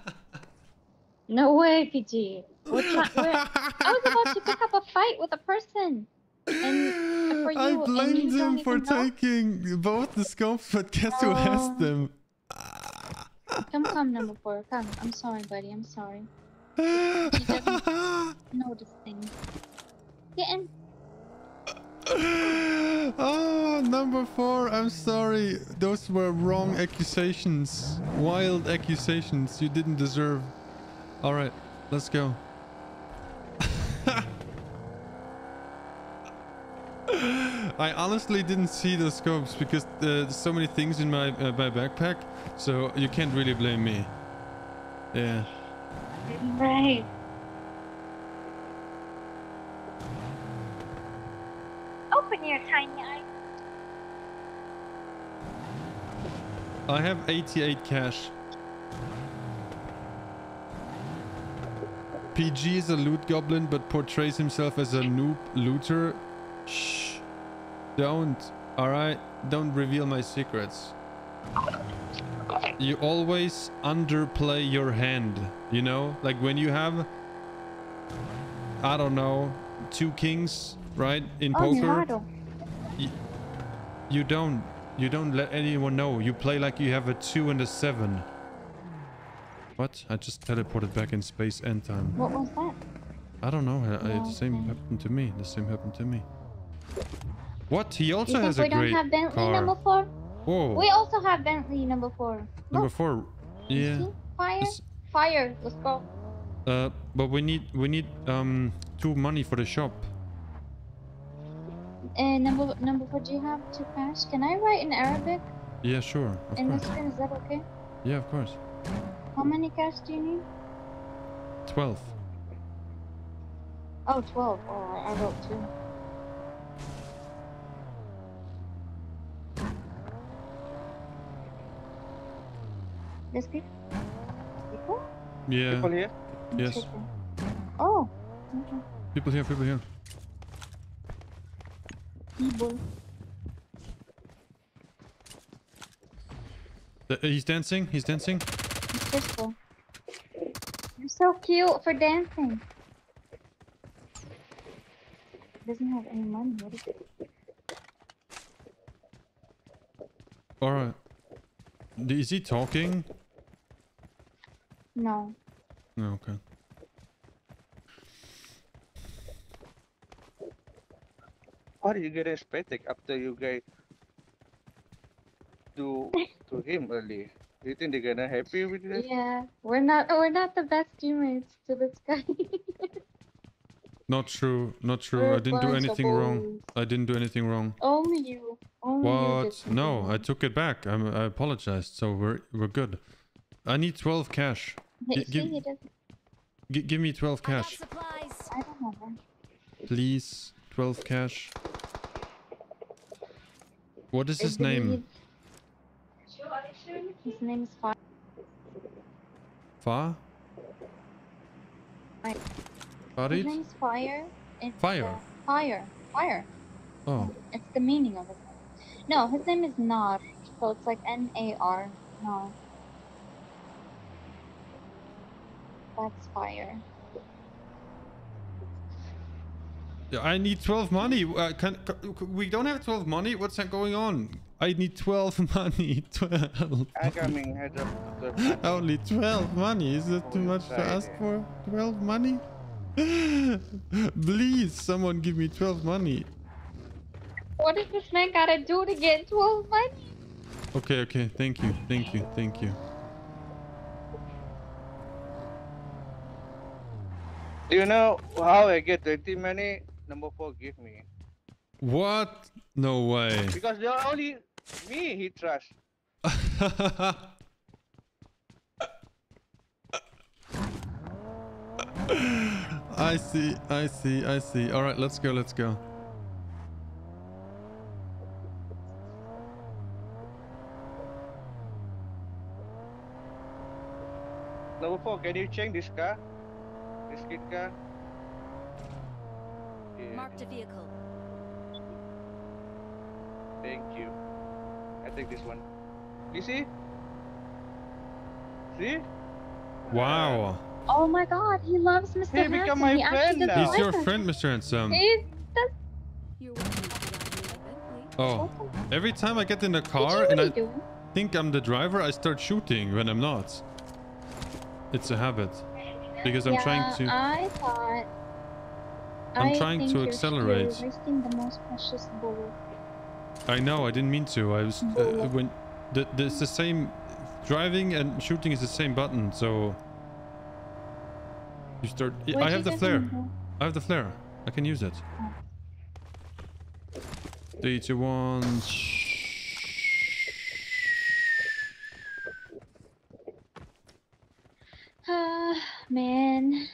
[SPEAKER 5] No way, PG. We're try- we're- I was about to pick up a fight with a person. And for
[SPEAKER 1] I
[SPEAKER 5] you, and
[SPEAKER 1] blamed
[SPEAKER 5] you
[SPEAKER 1] him for
[SPEAKER 5] help?
[SPEAKER 1] taking both the scopes, but guess who has them?
[SPEAKER 5] Come, come, number four. Come. I'm sorry, buddy. I'm sorry. Notice things. Get in.
[SPEAKER 1] oh, number four, I'm sorry. Those were wrong accusations. Wild accusations you didn't deserve. Alright, let's go. I honestly didn't see the scopes because uh, there's so many things in my, uh, my backpack, so you can't really blame me. Yeah.
[SPEAKER 5] Right. Open your tiny eyes.
[SPEAKER 1] I have 88 cash. PG is a loot goblin but portrays himself as a noob looter. Shh. Don't. Alright? Don't reveal my secrets. You always underplay your hand. You know? Like when you have. I don't know. Two kings, right? In
[SPEAKER 5] Oh,
[SPEAKER 1] poker.
[SPEAKER 5] Gerardo.
[SPEAKER 1] You don't. You don't let anyone know. You play like you have a 2 and a 7. What? I just teleported back in space and time.
[SPEAKER 5] What was that?
[SPEAKER 1] I don't know. Uh, I, I, the same happened to me. The same happened to me. What? He also
[SPEAKER 5] think
[SPEAKER 1] has
[SPEAKER 5] we
[SPEAKER 1] a
[SPEAKER 5] don't
[SPEAKER 1] great
[SPEAKER 5] have Bentley
[SPEAKER 1] car.
[SPEAKER 5] number four?
[SPEAKER 1] Whoa.
[SPEAKER 5] We also have Bentley number four.
[SPEAKER 1] Number
[SPEAKER 5] Look,
[SPEAKER 1] 4. Yeah.
[SPEAKER 5] Fire.
[SPEAKER 1] It's-
[SPEAKER 5] Fire. Let's go.
[SPEAKER 1] Uh, but we need we need um two money for the shop.
[SPEAKER 5] Uh, number number four. Do you have two cash? Can I write in Arabic
[SPEAKER 1] Yeah, sure. Of
[SPEAKER 5] in
[SPEAKER 1] course.
[SPEAKER 5] this? Is that okay?
[SPEAKER 1] Yeah, of course.
[SPEAKER 5] How many cash do you need?
[SPEAKER 1] 12.
[SPEAKER 5] Oh, 12. Oh, I, I wrote two. This people? People?
[SPEAKER 1] Yeah.
[SPEAKER 4] People here.
[SPEAKER 5] I'm
[SPEAKER 1] Yes.
[SPEAKER 5] checking. Oh. Okay.
[SPEAKER 1] People here, people here.
[SPEAKER 5] People.
[SPEAKER 1] Uh, he's dancing. He's dancing.
[SPEAKER 5] It's Crystal. You're so cute for dancing. Doesn't have any money. What is it?
[SPEAKER 1] All right. Is he talking?
[SPEAKER 5] No.
[SPEAKER 1] No, okay.
[SPEAKER 4] what are you gonna expect after you guys do to him early? Do you think they're gonna happy with this?
[SPEAKER 5] Yeah, we're not we're not the best teammates to this guy.
[SPEAKER 1] Not true. Not true.
[SPEAKER 5] We're
[SPEAKER 1] I
[SPEAKER 5] a
[SPEAKER 1] didn't do anything wrong. I didn't do anything wrong.
[SPEAKER 5] Only you. Only
[SPEAKER 1] What? No, I took it back. I'm, I apologized. So we're we're good. I need 12 cash.
[SPEAKER 5] Hey,
[SPEAKER 1] give- G- give me 12
[SPEAKER 3] I got
[SPEAKER 1] cash,
[SPEAKER 3] supplies.
[SPEAKER 5] I don't know.
[SPEAKER 1] please. 12 cash. What is
[SPEAKER 5] I
[SPEAKER 1] his name?
[SPEAKER 5] His name is Fire.
[SPEAKER 1] Fa?
[SPEAKER 5] Fire. His
[SPEAKER 1] Farid?
[SPEAKER 5] name is Fire. It's,
[SPEAKER 1] Fire.
[SPEAKER 5] uh, fire. Fire.
[SPEAKER 1] Oh,
[SPEAKER 5] It's the meaning of it. No, his name is Nar. So it's like N A R. Nar. That's fire.
[SPEAKER 1] Yeah, I need 12 money. Uh, can, c- we don't have 12 money. What's that going on? I need 12 money. 12.
[SPEAKER 4] I'm coming head up
[SPEAKER 1] Only 12 money. Is that too much to ask for? 12 money? Please, someone give me 12 money.
[SPEAKER 5] What does this man gotta do to get 12 money?
[SPEAKER 1] Okay, okay. Thank you. Thank you. Thank you.
[SPEAKER 4] Do you know how I get 20 money? Number four give me.
[SPEAKER 1] What? No way.
[SPEAKER 4] Because they're only me he trusts.
[SPEAKER 1] I see. I see. I see. All right, let's go. Let's go.
[SPEAKER 4] Number can you change this car? This kid car? Yeah,
[SPEAKER 3] Marked a vehicle.
[SPEAKER 4] thank you. I take this one. You see? See?
[SPEAKER 1] Wow.
[SPEAKER 5] Oh my god, he loves Mr.
[SPEAKER 4] He become my
[SPEAKER 5] he
[SPEAKER 4] friend now.
[SPEAKER 1] He's
[SPEAKER 5] like
[SPEAKER 1] your
[SPEAKER 5] us.
[SPEAKER 1] friend, Mr. Handsome.
[SPEAKER 5] He does.
[SPEAKER 3] You're welcome to ride me a Bentley.
[SPEAKER 1] Oh, every time I get in the car and I
[SPEAKER 5] doing?
[SPEAKER 1] think I'm the driver, I start shooting when I'm not. It's a habit. Because I'm
[SPEAKER 5] yeah,
[SPEAKER 1] trying to.
[SPEAKER 5] I thought.
[SPEAKER 1] I'm
[SPEAKER 5] I
[SPEAKER 1] trying to accelerate.
[SPEAKER 5] You're wasting the most precious bullet.
[SPEAKER 1] I know, I didn't mean to. I was. Uh, when. The, the, it's the same. Driving and shooting is the same button, so. You start. I have the flare. I have the flare. I can use it. Three, two, one.
[SPEAKER 5] Ah, man.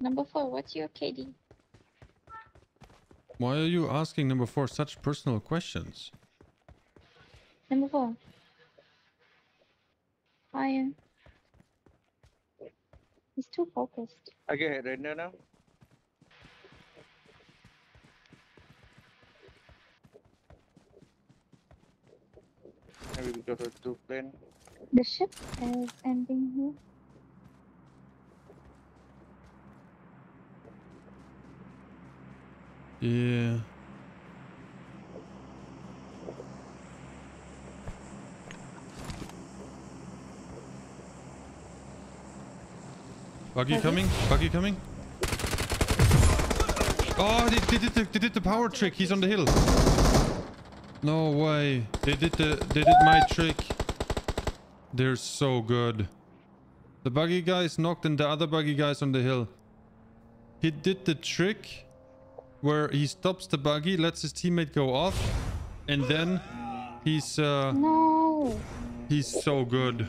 [SPEAKER 5] Number four, what's your KD?
[SPEAKER 1] Why are you asking number four such personal questions?
[SPEAKER 5] Number four. Fire. He's too focused.
[SPEAKER 4] I get render now. Maybe because of two plane.
[SPEAKER 5] The ship is ending here.
[SPEAKER 1] Yeah. Buggy coming? Buggy coming? Oh, they, they, did the, they did the power trick. He's on the hill. No way. They did the they did my trick. They're so good. The buggy guys knocked and the other buggy guys on the hill. He did the trick where he stops the buggy, lets his teammate go off, and then he's uh
[SPEAKER 5] No.
[SPEAKER 1] he's so good.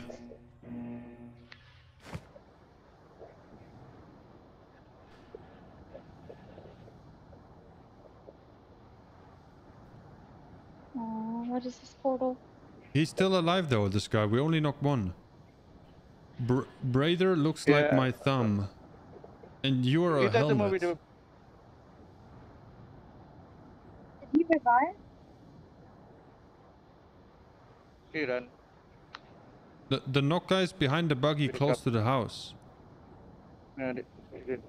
[SPEAKER 5] Oh, what is this portal?
[SPEAKER 1] He's still alive though, this guy. We only knocked one. Br Braider looks like my thumb. And you're a
[SPEAKER 4] Is that the movie?
[SPEAKER 1] helmet.
[SPEAKER 4] The
[SPEAKER 5] Did he revive?
[SPEAKER 4] he run.
[SPEAKER 1] The, the knock guy's behind the buggy
[SPEAKER 4] Pick
[SPEAKER 1] close
[SPEAKER 4] up.
[SPEAKER 1] to the house.
[SPEAKER 4] No, they- they didn't.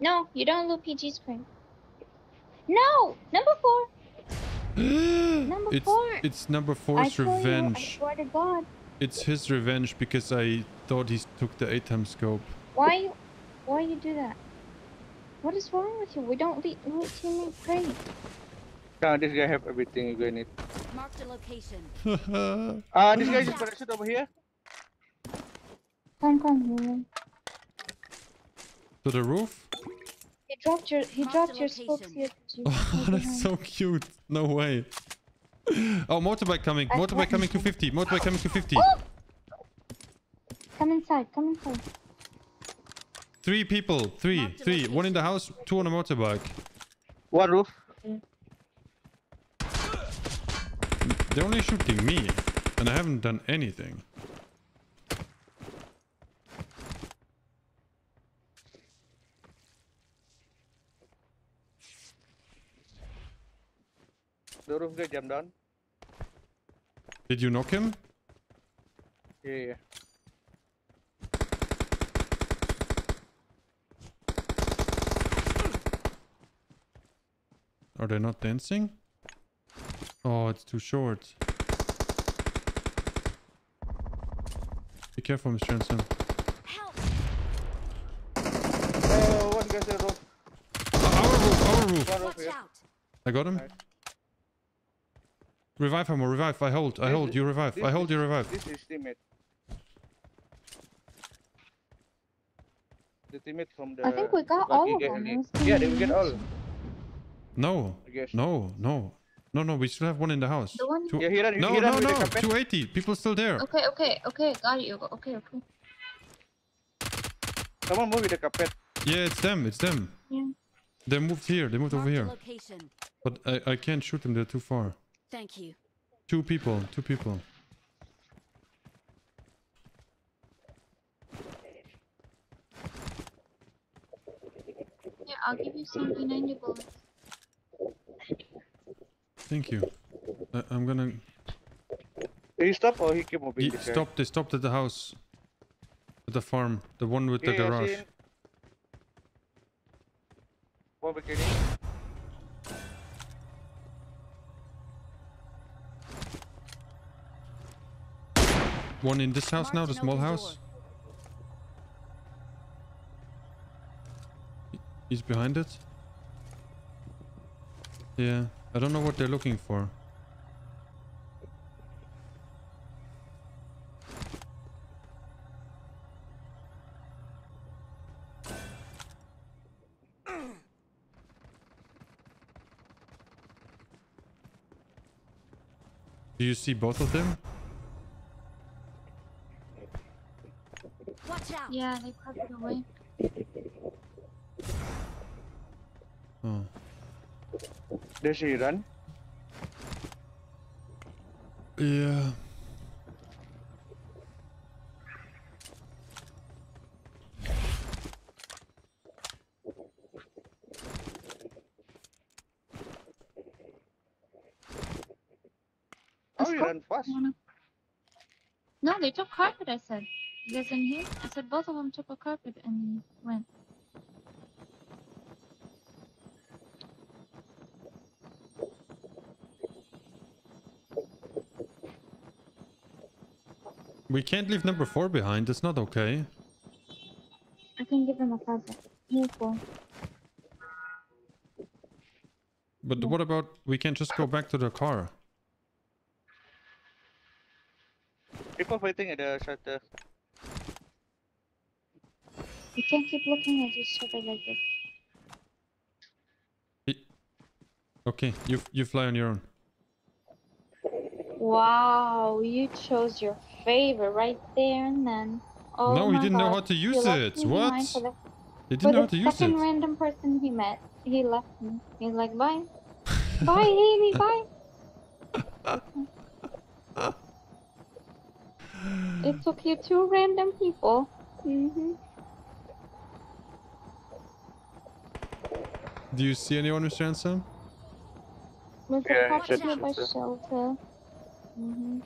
[SPEAKER 5] No, you don't loot PG screen. No! Number four! Number
[SPEAKER 1] it's
[SPEAKER 5] four.
[SPEAKER 1] it's number
[SPEAKER 5] I
[SPEAKER 1] four's
[SPEAKER 5] told you, I
[SPEAKER 1] revenge.
[SPEAKER 5] swear to God.
[SPEAKER 1] It's his revenge because I thought he took the ATEM scope.
[SPEAKER 5] Why you, why you do that? What is wrong with you? We don't le- loot teammate great.
[SPEAKER 4] Now this guy have everything you gonna need.
[SPEAKER 3] Mark the location.
[SPEAKER 4] Ah, this guy is parachute over here.
[SPEAKER 5] Come, come, William.
[SPEAKER 1] to the roof?
[SPEAKER 5] He dropped your, he
[SPEAKER 3] Marked
[SPEAKER 5] dropped your scopes here. To you.
[SPEAKER 1] Oh, that's so cute. No way. Oh, motorbike coming.
[SPEAKER 5] I
[SPEAKER 1] Motorbike coming to 50. Motorbike coming to 50.
[SPEAKER 5] Come inside, come inside.
[SPEAKER 1] Three people. Three.
[SPEAKER 3] Marked
[SPEAKER 1] Three. One in the house, two on a motorbike.
[SPEAKER 4] One roof.
[SPEAKER 1] They're only shooting me. And I haven't done anything.
[SPEAKER 4] The roof guy jump down.
[SPEAKER 1] Did you knock him?
[SPEAKER 4] Yeah, yeah.
[SPEAKER 1] Are they not dancing? Oh, it's too short. Be careful, Mr. Jensen.
[SPEAKER 3] Help!
[SPEAKER 4] Oh, one guy's the roof.
[SPEAKER 1] Our roof, our roof.
[SPEAKER 4] One roof
[SPEAKER 3] Watch out!
[SPEAKER 1] I got him.
[SPEAKER 4] Nice.
[SPEAKER 1] Revive him, or revive. I hold, I hold, you revive. I hold, you revive.
[SPEAKER 4] This is teammate. The teammate from the.
[SPEAKER 5] I think we got all of them.
[SPEAKER 4] only.
[SPEAKER 5] It was
[SPEAKER 4] Yeah, they will get all.
[SPEAKER 5] combination.
[SPEAKER 1] No,
[SPEAKER 4] I
[SPEAKER 1] no, no. No, no, we still have one in the house.
[SPEAKER 5] The one-
[SPEAKER 1] Two-
[SPEAKER 4] Yeah, he run.
[SPEAKER 1] no,
[SPEAKER 4] he run
[SPEAKER 1] no,
[SPEAKER 4] with the
[SPEAKER 1] no. 280. People still there.
[SPEAKER 5] Okay, okay, okay, got you. Okay, okay.
[SPEAKER 4] Someone move with the carpet.
[SPEAKER 1] Yeah, it's them. It's them.
[SPEAKER 5] Yeah.
[SPEAKER 1] They moved here. They moved over
[SPEAKER 3] Marked a
[SPEAKER 1] here.
[SPEAKER 3] location.
[SPEAKER 1] But I, I can't shoot them. They're too far.
[SPEAKER 3] Thank you.
[SPEAKER 1] Two people. Two people.
[SPEAKER 5] Yeah, I'll give you some P90 bullets.
[SPEAKER 1] Thank you. I, I'm gonna.
[SPEAKER 4] Did he stop or he keep moving?
[SPEAKER 1] He stopped. They stopped at the house. At the farm. The one with the
[SPEAKER 4] Yeah, yeah,
[SPEAKER 1] garage.
[SPEAKER 4] seen. One bikini.
[SPEAKER 1] One in this house now, the small house. He's behind it. Yeah, I don't know what they're looking for. Do you see both of them?
[SPEAKER 5] Yeah, they crept away.
[SPEAKER 1] Oh. Hmm.
[SPEAKER 4] Does he run?
[SPEAKER 1] Yeah.
[SPEAKER 4] Oh,
[SPEAKER 5] Let's
[SPEAKER 4] he
[SPEAKER 5] go.
[SPEAKER 4] run fast.
[SPEAKER 5] No, they took carpet, I said. You guys in here? I said both of them took a carpet and went.
[SPEAKER 1] We can't leave number four behind. It's not okay.
[SPEAKER 5] I can give him a carpet. Move for.
[SPEAKER 1] But what about we can just go back to the car?
[SPEAKER 4] People fighting at the shelter.
[SPEAKER 5] You can't keep looking at each other like this.
[SPEAKER 1] Okay, you you fly on your own.
[SPEAKER 5] Wow, you chose your favorite right there and then. Oh
[SPEAKER 1] No, he didn't know how to use
[SPEAKER 5] left
[SPEAKER 1] it. What?
[SPEAKER 5] The, for
[SPEAKER 1] didn't know how to use it.
[SPEAKER 5] second random person he met, he left me. He's like, bye. bye, Amy, bye. it took you two random people. Mm-hmm.
[SPEAKER 1] Do you see anyone, Mr. Handsome?
[SPEAKER 5] There's
[SPEAKER 4] yeah,
[SPEAKER 5] a shit, by
[SPEAKER 4] shelter.
[SPEAKER 5] Mm -hmm.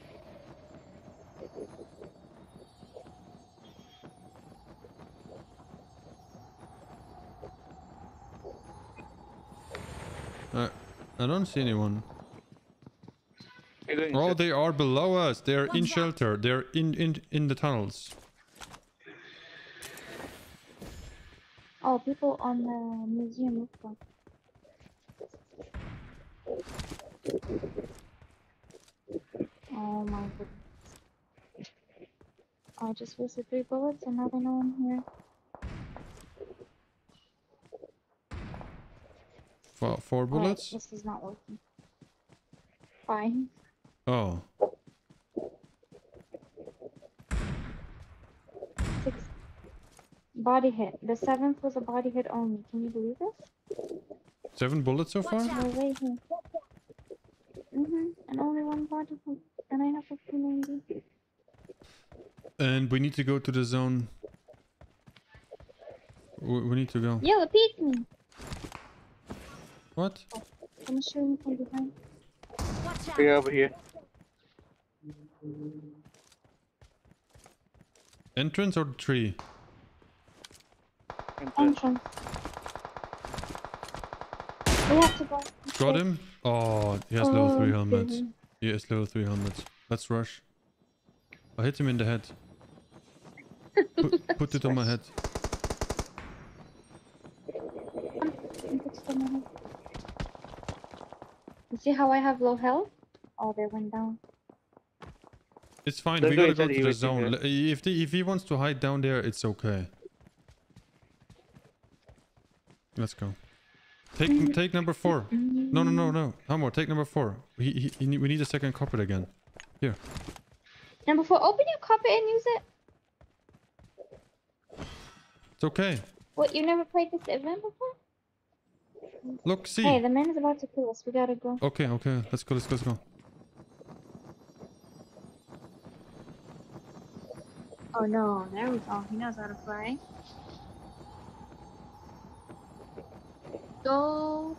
[SPEAKER 1] Uh, I don't see anyone. Oh, they are below us. They
[SPEAKER 3] are in
[SPEAKER 1] shelter. They're in in in the tunnels.
[SPEAKER 5] Oh, people on the museum rooftop. Oh my goodness. I just wasted three bullets and now they know I'm here.
[SPEAKER 1] Four, four bullets.
[SPEAKER 5] this is not working. Fine.
[SPEAKER 1] Oh,
[SPEAKER 5] Body hit. The seventh was a body hit only. Can you believe this?
[SPEAKER 1] seven bullets so
[SPEAKER 3] Watch
[SPEAKER 1] far.
[SPEAKER 3] out.
[SPEAKER 5] No way here. Mhm. And only one body hit. And I have a P90.
[SPEAKER 1] And we need to go to the zone. We, we need to go.
[SPEAKER 5] Yo, it beat me.
[SPEAKER 1] What?
[SPEAKER 5] I'm shooting from behind.
[SPEAKER 3] Watch out.
[SPEAKER 4] Way over here.
[SPEAKER 1] Entrance or the tree?
[SPEAKER 4] Entrance.
[SPEAKER 5] Entrance. We have to go.
[SPEAKER 1] Got him. Oh, he has level oh, three
[SPEAKER 5] Oh,
[SPEAKER 1] helmets.
[SPEAKER 5] goodness.
[SPEAKER 1] He has level three helmets. Let's rush. I hit him in the head. Put, put it on my head.
[SPEAKER 5] You see how I have low health? Oh, they went down.
[SPEAKER 1] It's fine.
[SPEAKER 4] Don't
[SPEAKER 1] we gotta go to the zone. If the, if he wants to hide down there, it's okay. Let's go. Take take number four. No no no no. Hamo, take number four. He, he, he need- we need a second carpet again. Here.
[SPEAKER 5] Number four, open your carpet and use it.
[SPEAKER 1] It's okay.
[SPEAKER 5] What, you never played this event before?
[SPEAKER 1] Look, see.
[SPEAKER 5] Hey, the man is about to kill us. We gotta go.
[SPEAKER 1] Okay, okay. Let's go. Let's go. Let's go.
[SPEAKER 5] Oh no, there we go. He knows how to fly. Go.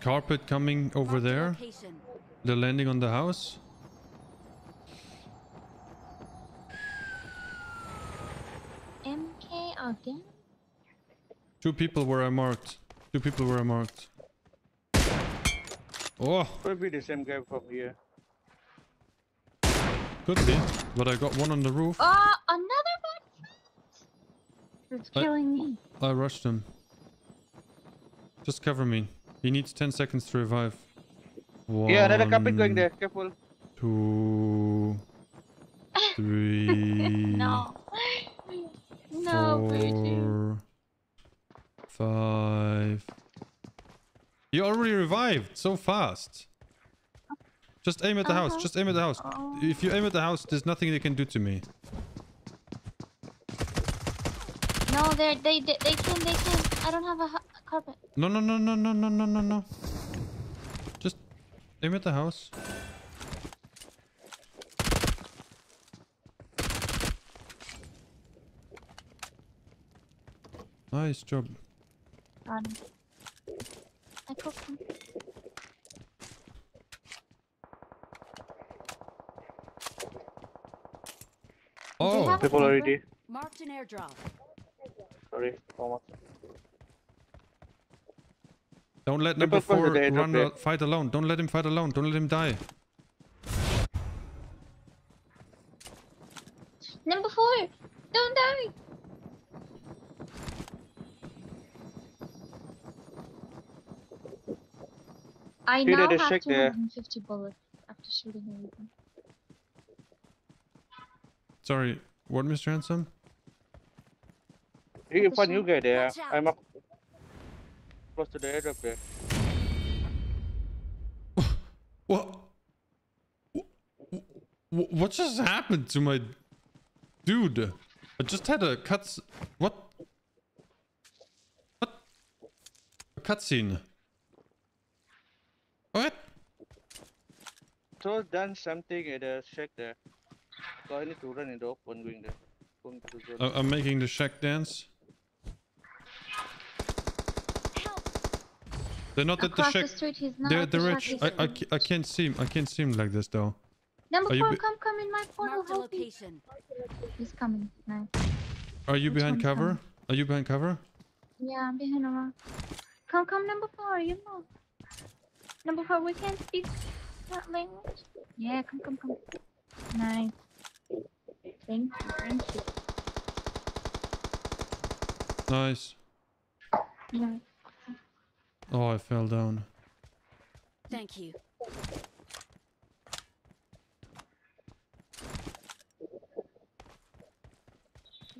[SPEAKER 1] Carpet coming over there. They're landing on the house.
[SPEAKER 5] MK again?
[SPEAKER 1] Two people were I marked. Two people were I marked. Oh,
[SPEAKER 4] Could be the same guy from here.
[SPEAKER 1] could be. But I got one on the roof.
[SPEAKER 5] Oh, another one! It's
[SPEAKER 1] I-
[SPEAKER 5] killing me.
[SPEAKER 1] I rushed him. Just cover me. He needs 10 seconds to revive. One,
[SPEAKER 4] Yeah, another carpet going there. Careful.
[SPEAKER 1] Two, three,
[SPEAKER 5] No. No,
[SPEAKER 1] four, five. You already revived so fast. Just aim at the house.
[SPEAKER 5] Uh-huh.
[SPEAKER 1] Just aim at the house.
[SPEAKER 5] Oh.
[SPEAKER 1] If you aim at the house, there's nothing they can do to me.
[SPEAKER 5] No, they're, they, they, they can, they can. I don't have a, a carpet.
[SPEAKER 1] No, no, no, no, no, no, no, no, no. Just aim at the house. Nice job.
[SPEAKER 5] Got him. I cooked him.
[SPEAKER 1] Oh,
[SPEAKER 4] People already.
[SPEAKER 3] Marked an airdrop.
[SPEAKER 4] Sorry. Almost.
[SPEAKER 1] don't let number four run
[SPEAKER 4] there.
[SPEAKER 1] al- fight alone. Don't let him fight alone. Don't let him die.
[SPEAKER 5] Number four! Don't die! I
[SPEAKER 4] Peter,
[SPEAKER 5] now
[SPEAKER 4] the
[SPEAKER 5] have
[SPEAKER 4] check there.
[SPEAKER 5] 250 bullets after shooting everything.
[SPEAKER 1] Sorry, what, Mr. Handsome?
[SPEAKER 4] You can find new guy there.
[SPEAKER 3] Watch out.
[SPEAKER 4] I'm up close to the airdrop there.
[SPEAKER 1] What? What just happened to my dude? I just had a cuts. What? What? A cutscene.
[SPEAKER 4] So done something at the shack there. So I need to run in the open going there. Going to the zone.
[SPEAKER 1] I- I'm making the shack dance. They're not at the shack.
[SPEAKER 5] the street, he's not
[SPEAKER 1] They're
[SPEAKER 5] at
[SPEAKER 1] the
[SPEAKER 5] the
[SPEAKER 1] rich. I, I, I can't see him. I can't see him like this though.
[SPEAKER 5] Number
[SPEAKER 1] Are
[SPEAKER 5] four,
[SPEAKER 1] be-
[SPEAKER 5] come, come in my portal,
[SPEAKER 3] Mark the
[SPEAKER 5] help me. He's coming. Nice.
[SPEAKER 1] Are you
[SPEAKER 5] Which
[SPEAKER 1] behind cover?
[SPEAKER 5] coming?
[SPEAKER 1] Are you behind cover?
[SPEAKER 5] Yeah, I'm behind a rock. Come, come, number four, you know. Number four, we can't speak that language. Yeah, come, come, come. Nice. Thank you, thank you.
[SPEAKER 1] Nice.
[SPEAKER 5] Nice.
[SPEAKER 1] Oh, I fell down.
[SPEAKER 3] Thank you.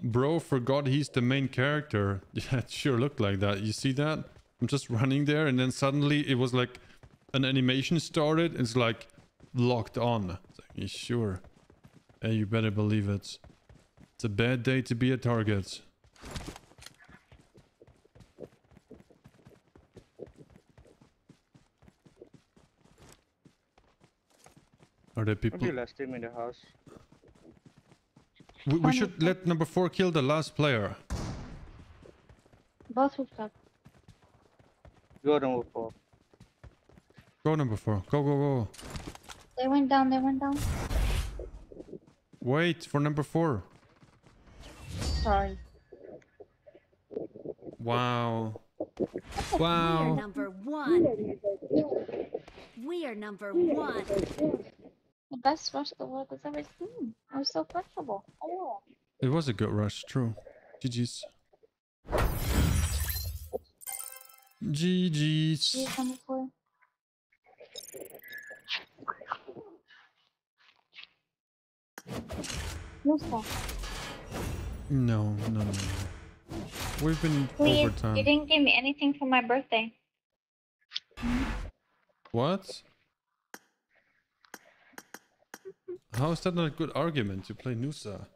[SPEAKER 1] Bro forgot he's the main character. Yeah, it sure looked like that. You see that? I'm just running there and then suddenly it was like an animation started. It's like locked on. It's like, sure? Hey, you better believe it. It's a bad day to be a target. Are there people?
[SPEAKER 4] Maybe last time in the house.
[SPEAKER 1] We, we should let number four kill the last player.
[SPEAKER 5] Both rooftop.
[SPEAKER 4] Go number four.
[SPEAKER 1] Go number four. Go, go, go.
[SPEAKER 5] They went down, they went down.
[SPEAKER 1] Wait for number four.
[SPEAKER 5] Sorry.
[SPEAKER 1] Wow. Wow.
[SPEAKER 3] We are number one. We are number one.
[SPEAKER 5] The best rush the world has ever seen. I was so comfortable. Oh.
[SPEAKER 1] It was a good rush, true. GG's. GG's.
[SPEAKER 5] Here's number four. No stuff.
[SPEAKER 1] No, no, no, no. We've been
[SPEAKER 5] Please,
[SPEAKER 1] overtime.
[SPEAKER 5] you didn't give me anything for my birthday.
[SPEAKER 1] What? How is that not a good argument to play Nusa?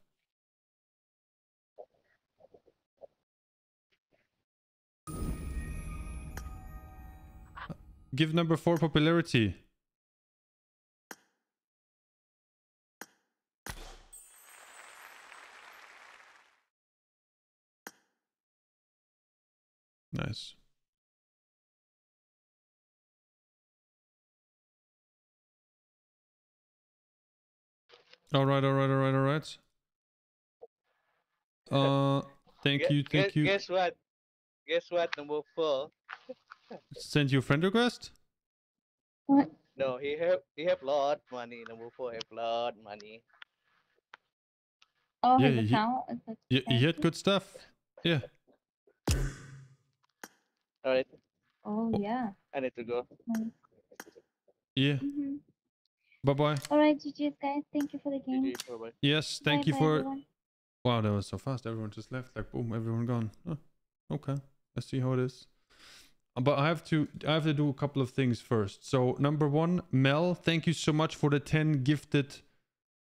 [SPEAKER 1] Give number four popularity. Nice. All right, all right, all right, all right. Uh, thank
[SPEAKER 4] Gue-
[SPEAKER 1] you, thank
[SPEAKER 4] guess,
[SPEAKER 1] you.
[SPEAKER 4] Guess what? Guess what? Number four.
[SPEAKER 1] Send you a friend request?
[SPEAKER 5] What?
[SPEAKER 4] No, he have he have lot money. Number four have lot money.
[SPEAKER 5] Oh,
[SPEAKER 1] Yeah,
[SPEAKER 5] his
[SPEAKER 1] he-
[SPEAKER 5] account? Is
[SPEAKER 1] Yeah, he had good stuff. Yeah.
[SPEAKER 4] All right,
[SPEAKER 5] Oh, yeah.
[SPEAKER 4] I need to go.
[SPEAKER 1] Yeah.
[SPEAKER 5] Mm-hmm.
[SPEAKER 1] Bye bye.
[SPEAKER 5] All right, GG's, guys. Thank you for the game.
[SPEAKER 4] GG, bye-bye.
[SPEAKER 1] Yes, thank you
[SPEAKER 5] Bye-bye,
[SPEAKER 1] for.
[SPEAKER 5] everyone.
[SPEAKER 1] Wow, that was so fast. Everyone just left. Like boom, everyone gone. Oh, okay. Let's see how it is. But I have to I have to do a couple of things first. So number one, Mel, thank you so much for the 10 gifted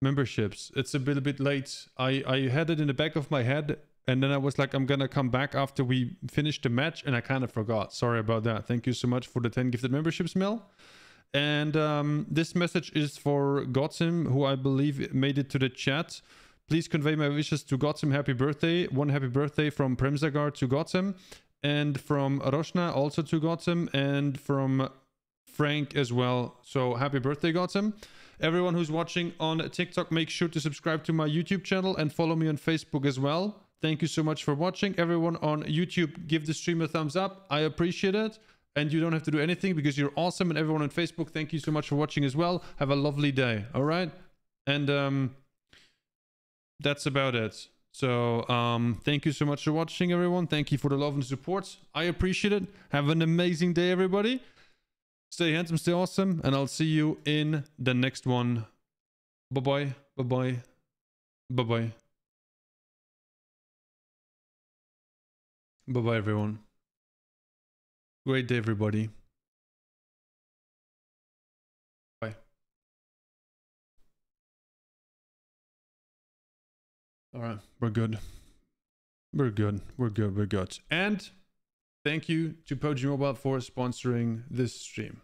[SPEAKER 1] memberships. It's a a bit late. I, I had it in the back of my head and then I was like, I'm gonna come back after we finish the match, and I kind of forgot. Sorry about that. Thank you so much for the 10 gifted memberships, Mel. And um, this message is for Gotzim, who I believe made it to the chat. Please convey my wishes to Gotzim. Happy birthday. One happy birthday from Premzagar to Gotzim. And from Roshna also to Gotzim. And from Frank as well. So happy birthday, Gotzim. Everyone who's watching on TikTok, make sure to subscribe to my YouTube channel and follow me on Facebook as well. Thank you so much for watching. Everyone on YouTube, give the stream a thumbs up. I appreciate it. And you don't have to do anything because you're awesome. And everyone on Facebook, thank you so much for watching as well. Have a lovely day. All right. And um, that's about it. So um, thank you so much for watching, everyone. Thank you for the love and support. I appreciate it. Have an amazing day, everybody. Stay handsome, stay awesome, and I'll see you in the next one. Bye bye. Bye bye. Bye bye. Bye bye, everyone. Great day, everybody. All right, we're good. We're good. We're good. We're good. And thank you to PUBG Mobile for sponsoring this stream.